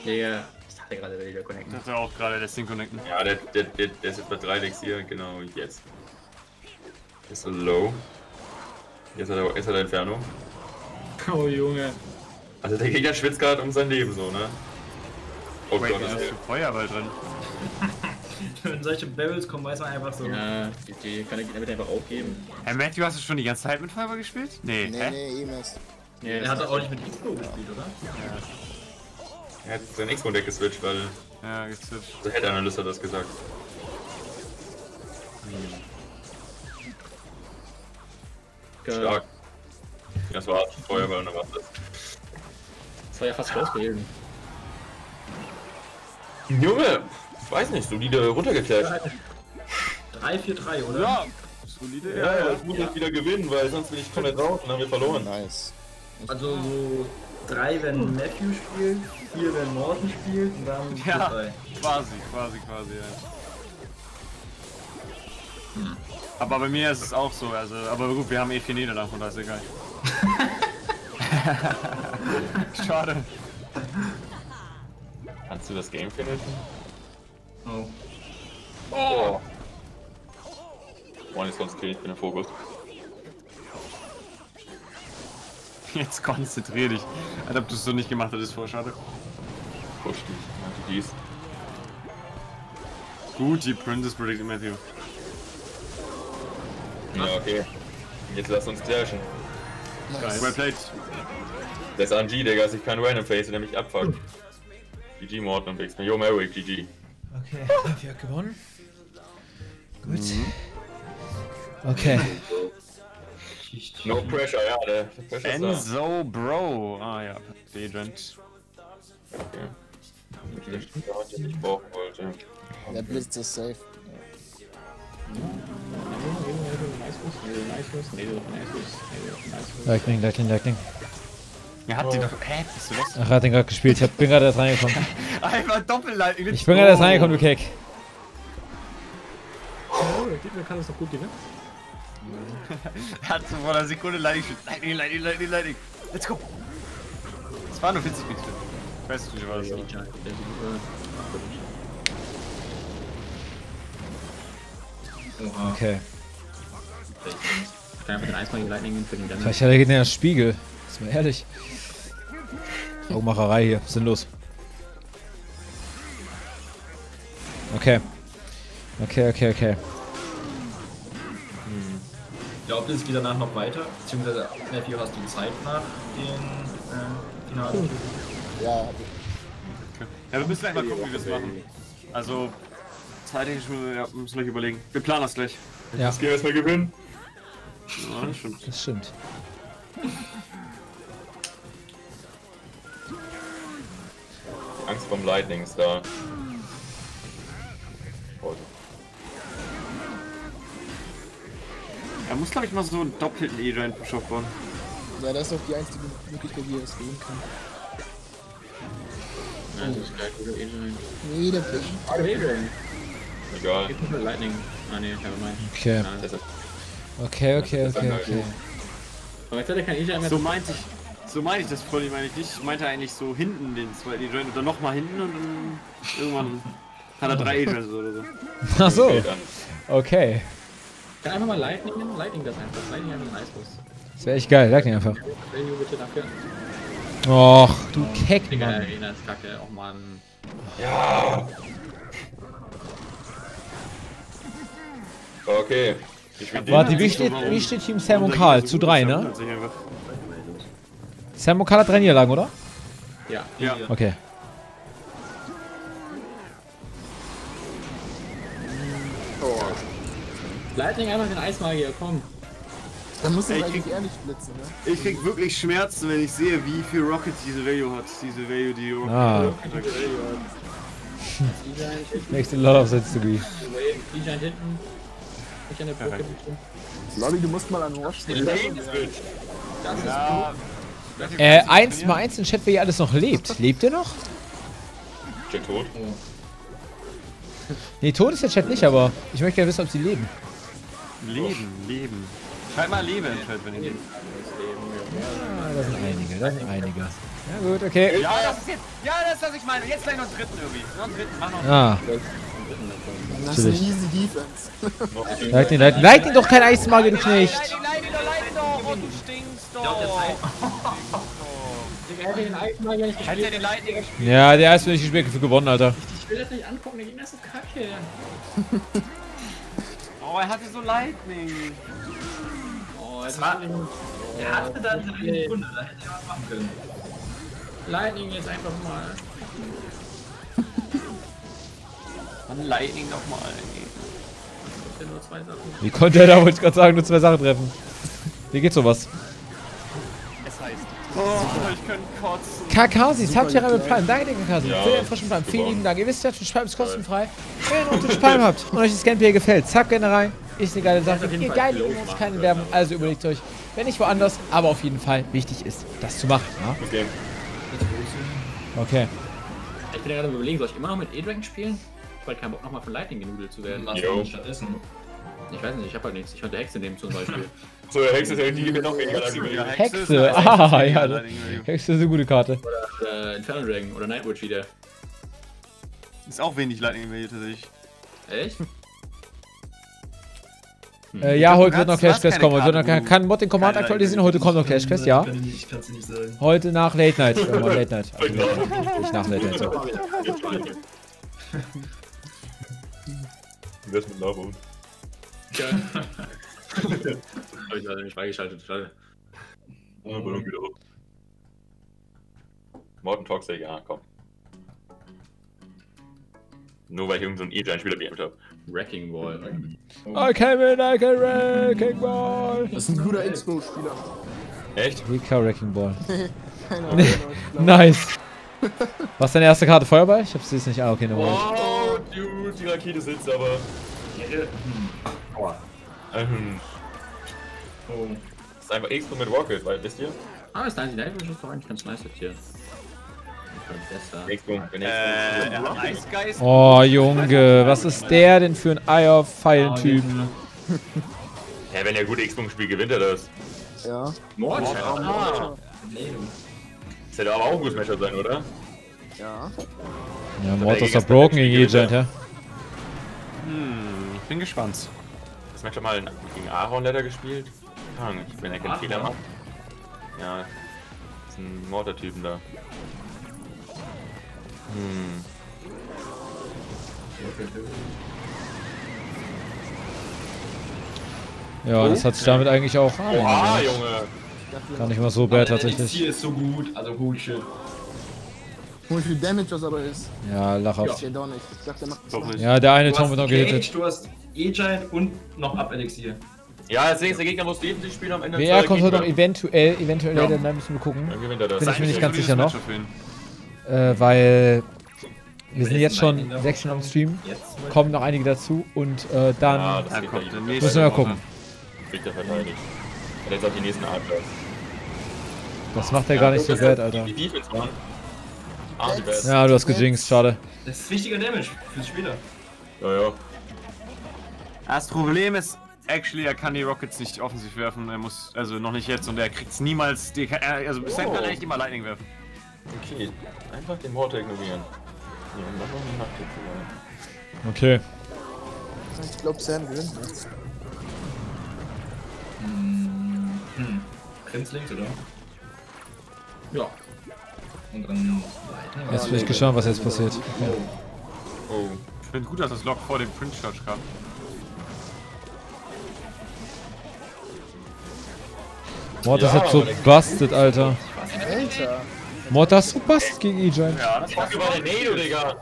Speaker 4: Digga, ich dachte gerade, der wieder connecten.
Speaker 2: Ich dachte auch gerade, der Sync connecten.
Speaker 3: Ja, der, der, der, der ist jetzt bei 3 Lecks hier, genau jetzt. Ist so low. Jetzt hat er, jetzt hat er Inferno. (laughs)
Speaker 4: Oh Junge.
Speaker 3: Also der Gegner schwitzt gerade um sein Leben so, ne? Oh
Speaker 2: Wait,
Speaker 3: Gott,
Speaker 2: wieso ist
Speaker 3: ist
Speaker 2: für Feuerball drin? (laughs)
Speaker 6: Wenn solche Barrels kommen, weiß man einfach so.
Speaker 4: Ja, die, kann ich damit einfach aufgeben.
Speaker 2: Hey, Matthew, hast du schon die ganze Zeit mit Feuerball gespielt? Nee,
Speaker 5: Nee,
Speaker 2: hä?
Speaker 5: nee, EMS.
Speaker 4: Nee,
Speaker 6: Er hat doch auch nicht mit X-Pro gespielt, oder?
Speaker 3: er hat sein X-Bow-Deck geswitcht, weil
Speaker 2: Ja, geswitcht.
Speaker 3: der Head-Analyst hat das gesagt. Stark. Das war Feuerball und dann war's das.
Speaker 4: Das war ja fast close gewesen.
Speaker 3: Junge! Ich weiß nicht, solide runtergeclasht.
Speaker 6: 3-4-3, oder?
Speaker 2: Ja, solide.
Speaker 3: Ja, ja, ich muss jetzt wieder gewinnen, weil sonst bin ich komplett raus und dann haben wir verloren.
Speaker 5: Nice.
Speaker 6: Also so 3, wenn Matthew spielt, 4, wenn Morton spielt und dann
Speaker 2: Ja,
Speaker 6: 3.
Speaker 2: quasi, quasi, quasi, ja. Aber bei mir ist es auch so, also, aber gut, wir haben eh vier Niederlagen, von daher ist egal. (laughs) Schade.
Speaker 3: Kannst du das Game finishen?
Speaker 6: Oh.
Speaker 3: Oh! One ist sonst kill, ich bin im Fokus. (laughs)
Speaker 2: Jetzt konzentrier dich. Als ob du es so nicht gemacht hättest vor, schade.
Speaker 3: Push dich, die dies.
Speaker 2: Gut, die Princess predicted Matthew.
Speaker 3: Ja, okay. Jetzt lass uns clashen.
Speaker 2: Geil. Well played.
Speaker 3: Das ist RNG, Digga, ist ich kein Random Face, der mich abfuckt. GG Morton und Bix. Yo, Merrick, GG.
Speaker 1: Okay, Matthew hat gewonnen. Gut. Okay.
Speaker 3: No pressure, ja, der, der Pressure ist da.
Speaker 2: Enzo Bro. Ah ja, Legend.
Speaker 3: Okay. Den nicht brauchen wollte.
Speaker 5: Der Blitz ist safe.
Speaker 1: Lightning, Lightning, Lightning.
Speaker 2: Er hat den doch. Hä? Bist du los?
Speaker 1: Ach, er hat den gerade gespielt. Ich hab, bin gerade erst reingekommen. (laughs)
Speaker 2: Einfach Doppelleitung.
Speaker 1: Ich bin gerade erst reingekommen, du Keck.
Speaker 4: Oh, der Gegner kann das doch gut gewinnen.
Speaker 2: Er (laughs) hat so vor einer Sekunde Lightning. Lightning, Lightning, Lightning, Lightning. Let's go. Es war nur 40 Meter. Ich weiß nicht, wie war das
Speaker 6: Oha.
Speaker 1: Okay.
Speaker 4: Ich kann einfach den Eismagie Lightning für den Damage.
Speaker 1: Vielleicht hat er den Spiegel. Ist mal ehrlich. Augenmacherei hier. Sinnlos. Okay. Okay, okay, okay.
Speaker 6: Glaubt ihr, es geht danach noch weiter? Beziehungsweise, Matthew, hast du Zeit nach den äh, Finale?
Speaker 5: Ja, ich.
Speaker 2: Ja, wir müssen gleich mal gucken, wie wir es machen. Also, zeitlich schon, ja, müssen wir gleich überlegen. Wir planen das gleich.
Speaker 1: Ja,
Speaker 3: Gehen wir erstmal gewinnen.
Speaker 2: Ja, das stimmt.
Speaker 1: das stimmt.
Speaker 3: Angst vom Lightning ist da. Oh,
Speaker 2: Er muss, glaube ich, mal so einen doppelten E-Giant Push aufbauen.
Speaker 5: Ja, das ist doch die einzige Möglichkeit, wie er es gehen kann.
Speaker 4: Ja, das ist geil, guter Adrian.
Speaker 5: Nee, der Blink.
Speaker 4: Ah, der Adrian.
Speaker 3: Egal.
Speaker 4: Gibt nur Lightning. Ah, nee, nevermind.
Speaker 1: Okay.
Speaker 4: Ja, das ist
Speaker 1: Okay, okay, okay, okay.
Speaker 4: Aber jetzt hat er kein Adrian mehr.
Speaker 2: So meinte ich, so meine ich das vorhin, meine ich nicht. Ich meinte eigentlich so hinten den zweiten E-Giant und dann nochmal hinten und dann irgendwann hat er drei E-Giants oder so.
Speaker 1: Ach so.
Speaker 3: Okay, dann.
Speaker 1: Okay.
Speaker 4: Kann einfach mal Lightning nehmen. Lightning das einfach. Lightning einfach den Eisbus.
Speaker 1: Das wäre echt geil. Den einfach.
Speaker 4: Value bitte dafür.
Speaker 1: Och, du Keck,
Speaker 4: Digga,
Speaker 1: Mann.
Speaker 4: Arena ist kacke. Oh Mann.
Speaker 3: Okay. Ich will
Speaker 1: Warte, wie steht, wie steht Team Sam und Karl? Zu drei, ne? Sam und Karl hat drei Niederlagen, oder?
Speaker 4: Ja.
Speaker 2: Ja.
Speaker 1: Okay.
Speaker 4: Lightning einfach den Eismagier, komm.
Speaker 5: Da muss er
Speaker 2: Ey,
Speaker 5: eigentlich
Speaker 2: krieg-
Speaker 5: eher nicht blitzen, ne?
Speaker 2: Ich krieg wirklich Schmerzen, wenn ich sehe, wie viel Rocket diese Value hat. Diese Value, die Rocket
Speaker 1: Ah.
Speaker 2: hat.
Speaker 1: Makes a lot of sense to me.
Speaker 4: E-Giant hinten. Nicht an der Brücke.
Speaker 5: Lobby, du musst mal an Watch
Speaker 4: Das ist
Speaker 2: Ja,
Speaker 1: Äh, eins mal eins in Chat, wer hier alles noch lebt. Lebt ihr noch?
Speaker 3: Steht tot.
Speaker 1: Nee, tot ist der Chat nicht, aber ich möchte gerne wissen, ob sie leben.
Speaker 2: Leben, Leben. Schreib mal Leben den Chat, wenn ihr lebt.
Speaker 1: Ah, da sind einige, da sind einige. Ja gut, okay.
Speaker 2: Ja, das ist jetzt. Ja, das ist, was ich meine. Jetzt gleich noch einen dritten irgendwie. Noch einen dritten. Mach noch einen
Speaker 1: Ah,
Speaker 5: Das ist eine easy Defense. (laughs)
Speaker 1: Lightning, Lightning. Lightning doch kein Eismagier, du Knecht.
Speaker 2: Lightning, doch, Lightning doch. Oh, du stinkst doch.
Speaker 4: Er hat den Eismagier nicht
Speaker 2: Hätte
Speaker 4: gespielt.
Speaker 2: den Lightning gespielt.
Speaker 1: Ja, der Eis will ich gespielt für gewonnen, Alter.
Speaker 4: Ich will das nicht angucken, der Gegner ist so kacke. (laughs)
Speaker 2: Oh, er hatte so Lightning.
Speaker 4: Oh, jetzt
Speaker 6: war- Er hatte dann eine Sekunde, da hätte er was machen können.
Speaker 4: Lightning jetzt einfach mal.
Speaker 2: Mann, Lightning doch mal. ey.
Speaker 4: Nur zwei Sachen.
Speaker 1: Wie konnte er da, wollte ich gerade sagen, nur zwei Sachen treffen? Wie geht sowas?
Speaker 2: Oh, ich könnte kotzen.
Speaker 1: Kakasis, habt ihr mit Prime? Danke, dir, Kakasi.
Speaker 3: Ja,
Speaker 1: Für den frischen Prime. Vielen lieben Dank. Ihr wisst ja, Twitch Prime ist kostenfrei. Wenn ihr noch Twitch Prime (laughs) habt und euch das Gameplay gefällt, zack, gerne rein. Ist eine geile Sache. Ihr Emotes,
Speaker 4: machen,
Speaker 1: keine? Werbung. Also überlegt euch, wenn nicht woanders, aber auf jeden Fall wichtig ist, das zu machen. Ja?
Speaker 3: Okay.
Speaker 1: Okay.
Speaker 4: Ich bin ja gerade überlegen, soll ich immer noch mit E-Dragon spielen? Ich hab halt keinen Bock nochmal von Lightning genudelt zu werden.
Speaker 6: Was stattdessen?
Speaker 4: Ich weiß nicht, ich hab halt nichts. Ich könnte Hexe nehmen zum Beispiel. (laughs)
Speaker 3: So, Hexe ist ja die gibt mir noch weniger.
Speaker 2: Hexe
Speaker 1: Hexe. Ah, ja. Hexe ist eine gute Karte.
Speaker 4: äh, Inferno Dragon oder Nightwatch wieder.
Speaker 2: Ist auch wenig Lightning Value tatsächlich.
Speaker 4: Echt?
Speaker 1: Äh, ja, heute wird noch Clash Quest kommen. Noch,
Speaker 2: Karte,
Speaker 1: kann, kann Mod den Command aktualisieren. Heute kommt noch Clash Quest, ja.
Speaker 6: Ich du nicht sagen.
Speaker 1: Heute nach Late Night. (laughs) Irgendwann Late Night. Also. Nicht nach Late Night. So.
Speaker 3: Wie wär's mit Lava?
Speaker 4: Hab ich leider nicht freigeschaltet, schade.
Speaker 3: Oh, Ballon wieder hoch. Morten Toxic, ja, komm. Nur weil ich irgendeinen so E-Giant-Spieler gehabt habe.
Speaker 4: Wrecking Wall.
Speaker 1: I came in like a wrecking ball.
Speaker 5: Das ist ein guter Expo-Spieler.
Speaker 3: Echt?
Speaker 1: Rika Wrecking Ball. (laughs)
Speaker 5: Keine Ahnung. glaub-
Speaker 1: Nice. Was deine erste Karte Feuerball? Ich hab's jetzt nicht. Ah, okay, nochmal.
Speaker 3: Oh, Dude, die Rakete sitzt aber.
Speaker 6: Aua.
Speaker 3: Ähm,
Speaker 6: Oh.
Speaker 3: das ist einfach Expo mit Rocket, weil, wisst ihr?
Speaker 4: Ah, ist 99 ist doch eigentlich ganz nice jetzt hier.
Speaker 2: Äh.
Speaker 1: Oh, Junge, was ist der denn für ein Eierpfeilentyp? (laughs)
Speaker 3: Ja, wenn er gute X-Punkt spielt, gewinnt er das.
Speaker 5: Ja.
Speaker 4: Mord?
Speaker 2: Ah,
Speaker 3: Das hätte aber auch ein gutes Matchup sein, oder?
Speaker 5: Ja.
Speaker 1: Ja, Mord ist doch broken gegen E-Giant, ja?
Speaker 2: hm, ich bin gespannt.
Speaker 3: Das Matchup mal gegen Aaron Letter gespielt. Keine Ahnung, wenn er keinen
Speaker 4: Ach,
Speaker 3: Fehler
Speaker 4: ja.
Speaker 3: macht. Ja. Das ist ein Mortar-Typen da. Hm.
Speaker 1: Ja, das hat sich damit eigentlich auch
Speaker 3: Oha,
Speaker 1: eingemacht.
Speaker 3: Junge!
Speaker 1: Gar nicht mal so bad tatsächlich.
Speaker 6: Ziel ist so gut, also holy shit.
Speaker 5: Wie viel Damage das aber ist.
Speaker 1: Ja.
Speaker 5: Ich. Ich das
Speaker 2: Doch
Speaker 5: mal.
Speaker 2: nicht.
Speaker 1: Ja, der eine
Speaker 6: Du
Speaker 1: Tom
Speaker 6: hast
Speaker 1: wird noch gehittet.
Speaker 6: du hast E-Giant und noch Up-Elixier.
Speaker 3: Ja, deswegen ist der Gegner muss defensiv spielen am Ende.
Speaker 1: WR kommt heute noch eventuell, eventuell
Speaker 6: Ja.
Speaker 1: dann müssen wir gucken.
Speaker 3: Dann gewinnt er das.
Speaker 1: Bin ich mir nicht ganz
Speaker 2: ein
Speaker 1: sicher noch. Äh, weil wir sind jetzt schon sechs Stunden am Stream, kommen noch einige dazu und äh,
Speaker 3: Ja,
Speaker 1: dann
Speaker 3: das
Speaker 2: Ja,
Speaker 3: geht
Speaker 2: kommt nächste.
Speaker 1: müssen wir mal gucken.
Speaker 3: Kriegt er verteidigt. Er jetzt auch die nächsten Armstars.
Speaker 1: Das macht er gar nicht so bad, Alter.
Speaker 3: Die Defense waren. Ah, die Best.
Speaker 1: Ja, du hast gejinxt, schade.
Speaker 6: Das ist wichtiger Damage fürs Spieler.
Speaker 3: Ja, ja.
Speaker 2: Das Problem ist, actually, er kann die Rockets nicht offensiv werfen. Er muss, also noch nicht jetzt und er kriegt's niemals. Die, er- also Sam
Speaker 3: Oh.
Speaker 2: kann eigentlich immer Lightning werfen.
Speaker 3: Okay. Einfach den Mortar ignorieren. Ja, und dann noch eine Nacht.
Speaker 1: Okay.
Speaker 5: Ich glaube, Sam gewinnt jetzt.
Speaker 6: Hm. Prinz links, oder? Ja. Und dann Lightning.
Speaker 1: Jetzt bin ich gespannt, was jetzt passiert. Okay.
Speaker 3: Oh.
Speaker 2: Ich finde gut, dass das Lock vor dem Prince Church kam.
Speaker 1: Mord ist
Speaker 3: Ja,
Speaker 1: jetzt so
Speaker 3: der-
Speaker 1: busted, Alter.
Speaker 5: Alter.
Speaker 1: Mord ist so busted gegen E-Giant.
Speaker 2: Ja, das
Speaker 3: Fuck über den Nado, Digga!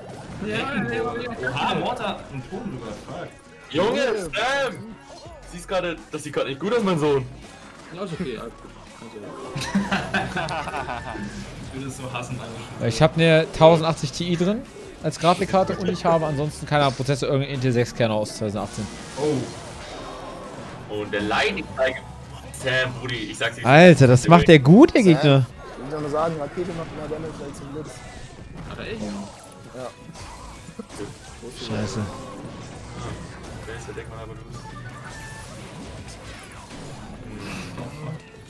Speaker 6: Oha, Mortar und Toten sogar. Fuck.
Speaker 3: Junge, Sam! Siehst gerade, das sieht gerade nicht gut aus, mein Sohn.
Speaker 4: Ja, ist okay. Also,
Speaker 6: Ich würde es so hassen.
Speaker 1: Ich habe eine 1080 Ti drin als Grafikkarte und ich habe ansonsten keine Prozessor irgendein Intel 6 Kerne aus 2018.
Speaker 6: Oh.
Speaker 3: Und der Lightning Tiger. Sam, Brudi, ich sag's dir.
Speaker 1: Alter, das macht der gut, der Gegner.
Speaker 5: Ich will nur sagen, Rakete macht mehr Damage als ein Blitz.
Speaker 4: hat er echt?
Speaker 1: Scheiße.
Speaker 3: Du bist.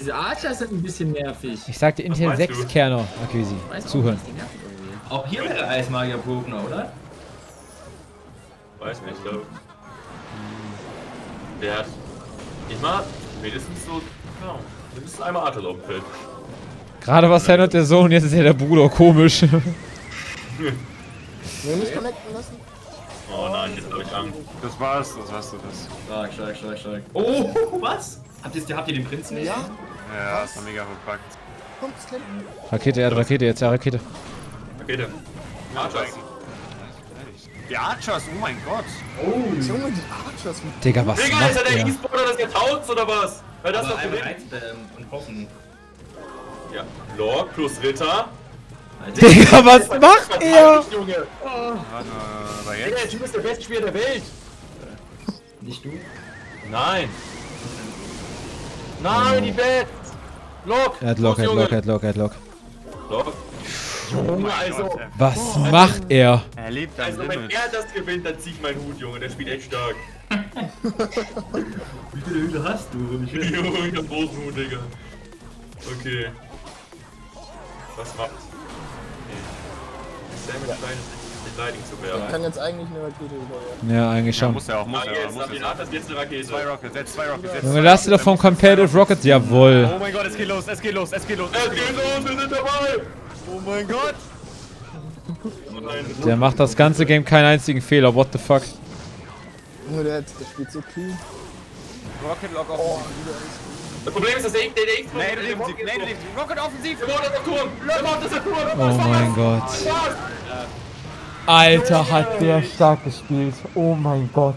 Speaker 4: Diese Archer sind ein bisschen nervig.
Speaker 1: Ich sagte Intel
Speaker 3: meinst
Speaker 1: 6
Speaker 3: du?
Speaker 1: Kerner, Akquisi. Zuhören.
Speaker 6: Auch hier wäre Eismagier Brokener, oder?
Speaker 3: Weiß nicht, ich glaube. Der hat immer mindestens so. Ja, mindestens einmal dem Feld.
Speaker 1: Gerade war Sam der Sohn, jetzt ist er der Bruder, komisch. (laughs)
Speaker 5: Will nicht connecten lassen?
Speaker 3: Oh nein, jetzt habe ich Angst.
Speaker 2: Das war's, das warst du das.
Speaker 6: Stark, stark, stark, stark. Oh, (laughs) was? Habt ihr, habt ihr den Prinzen nicht?
Speaker 5: Ja.
Speaker 2: Ja, das war mega verpackt.
Speaker 1: Rakete, er hat Rakete, jetzt ja Rakete.
Speaker 3: Rakete. Archers.
Speaker 2: Die Archers, oh mein Gott.
Speaker 5: Junge, die Archers mit
Speaker 1: Digga, was
Speaker 3: Digga, ist
Speaker 1: macht
Speaker 3: er der
Speaker 1: er?
Speaker 3: E-Sporter des Jahrtausends oder was? Weil das doch gewinnt.
Speaker 6: reinspammen und hoffen.
Speaker 3: Ja. Lord plus Ritter.
Speaker 1: Digga, was macht er?
Speaker 3: Junge.
Speaker 2: Warte, aber
Speaker 3: Digga,
Speaker 2: jetzt.
Speaker 3: der Typ ist der beste Spieler der Welt.
Speaker 6: Nicht du?
Speaker 3: Nein. Nein, die Bett. Lock.
Speaker 1: Er hat Lock, er hat
Speaker 3: Junge.
Speaker 1: Lock, er hat Lock, er hat Lock.
Speaker 3: Lock. Junge, also.
Speaker 2: Gott,
Speaker 1: Was macht er?
Speaker 2: er lebt am
Speaker 3: Also wenn er das gewinnt, dann zieh ich meinen Hut, Junge. Der spielt echt stark. (laughs)
Speaker 6: Wie viele Hüte hast du? (laughs)
Speaker 3: Junge, ich hab großen Hut, Digga. Okay. Was macht? Okay. Sam entscheidet sich, den Lighting zu werfen.
Speaker 5: kann jetzt eigentlich eine Rakete überwerfen.
Speaker 1: Ja, eigentlich
Speaker 2: Ja,
Speaker 1: schon.
Speaker 2: muss er auch, muss
Speaker 3: Ah,
Speaker 2: er auch,
Speaker 3: jetzt,
Speaker 2: muss er.
Speaker 3: Arthas jetzt eine Rakete.
Speaker 2: Zwei Rockets, setz zwei Rockets, setz
Speaker 1: Junge,
Speaker 2: zwei
Speaker 1: lass dir doch
Speaker 2: Rockets.
Speaker 1: vom Competitive Rockets. Jawohl.
Speaker 2: Oh mein Gott, es geht los, es geht los, es geht los.
Speaker 3: Es geht los, wir sind dabei!
Speaker 2: Oh mein Gott.
Speaker 1: Der macht das ganze Game keinen einzigen Fehler. What the fuck?
Speaker 5: Nur der, der spielt so clean.
Speaker 2: Rocket Lock offensiv.
Speaker 3: Das Problem ist, dass der, der, der X
Speaker 2: Nee, du lebst, nee, du lebst. Rocket offensiv.
Speaker 3: Der Mord ist Turm! Der Mord ist Turm!
Speaker 1: Oh mein Gott. Alter, hat der stark gespielt. Oh mein Gott.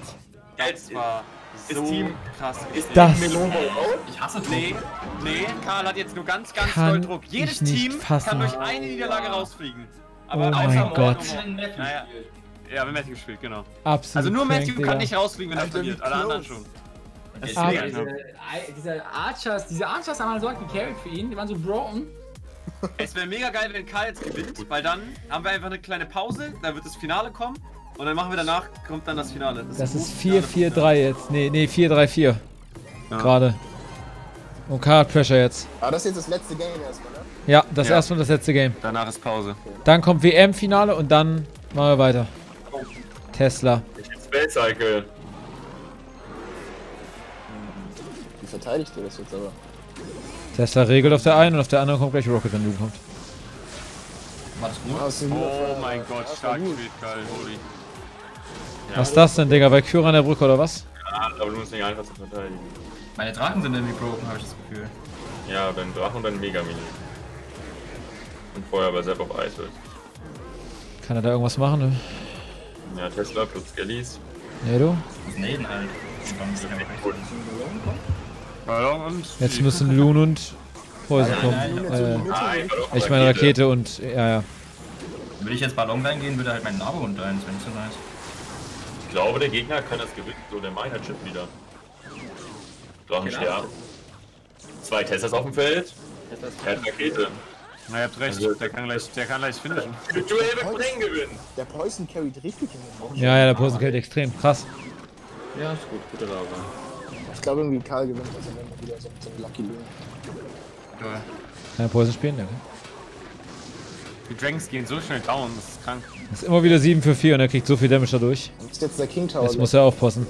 Speaker 2: Das war
Speaker 3: Ist
Speaker 2: so
Speaker 3: Team-
Speaker 2: krass.
Speaker 3: Ist
Speaker 1: Das-
Speaker 3: Melomo out?
Speaker 6: Ich hasse
Speaker 2: Nee, nee, Karl hat jetzt nur ganz, ganz
Speaker 1: Kann
Speaker 2: doll Druck. Jedes Team
Speaker 1: fassen.
Speaker 2: kann durch eine Niederlage rausfliegen. Aber
Speaker 1: Oh mein Gott.
Speaker 2: Naja. Ja, wenn Matthew spielt, genau.
Speaker 1: Absolut.
Speaker 2: Also nur Matthew kann nicht rausfliegen, wenn er
Speaker 5: wie
Speaker 2: verliert. Alle anderen schon. Das ist
Speaker 1: Aber-
Speaker 2: mega
Speaker 6: Diese, diese Archers, diese Archers haben halt so gecarried für ihn, die waren so broken.
Speaker 2: Es wäre mega geil, wenn Karl jetzt gewinnt, weil dann haben wir einfach eine kleine Pause, dann wird das Finale kommen und dann machen wir danach, kommt dann das Finale.
Speaker 1: Das
Speaker 2: ein
Speaker 1: ist
Speaker 2: gutes Finale.
Speaker 1: 4-4-3 jetzt. Nee, nee, 4-3-4.
Speaker 2: Ja.
Speaker 1: Gerade. Und hat Pressure jetzt.
Speaker 5: Aber das ist jetzt das letzte Game erstmal, ne?
Speaker 1: Ja, das
Speaker 2: Ja.
Speaker 1: erste und das letzte Game.
Speaker 2: Danach ist Pause.
Speaker 1: Dann kommt WM-Finale und dann machen wir weiter. Tesla.
Speaker 3: Spell Cycle.
Speaker 5: Wie verteidigt ihr das jetzt aber?
Speaker 1: Tesla regelt auf der einen und auf der anderen kommt gleich Rocket, wenn du kommst.
Speaker 6: War das gut?
Speaker 2: Oh mein Gott, stark gespielt, Karl. Holy.
Speaker 1: Was ist das denn, Digga? Valkyrie an der Brücke oder was?
Speaker 3: Ja, aber du musst nicht einfach zu verteidigen.
Speaker 6: Meine Drachen sind irgendwie broken, habe ich das Gefühl.
Speaker 3: Ja, dann Drachen und dann Megamini. Und vorher bei Sepp auf Eis wird.
Speaker 1: Kann er da irgendwas machen? Ne?
Speaker 3: Ja, Tesla plus Skellies.
Speaker 1: Nee, du?
Speaker 6: Naden halt. Und.
Speaker 2: Ja, und
Speaker 1: Jetzt müssen Loon und Poison
Speaker 6: Nein,
Speaker 1: kommen.
Speaker 6: nein,
Speaker 1: Äh,
Speaker 3: Nein,
Speaker 1: ich meine Rakete und. Ja, ja.
Speaker 6: Würde ich jetzt Ballon gehen, würde halt mein Nabo runter das wäre nicht so nice.
Speaker 3: Ich glaube, der Gegner kann das gewinnen. So, der Mine hat Chip wieder. Drachenstern. Zwei Teslas auf dem Feld. Er hat Rakete.
Speaker 2: Na, ihr habt recht, der kann gleich, der kann gleich finishen.
Speaker 3: Duell wird Bring gewinnen.
Speaker 5: Der Poison carried richtig in den
Speaker 1: Ja, ja, der Poison Kill extrem. Krass.
Speaker 4: Ja, ist gut, gute Lava.
Speaker 5: Ich glaube irgendwie Karl gewinnt das und dann wieder so, so ein Lucky Loon.
Speaker 6: Toll.
Speaker 1: Kann er Poison spielen? Ja. okay.
Speaker 2: Die Dragons gehen so schnell down, das ist krank.
Speaker 1: Das ist immer wieder 7 für 4 und er kriegt so viel Damage dadurch.
Speaker 5: Ist jetzt der King Tower.
Speaker 1: Jetzt muss er aufpassen.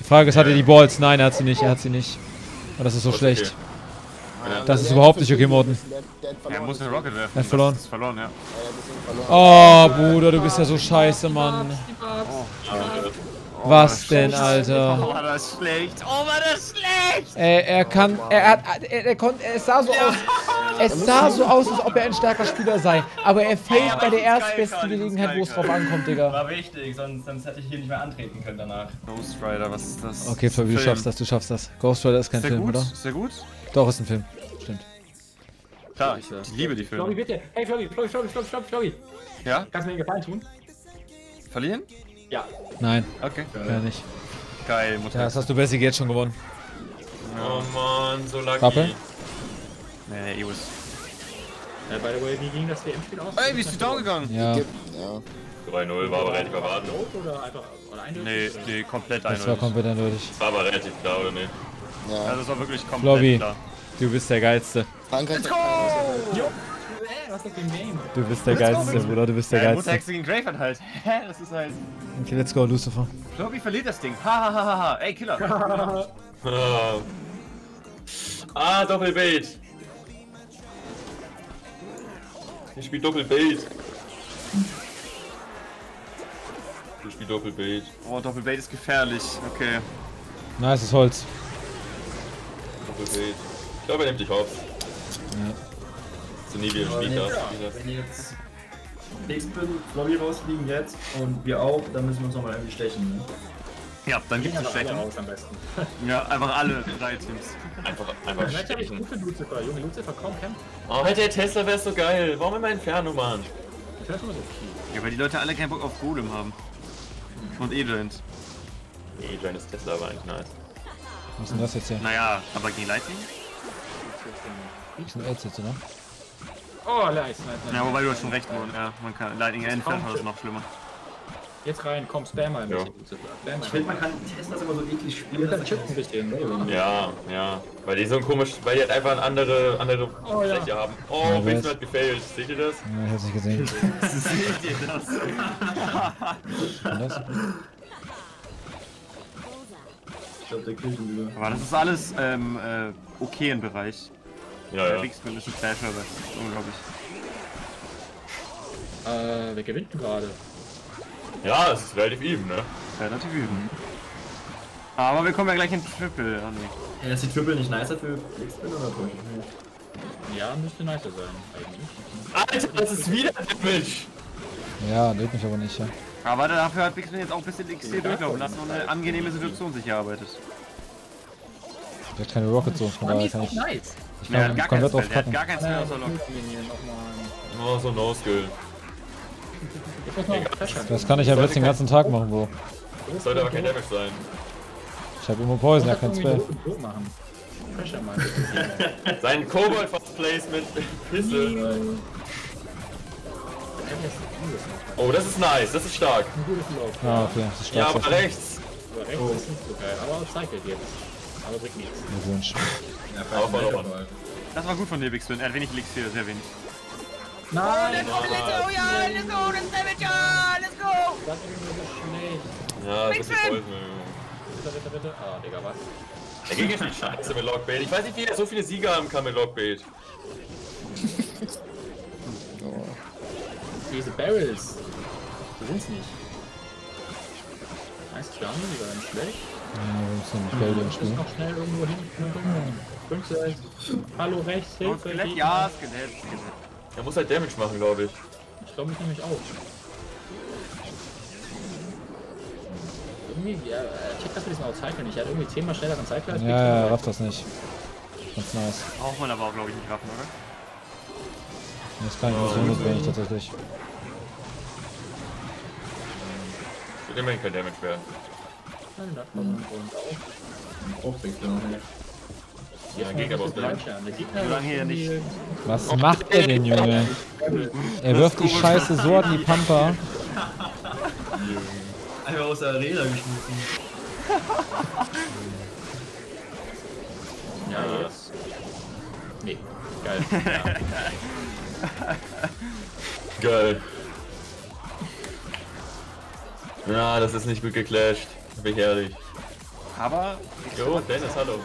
Speaker 1: Die Frage ist, hat er die Balls? Nein, er hat sie nicht, er hat sie nicht. Und das ist so schlecht.
Speaker 3: okay.
Speaker 1: Das ist überhaupt nicht okay, Morten.
Speaker 2: Er
Speaker 5: verloren.
Speaker 2: muss eine Rocket werfen.
Speaker 1: Er hat verloren.
Speaker 2: Das ist verloren, ja.
Speaker 1: Oh, Bruder, du bist ja so scheiße, Mann.
Speaker 2: Oh,
Speaker 1: Was denn, Alter?
Speaker 2: Oh, war das schlecht. Oh, war das schlecht.
Speaker 1: Ey, er kann, er hat, er, er konnte, es sah so aus, es sah so aus, als ob er ein starker Spieler sei. Aber er fehlt
Speaker 2: aber
Speaker 1: bei der erstbesten Gelegenheit, wo es drauf ankommt, Digga.
Speaker 6: War wichtig, sonst, sonst hätte ich hier nicht mehr antreten können danach.
Speaker 2: Ghost Rider, was ist das?
Speaker 1: Okay, Fabi, du
Speaker 2: Film.
Speaker 1: schaffst das, du schaffst das. Ghost Rider ist kein Film,
Speaker 2: gut?
Speaker 1: oder?
Speaker 2: Ist der gut?
Speaker 1: Doch, ist ein Film. Stimmt.
Speaker 2: Klar, ich, ich liebe die
Speaker 6: Flobby,
Speaker 2: Filme.
Speaker 6: bitte. Hey, Flobby, Flobby, Flobby, Flobby, Flobby, Flobby.
Speaker 2: Ja?
Speaker 6: Kannst du mir einen Gefallen tun?
Speaker 2: Verlieren?
Speaker 6: Ja.
Speaker 1: Nein,
Speaker 2: Okay.
Speaker 1: er nicht.
Speaker 2: Geil,
Speaker 1: Ja,
Speaker 2: Mutter.
Speaker 1: das hast du Basic jetzt schon gewonnen.
Speaker 3: Oh man, so lucky.
Speaker 1: Pappe?
Speaker 2: Nee, Eos.
Speaker 6: Äh, by the way, wie ging das WM-Spiel aus?
Speaker 2: Ey, wie ist du down gegangen?
Speaker 1: Ja,
Speaker 5: Ja.
Speaker 3: 3-0 war aber relativ erwartet.
Speaker 6: Oder einfach oder eindeutig?
Speaker 2: Nee, nee, komplett
Speaker 1: das war
Speaker 2: eindeutig.
Speaker 1: komplett eindeutig.
Speaker 3: War aber relativ klar, oder nicht?
Speaker 5: Ja.
Speaker 2: Also es war wirklich komplett
Speaker 1: Flobby.
Speaker 2: klar.
Speaker 1: Du bist der Geilste.
Speaker 5: Frankreich.
Speaker 6: Was ist das für ein Game?
Speaker 1: Du bist der Geilste, Bruder, du bist der
Speaker 2: Ja, Mutter
Speaker 1: Geilste.
Speaker 2: Hexe gegen Grave hat halt. (laughs) Hä, das ist halt.
Speaker 1: Okay, let's go, Lucifer.
Speaker 2: Flobby verliert das Ding. Ha ha ha ha ha. Ey, Killer. (laughs)
Speaker 3: Ah, ah Doppelbait. Ich spiel Doppelbait. Ich spiel Doppelbait.
Speaker 2: Oh, Doppelbait ist gefährlich. Okay.
Speaker 1: Nice das Holz.
Speaker 3: Doppelbait. Ich glaube, er nimmt dich auf.
Speaker 1: Ja.
Speaker 3: So nie wieder Spiel hast.
Speaker 6: Wenn jetzt X-Bin, Flobby rausfliegen jetzt und wir auch, dann müssen wir uns nochmal irgendwie stechen. Ne?
Speaker 2: Ja, dann gibt's eine Schwäche.
Speaker 6: raus am besten.
Speaker 2: Ja, einfach alle drei Teams.
Speaker 3: Einfach, einfach
Speaker 6: Vielleicht habe ich gute Lucifer. Junge, Lucifer kaum kämpfen.
Speaker 3: Oh, der Tesla wäre so geil. Warum immer Inferno, Mann?
Speaker 6: Ich mal so okay.
Speaker 2: Ja, weil die Leute alle keinen Bock auf Golem haben. Und Agent.
Speaker 3: Nee, kleines Tesla war eigentlich nice.
Speaker 1: Was ist denn das jetzt hier?
Speaker 2: Naja, aber gegen Lightning?
Speaker 1: Das ist ein Aids jetzt, oder?
Speaker 6: Oh, nice, nice, nice.
Speaker 2: Ja, wobei du hast schon recht, Moon. Ja, man kann Lightning entfernen, das ist noch schlimmer.
Speaker 6: Jetzt rein, komm, spam mal ein bisschen. Ich finde, man kann Teslas immer so eklig spielen. Dann chippt ein bisschen. ne?
Speaker 3: Ja, ja. Weil die so ein komisch, weil die halt einfach eine andere, andere
Speaker 6: Oh, ja.
Speaker 3: Fläche haben. Oh,
Speaker 1: Ja,
Speaker 3: Winston
Speaker 1: weiß.
Speaker 3: hat gefailt. Seht ihr das?
Speaker 1: Ja, ich hab's nicht gesehen. (laughs)
Speaker 2: Seht ihr das?
Speaker 6: Ich glaube, der killt ihn wieder.
Speaker 2: Aber das ist alles ähm, äh, okay im Bereich.
Speaker 3: Ja,
Speaker 2: Der
Speaker 3: ja.
Speaker 2: Big Spin ist ein Clasher, das ist unglaublich.
Speaker 6: Äh, wer gewinnt denn gerade?
Speaker 3: Ja, es ist relativ eben, ne?
Speaker 2: Relativ üben. Aber wir kommen ja gleich in Triple.
Speaker 6: Ja, ist die Triple nicht nicer für X-Spin oder täusche ich mich? Ja, müsste nicer sein, eigentlich.
Speaker 3: Alter, das ist wieder Damage!
Speaker 1: Ja, lebt mich aber nicht, ja.
Speaker 2: Aber dafür hat Spin jetzt auch ein bisschen XC durchlaufen lassen und eine angenehme Situation sich erarbeitet.
Speaker 1: Der hat keine Rocket so, von daher kann ich,
Speaker 6: nice.
Speaker 1: ich
Speaker 2: Ja, er
Speaker 1: kann
Speaker 2: hat gar
Speaker 1: komplett
Speaker 2: keinen
Speaker 1: drauf cutten.
Speaker 2: gar keinen Spell
Speaker 6: Ja,
Speaker 2: außer Lock.
Speaker 3: Oh, so No-Skill.
Speaker 1: Das kann ich ja jetzt den ganzen Tag machen, Bro.
Speaker 3: Das sollte aber kein Damage sein.
Speaker 1: Ich hab immer Poison, er
Speaker 4: irgendwie einen
Speaker 1: Spell. (laughs)
Speaker 3: Sein Kobold Fast Placement. Pisse.
Speaker 4: Ein
Speaker 3: Oh, das ist nice, das ist stark.
Speaker 1: Ah, okay, das ist
Speaker 3: Ja,
Speaker 1: stark.
Speaker 3: aber rechts.
Speaker 4: Aber rechts ist nicht so geil. Aber cycelt jetzt. Aber bringt nichts.
Speaker 6: Ja.
Speaker 2: Das war gut von dir, Big Spin. Er hat wenig Elixir, sehr wenig.
Speaker 4: Nein!
Speaker 7: Oh ja, let's go, let's damage, ja, let's go!
Speaker 4: Das ist schlecht.
Speaker 3: Ja, das ist voll.
Speaker 4: Bitte, bitte, bitte. Ah, Digga, was?
Speaker 3: Der Gegner ist viel scheiße mit Lockbait. Ich weiß nicht, wie er so viele Siege haben kann mit Lockbait. (laughs)
Speaker 4: Diese Barrels. So sind's nicht. Nice Jump, die war nicht schlecht.
Speaker 1: Ja, wir müssen nicht Geld im
Speaker 4: Ist
Speaker 1: Spiel.
Speaker 4: noch schnell irgendwo hin. Fünfte. Hallo rechts,
Speaker 2: Oh,
Speaker 4: Hilfe.
Speaker 2: Ja, Skelett, Skelett.
Speaker 3: Er muss halt Damage machen, glaube ich.
Speaker 4: Ich glaube mich nämlich auch. Irgendwie, ja, check das mit diesem Outcycle nicht. Er hat irgendwie zehnmal schneller Cycle als
Speaker 1: Ja, ja, rafft das nicht. Ganz nice.
Speaker 2: Braucht man aber auch, glaube ich, nicht raffen, oder?
Speaker 1: Das ist gar nicht so notwendig tatsächlich.
Speaker 3: Wird immerhin kein Damage mehr.
Speaker 4: Nein, da kommt und auch.
Speaker 6: Auch sechs Leute.
Speaker 3: Ja,
Speaker 2: Solange hier nicht.
Speaker 1: Was macht er denn, Junge? Er wirft die Scheiße so an die Pampa.
Speaker 6: Einfach aus der Arena geschmissen.
Speaker 4: Ja, jetzt. Nee, geil. (laughs) Ja.
Speaker 3: Geil. Na, das ist nicht gut geclasht. Wie herrlich.
Speaker 2: Aber
Speaker 3: Jo, Dennis, hallo.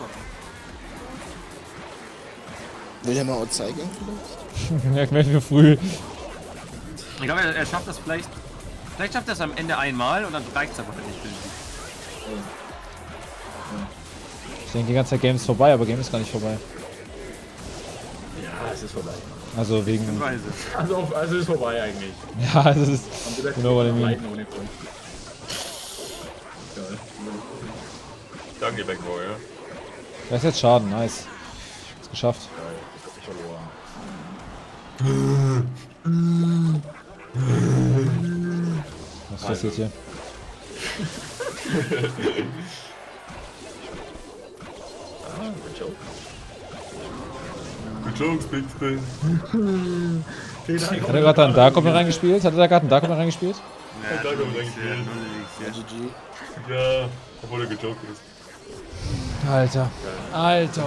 Speaker 5: Will der mal outside vielleicht? (laughs)
Speaker 1: Ja, ich merke nur früh.
Speaker 2: ich glaube, er, er schafft das vielleicht. Vielleicht schafft er es am Ende einmal und dann reicht es aber nicht für Sieg.
Speaker 1: Ich denke, die ganze Zeit Game ist vorbei, aber Game ist gar nicht vorbei.
Speaker 4: ja, es ist vorbei.
Speaker 1: Also wegen.
Speaker 4: Also, auf- also ist vorbei eigentlich. (laughs)
Speaker 1: Ja, es ist. Genau, what I mean.
Speaker 3: Danke, Back Warrior.
Speaker 1: Das ist jetzt Schaden, nice. Ist geschafft.
Speaker 4: Geil, das hat sich verloren.
Speaker 1: Was passiert hier?
Speaker 4: Ah, good joke.
Speaker 3: Good jokes, Big Spin.
Speaker 1: Hat er gerade einen Dark reingespielt? Hat er da gerade einen Dark reingespielt?
Speaker 2: Ja,
Speaker 3: da kommt
Speaker 2: null
Speaker 3: Elixir,
Speaker 2: Elixir, null Elixir.
Speaker 5: GG.
Speaker 3: Ja, obwohl er gejoked ist.
Speaker 1: Alter. Alter.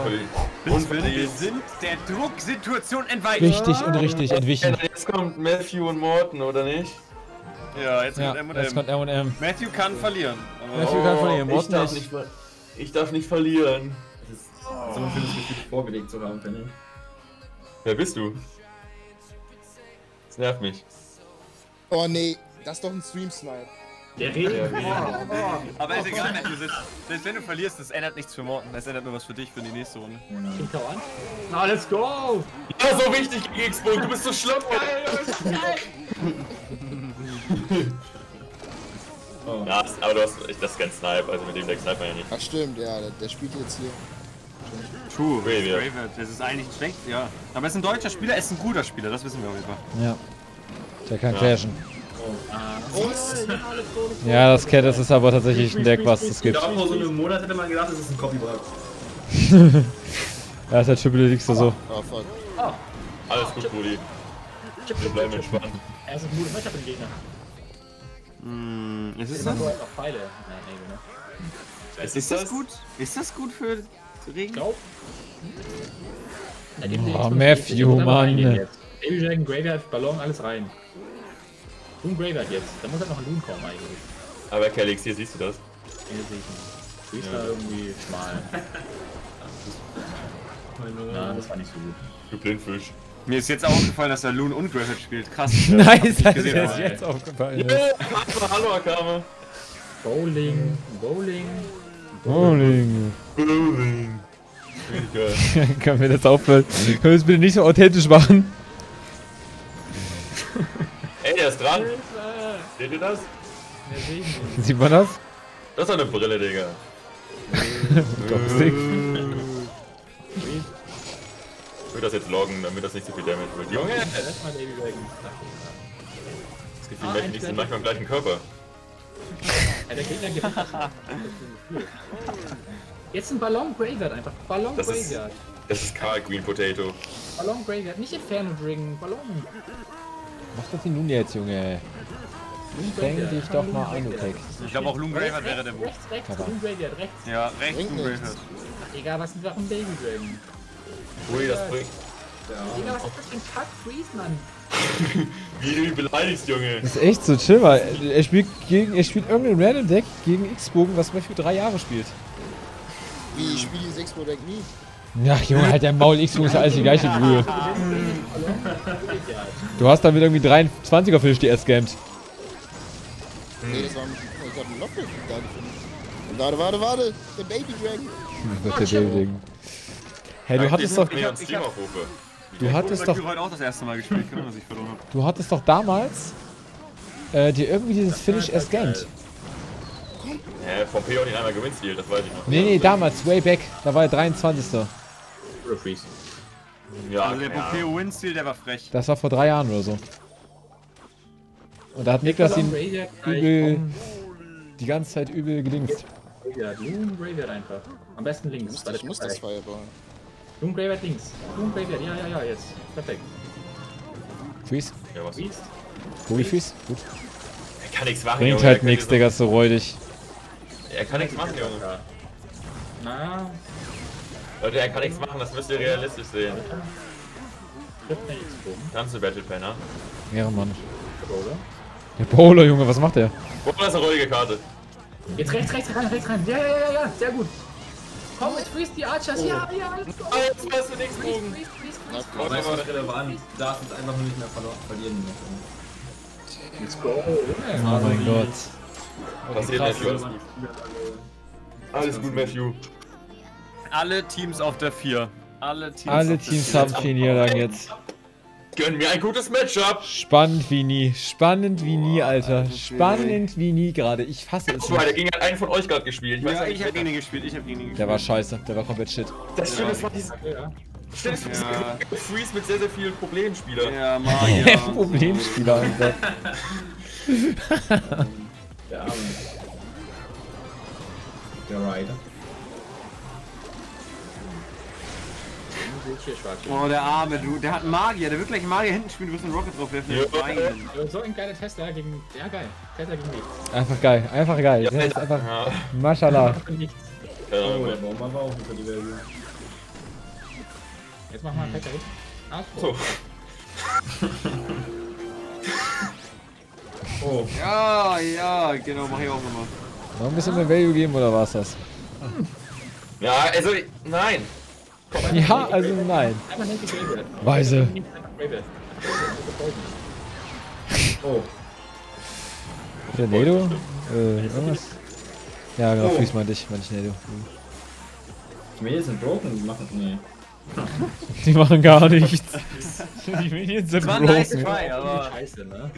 Speaker 3: Und
Speaker 2: Wir sind der Drucksituation entweicht.
Speaker 1: Wichtig und richtig entwichen.
Speaker 3: Jetzt kommt Matthew und Morton, oder nicht?
Speaker 2: Ja, jetzt
Speaker 1: Ja,
Speaker 2: kommt
Speaker 1: jetzt kommt
Speaker 2: M&M.
Speaker 1: M&M.
Speaker 2: Matthew kann verlieren. Aber
Speaker 1: Matthew kann verlieren,
Speaker 3: ich
Speaker 1: Morton
Speaker 3: darf
Speaker 1: nicht.
Speaker 3: nicht. ver- Ich darf nicht verlieren.
Speaker 6: So ein Gefühl vorgelegt zu haben, finde ich.
Speaker 3: Wer bist du? Das nervt mich.
Speaker 5: Oh nee, das ist doch ein Stream-Snipe.
Speaker 4: Der redet.
Speaker 2: Aber ist egal, Matthew. Selbst, selbst wenn du verlierst, das ändert nichts für Morten. Das ändert nur was für dich für die nächste Runde.
Speaker 4: Klingt auch an. Na, let's go!
Speaker 3: Ja, so wichtig gegen Xbox, du bist so schlimm. (laughs) Ja, das- aber du hast, ich- das ist kein Snipe, also mit dem Deck snipe man ja nicht.
Speaker 5: Ach stimmt, ja, der, der spielt jetzt hier.
Speaker 2: True.
Speaker 3: Graveyard.
Speaker 2: Graveyard. Das ist eigentlich nicht schlecht, ja. Aber er ist ein deutscher Spieler, er ist ein guter Spieler, das wissen wir auf jeden Fall.
Speaker 1: Ja. Der kann clashen. Ja, das Cat, ist aber tatsächlich ein Deck, was es gibt.
Speaker 6: Da vor so einem Monat hätte man gedacht, das ist ein Copyright. (laughs)
Speaker 1: Ja, ist der Triple Elixir so.
Speaker 5: Oh fuck.
Speaker 3: Alles gut, Brudi. Wir bleiben entspannt.
Speaker 4: Er ist ein gutes Matchup im Gegner.
Speaker 2: Hm, ist es
Speaker 4: Ich
Speaker 2: das?
Speaker 4: ne?
Speaker 2: Ist das gut? Ist das gut für Regen?
Speaker 4: Ich glaub.
Speaker 1: Oh,
Speaker 4: ich-
Speaker 1: Matthew,
Speaker 4: ich
Speaker 1: Mann.
Speaker 4: Baby Dragon, Graveyard, Ballon, alles rein. Loon Graveyard jetzt. Da muss halt noch ein Loon kommen eigentlich.
Speaker 3: Aber Kelix, hier siehst du das?
Speaker 4: Das sehe ich nicht. Du bist da irgendwie schmal. Ja, das war nicht so gut.
Speaker 3: Du Blindfisch.
Speaker 2: Mir ist jetzt aufgefallen, dass er Loon und Graveyard spielt. Krass. (laughs)
Speaker 1: Nice, das
Speaker 2: aber-
Speaker 1: jetzt aufgefallen ist.
Speaker 3: Oh, hallo Akame.
Speaker 4: Bowling, Bowling.
Speaker 1: Bowling.
Speaker 3: Bowling. (laughs)
Speaker 1: Können wir das aufhören? Können wir das bitte nicht so authentisch machen? (laughs)
Speaker 3: Der ist dran. Seht ihr das?
Speaker 4: Ich nicht.
Speaker 1: Sieht man das?
Speaker 3: Das ist eine Brille, Digga. (laughs)
Speaker 1: Toxic.
Speaker 3: Ich will das jetzt loggen, damit das nicht so viel Damage wird. Junge!
Speaker 4: Lass mal Baby Dragon.
Speaker 3: Das Gefühl, Mädchen sind manchmal im gleichen Körper.
Speaker 4: Ja, der Gegner ist Gefühl. Jetzt ein Ballon Graveyard einfach. Ballon
Speaker 3: Das ist-
Speaker 4: Graveyard.
Speaker 3: Das ist Karl Green Potato.
Speaker 4: Ballon Graveyard. Nicht Inferno Dragon. Ballon.
Speaker 1: Mach das denn nun jetzt, Junge? Denk dich doch mal an, du Text.
Speaker 2: Ich glaube auch Loon Graveyard wäre der Move.
Speaker 4: Rechts, rechts, Graveyard. Rechts.
Speaker 2: Ja, rechts.
Speaker 4: Ach, egal, was ist doch ein Baby Dragon?
Speaker 3: Ui, das bringt.
Speaker 4: Digga, was ist das für ein Kack Freeze, Mann? (laughs)
Speaker 3: Wie du ihn beleidigst, Junge.
Speaker 1: Das ist echt so chill, weil er spielt gegen, er spielt irgendein Random Deck gegen X-Bogen, was Matthew drei Jahre spielt.
Speaker 5: Wie, ich spiele dieses Expo-Deck nie.
Speaker 1: Ja, Junge, halt dein Maul, X-Bogen ist ja alles die gleiche Brühe. Du hast damit irgendwie 23er für die erst gamed.
Speaker 5: Nee, das war ein, ich hab einen Lockpick da gefunden. Warte, warte, warte. Der Baby Dragon.
Speaker 1: Das ist der Ding. Hey, du hattest doch,
Speaker 3: Mir einen Stream aufrufe.
Speaker 1: du hattest doch,
Speaker 2: Ich heute auch das erste Mal gespielt, genau, dass ich verloren habe.
Speaker 1: du hattest doch damals äh, dir irgendwie dieses Finish erst gamed.
Speaker 3: Hä, Pompeo hat ihn einmal gewinnt, das weiß ich noch.
Speaker 1: Nee, nee, damals, way back. Da war er 23.
Speaker 4: Oder Freeze.
Speaker 3: Ja,
Speaker 2: Also der. Pompeo Windstil, der war frech.
Speaker 1: Das war vor drei Jahren oder so. Und da hat Niklas ihn übel, die ganze Zeit übel gedingst.
Speaker 4: Graveyard. Loon Graveyard einfach. Am besten links.
Speaker 5: Ich muss, ich muss das Fireball.
Speaker 4: Loon Graveyard links. Loon Graveyard, ja, ja, ja, jetzt. Perfekt.
Speaker 1: Freeze.
Speaker 3: Ja, was?
Speaker 4: Freeze.
Speaker 1: Holy Freeze. Gut.
Speaker 3: Er kann nichts machen,
Speaker 1: Bringt halt
Speaker 3: Er
Speaker 1: nichts, Digga, ist so räudig.
Speaker 3: Er kann nichts machen, Junge.
Speaker 4: Na,
Speaker 3: Leute, er kann nichts machen, das müsst ihr realistisch sehen.
Speaker 4: der.
Speaker 3: Kannst du Battle Penner?
Speaker 1: Ehrenmann.
Speaker 4: Oder?
Speaker 1: Der Bowler, Junge, was macht der?
Speaker 3: Oh, das ist eine räudige Karte.
Speaker 4: Jetzt rechts, rechts rein, rechts rein. Ja, ja, ja, ja, sehr gut. Komm, jetzt freeze die Archers. Ja, ja, alles gut.
Speaker 3: Oh, jetzt warst du nichts Bogen.
Speaker 6: das ist relevant. Du darfst jetzt einfach nur nicht mehr verlo- verlieren.
Speaker 4: Let's go.
Speaker 1: Oh mein Gott.
Speaker 3: Passiert Matthew. Alles gut, Matthew.
Speaker 2: Alle Teams auf der 4. Alle Teams
Speaker 1: Alle
Speaker 2: auf der
Speaker 1: Teams haben vier Niederlagen jetzt.
Speaker 3: Gönn mir ein gutes Matchup.
Speaker 1: Spannend wie nie. Spannend wie nie, Alter. Spannend wie nie gerade. Ich fasse es
Speaker 3: Zwei, der gegen hat einen von euch gerade gespielt. Ich weiß
Speaker 2: Ja,
Speaker 3: ja,
Speaker 2: ich hab
Speaker 3: nicht,
Speaker 2: gegen ihn gespielt, ich hab gegen ihn gespielt.
Speaker 1: Der war scheiße. Der war komplett shit.
Speaker 3: Das Schöne ist, war dieses
Speaker 4: Ja.
Speaker 3: Vor,
Speaker 2: Ja. (laughs)
Speaker 3: Freeze mit sehr, sehr vielen Problemspielern.
Speaker 2: Ja, Magier. (laughs)
Speaker 1: Problemspieler, Alter. (laughs)
Speaker 6: Der Arme. Der Rider.
Speaker 2: Oh, der Arme, du, der hat einen Magier, der wird gleich Magier hinten spielen, du wirst einen Rocket drauf werfen.
Speaker 3: Ja.
Speaker 4: So ein geiler Tesla gegen. Ja, geil. Tesla gegen nichts.
Speaker 1: Einfach geil. Einfach geil.
Speaker 3: Ja,
Speaker 1: Das ist einfach.
Speaker 3: Ja,
Speaker 4: nichts.
Speaker 3: keine
Speaker 6: Oh,
Speaker 3: Ahnung.
Speaker 6: der Baum war auch über die Value.
Speaker 4: Jetzt machen wir einen Pekka. Ah,
Speaker 3: So. (laughs)
Speaker 6: Oh,
Speaker 2: Ja, ja, genau, mach ich auch nochmal.
Speaker 1: Noch ein bisschen mehr Value geben oder war's das?
Speaker 3: Ja, also, nein.
Speaker 1: Ja, also nein. Weise.
Speaker 6: Oh.
Speaker 1: Der Nedo? Äh, irgendwas? Ja, genau, Freeze meinte ich, meinte ich Nedo.
Speaker 6: Die Mails sind broken, die machen. Nee. (laughs)
Speaker 1: Die machen gar nichts. Die Minions sind
Speaker 2: Das war ein nice
Speaker 1: broken.
Speaker 2: try, aber...
Speaker 4: Scheiße, ne?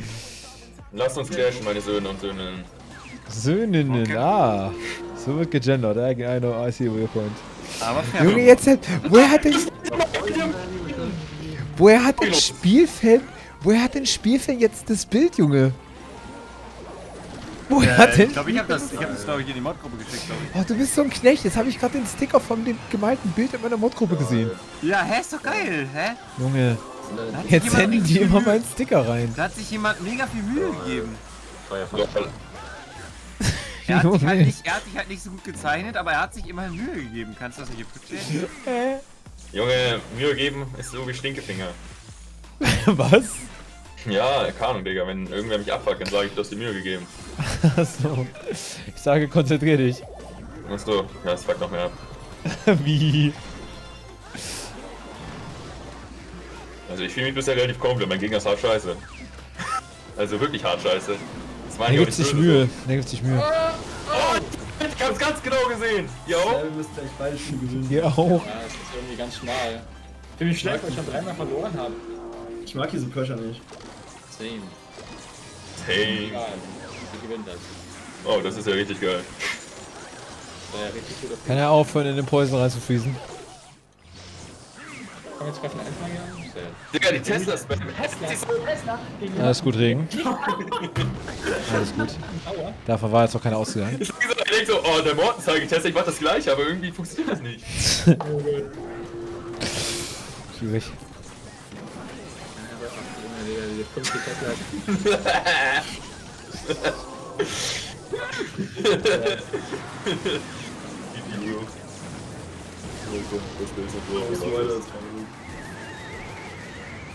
Speaker 3: Lasst uns clashen, meine Söhne und Söhninnen.
Speaker 1: Söhninnen,
Speaker 2: Okay.
Speaker 1: ah. So wird gegendert, I, I know, I see your point.
Speaker 2: Aber fair.
Speaker 1: Junge, jetzt hat, woher hat denn, woher hat denn Spielfeld, woher hat denn Spielfeld jetzt das Bild, Junge? Woher hat
Speaker 2: Äh,
Speaker 1: denn,
Speaker 2: ich glaube, ich habe das, ich hab das glaube ich, in die Mod-Gruppe geschickt, glaube
Speaker 1: oh, du bist so ein Knecht, jetzt habe ich gerade den Sticker von dem gemalten Bild in meiner Modgruppe gesehen.
Speaker 2: ich. Ja, hä, ist doch geil, hä?
Speaker 1: Junge,
Speaker 2: hat
Speaker 1: jetzt senden die immer meinen Sticker rein.
Speaker 2: Da hat sich jemand mega viel Mühe gegeben.
Speaker 3: Lol.
Speaker 2: Er hat, sich halt nicht, er hat sich halt nicht so gut gezeichnet, aber er hat sich immerhin Mühe gegeben. Kannst du das nicht appreciaten? (laughs)
Speaker 3: Junge, Mühe geben ist so wie Stinkefinger. (laughs)
Speaker 1: Was?
Speaker 3: Ja, keine Ahnung, Digga. Wenn irgendwer mich abfuckt, dann sage ich, du hast dir Mühe gegeben. (laughs)
Speaker 1: Achso. Ich sage, konzentrier dich.
Speaker 3: Musst du? Ja, das fuckt noch mehr ab.
Speaker 1: Wie?
Speaker 3: Also ich fühle mich bisher relativ komplett. Mein Gegner ist hart scheiße. Also wirklich hart scheiße. Das
Speaker 1: Der
Speaker 3: ich
Speaker 1: gibt
Speaker 3: nicht
Speaker 1: sich Mühe. Der gibt sich Mühe.
Speaker 3: so. Ich hab's ganz genau gesehen. Jo.
Speaker 6: Ja, wir müssen gleich beide Spiele gewinnen.
Speaker 1: Ihr auch.
Speaker 4: Ja, das ist irgendwie ganz schmal. Finde ich schlecht, weil ich schon dreimal verloren habe.
Speaker 6: Ich mag diese Pressure nicht.
Speaker 4: Same.
Speaker 3: Hey.
Speaker 4: Egal. Wir gewinnen das.
Speaker 3: Oh, das ist ja richtig geil.
Speaker 4: Ja richtig
Speaker 1: Kann er aufhören, in den Poison reinzufriesen?
Speaker 4: Komm, jetzt treffen eins mal hier.
Speaker 3: Digga, die Tesla spam. (laughs)
Speaker 1: Alles gut, Regen. Alles gut. Davon war jetzt noch keiner ausgegangen.
Speaker 3: Ich hab gesagt, ich denk so, oh, der Morten zeige Tesla, ich mach das gleiche, aber irgendwie funktioniert das nicht. (laughs)
Speaker 1: Schwierig.
Speaker 4: Junge, Digga, diese 50 Tesla.
Speaker 3: Idiot.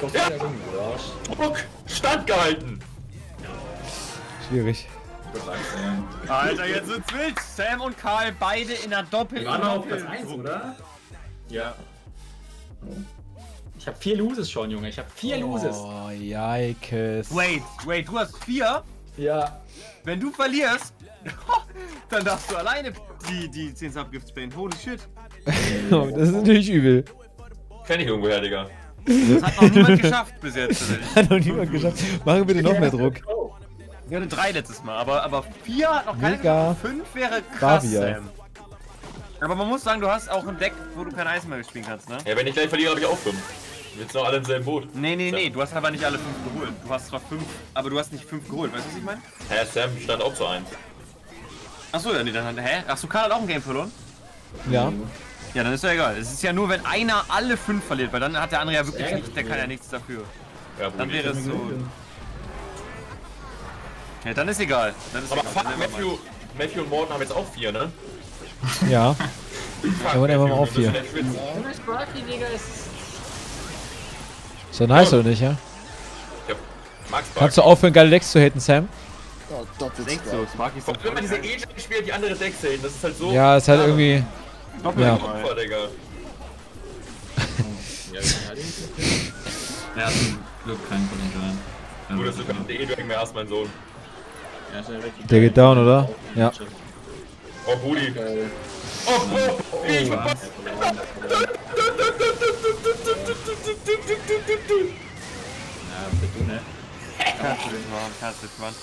Speaker 4: Kommt
Speaker 3: Ja. Druck! Standgehalten!
Speaker 1: Schwierig.
Speaker 2: Alter, jetzt wird's wild. Sam und Karl beide in der Doppel.
Speaker 4: Wir waren auf Platz 1, oder? Ja. Ich hab vier Loses schon, Junge. Ich hab vier Loses.
Speaker 1: Oh, Yikes.
Speaker 2: Wait, wait, du hast vier.
Speaker 4: Ja.
Speaker 2: Wenn du verlierst, (laughs) dann darfst du alleine die, die 10 Subgifts spannen. Holy shit.
Speaker 1: Oh, (laughs) das ist natürlich übel.
Speaker 3: Kenn ich irgendwoher, Digga.
Speaker 2: Das hat noch niemand geschafft bis jetzt. (laughs)
Speaker 1: Hat noch niemand geschafft. Machen bitte noch mehr Druck.
Speaker 2: Wir hatten drei letztes Mal, aber, aber vier hat noch keiner
Speaker 1: Mega.
Speaker 2: Fünf wäre krass,
Speaker 1: Bavia.
Speaker 2: Sam. Aber man muss sagen, du hast auch ein Deck, wo du kein Eis mehr spielen kannst, ne?
Speaker 3: Ja, wenn ich gleich verliere, habe ich auch fünf. Jetzt noch alle im selben Boot.
Speaker 2: Nee, nee, nee, du hast aber nicht alle fünf geholt. Du hast zwar fünf, aber du hast nicht fünf geholt, weißt du, was ich meine?
Speaker 3: Hä, Sam stand auch zu eins.
Speaker 2: Achso, ja, nee, dann, hä? Achso, Karl hat auch ein Game verloren?
Speaker 1: Ja.
Speaker 2: Ja, dann ist ja egal. Es ist ja nur, wenn einer alle fünf verliert, weil dann hat der andere ja wirklich
Speaker 4: Sehr
Speaker 2: nicht, der kann ja nichts dafür.
Speaker 3: Ja,
Speaker 2: Dann wäre es so. Ja, dann ist egal. Dann ist
Speaker 3: Aber
Speaker 2: egal.
Speaker 3: fuck, Matthew. Matthew und Morten haben jetzt auch vier, ne?
Speaker 1: Ja. (laughs)
Speaker 3: Fuck,
Speaker 1: Ja, auf
Speaker 3: wir müssen
Speaker 1: vier. So nice, oder nicht, ja?
Speaker 3: Ja, Max
Speaker 1: Kannst du aufhören, geile Decks zu haten, Sam?
Speaker 5: Oh, doppelt
Speaker 2: Denkst du, Sparky ist
Speaker 3: wenn man diese Agent spielt, die andere Decks sehen, das ist halt so.
Speaker 1: Ja, ist halt irgendwie. Ja.
Speaker 3: Opfer, Digga. (laughs)
Speaker 4: Ja, ja,
Speaker 6: Er zum Glück kein Potenzial.
Speaker 3: Gut, dass du kein E-Dragon mehr hast, mein Sohn.
Speaker 4: ja, richtig
Speaker 1: Der geht down, oder? Ja.
Speaker 3: Oh, Brudi.
Speaker 4: Geil.
Speaker 3: Oh, Bro. Ich verpasst.
Speaker 4: Ja, bitte, ne?
Speaker 2: Kannst du nicht machen, kannst du nicht machen.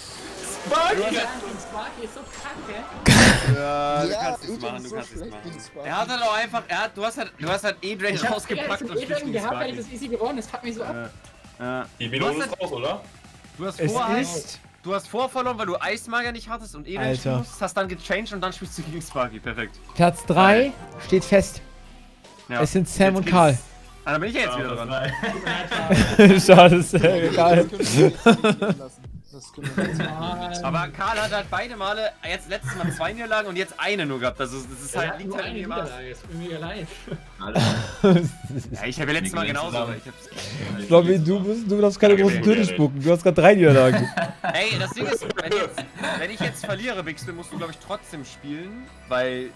Speaker 3: Sparky!
Speaker 4: Sparky ist so kacke.
Speaker 2: Ja, du
Speaker 5: Ja,
Speaker 2: kannst es machen, du
Speaker 5: so
Speaker 2: kannst es
Speaker 5: schlecht
Speaker 2: machen. Er hat halt auch einfach, er hat, du hast halt, du hast halt E-Drain
Speaker 4: hab
Speaker 2: rausgepackt und
Speaker 4: ich
Speaker 2: spielst gegen
Speaker 4: gehabt, weil ich
Speaker 2: Sparky.
Speaker 4: das easy gewonnen Das fuckt mich so ab.
Speaker 2: Ja.
Speaker 3: Die
Speaker 2: Du
Speaker 3: Melone
Speaker 2: hast
Speaker 3: ist raus, oder?
Speaker 2: Du hast
Speaker 1: Es
Speaker 2: vor halt-
Speaker 1: ist.
Speaker 2: Du hast vor verloren, weil du Eismagier nicht hattest und E-Drain
Speaker 1: Alter.
Speaker 2: musst, hast dann gechanged und dann spielst du gegen Sparky. Perfekt.
Speaker 1: Platz 3 steht fest.
Speaker 2: Ja.
Speaker 1: Es sind Sam und
Speaker 2: Jetzt
Speaker 1: Karl.
Speaker 2: geht's- Ah, dann bin ich ja jetzt wieder dran. (laughs) (laughs)
Speaker 1: Schade, äh, egal.
Speaker 5: Das können wir wir nicht
Speaker 2: Aber Karl hat halt beide Male, jetzt letztes Mal zwei Niederlagen und jetzt eine nur gehabt. Also das ist halt, liegt
Speaker 4: nur
Speaker 2: halt
Speaker 4: eine. Niederlage, jetzt bin ich allein. (laughs)
Speaker 2: Ja, ich habe ja letztes Mal genauso. Ich hab's
Speaker 1: Robby, du, musst, du darfst keine
Speaker 3: Ja,
Speaker 1: großen
Speaker 3: ja,
Speaker 1: Töne
Speaker 3: ja.
Speaker 1: spucken. Du hast gerade drei Niederlagen. (laughs)
Speaker 2: Ey, das Ding ist, wenn, jetzt, wenn ich jetzt verliere, Bixel, musst du, glaube ich, trotzdem spielen, weil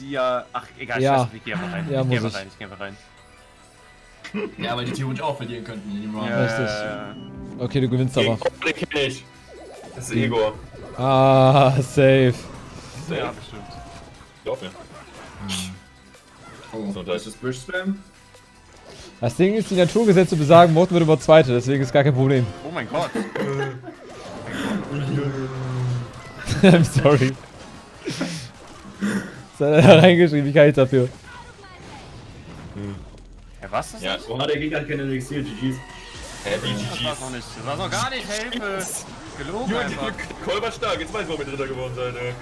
Speaker 2: die ja. Ach, egal,
Speaker 1: Ja.
Speaker 2: scheiße, ich geh einfach rein.
Speaker 1: Ja,
Speaker 2: ich geh
Speaker 1: muss
Speaker 2: einfach
Speaker 1: ich.
Speaker 2: rein, ich geh einfach rein.
Speaker 6: Ja, weil die theoretisch auch verlieren könnten in dem Round.
Speaker 1: Richtig.
Speaker 2: Äh,
Speaker 1: Okay, du gewinnst
Speaker 3: Gegen
Speaker 1: aber.
Speaker 3: Kenn ich. Das ist Igor.
Speaker 1: Ah, safe.
Speaker 2: ja, bestimmt.
Speaker 3: Glaub mir.
Speaker 6: Oh,
Speaker 3: Gesundheit.
Speaker 6: ist das Bush Spam?
Speaker 1: Das Ding ist, die Naturgesetze besagen, Morten wird immer Zweite, deswegen ist gar kein Problem.
Speaker 2: Oh mein Gott. (laughs)
Speaker 1: I'm sorry. Das hat er reingeschrieben, ich kann nichts dafür.
Speaker 2: Ja, was ist
Speaker 3: Ja,
Speaker 2: das?
Speaker 3: so
Speaker 6: Oh, der Gegner hat keine Elixier, GG's.
Speaker 3: Hä, wie
Speaker 2: Das war's
Speaker 3: GG's.
Speaker 2: noch nicht. Das war's noch gar nicht. Hilfe. Gelogen
Speaker 3: Junge,
Speaker 2: einfach.
Speaker 3: Kolber stark. Jetzt weiß ich, warum ihr Dritter geworden seid, ey.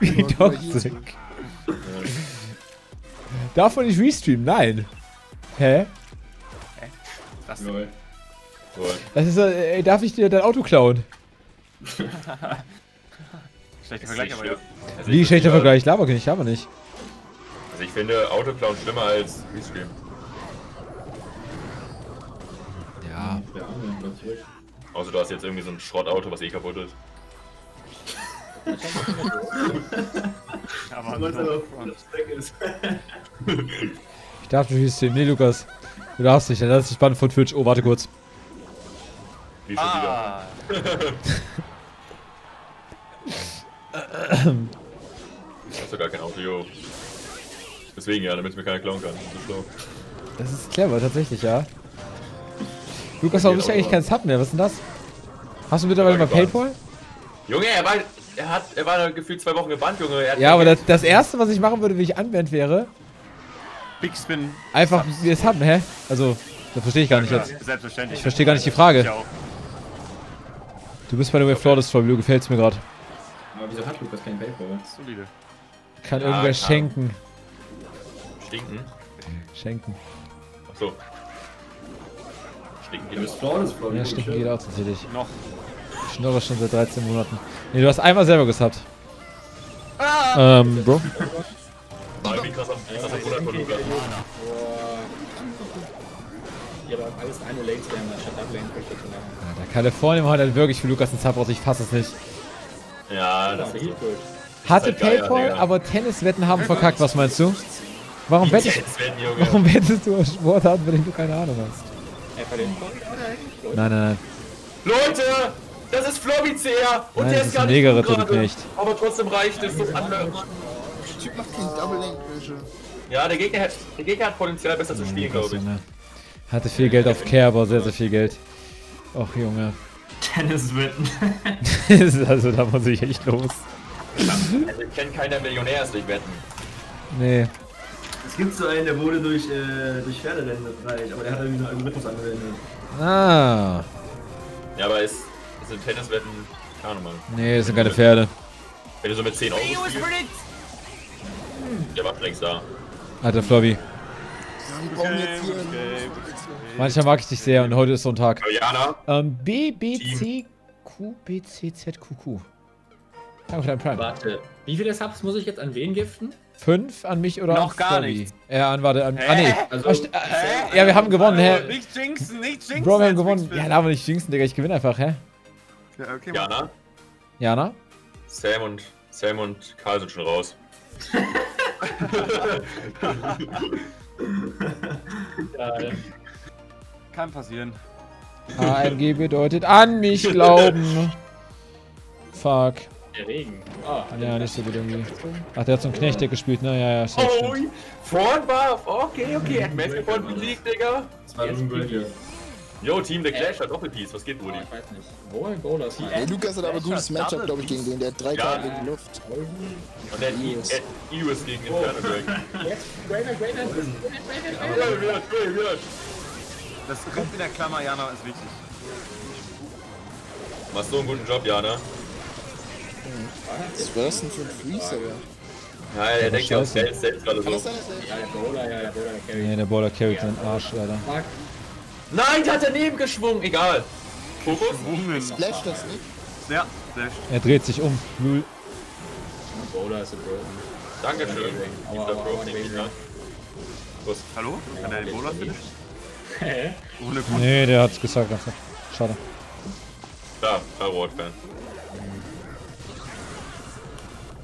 Speaker 1: Wie (laughs) toxic. Darf man nicht restreamen? Nein. Hä?
Speaker 2: Das
Speaker 6: Lol.
Speaker 3: Cool.
Speaker 1: Das ist, äh, ey, darf ich dir dein Auto klauen? (laughs)
Speaker 2: schlechter Vergleich, aber ja.
Speaker 3: Also
Speaker 1: Wie
Speaker 3: ich
Speaker 1: schlechter Vergleich? Laber nicht, laber nicht.
Speaker 3: Also ich finde Autoclown schlimmer als Restream.
Speaker 1: Ja.
Speaker 3: Außer du hast jetzt irgendwie so ein Schrottauto, was eh kaputt ist. (laughs)
Speaker 1: Ich darf nicht restreamen. Nee, Lukas. Du darfst nicht, dann lass dich bannen von Twitch. Oh, warte kurz.
Speaker 3: Wie schon wieder. (laughs) (laughs)
Speaker 2: Ah,
Speaker 3: Hast du gar kein Auto, jo. Deswegen ja, damit mir keiner klauen kann. So schlau.
Speaker 1: Das ist clever, tatsächlich, ja. Lukas, warum bist du eigentlich kein Sub mehr? Was ist denn das? Hast du mittlerweile mal. Paypal?
Speaker 3: Junge, er war er hat, er war gefühlt zwei Wochen gebannt, Junge. Er
Speaker 1: Ja, aber das, das erste, was ich machen würde, wenn ich anwend wäre,
Speaker 2: Big Spin.
Speaker 1: einfach wie es haben, hä? Also, das verstehe ich gar nicht
Speaker 2: Ja,
Speaker 1: jetzt.
Speaker 2: selbstverständlich.
Speaker 1: Ich verstehe gar nicht die Frage.
Speaker 2: Ich auch.
Speaker 1: Du bist bei der Way Flawless Troll, du gefällst mir gerade.
Speaker 6: Aber wieso hat Lukas kein Paypal?
Speaker 2: Solide.
Speaker 1: Kann
Speaker 3: Ja,
Speaker 1: irgendwer
Speaker 3: klar.
Speaker 1: schenken.
Speaker 3: Stinken.
Speaker 1: Schenken.
Speaker 3: Achso. Stinken
Speaker 6: Du
Speaker 3: die
Speaker 6: bist flawless, Flo.
Speaker 1: Ja, stimmt, geht auch tatsächlich.
Speaker 2: Noch.
Speaker 1: Ich schnurre schon seit 13 Monaten. Nee, du hast einmal selber gesubbt. Ähm, Bro.
Speaker 3: Mal wie krass am Bruder von Lukas.
Speaker 4: Boah. Ja, aber alles eine Lane Scam, anstatt Uplane Pressure zu machen.
Speaker 1: Alter, Kalifornien hat halt wirklich für Lukas einen Sub raus, ich fasse es nicht.
Speaker 3: Ja,
Speaker 4: Das ist
Speaker 3: so.
Speaker 4: gut.
Speaker 1: Hatte
Speaker 3: halt geil,
Speaker 1: Paypal,
Speaker 3: Digga.
Speaker 1: aber Tenniswetten haben verkackt, was meinst du? Warum
Speaker 3: werden, Junge.
Speaker 1: warum wettest du auf Sportarten, wenn du keine Ahnung hast? Nein, nein, nein.
Speaker 3: Leute, das ist Flobby CR und
Speaker 1: Nein,
Speaker 3: der ist
Speaker 1: ist
Speaker 3: gar nicht
Speaker 1: du
Speaker 3: gerade. Aber trotzdem reicht es. Das andere.
Speaker 5: Der Typ macht keinen Double Pressure.
Speaker 3: Ja, der Gegner, hat, der Gegner hat Potenzial besser zu spielen, glaube ich.
Speaker 1: Junge. Hatte viel Geld auf Care, aber sehr, sehr viel Geld. Och, Junge.
Speaker 6: Tenniswetten. (laughs)
Speaker 1: also, da muss ich echt los.
Speaker 3: Also ich kenne keiner Millionärslig wetten.
Speaker 1: Nee.
Speaker 6: Es gibt so einen, der wurde durch, äh, durch Pferderennen reich, aber der hat irgendwie einen Algorithmus angewendet.
Speaker 1: Ah.
Speaker 3: Ja, aber es es sind Tenniswetten, keine Ahnung, Mann.
Speaker 1: Nee, das sind keine Pferde.
Speaker 3: Wenn du so mit 10 Euro spielst, der war längst da.
Speaker 1: Alter Flobby.
Speaker 5: Ja, wir brauchen jetzt hier einen.
Speaker 1: Manchmal mag ich dich sehr und heute ist so ein Tag.
Speaker 3: Aber Jana,
Speaker 1: Ähm, B, B, C, Q, B, C, Z, Q, Q. Danke für dein Prime.
Speaker 4: Warte, wie viele Subs muss ich jetzt an wen giften?
Speaker 1: Fünf an mich oder
Speaker 2: Noch
Speaker 1: an
Speaker 2: gar nichts.
Speaker 1: Ja, an, warte, an, ah, nee.
Speaker 4: Also-
Speaker 1: Ah, st- äh, ja, wir haben gewonnen, hä?
Speaker 2: Nicht jinxen, nicht jinxen.
Speaker 1: Bro, wir haben gewonnen. Ja, darf man nicht jinxen, Digga. Ich gewinne einfach, hä?
Speaker 2: Ja, okay.
Speaker 3: Jana,
Speaker 1: Jana?
Speaker 3: Sam und Sam und Karl sind schon raus. (laughs) (laughs)
Speaker 2: Kann passieren.
Speaker 1: AMG bedeutet an mich glauben. (laughs) Fuck.
Speaker 4: Der Regen. Ah,
Speaker 1: Ja, nicht so gut irgendwie. Ach, der hat so einen Knechtdeck gespielt, ne? Ja, ja, safe,
Speaker 3: Oh,
Speaker 1: stimmt.
Speaker 3: vorn war, okay, okay, hat vorhin besiegt, Digga.
Speaker 6: Ein Breaker.
Speaker 3: Yo, Team The Clash hat Doppelpiece, was geht,
Speaker 4: Oh,
Speaker 3: Brudi?
Speaker 4: ich weiß nicht. Wohl, Bowler ist
Speaker 5: Ey, Lukas hat aber ein gutes Matchup, glaube ich, gegen den. Der hat drei
Speaker 3: Ja.
Speaker 5: Karten in die Luft.
Speaker 3: Und der hat Ius gegen Inferno Dragon.
Speaker 4: Jetzt, Greater.
Speaker 3: Ja, wieder, wieder, wieder.
Speaker 2: Das Riff in der Klammer, Jana, ist wichtig.
Speaker 3: Machst so einen guten Job, Jana.
Speaker 5: Was war das denn für ein Freeze, Alter?
Speaker 3: Ja, er denkt ja auch selbst, selbst gerade so.
Speaker 5: er.
Speaker 4: Ja, der Bowler, ja, der Bowler, der Carry.
Speaker 1: Nee, der Baller carried seinen Arsch, leider.
Speaker 4: Fuck.
Speaker 3: Nein, der hat daneben geschwungen, egal. Fokus?
Speaker 5: Splash das nicht?
Speaker 2: Ja, sehr
Speaker 1: Er dreht sich um. Lul.
Speaker 4: Bowler ist.
Speaker 3: Dankeschön.
Speaker 4: Aua, aua, aua,
Speaker 3: den ich
Speaker 4: aua.
Speaker 3: da. Kuss.
Speaker 2: Hallo? Kann der den Bowler finishen?
Speaker 4: Hä?
Speaker 2: Ohne Grund.
Speaker 1: Nee, der hat's gesagt. ganz Schade.
Speaker 3: Klar, klar, Ward-Fan.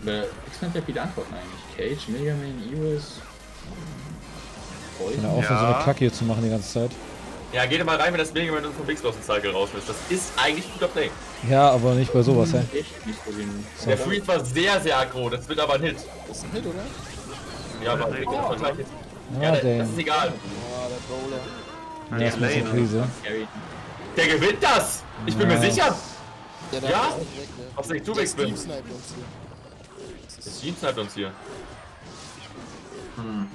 Speaker 4: Wer X-Men hat viele Antworten eigentlich? Cage, Mega Man, Eos.
Speaker 1: Er
Speaker 4: Poison.
Speaker 1: aufhört, so
Speaker 2: Ja.
Speaker 1: eine Kacke hier zu machen die ganze Zeit.
Speaker 3: Ja, geht mal rein, wenn das Mega Man vom Big Lost Cycle rausschmeißt. Das ist eigentlich ein guter Play.
Speaker 1: Ja, aber nicht bei sowas,
Speaker 4: nicht so.
Speaker 3: Der Freeze war sehr, sehr aggro. Das wird aber ein Hit.
Speaker 5: Das ist ein Hit, oder?
Speaker 3: Ja, aber im Vergleich jetzt.
Speaker 1: Ja,
Speaker 3: Ja, das ist egal.
Speaker 5: Ah, der
Speaker 1: der ist so Krise.
Speaker 3: Der gewinnt das! Ich bin mir sicher!
Speaker 5: Ja,
Speaker 3: Ja?
Speaker 5: ist weg?
Speaker 3: Ob ich
Speaker 5: Der
Speaker 3: Tubix
Speaker 5: Stream
Speaker 3: bin.
Speaker 5: sniped uns hier.
Speaker 3: Das Team sniped uns hier.
Speaker 6: Hm.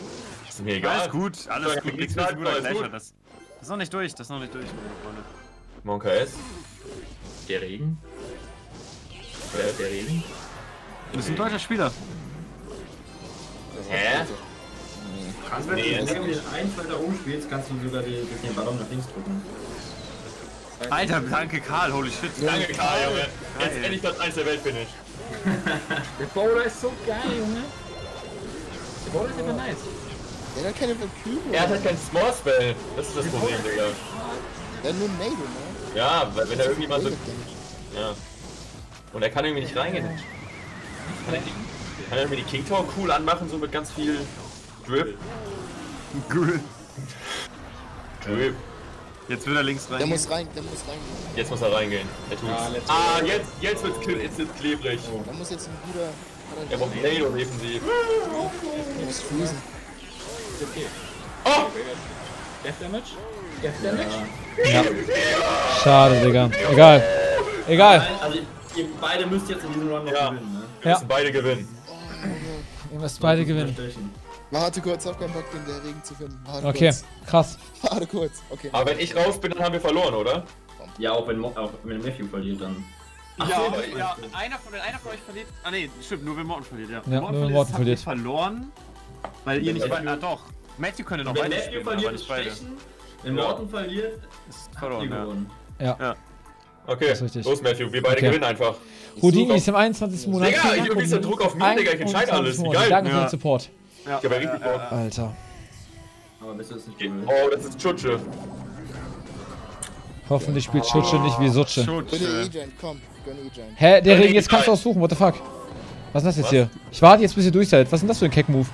Speaker 3: Ist mir
Speaker 2: Ja,
Speaker 3: egal.
Speaker 2: ist gut, alles
Speaker 3: Ja,
Speaker 2: gut. Nichts
Speaker 3: alles
Speaker 2: mehr
Speaker 3: gut.
Speaker 2: Clasher. Das das ist noch nicht durch, das ist noch nicht durch, Freunde.
Speaker 3: Monka S.
Speaker 4: Der Regen. Ist der Regen?
Speaker 2: Du bist ein deutscher Spieler.
Speaker 3: Hä?
Speaker 6: Also, wenn
Speaker 3: Nee,
Speaker 6: du
Speaker 3: das-
Speaker 6: wenn du den einen weiter oben spielst, kannst du sogar die, den Ballon nach links drücken.
Speaker 2: Alter, danke Karl, holy shit.
Speaker 3: Danke, Karl, Junge. Jetzt
Speaker 2: Geil.
Speaker 3: endlich Platz 1 der Welt finish.
Speaker 4: Der Bowler ist so geil, Junge. Der Bowler ist einfach nice.
Speaker 5: Der hat keine Valkyrie.
Speaker 3: Er hat halt kein Small Spell. Das ist das Problem, Digga.
Speaker 5: Der hat nur Nado, ne?
Speaker 3: Ja, weil wenn er irgendjemand so.
Speaker 5: David, denke ich.
Speaker 3: Ja. Und er kann irgendwie nicht reingehen. Er, kann er irgendwie die King Tower cool anmachen, so mit ganz viel Drip? Drip.
Speaker 2: Jetzt will er links rein.
Speaker 5: Der muss rein, der muss reingehen.
Speaker 3: Jetzt muss er reingehen. Er tut's.
Speaker 4: Ja,
Speaker 3: ah, jetzt, jetzt wird's, jetzt wird's klebrig.
Speaker 5: Da muss jetzt ein guter.
Speaker 3: Er braucht Nado defensiv.
Speaker 5: Der muss freezen.
Speaker 4: Okay.
Speaker 3: Oh!
Speaker 4: Death Damage? Death Damage?
Speaker 1: Ja. Schade, Digga. Egal. Egal.
Speaker 6: Also, Ihr beide müsst jetzt in diesem Run noch
Speaker 3: Ja.
Speaker 6: gewinnen, ne?
Speaker 3: Wir
Speaker 1: Ja.
Speaker 3: müssen beide gewinnen.
Speaker 1: Ihr müsst beide gewinnen.
Speaker 5: Warte kurz, hab keinen Bock, den der Regen zu finden. Warte
Speaker 1: Okay,
Speaker 5: kurz.
Speaker 1: krass.
Speaker 5: Warte kurz. Okay.
Speaker 3: Aber wenn ich raus bin, dann haben wir verloren, oder?
Speaker 6: Ja, auch wenn, auch wenn Matthew verliert, dann.
Speaker 2: Ja,
Speaker 3: so,
Speaker 2: aber,
Speaker 3: aber-
Speaker 2: ja einer, von, wenn einer von euch verliert. Ah, nee, stimmt, nur wenn Morten verliert, ja.
Speaker 1: Ja, nur wenn Morten
Speaker 2: habt ihr
Speaker 1: verliert.
Speaker 2: verloren, weil ihr nicht.
Speaker 3: Matthew-
Speaker 2: Ah, doch. Matthew könnte noch
Speaker 6: wenn
Speaker 2: weiter
Speaker 6: Matthew
Speaker 2: spielen, aber
Speaker 6: verliert,
Speaker 2: nicht
Speaker 6: ist
Speaker 2: beide.
Speaker 6: Wenn
Speaker 3: Ja.
Speaker 6: Morten verliert,
Speaker 2: Ist verloren, ja.
Speaker 6: gewonnen.
Speaker 3: Okay,
Speaker 1: Das ist richtig.
Speaker 3: los Matthew, wir beide
Speaker 1: Okay.
Speaker 3: gewinnen einfach.
Speaker 1: Houdini ist im 21. Monat.
Speaker 3: Digga, irgendwie ist der. Druck auf mich, Digga, ich entscheide
Speaker 1: 21
Speaker 3: alles. Wie geil.
Speaker 1: Danke für
Speaker 2: Ja.
Speaker 1: den Support.
Speaker 2: Ja,
Speaker 3: Ich hab ja richtig Bock.
Speaker 1: Alter.
Speaker 6: Aber bist du es nicht gewöhnt?
Speaker 3: Oh, das ist Chutsche.
Speaker 1: Hoffentlich spielt Schutsche nicht wie Sutsche.
Speaker 5: Gönn dir
Speaker 2: Schutz.
Speaker 5: E-Giant, komm. Gönn E-Giant.
Speaker 1: Hä, der Regen, jetzt kannst du aussuchen, what the fuck? Was ist das jetzt
Speaker 3: Was?
Speaker 1: hier? Ich warte jetzt, bis ihr durch seid. Was ist denn das für ein Keck-Move?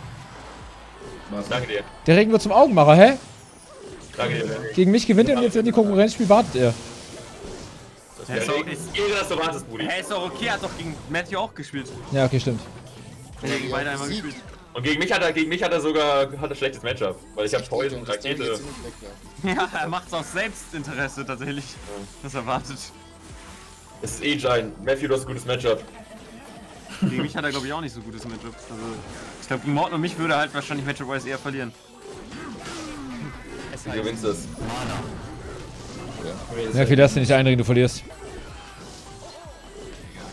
Speaker 6: Was?
Speaker 3: Danke dir.
Speaker 1: Der Regen wird zum Augenmacher, hä?
Speaker 3: Danke dir.
Speaker 1: Gegen mich gewinnt er und jetzt in die Konkurrenz spielt, wartet er.
Speaker 2: Ja, ist, auch, ist,
Speaker 3: dass du wartest, Brudi.
Speaker 2: hä, ist doch okay, hat doch gegen Matthew auch gespielt.
Speaker 1: Ja, okay, stimmt.
Speaker 2: Ja, gegen beide einmal gespielt.
Speaker 3: Und gegen mich hat er, gegen mich hat er sogar hat er schlechtes Matchup. Weil ich habe Poison, Rakete.
Speaker 2: Ja, er macht's aus Selbstinteresse tatsächlich. Das erwartet.
Speaker 3: Es ist eh giant. Matthew, du hast ein gutes Matchup.
Speaker 2: Gegen mich hat er, glaube ich, auch nicht so gutes Matchup. Also, ich glaube, gegen Morten und mich würde er halt wahrscheinlich Matchup-wise eher verlieren. Es
Speaker 3: Du gewinnst das.
Speaker 1: Ja, viel darfst du nicht einreden, du verlierst.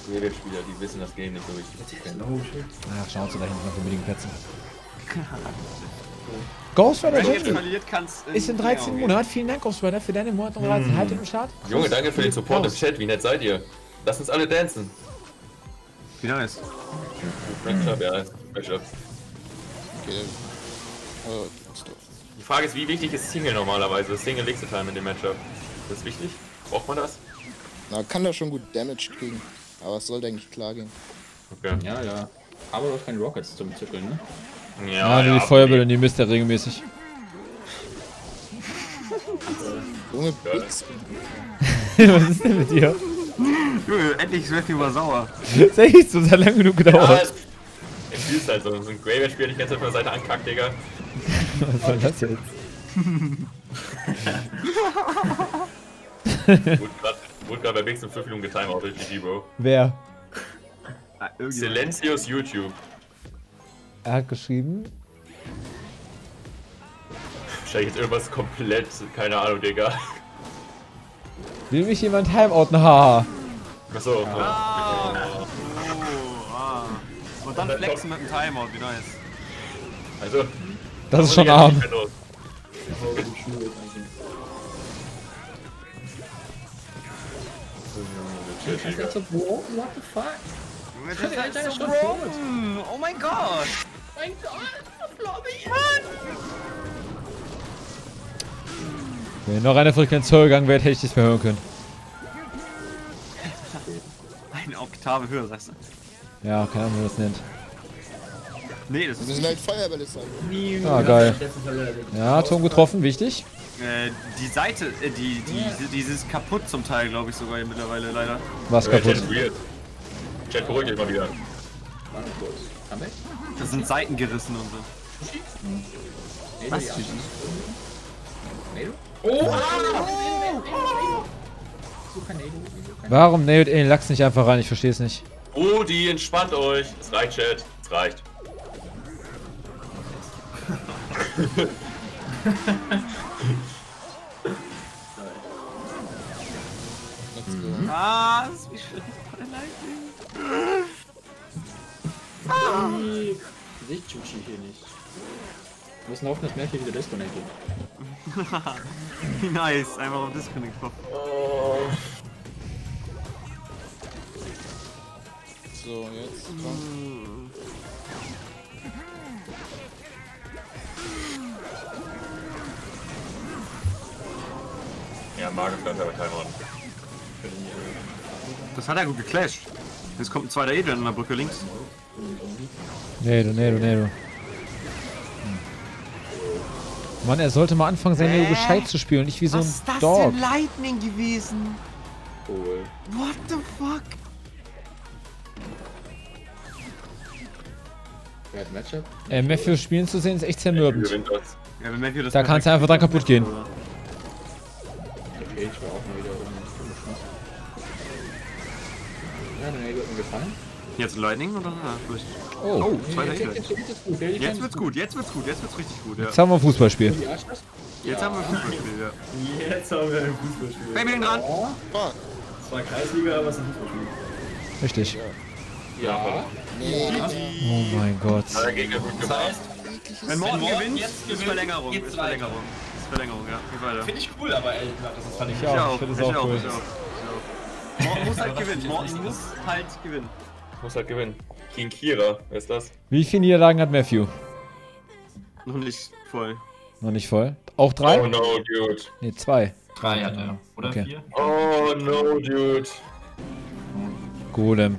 Speaker 3: Spiele, die wissen das Game nicht so richtig.
Speaker 1: Ach, schauen Sie da hinten auf den billigen Plätzen. Ghost Rider
Speaker 2: Wenn du jetzt
Speaker 1: Jungle
Speaker 2: verliert, kannst
Speaker 1: ist in 13 Monaten. Vielen Dank, Ghost Rider, für deine Monate und 13 Halbzeit im Start.
Speaker 3: Junge, danke für den Support im Chat. Wie nett seid ihr? Lasst uns alle dancen.
Speaker 2: Wie nice.
Speaker 3: Matchup, ja. Matchup.
Speaker 5: Okay. Stopp.
Speaker 3: Die Frage ist, wie wichtig ist Single normalerweise? Single Elixir Time in dem Matchup. Ist das wichtig? Braucht man das?
Speaker 5: Na, kann da schon gut Damage kriegen. Aber es sollte eigentlich klar gehen.
Speaker 3: Okay.
Speaker 4: Ja, ja. Aber du hast keine Rockets zum Zütteln, ne?
Speaker 1: Ja, nur die Feuerbälle, die misst er regelmäßig.
Speaker 5: Junge, Bix. (laughs)
Speaker 1: Was ist denn mit dir?
Speaker 2: Junge, endlich ist Matthew mal sauer.
Speaker 1: Das ist echt so, das hat lang genug
Speaker 3: Ja,
Speaker 1: gedauert.
Speaker 3: es es ist halt so. So ein Graveyard-Spiel, ich jetzt auf der Seite ankackt, Digga. (laughs)
Speaker 1: Was war das jetzt? (laughs)
Speaker 3: Grad, wurde gerade bei Bix in 5 Minuten getimeoutet, GG, Bro.
Speaker 1: Wer?
Speaker 2: Ah,
Speaker 3: YouTube.
Speaker 1: Er hat geschrieben.
Speaker 3: Wahrscheinlich jetzt irgendwas komplett, keine Ahnung, Digga.
Speaker 1: Will mich jemand timeouten? Haha.
Speaker 3: Achso.
Speaker 2: Ah, oh, ah. Und dann flexen mit dem Timeout, wie nice.
Speaker 3: Also.
Speaker 1: Das ist schon arm.
Speaker 4: Ich dachte so, wow, what the fuck?
Speaker 2: Junge, das ist halt so broken. Oh mein Gott.
Speaker 1: Wenn noch eine Frequenz höher gegangen wäre, hätte ich das mehr hören können. (laughs)
Speaker 2: Eine Oktave höher, sagst du.
Speaker 1: Ja, keine Ahnung, wie man das nennt.
Speaker 2: Nee, das
Speaker 5: Das
Speaker 2: ist
Speaker 5: sind halt Feuerbälle sein.
Speaker 1: Ah, geil. Ja, Turm getroffen, wichtig.
Speaker 2: Äh, die Seite, äh, die, die, dieses kaputt zum Teil, glaube ich sogar mittlerweile leider.
Speaker 1: Was
Speaker 3: Ja,
Speaker 1: kaputt.
Speaker 3: Chat weird. Chat beruhigt dich mal wieder.
Speaker 4: Warte kurz.
Speaker 2: Das sind Seiten gerissen und so.
Speaker 4: Was? Oh!
Speaker 1: Warum nailt ihr den Lachs nicht einfach rein? Ich verstehe es nicht.
Speaker 3: Rudi, entspannt euch. Es reicht, Chat. Es reicht. (laughs) (laughs) (laughs)
Speaker 5: Go.
Speaker 2: Was? Wie schlimm ist mein Lightning?
Speaker 4: Sich Chuchi hier nicht. Wir müssen hoffen, dass Märchen wieder disconnected.
Speaker 2: Wie (laughs) nice, einfach auf Disconnect drauf.
Speaker 5: So, jetzt. Komm.
Speaker 3: Ja, Magen stand aber Timeout.
Speaker 2: Das hat ja gut geclasht. Jetzt kommt ein zweiter Agent an der Brücke links.
Speaker 1: Nee, du, nee, du, nee, du. Hm. Mann, er sollte mal anfangen, sein Neo gescheit zu spielen, nicht wie so ein Dog.
Speaker 2: Lightning gewesen?
Speaker 4: Cool.
Speaker 2: What the fuck?
Speaker 4: Wer hat Matchup?
Speaker 1: Äh, Matthew spielen zu sehen ist echt zermürbend.
Speaker 3: Das.
Speaker 2: Ja, wenn Matthew das
Speaker 1: Da kannst du einfach dran kaputt gehen.
Speaker 4: Okay, ich war auch mal wieder ohne Chance. Ja, der hat mir gefallen.
Speaker 2: Jetzt Lightning oder? Gut.
Speaker 1: Oh,
Speaker 2: zweiter
Speaker 4: Jetzt, jetzt, jetzt gut.
Speaker 2: Wird's gut, jetzt wird's gut, jetzt wird's richtig gut, ja.
Speaker 1: jetzt haben wir ein Fußballspiel.
Speaker 2: Jetzt haben wir Fußballspiel, ja.
Speaker 6: Jetzt haben wir ein Fußballspiel.
Speaker 2: Baby dran!
Speaker 5: Fuck.
Speaker 6: Zwar Kreisliga, aber es ist ein Fußballspiel.
Speaker 1: Richtig.
Speaker 4: Ja.
Speaker 5: Nee,
Speaker 1: Oh mein Gott.
Speaker 6: Das heißt,
Speaker 2: Wenn Morten
Speaker 6: Morten
Speaker 2: gewinnt,
Speaker 6: jetzt
Speaker 2: ist Verlängerung, ist
Speaker 6: weiter.
Speaker 2: Verlängerung. Verlängerung, ja. Geht weiter.
Speaker 6: finde ich cool, aber ehrlich gesagt, das ist fand ich.
Speaker 2: Ich
Speaker 1: auch,
Speaker 2: auch,
Speaker 1: ich finde es auch
Speaker 2: auch,
Speaker 1: cool.
Speaker 2: ich auch. ich auch. Morten muss halt gewinnen, Morten muss halt gewinnen.
Speaker 3: Muss halt gewinnen. King Kira, wer ist das?
Speaker 1: Wie viele Niederlagen hat Matthew?
Speaker 2: Noch nicht voll.
Speaker 1: Noch nicht voll. Auch drei?
Speaker 3: Oh no, dude.
Speaker 1: Ne, zwei.
Speaker 6: Drei hat er. Oder
Speaker 1: Okay.
Speaker 6: vier?
Speaker 3: Oh no, dude.
Speaker 1: Golem.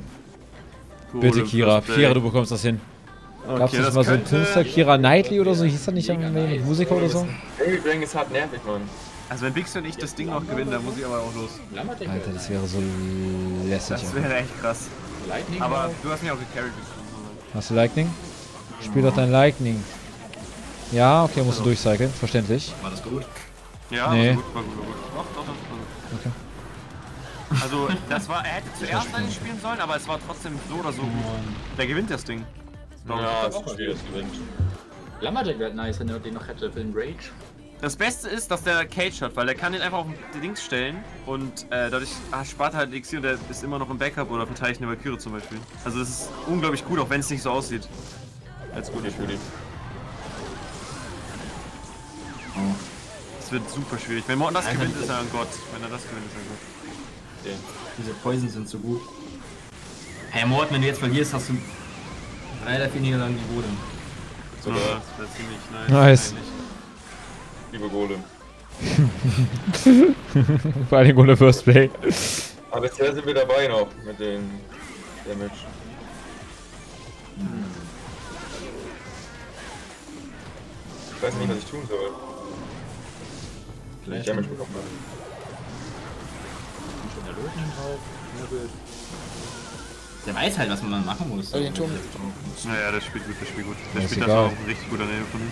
Speaker 2: Cool,
Speaker 1: Bitte Kira. Kira, du bekommst das hin.
Speaker 2: Okay,
Speaker 1: Gab's
Speaker 2: das
Speaker 1: mal so einen Künstler? Kira Knightley oder so? Hieß das nicht irgendwie Musiker oder so?
Speaker 3: Baby Dragon ist hart nervig, Mann.
Speaker 2: Also wenn Bixby und ich das Ding noch gewinnen, dann muss ich aber auch los.
Speaker 1: Alter, das wäre so lässig.
Speaker 2: Das wäre echt krass.
Speaker 4: Lightning.
Speaker 2: Aber
Speaker 4: auch.
Speaker 2: du hast mich auch gecarried.
Speaker 1: Hast du Lightning? Spiel doch dein Lightning. Ja, okay, musst du durchcyclen. Verständlich.
Speaker 6: War das gut?
Speaker 2: Ja,
Speaker 1: Nee.
Speaker 2: war gut, war gut, war gut. Doch, doch, doch. war gut.
Speaker 1: Okay.
Speaker 2: Also, das war, er hätte zuerst eigentlich spielen sollen, aber es war trotzdem so oder so gut. Der gewinnt das Ding.
Speaker 3: Ja, ist schon schwierig gewinnt.
Speaker 4: Lammerdeck wäre nice, wenn er den noch hätte für den Rage.
Speaker 2: Das Beste ist, dass der Cage hat, weil der kann den einfach auf die Dings stellen und äh, dadurch ah, spart er halt Elixir und der ist immer noch im Backup oder verteidigt eine Valkyrie zum Beispiel. Also das ist unglaublich gut, auch wenn es nicht so aussieht. Als gut,
Speaker 3: Gut, gut.
Speaker 2: Es wird super schwierig. Wenn Morten das gewinnt, ist er ein Gott. Wenn er das gewinnt, ist er ein Gott.
Speaker 6: Diese Poison sind so gut. Hey Morten, wenn du jetzt verlierst, hast du drei der vier Niederlagen die Bude.
Speaker 3: Sogar,
Speaker 2: Ja, das wäre ziemlich nice.
Speaker 1: Nice.
Speaker 2: eigentlich.
Speaker 3: liebe Golem. (laughs)
Speaker 1: Vor allem ohne First Play.
Speaker 3: Aber bisher sind wir dabei noch mit den Damage. Ich weiß nicht, was ich tun soll. Ich Damage bekommen habe.
Speaker 4: Schon der Loten drauf. Wirbel.
Speaker 6: Der weiß halt, was man machen muss.
Speaker 5: Ja, den Turm.
Speaker 2: Naja, der spielt gut, der spielt gut. Der
Speaker 1: Ja,
Speaker 2: spielt das auch richtig guter Nähe von ihm.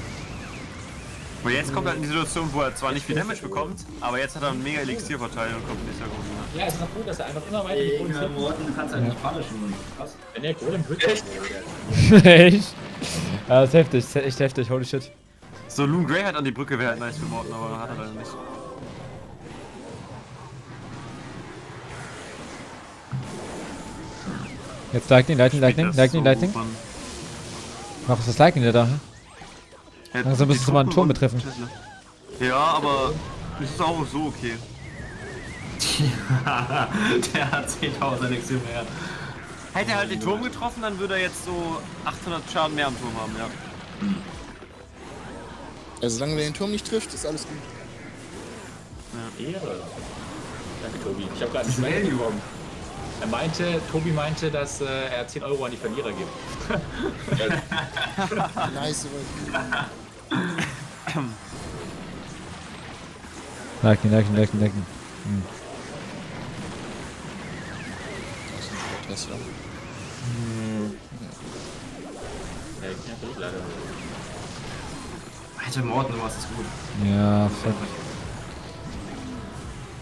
Speaker 2: Aber jetzt kommt er in die Situation, wo er zwar nicht viel Damage bekommt, aber jetzt hat er einen mega Elixiervorteil und kommt nicht sehr gut. Ne?
Speaker 4: Ja, es ist noch gut, dass er einfach immer weiter die Boden
Speaker 6: Digga, Morten, du kannst halt nicht punishen. Krass.
Speaker 4: Wenn der Golem wird.
Speaker 3: Echt? (laughs)
Speaker 1: echt? Ja, das ist heftig. Das ist echt heftig. Holy shit.
Speaker 2: So, Loon Grey hat an die Brücke wäre halt nice für Morten, aber hat er leider nicht.
Speaker 1: Jetzt Lightning, Lightning, Lightning,
Speaker 2: Das
Speaker 1: Lightning, Lightning. Mach was das Lightning da.
Speaker 2: Ja,
Speaker 1: Langsam
Speaker 2: die
Speaker 1: müsstest du mal einen Turm betreffen.
Speaker 2: Tesla. Ja, aber es ist auch so okay. (laughs)
Speaker 6: der hat 10.000 Elixir mehr.
Speaker 2: Hätte er halt den Turm getroffen, dann würde er jetzt so 800 Schaden mehr am Turm haben, ja.
Speaker 5: Also solange der den Turm nicht trifft, ist alles gut.
Speaker 4: Ehre. Danke, Tobi. Ich habe gerade ein Mail bekommen. Er meinte, Tobi meinte, dass äh, er 10 Euro an die Verlierer gibt. (laughs)
Speaker 5: Nice, aber
Speaker 1: Lightning, Lightning, Lightning, Lightning.
Speaker 5: das ist ein Tesla.
Speaker 4: Ja, ich bin ja leider.
Speaker 6: Alter Morten, du machst es gut.
Speaker 1: Ja, fuck.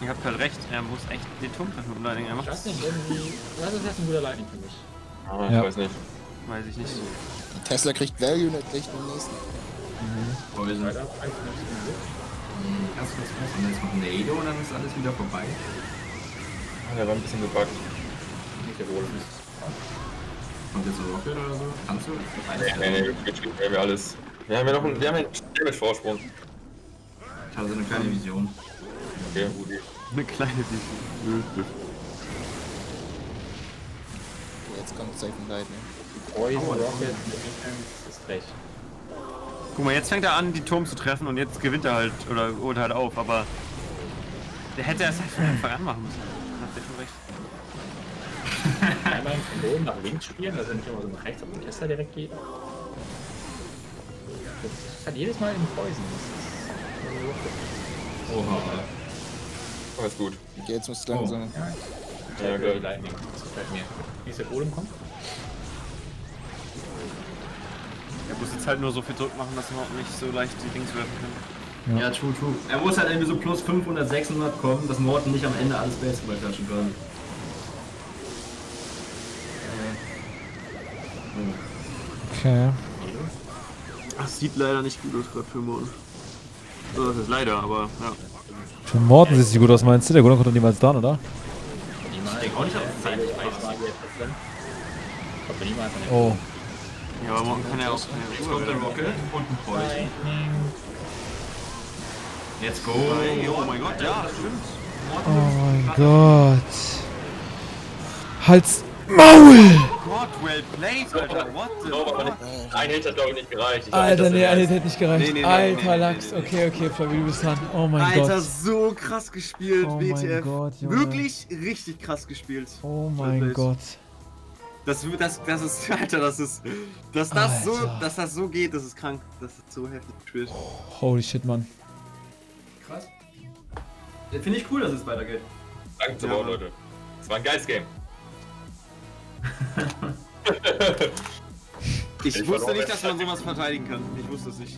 Speaker 2: Ihr habt halt recht, er muss echt den Turm treffen mit Lightning. Er
Speaker 4: Ich
Speaker 2: macht
Speaker 4: weiß nicht, irgendwie. Das ist jetzt ein guter Lightning für mich.
Speaker 3: Ah, ich
Speaker 1: Ja.
Speaker 3: weiß nicht.
Speaker 2: weiß ich nicht.
Speaker 5: Tesla kriegt Value er kriegt den nächsten.
Speaker 6: Poison.
Speaker 4: Weiter.
Speaker 6: Ganz kurz fest. Und jetzt noch ein Nado und dann ist alles wieder vorbei.
Speaker 3: Ah, Der war ein bisschen gebuggt.
Speaker 4: Nicht der ist.
Speaker 6: Kommt jetzt ein Rocket oder so? Kannst du?
Speaker 3: Nee, nee, nee, wir wir haben ja alles. Wir haben ja noch einen, wir haben einen Damage-Vorsprung.
Speaker 6: Ich habe so eine kleine Vision.
Speaker 3: Okay, gut.
Speaker 2: Eine kleine Vision.
Speaker 5: Jetzt kommt Safe and Lightning.
Speaker 4: Poison, Rocket, Defense ist frech.
Speaker 2: Guck mal, jetzt fängt er an, die Turm zu treffen und jetzt gewinnt er halt oder holt halt auf, aber der hätte es halt von Anfang an machen müssen. Habt ihr schon recht.
Speaker 4: Einmal von oben nach links spielen, er nicht immer so nach rechts auf den Tesla direkt geht. Das ist halt jedes Mal im Poison.
Speaker 6: Oha.
Speaker 3: Alles gut.
Speaker 5: Okay, jetzt muss es langsam.
Speaker 4: Ja,
Speaker 3: Ja,
Speaker 4: die
Speaker 3: geil.
Speaker 4: Lightning. Das gefällt mir. Wie ist der Golem kommt?
Speaker 2: Er muss jetzt halt nur so viel Druck machen, dass er auch nicht so leicht die Dings werfen kann.
Speaker 6: Ja. true, true. Er muss halt irgendwie so plus 500, 600 kommen, dass Morten nicht am Ende alles Basketball klatschen kann.
Speaker 1: Okay.
Speaker 2: Das sieht leider nicht gut aus gerade für Morten. So, das ist leider, aber ja.
Speaker 1: Für Morten sieht es nicht gut aus, meinst du? Der Gunnar kommt doch niemals dran, oder?
Speaker 6: Denke auch nicht, dass es sein
Speaker 4: das
Speaker 1: Oh.
Speaker 2: Ja, aber Morten kann ja auch. Kann
Speaker 6: Jetzt kommt der Rocket und ein Poison. Let's go.
Speaker 2: Oh mein Gott, ja, stimmt.
Speaker 1: Oh mein Gott. Hals. Maul!
Speaker 2: Gott, well played, Alter. What the
Speaker 3: Oh,
Speaker 2: fuck?
Speaker 3: ein Hit hat glaube ich nicht gereicht. Ich
Speaker 1: Alter, nee, eine
Speaker 3: jetzt-
Speaker 1: hätte nicht gereicht.
Speaker 2: Nee, nee, nee,
Speaker 1: Alter
Speaker 2: nee,
Speaker 1: Lachs.
Speaker 2: nee, nee.
Speaker 1: Okay, okay, Flavi, du bist dran. Oh mein
Speaker 2: Alter,
Speaker 1: Gott.
Speaker 2: so krass gespielt,
Speaker 1: Oh mein
Speaker 2: WTF.
Speaker 1: Gott, Junge.
Speaker 2: Wirklich richtig krass gespielt.
Speaker 1: Oh mein
Speaker 2: Wirklich.
Speaker 1: Gott.
Speaker 2: Das, das, das ist, (laughs) Alter, das ist, dass das so,
Speaker 1: Alter.
Speaker 2: dass das so geht, das ist krank. Das ist so heftig gespielt.
Speaker 1: Holy shit, Mann.
Speaker 6: Krass. Finde ich cool, dass es weitergeht.
Speaker 3: Danke zum
Speaker 2: Ja.
Speaker 3: Leute. Es war ein geiles Game. (laughs)
Speaker 2: Ich,
Speaker 3: Ich
Speaker 2: wusste nicht, dass man sowas verteidigen kann. Ich wusste es nicht.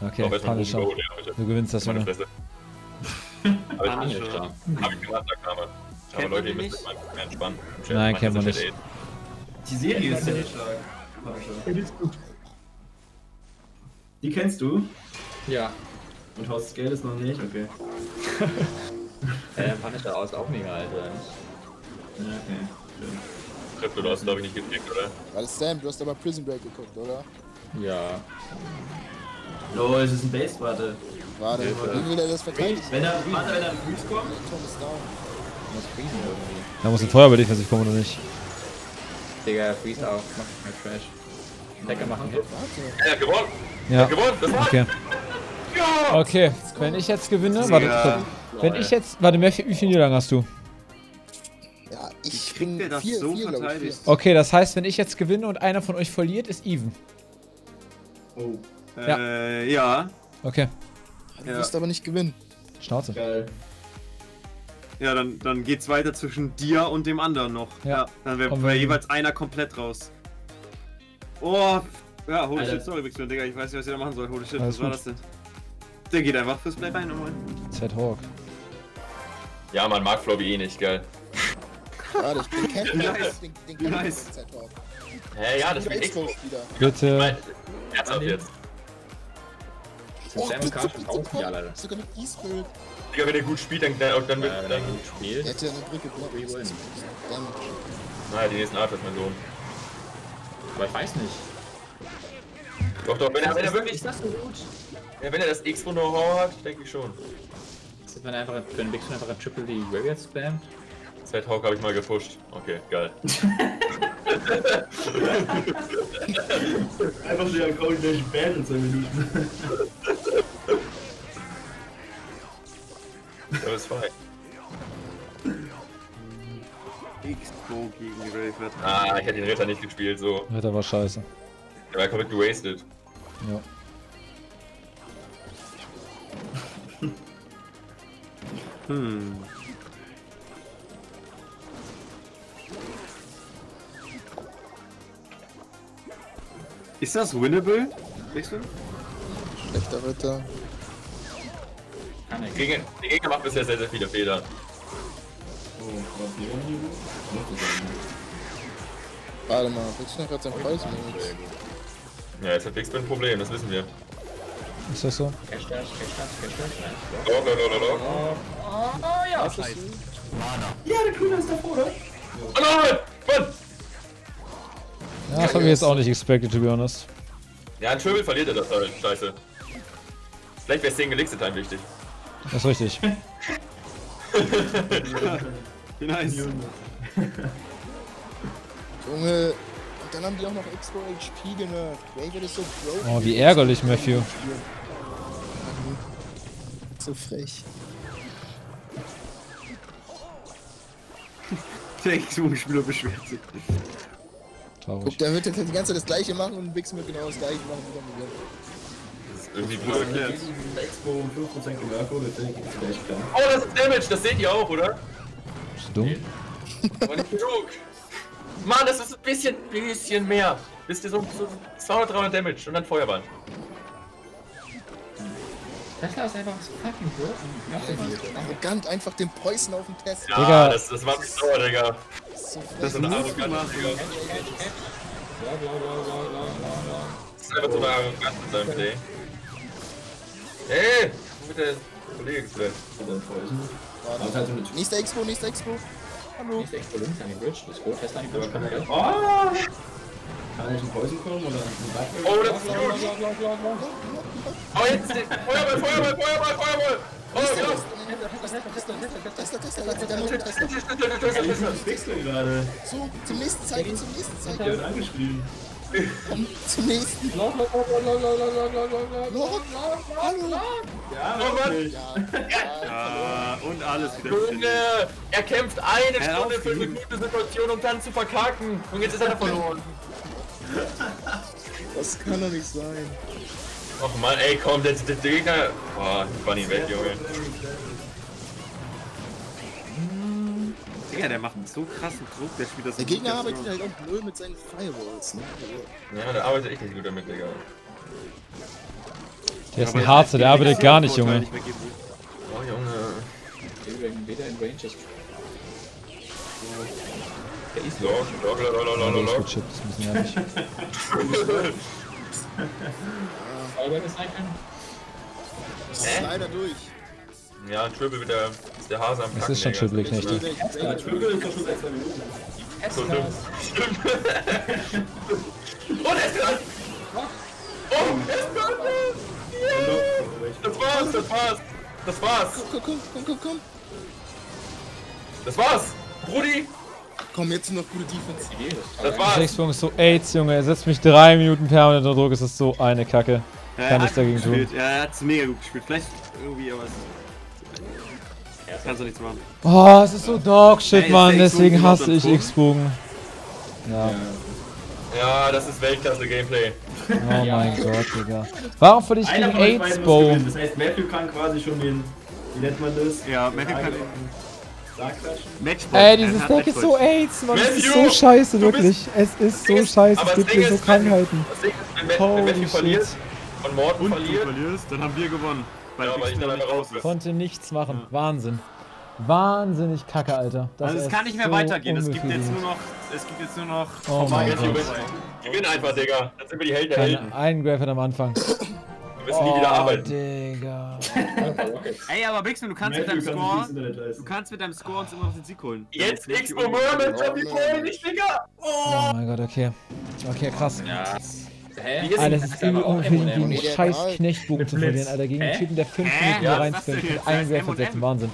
Speaker 1: Okay,
Speaker 3: Aber
Speaker 1: Punisher.
Speaker 3: Go, ja.
Speaker 1: Du gewinnst das, Junge.
Speaker 3: Aber ich bin nicht Hab ich gemacht, Name. Aber
Speaker 2: Kennt
Speaker 3: Leute, ihr
Speaker 2: die
Speaker 3: müsst euch mal mehr entspannen.
Speaker 1: Nein, kennt man
Speaker 3: sind
Speaker 1: nicht.
Speaker 6: Die Serie ist ziemlich stark. Die kennst du?
Speaker 4: Ja.
Speaker 6: Und Haus Scale ist noch nicht? Okay. (laughs)
Speaker 4: Äh, Punisher aus auch mega alt, oder nicht?
Speaker 6: Ja, okay. Schön.
Speaker 3: Crypto, du hast glaube ich nicht geklickt, oder?
Speaker 5: Warte, Sam, du hast aber Prison Break geguckt, oder?
Speaker 4: Ja.
Speaker 6: Oh, es ist ein Base, warte.
Speaker 5: Warte, wie will er das verteidigen?
Speaker 6: Wenn er, warte, wenn er ein Freeze kommt.
Speaker 5: Tom ist down.
Speaker 4: Muss freezen irgendwie.
Speaker 1: Da muss ein Feuer bei dich, wenn ich komme oder nicht.
Speaker 4: Digga, freeze auch. Mach mal Trash. Decker machen Hit.
Speaker 5: Warte.
Speaker 3: Er hat gewonnen! Er
Speaker 1: Ja.
Speaker 3: hat gewonnen! Das war's!
Speaker 1: Okay. Okay, wenn ich jetzt gewinne, warte,
Speaker 2: Ja.
Speaker 1: wenn ich jetzt, warte, wie viele Niederlagen hast du?
Speaker 5: Ja, ich
Speaker 2: kriegt
Speaker 5: bin
Speaker 2: der das
Speaker 5: vier,
Speaker 2: so
Speaker 5: vier,
Speaker 2: verteidigt?
Speaker 1: Okay, das heißt, wenn ich jetzt gewinne und einer von euch verliert, ist even.
Speaker 6: Oh,
Speaker 1: Ja.
Speaker 2: Äh, ja.
Speaker 1: Okay,
Speaker 5: Du
Speaker 2: Ja.
Speaker 5: wirst aber nicht gewinnen.
Speaker 1: Schnauze.
Speaker 6: geil.
Speaker 2: Ja, dann, dann geht's weiter zwischen dir und dem anderen noch.
Speaker 1: Ja.
Speaker 2: dann wäre wär jeweils einer komplett raus. Oh, ja, holy
Speaker 6: Alter.
Speaker 2: shit, sorry, Bixman, Digga, ich weiß nicht, was ihr da machen sollt. Holy shit,
Speaker 1: Alles
Speaker 2: was war
Speaker 1: gut.
Speaker 2: das denn? Der geht einfach fürs Play rein nochmal.
Speaker 1: Zed Hawk.
Speaker 3: Ja, man mag Flobby eh nicht, geil.
Speaker 5: Warte, ich den kennt
Speaker 2: Nice.
Speaker 5: den, den kennt
Speaker 2: Nice.
Speaker 5: drauf.
Speaker 3: Hä, ja, das
Speaker 5: Wieder
Speaker 3: wird Expo.
Speaker 5: exposed wieder.
Speaker 1: Bitte.
Speaker 3: Ernsthaft jetzt.
Speaker 4: Sind Sam und Karl schon raus, die alle.
Speaker 5: Sogar mit E-Spirit.
Speaker 3: Digga, wenn er gut spielt, dann, dann, dann wird.
Speaker 4: Äh,
Speaker 3: Dann,
Speaker 4: wenn gut spielst.
Speaker 5: Hätte eine Brücke blockt.
Speaker 3: Naja, die nächsten Art ist mein Sohn.
Speaker 4: Aber ich weiß nicht.
Speaker 3: Doch, doch, wenn er, wenn er wirklich.
Speaker 4: Ist das so gut?
Speaker 3: Ja, wenn er das Expo-Know-how hat, denke ich schon.
Speaker 4: Ist das, wenn er einfach den Big einfach ein Triple die Graveyard spammt?
Speaker 3: Side Hawk habe ich mal gepusht. Okay, geil. (laughs)
Speaker 6: Einfach der Account gleich banned in 2 Minuten.
Speaker 3: Das ist fein.
Speaker 2: X-Pro gegen Graveyard.
Speaker 3: Ah, ich hätte den Ritter nicht gespielt, so.
Speaker 1: Ritter war scheiße.
Speaker 3: Der war komplett gewastet.
Speaker 1: Ja.
Speaker 2: Hm. Ist das winnable? Bixman?
Speaker 5: Schlechter Ritter.
Speaker 4: Kann ich.
Speaker 3: Gegen, der Gegner macht bisher sehr, sehr viele Fehler.
Speaker 6: Oh, was sein.
Speaker 5: Warte mal, willst du noch gerade seinen Preis nehmen?
Speaker 3: Ja, jetzt hat Bixby ein Problem, das wissen wir.
Speaker 1: Ist das so?
Speaker 4: Cash Dash, Cash Dash, Cash Dash.
Speaker 3: Oh, no, no, no, no.
Speaker 6: Ja, der Grüne ist davor, oder?
Speaker 3: Oh nein! Mann!
Speaker 1: Ja, das habe ich jetzt auch nicht expected, to be honest.
Speaker 3: Ja, ein Schöbel verliert er das halt. Scheiße. Vielleicht wäre Single Elixir Time wichtig.
Speaker 1: Das ist richtig. (laughs)
Speaker 2: Nice.
Speaker 5: Junge. Und dann haben die auch noch extra HP genervt. Ist so broken.
Speaker 1: Oh, wie ärgerlich, Matthew.
Speaker 5: So frech.
Speaker 2: Der X-Spieler beschwert sich.
Speaker 1: Traurig.
Speaker 5: Guck, der wird jetzt die ganze Zeit das gleiche machen und Bix wird genau das gleiche machen wie dann.
Speaker 3: Das ist irgendwie gut
Speaker 2: Ja,
Speaker 3: erklärt.
Speaker 6: Expo um 5% genervt wurde, finde ich das echt klar.
Speaker 3: Oh, das ist Damage, das seht ihr auch, oder?
Speaker 1: Bist du dumm?
Speaker 3: Aber nicht genug. Mann, das ist ein bisschen, bisschen mehr. Wisst ihr, so, so 200, 300 Damage und dann Feuerball.
Speaker 4: Tesla ist einfach fucking broken.
Speaker 5: Arrogant einfach den Poison auf den Test.
Speaker 3: Ja,
Speaker 1: Digga.
Speaker 3: das, das war mich sauer, Digga. Das ist ein
Speaker 2: Move gemacht.
Speaker 3: Das ist einfach so eine Arroganz in seinem Play. Hey! Wo wird der Kollege
Speaker 4: ist halt
Speaker 5: Nächster Expo, nächster Expo. Hallo.
Speaker 4: Nächste Expo links an die Bridge. Das ist rot, fest an die Bridge. Kann er
Speaker 6: Oh! Kann er nicht einen Poison kommen oder Bug?
Speaker 3: Oh, das ist gut! Oh, jetzt! Feuerball, Feuerball, Feuerball, Feuerball! Oh,
Speaker 5: der Tesla.
Speaker 6: Ich wechsle gerade.
Speaker 5: So, zum nächsten Zeichen, zum nächsten
Speaker 6: Der
Speaker 5: Zeichen.
Speaker 6: wird angeschrieben.
Speaker 5: Zum nächsten. Lord, hallo.
Speaker 6: Ja,
Speaker 3: Oh Mann.
Speaker 6: wirklich.
Speaker 5: Ja,
Speaker 2: Ja, und alles wieder.
Speaker 3: Junge! Er kämpft eine Stunde für eine gute Situation, um dann zu verkacken. Und jetzt ist er verloren.
Speaker 5: das kann doch nicht sein.
Speaker 3: Och man, ey, komm, der, der, der Gegner. Boah, ich war nicht weg, Junge.
Speaker 2: Digga, der macht so krassen Druck, der spielt das
Speaker 5: Der Gegner arbeitet halt auch null mit seinen Firewalls, ne?
Speaker 3: Ja, der arbeitet echt nicht gut damit, Digga.
Speaker 1: Der ist ein
Speaker 2: jetzt
Speaker 1: Harze, der arbeitet gar nicht, Junge.
Speaker 3: Oh, Junge.
Speaker 4: Weder in Range ist. Der ist
Speaker 3: Log, log, log, log, log, log,
Speaker 1: das ist ein bisschen nervig. (laughs)
Speaker 4: Ist ein
Speaker 5: Das ist leider durch.
Speaker 3: Ja, ein Triple mit der, ist der Hase am
Speaker 1: Es
Speaker 3: Kacken,
Speaker 1: ist schon. Triple, Knechte.
Speaker 6: Ja, Triple ist doch schon seit zwei Minuten.
Speaker 3: So stimmt. Stimmt. Und er ist! Oh, er ist dran! Das war's, das war's! Das war's!
Speaker 5: Komm, komm, komm, komm, komm.
Speaker 3: Das war's! Brudi!
Speaker 5: Komm, jetzt noch gute Defense.
Speaker 3: Das war's!
Speaker 1: Sechsbogen ist so AIDS, Junge. Er setzt mich drei Minuten permanent unter Druck. Es ist so eine Kacke.
Speaker 2: Ja,
Speaker 1: Kann ich
Speaker 2: hat
Speaker 1: dagegen tun.
Speaker 2: Ja, er hat's mega gut gespielt. Vielleicht irgendwie, aber es. Kannst du nichts machen.
Speaker 1: Oh, es ist so Dogshit,
Speaker 2: Ey,
Speaker 1: Mann. Deswegen hasse ich X-Bogen. Ja.
Speaker 3: Ja, das ist Weltklasse-Gameplay.
Speaker 1: Oh mein Gott, Digga. Warum verliere ich
Speaker 6: Einer
Speaker 1: gegen
Speaker 6: von euch beiden muss
Speaker 1: AIDS-Bow?
Speaker 6: gewinnen. Das heißt, Matthew kann quasi schon den, wie nennt man das?
Speaker 2: Ja, Matthew kann. Matchball.
Speaker 1: Ey, dieses Deck ist so. AIDS, Mann. Es ist so scheiße, wirklich. Es ist so scheiße. Es gibt mir so Krankheiten.
Speaker 3: Wenn, wenn
Speaker 1: Holy
Speaker 3: Matthew
Speaker 1: shit.
Speaker 3: verliert und Morten
Speaker 2: Und du
Speaker 3: verliert,
Speaker 2: verlierst, dann haben wir gewonnen. Weil
Speaker 3: Ja, weil ich
Speaker 2: Spin
Speaker 3: dann
Speaker 2: raus ist.
Speaker 1: Konnte nichts machen. Wahnsinn. Wahnsinnig kacke, Alter. Das
Speaker 2: Also es kann nicht mehr
Speaker 1: so
Speaker 2: weitergehen. Es gibt jetzt nur noch. Es gibt jetzt nur noch.
Speaker 1: Oh
Speaker 2: vorbei.
Speaker 1: Gott.
Speaker 3: gewinn, gewinn einfach, Digga. Dann sind wir die Helden der Helden.
Speaker 1: Einen Graph am Anfang.
Speaker 3: Wir müssen nie wieder
Speaker 1: Oh,
Speaker 3: arbeiten.
Speaker 1: Digga.
Speaker 2: Ey, aber Bixman, du kannst mit deinem
Speaker 6: kann
Speaker 2: Score. Du kannst mit deinem Score uns immer noch den Sieg holen.
Speaker 3: Jetzt Expo Mermaid, Johnny Boy, nicht, Digga!
Speaker 1: Oh mein Gott, okay. Okay, krass.
Speaker 4: Hä?
Speaker 3: Wie ist
Speaker 1: Alter, es ist irgendwie unfähig, gegen einen scheiß. Knechtbogen zu verlieren. Alter. Gegen einen? Typen, der 5
Speaker 2: Hä?
Speaker 1: Minuten
Speaker 2: Ja, das
Speaker 1: mit einem
Speaker 2: M&M?
Speaker 1: 16. Wahnsinn.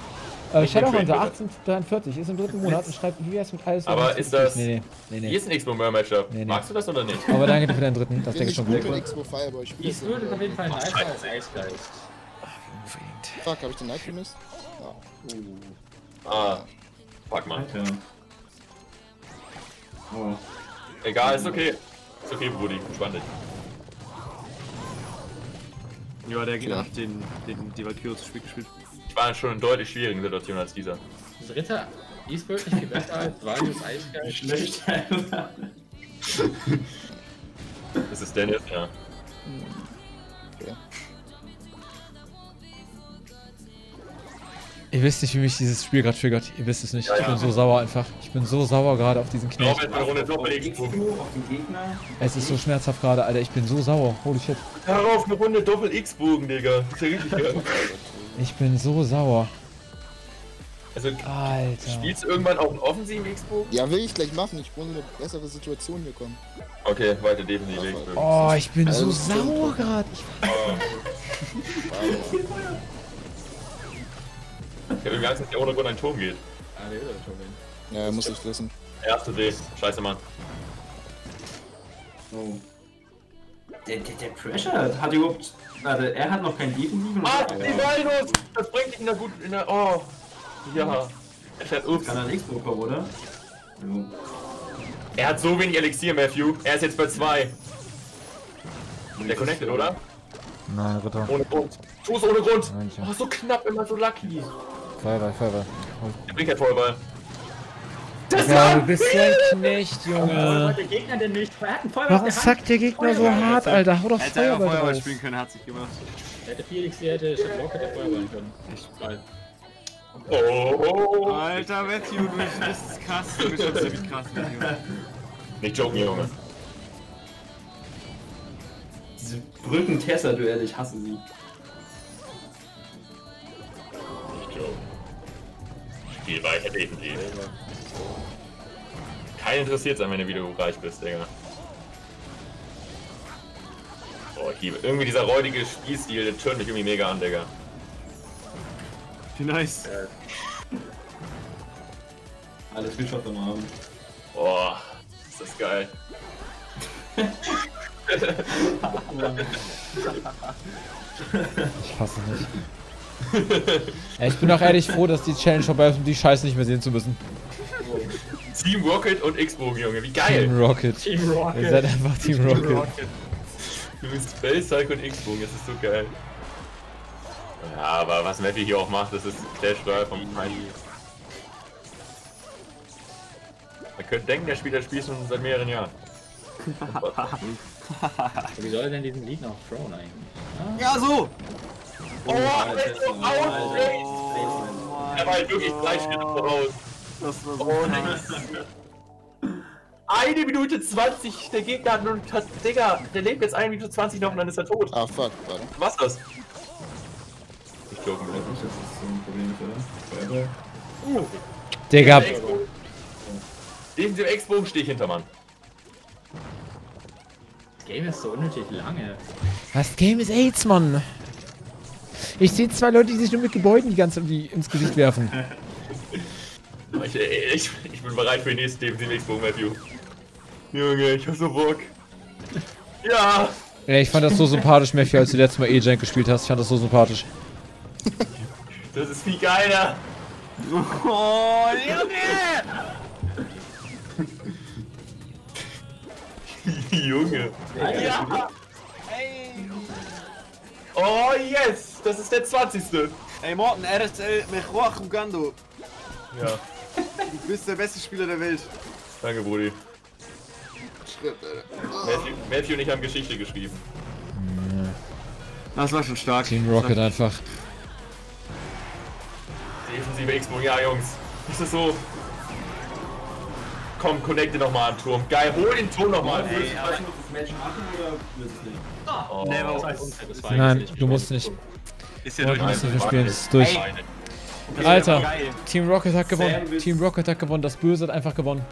Speaker 1: Äh, Shadowhunter
Speaker 3: Trader.
Speaker 1: 1843 ist im dritten Monat und schreibt, wie wär's mit alles
Speaker 3: Aber ist das-
Speaker 1: Nee, nee, nee,
Speaker 3: Hier ist ein Expo Mermaid-Matchup.
Speaker 1: Nee, nee.
Speaker 3: Magst du das oder nicht?
Speaker 1: Aber danke dir für deinen dritten. Das
Speaker 5: Ich
Speaker 1: ist
Speaker 5: nicht
Speaker 1: schon
Speaker 5: gut. Ich
Speaker 4: Ich würde auf jeden Fall nicer als Eisgeist.
Speaker 5: Fuck, hab ich den Knight gemisst?
Speaker 3: Ah. Fuck, man.
Speaker 6: Oh.
Speaker 3: Egal, ist okay. Ist okay, Brudi. Entspann dich.
Speaker 2: Ja, der Gegner hat den, den, die Valkyrie zu spät gespielt.
Speaker 3: Ich war schon in deutlich schwierigen Situation als dieser.
Speaker 4: Dritter E-Sport nicht viel besser als Valius Eisgeist.
Speaker 6: Schlecht.
Speaker 3: Das ist Dennis, ja.
Speaker 1: Ihr wisst nicht, wie mich dieses Spiel gerade triggert. Ihr wisst es nicht.
Speaker 3: Ja,
Speaker 1: Ich
Speaker 3: ja.
Speaker 1: bin so sauer einfach. Ich bin so sauer gerade auf diesen Knecht.
Speaker 3: eine Runde Doppel-Expo.
Speaker 6: Auf den Gegner.
Speaker 1: Es ist so schmerzhaft gerade, Alter. Ich bin so sauer. Holy shit.
Speaker 3: Darauf eine Runde Doppel-X-Bogen, Digga. Das ist ja richtig geil.
Speaker 1: Ich bin so sauer.
Speaker 3: Also,
Speaker 1: Alter.
Speaker 3: spielst du irgendwann auch einen offensiven X-Bogen?
Speaker 5: Ja, will ich gleich machen. Ich muss in eine bessere Situation hier kommen.
Speaker 3: Okay, weiter defensiv X-Bogen.
Speaker 1: Oh, ich bin so
Speaker 5: Also,
Speaker 1: sauer gerade. Ich (laughs)
Speaker 3: Ich hab irgendwie Angst, dass der ohne Grund ein Turm geht.
Speaker 4: Ah, der will das schon werden.
Speaker 5: Ja, muss ich wissen.
Speaker 3: Erste D. Scheiße, Mann.
Speaker 6: Oh. Der, der, der Pressure hat überhaupt. Also er hat noch keinen defensiven.
Speaker 3: Ah, die Dinos! Das bringt dich in der guten. In der, oh. Ja. Er fährt ups.
Speaker 6: Kann er nichts bekommen, oder? Jo.
Speaker 3: Er hat so wenig Elixier, Matthew. Er ist jetzt bei 2. Der connected, oder?
Speaker 1: Nein, Ritter.
Speaker 3: Ohne Grund. Schuss ohne Grund.
Speaker 1: Manche.
Speaker 3: Oh, so knapp, immer so lucky.
Speaker 1: Feuerball, Feuerball.
Speaker 3: Der bringt kein Feuerball. Das
Speaker 1: Ja, du bist so ein Knecht, Junge.
Speaker 6: der Gegner denn nicht? Er hat einen Feuerwehr.
Speaker 1: Warum zackt der Gegner so hart, Alter? Hau doch
Speaker 2: Hätte er auch
Speaker 1: Feuerball
Speaker 2: Feuerball
Speaker 1: drauf.
Speaker 2: spielen können, hat sich gemacht.
Speaker 4: Hätte Felix, der hätte Rocket der Feuerballen können.
Speaker 2: Echt geil.
Speaker 3: Oh.
Speaker 2: Alter, Matthew, du bist krass. Du bist schon ziemlich krass, Matthew.
Speaker 3: Nicht joken, Junge.
Speaker 6: Diese Brücken-Tesla-Duelle, ich hasse sie.
Speaker 3: Spiel weiter, defensiv. Kein interessiert an, wenn du wieder reich bist, Digga. Boah, ich liebe. Irgendwie dieser räudige Spielstil, der turnt mich irgendwie mega an, Digga.
Speaker 2: Wie nice.
Speaker 6: Alle Screenshots am Abend.
Speaker 3: Boah, ist das geil. (laughs)
Speaker 1: Ich fasse nicht. Ja, ich bin auch ehrlich froh, dass die Challenge vorbei ist, um die Scheiße nicht mehr sehen zu müssen.
Speaker 3: Team Rocket und X-Bogen, Junge, wie geil!
Speaker 1: Team Rocket.
Speaker 6: Team Rocket.
Speaker 1: Ihr seid einfach Team Rocket.
Speaker 3: Du bist Space und X-Bogen, das ist so geil. Ja, aber was Matthew hier auch macht, das ist Clash Royale vom Feind. Man könnte denken, der spielt das Spiel schon seit mehreren Jahren. (laughs)
Speaker 4: Wie soll er denn diesen Lied noch throwen eigentlich?
Speaker 2: Ja, so!
Speaker 3: Oh, Er war halt wirklich drei Schritte voraus.
Speaker 2: Das war so
Speaker 3: Oh,
Speaker 2: nice. (laughs)
Speaker 3: Eine Minute 20, der Gegner hat nur, hat, Digga, der lebt jetzt eine Minute 20 noch und dann ist er tot.
Speaker 5: Ah, fuck, warte.
Speaker 3: Was ist das? Ich glaube
Speaker 6: nicht, dass das so ein Problem ist, oder? Forever.
Speaker 1: Digga,
Speaker 3: Defensiv X-Bogen stehe ich hinter, Mann.
Speaker 4: Das Game ist so unnötig lange.
Speaker 1: das Game ist AIDS, Mann. Ich sehe zwei Leute, die sich nur mit Gebäuden die ganze Zeit ins Gesicht werfen.
Speaker 3: Ich, ich, ich bin bereit für den nächsten Defensiv X-Bogen, Matthew. Junge, ich hab so Bock. Ja!
Speaker 1: Ey, ich fand das so sympathisch, Matthew, als du letztes Mal E-Jank gespielt hast. Ich fand das so sympathisch.
Speaker 3: Das ist viel geiler!
Speaker 2: Oh, Junge! (laughs)
Speaker 3: Junge! Ja! Oh yes! Das ist der 20.
Speaker 2: Ey, Morten, RSL, Mechoach Ugando.
Speaker 3: Ja,
Speaker 2: Du bist der beste Spieler der Welt.
Speaker 3: danke, Brudi.
Speaker 5: Schritt, Alter.
Speaker 3: Matthew, Matthew und ich haben Geschichte geschrieben.
Speaker 2: Das war schon stark.
Speaker 1: Team Rocket einfach.
Speaker 3: Defensive X-Bogen, ja, Jungs. Das ist so. Komm, connecte nochmal am Turm. Geil, hol den Turm nochmal.
Speaker 6: Ey, aber ich muss das Match machen oder willst du es nicht?
Speaker 3: Oh.
Speaker 4: Das war
Speaker 1: Nein, du musst nicht.
Speaker 2: Ist ja
Speaker 1: Du
Speaker 2: durch.
Speaker 1: musst nicht mehr spielen, es ist durch. Alter. Team Rocket hat gewonnen. Team Rocket hat gewonnen. Das Böse hat einfach gewonnen.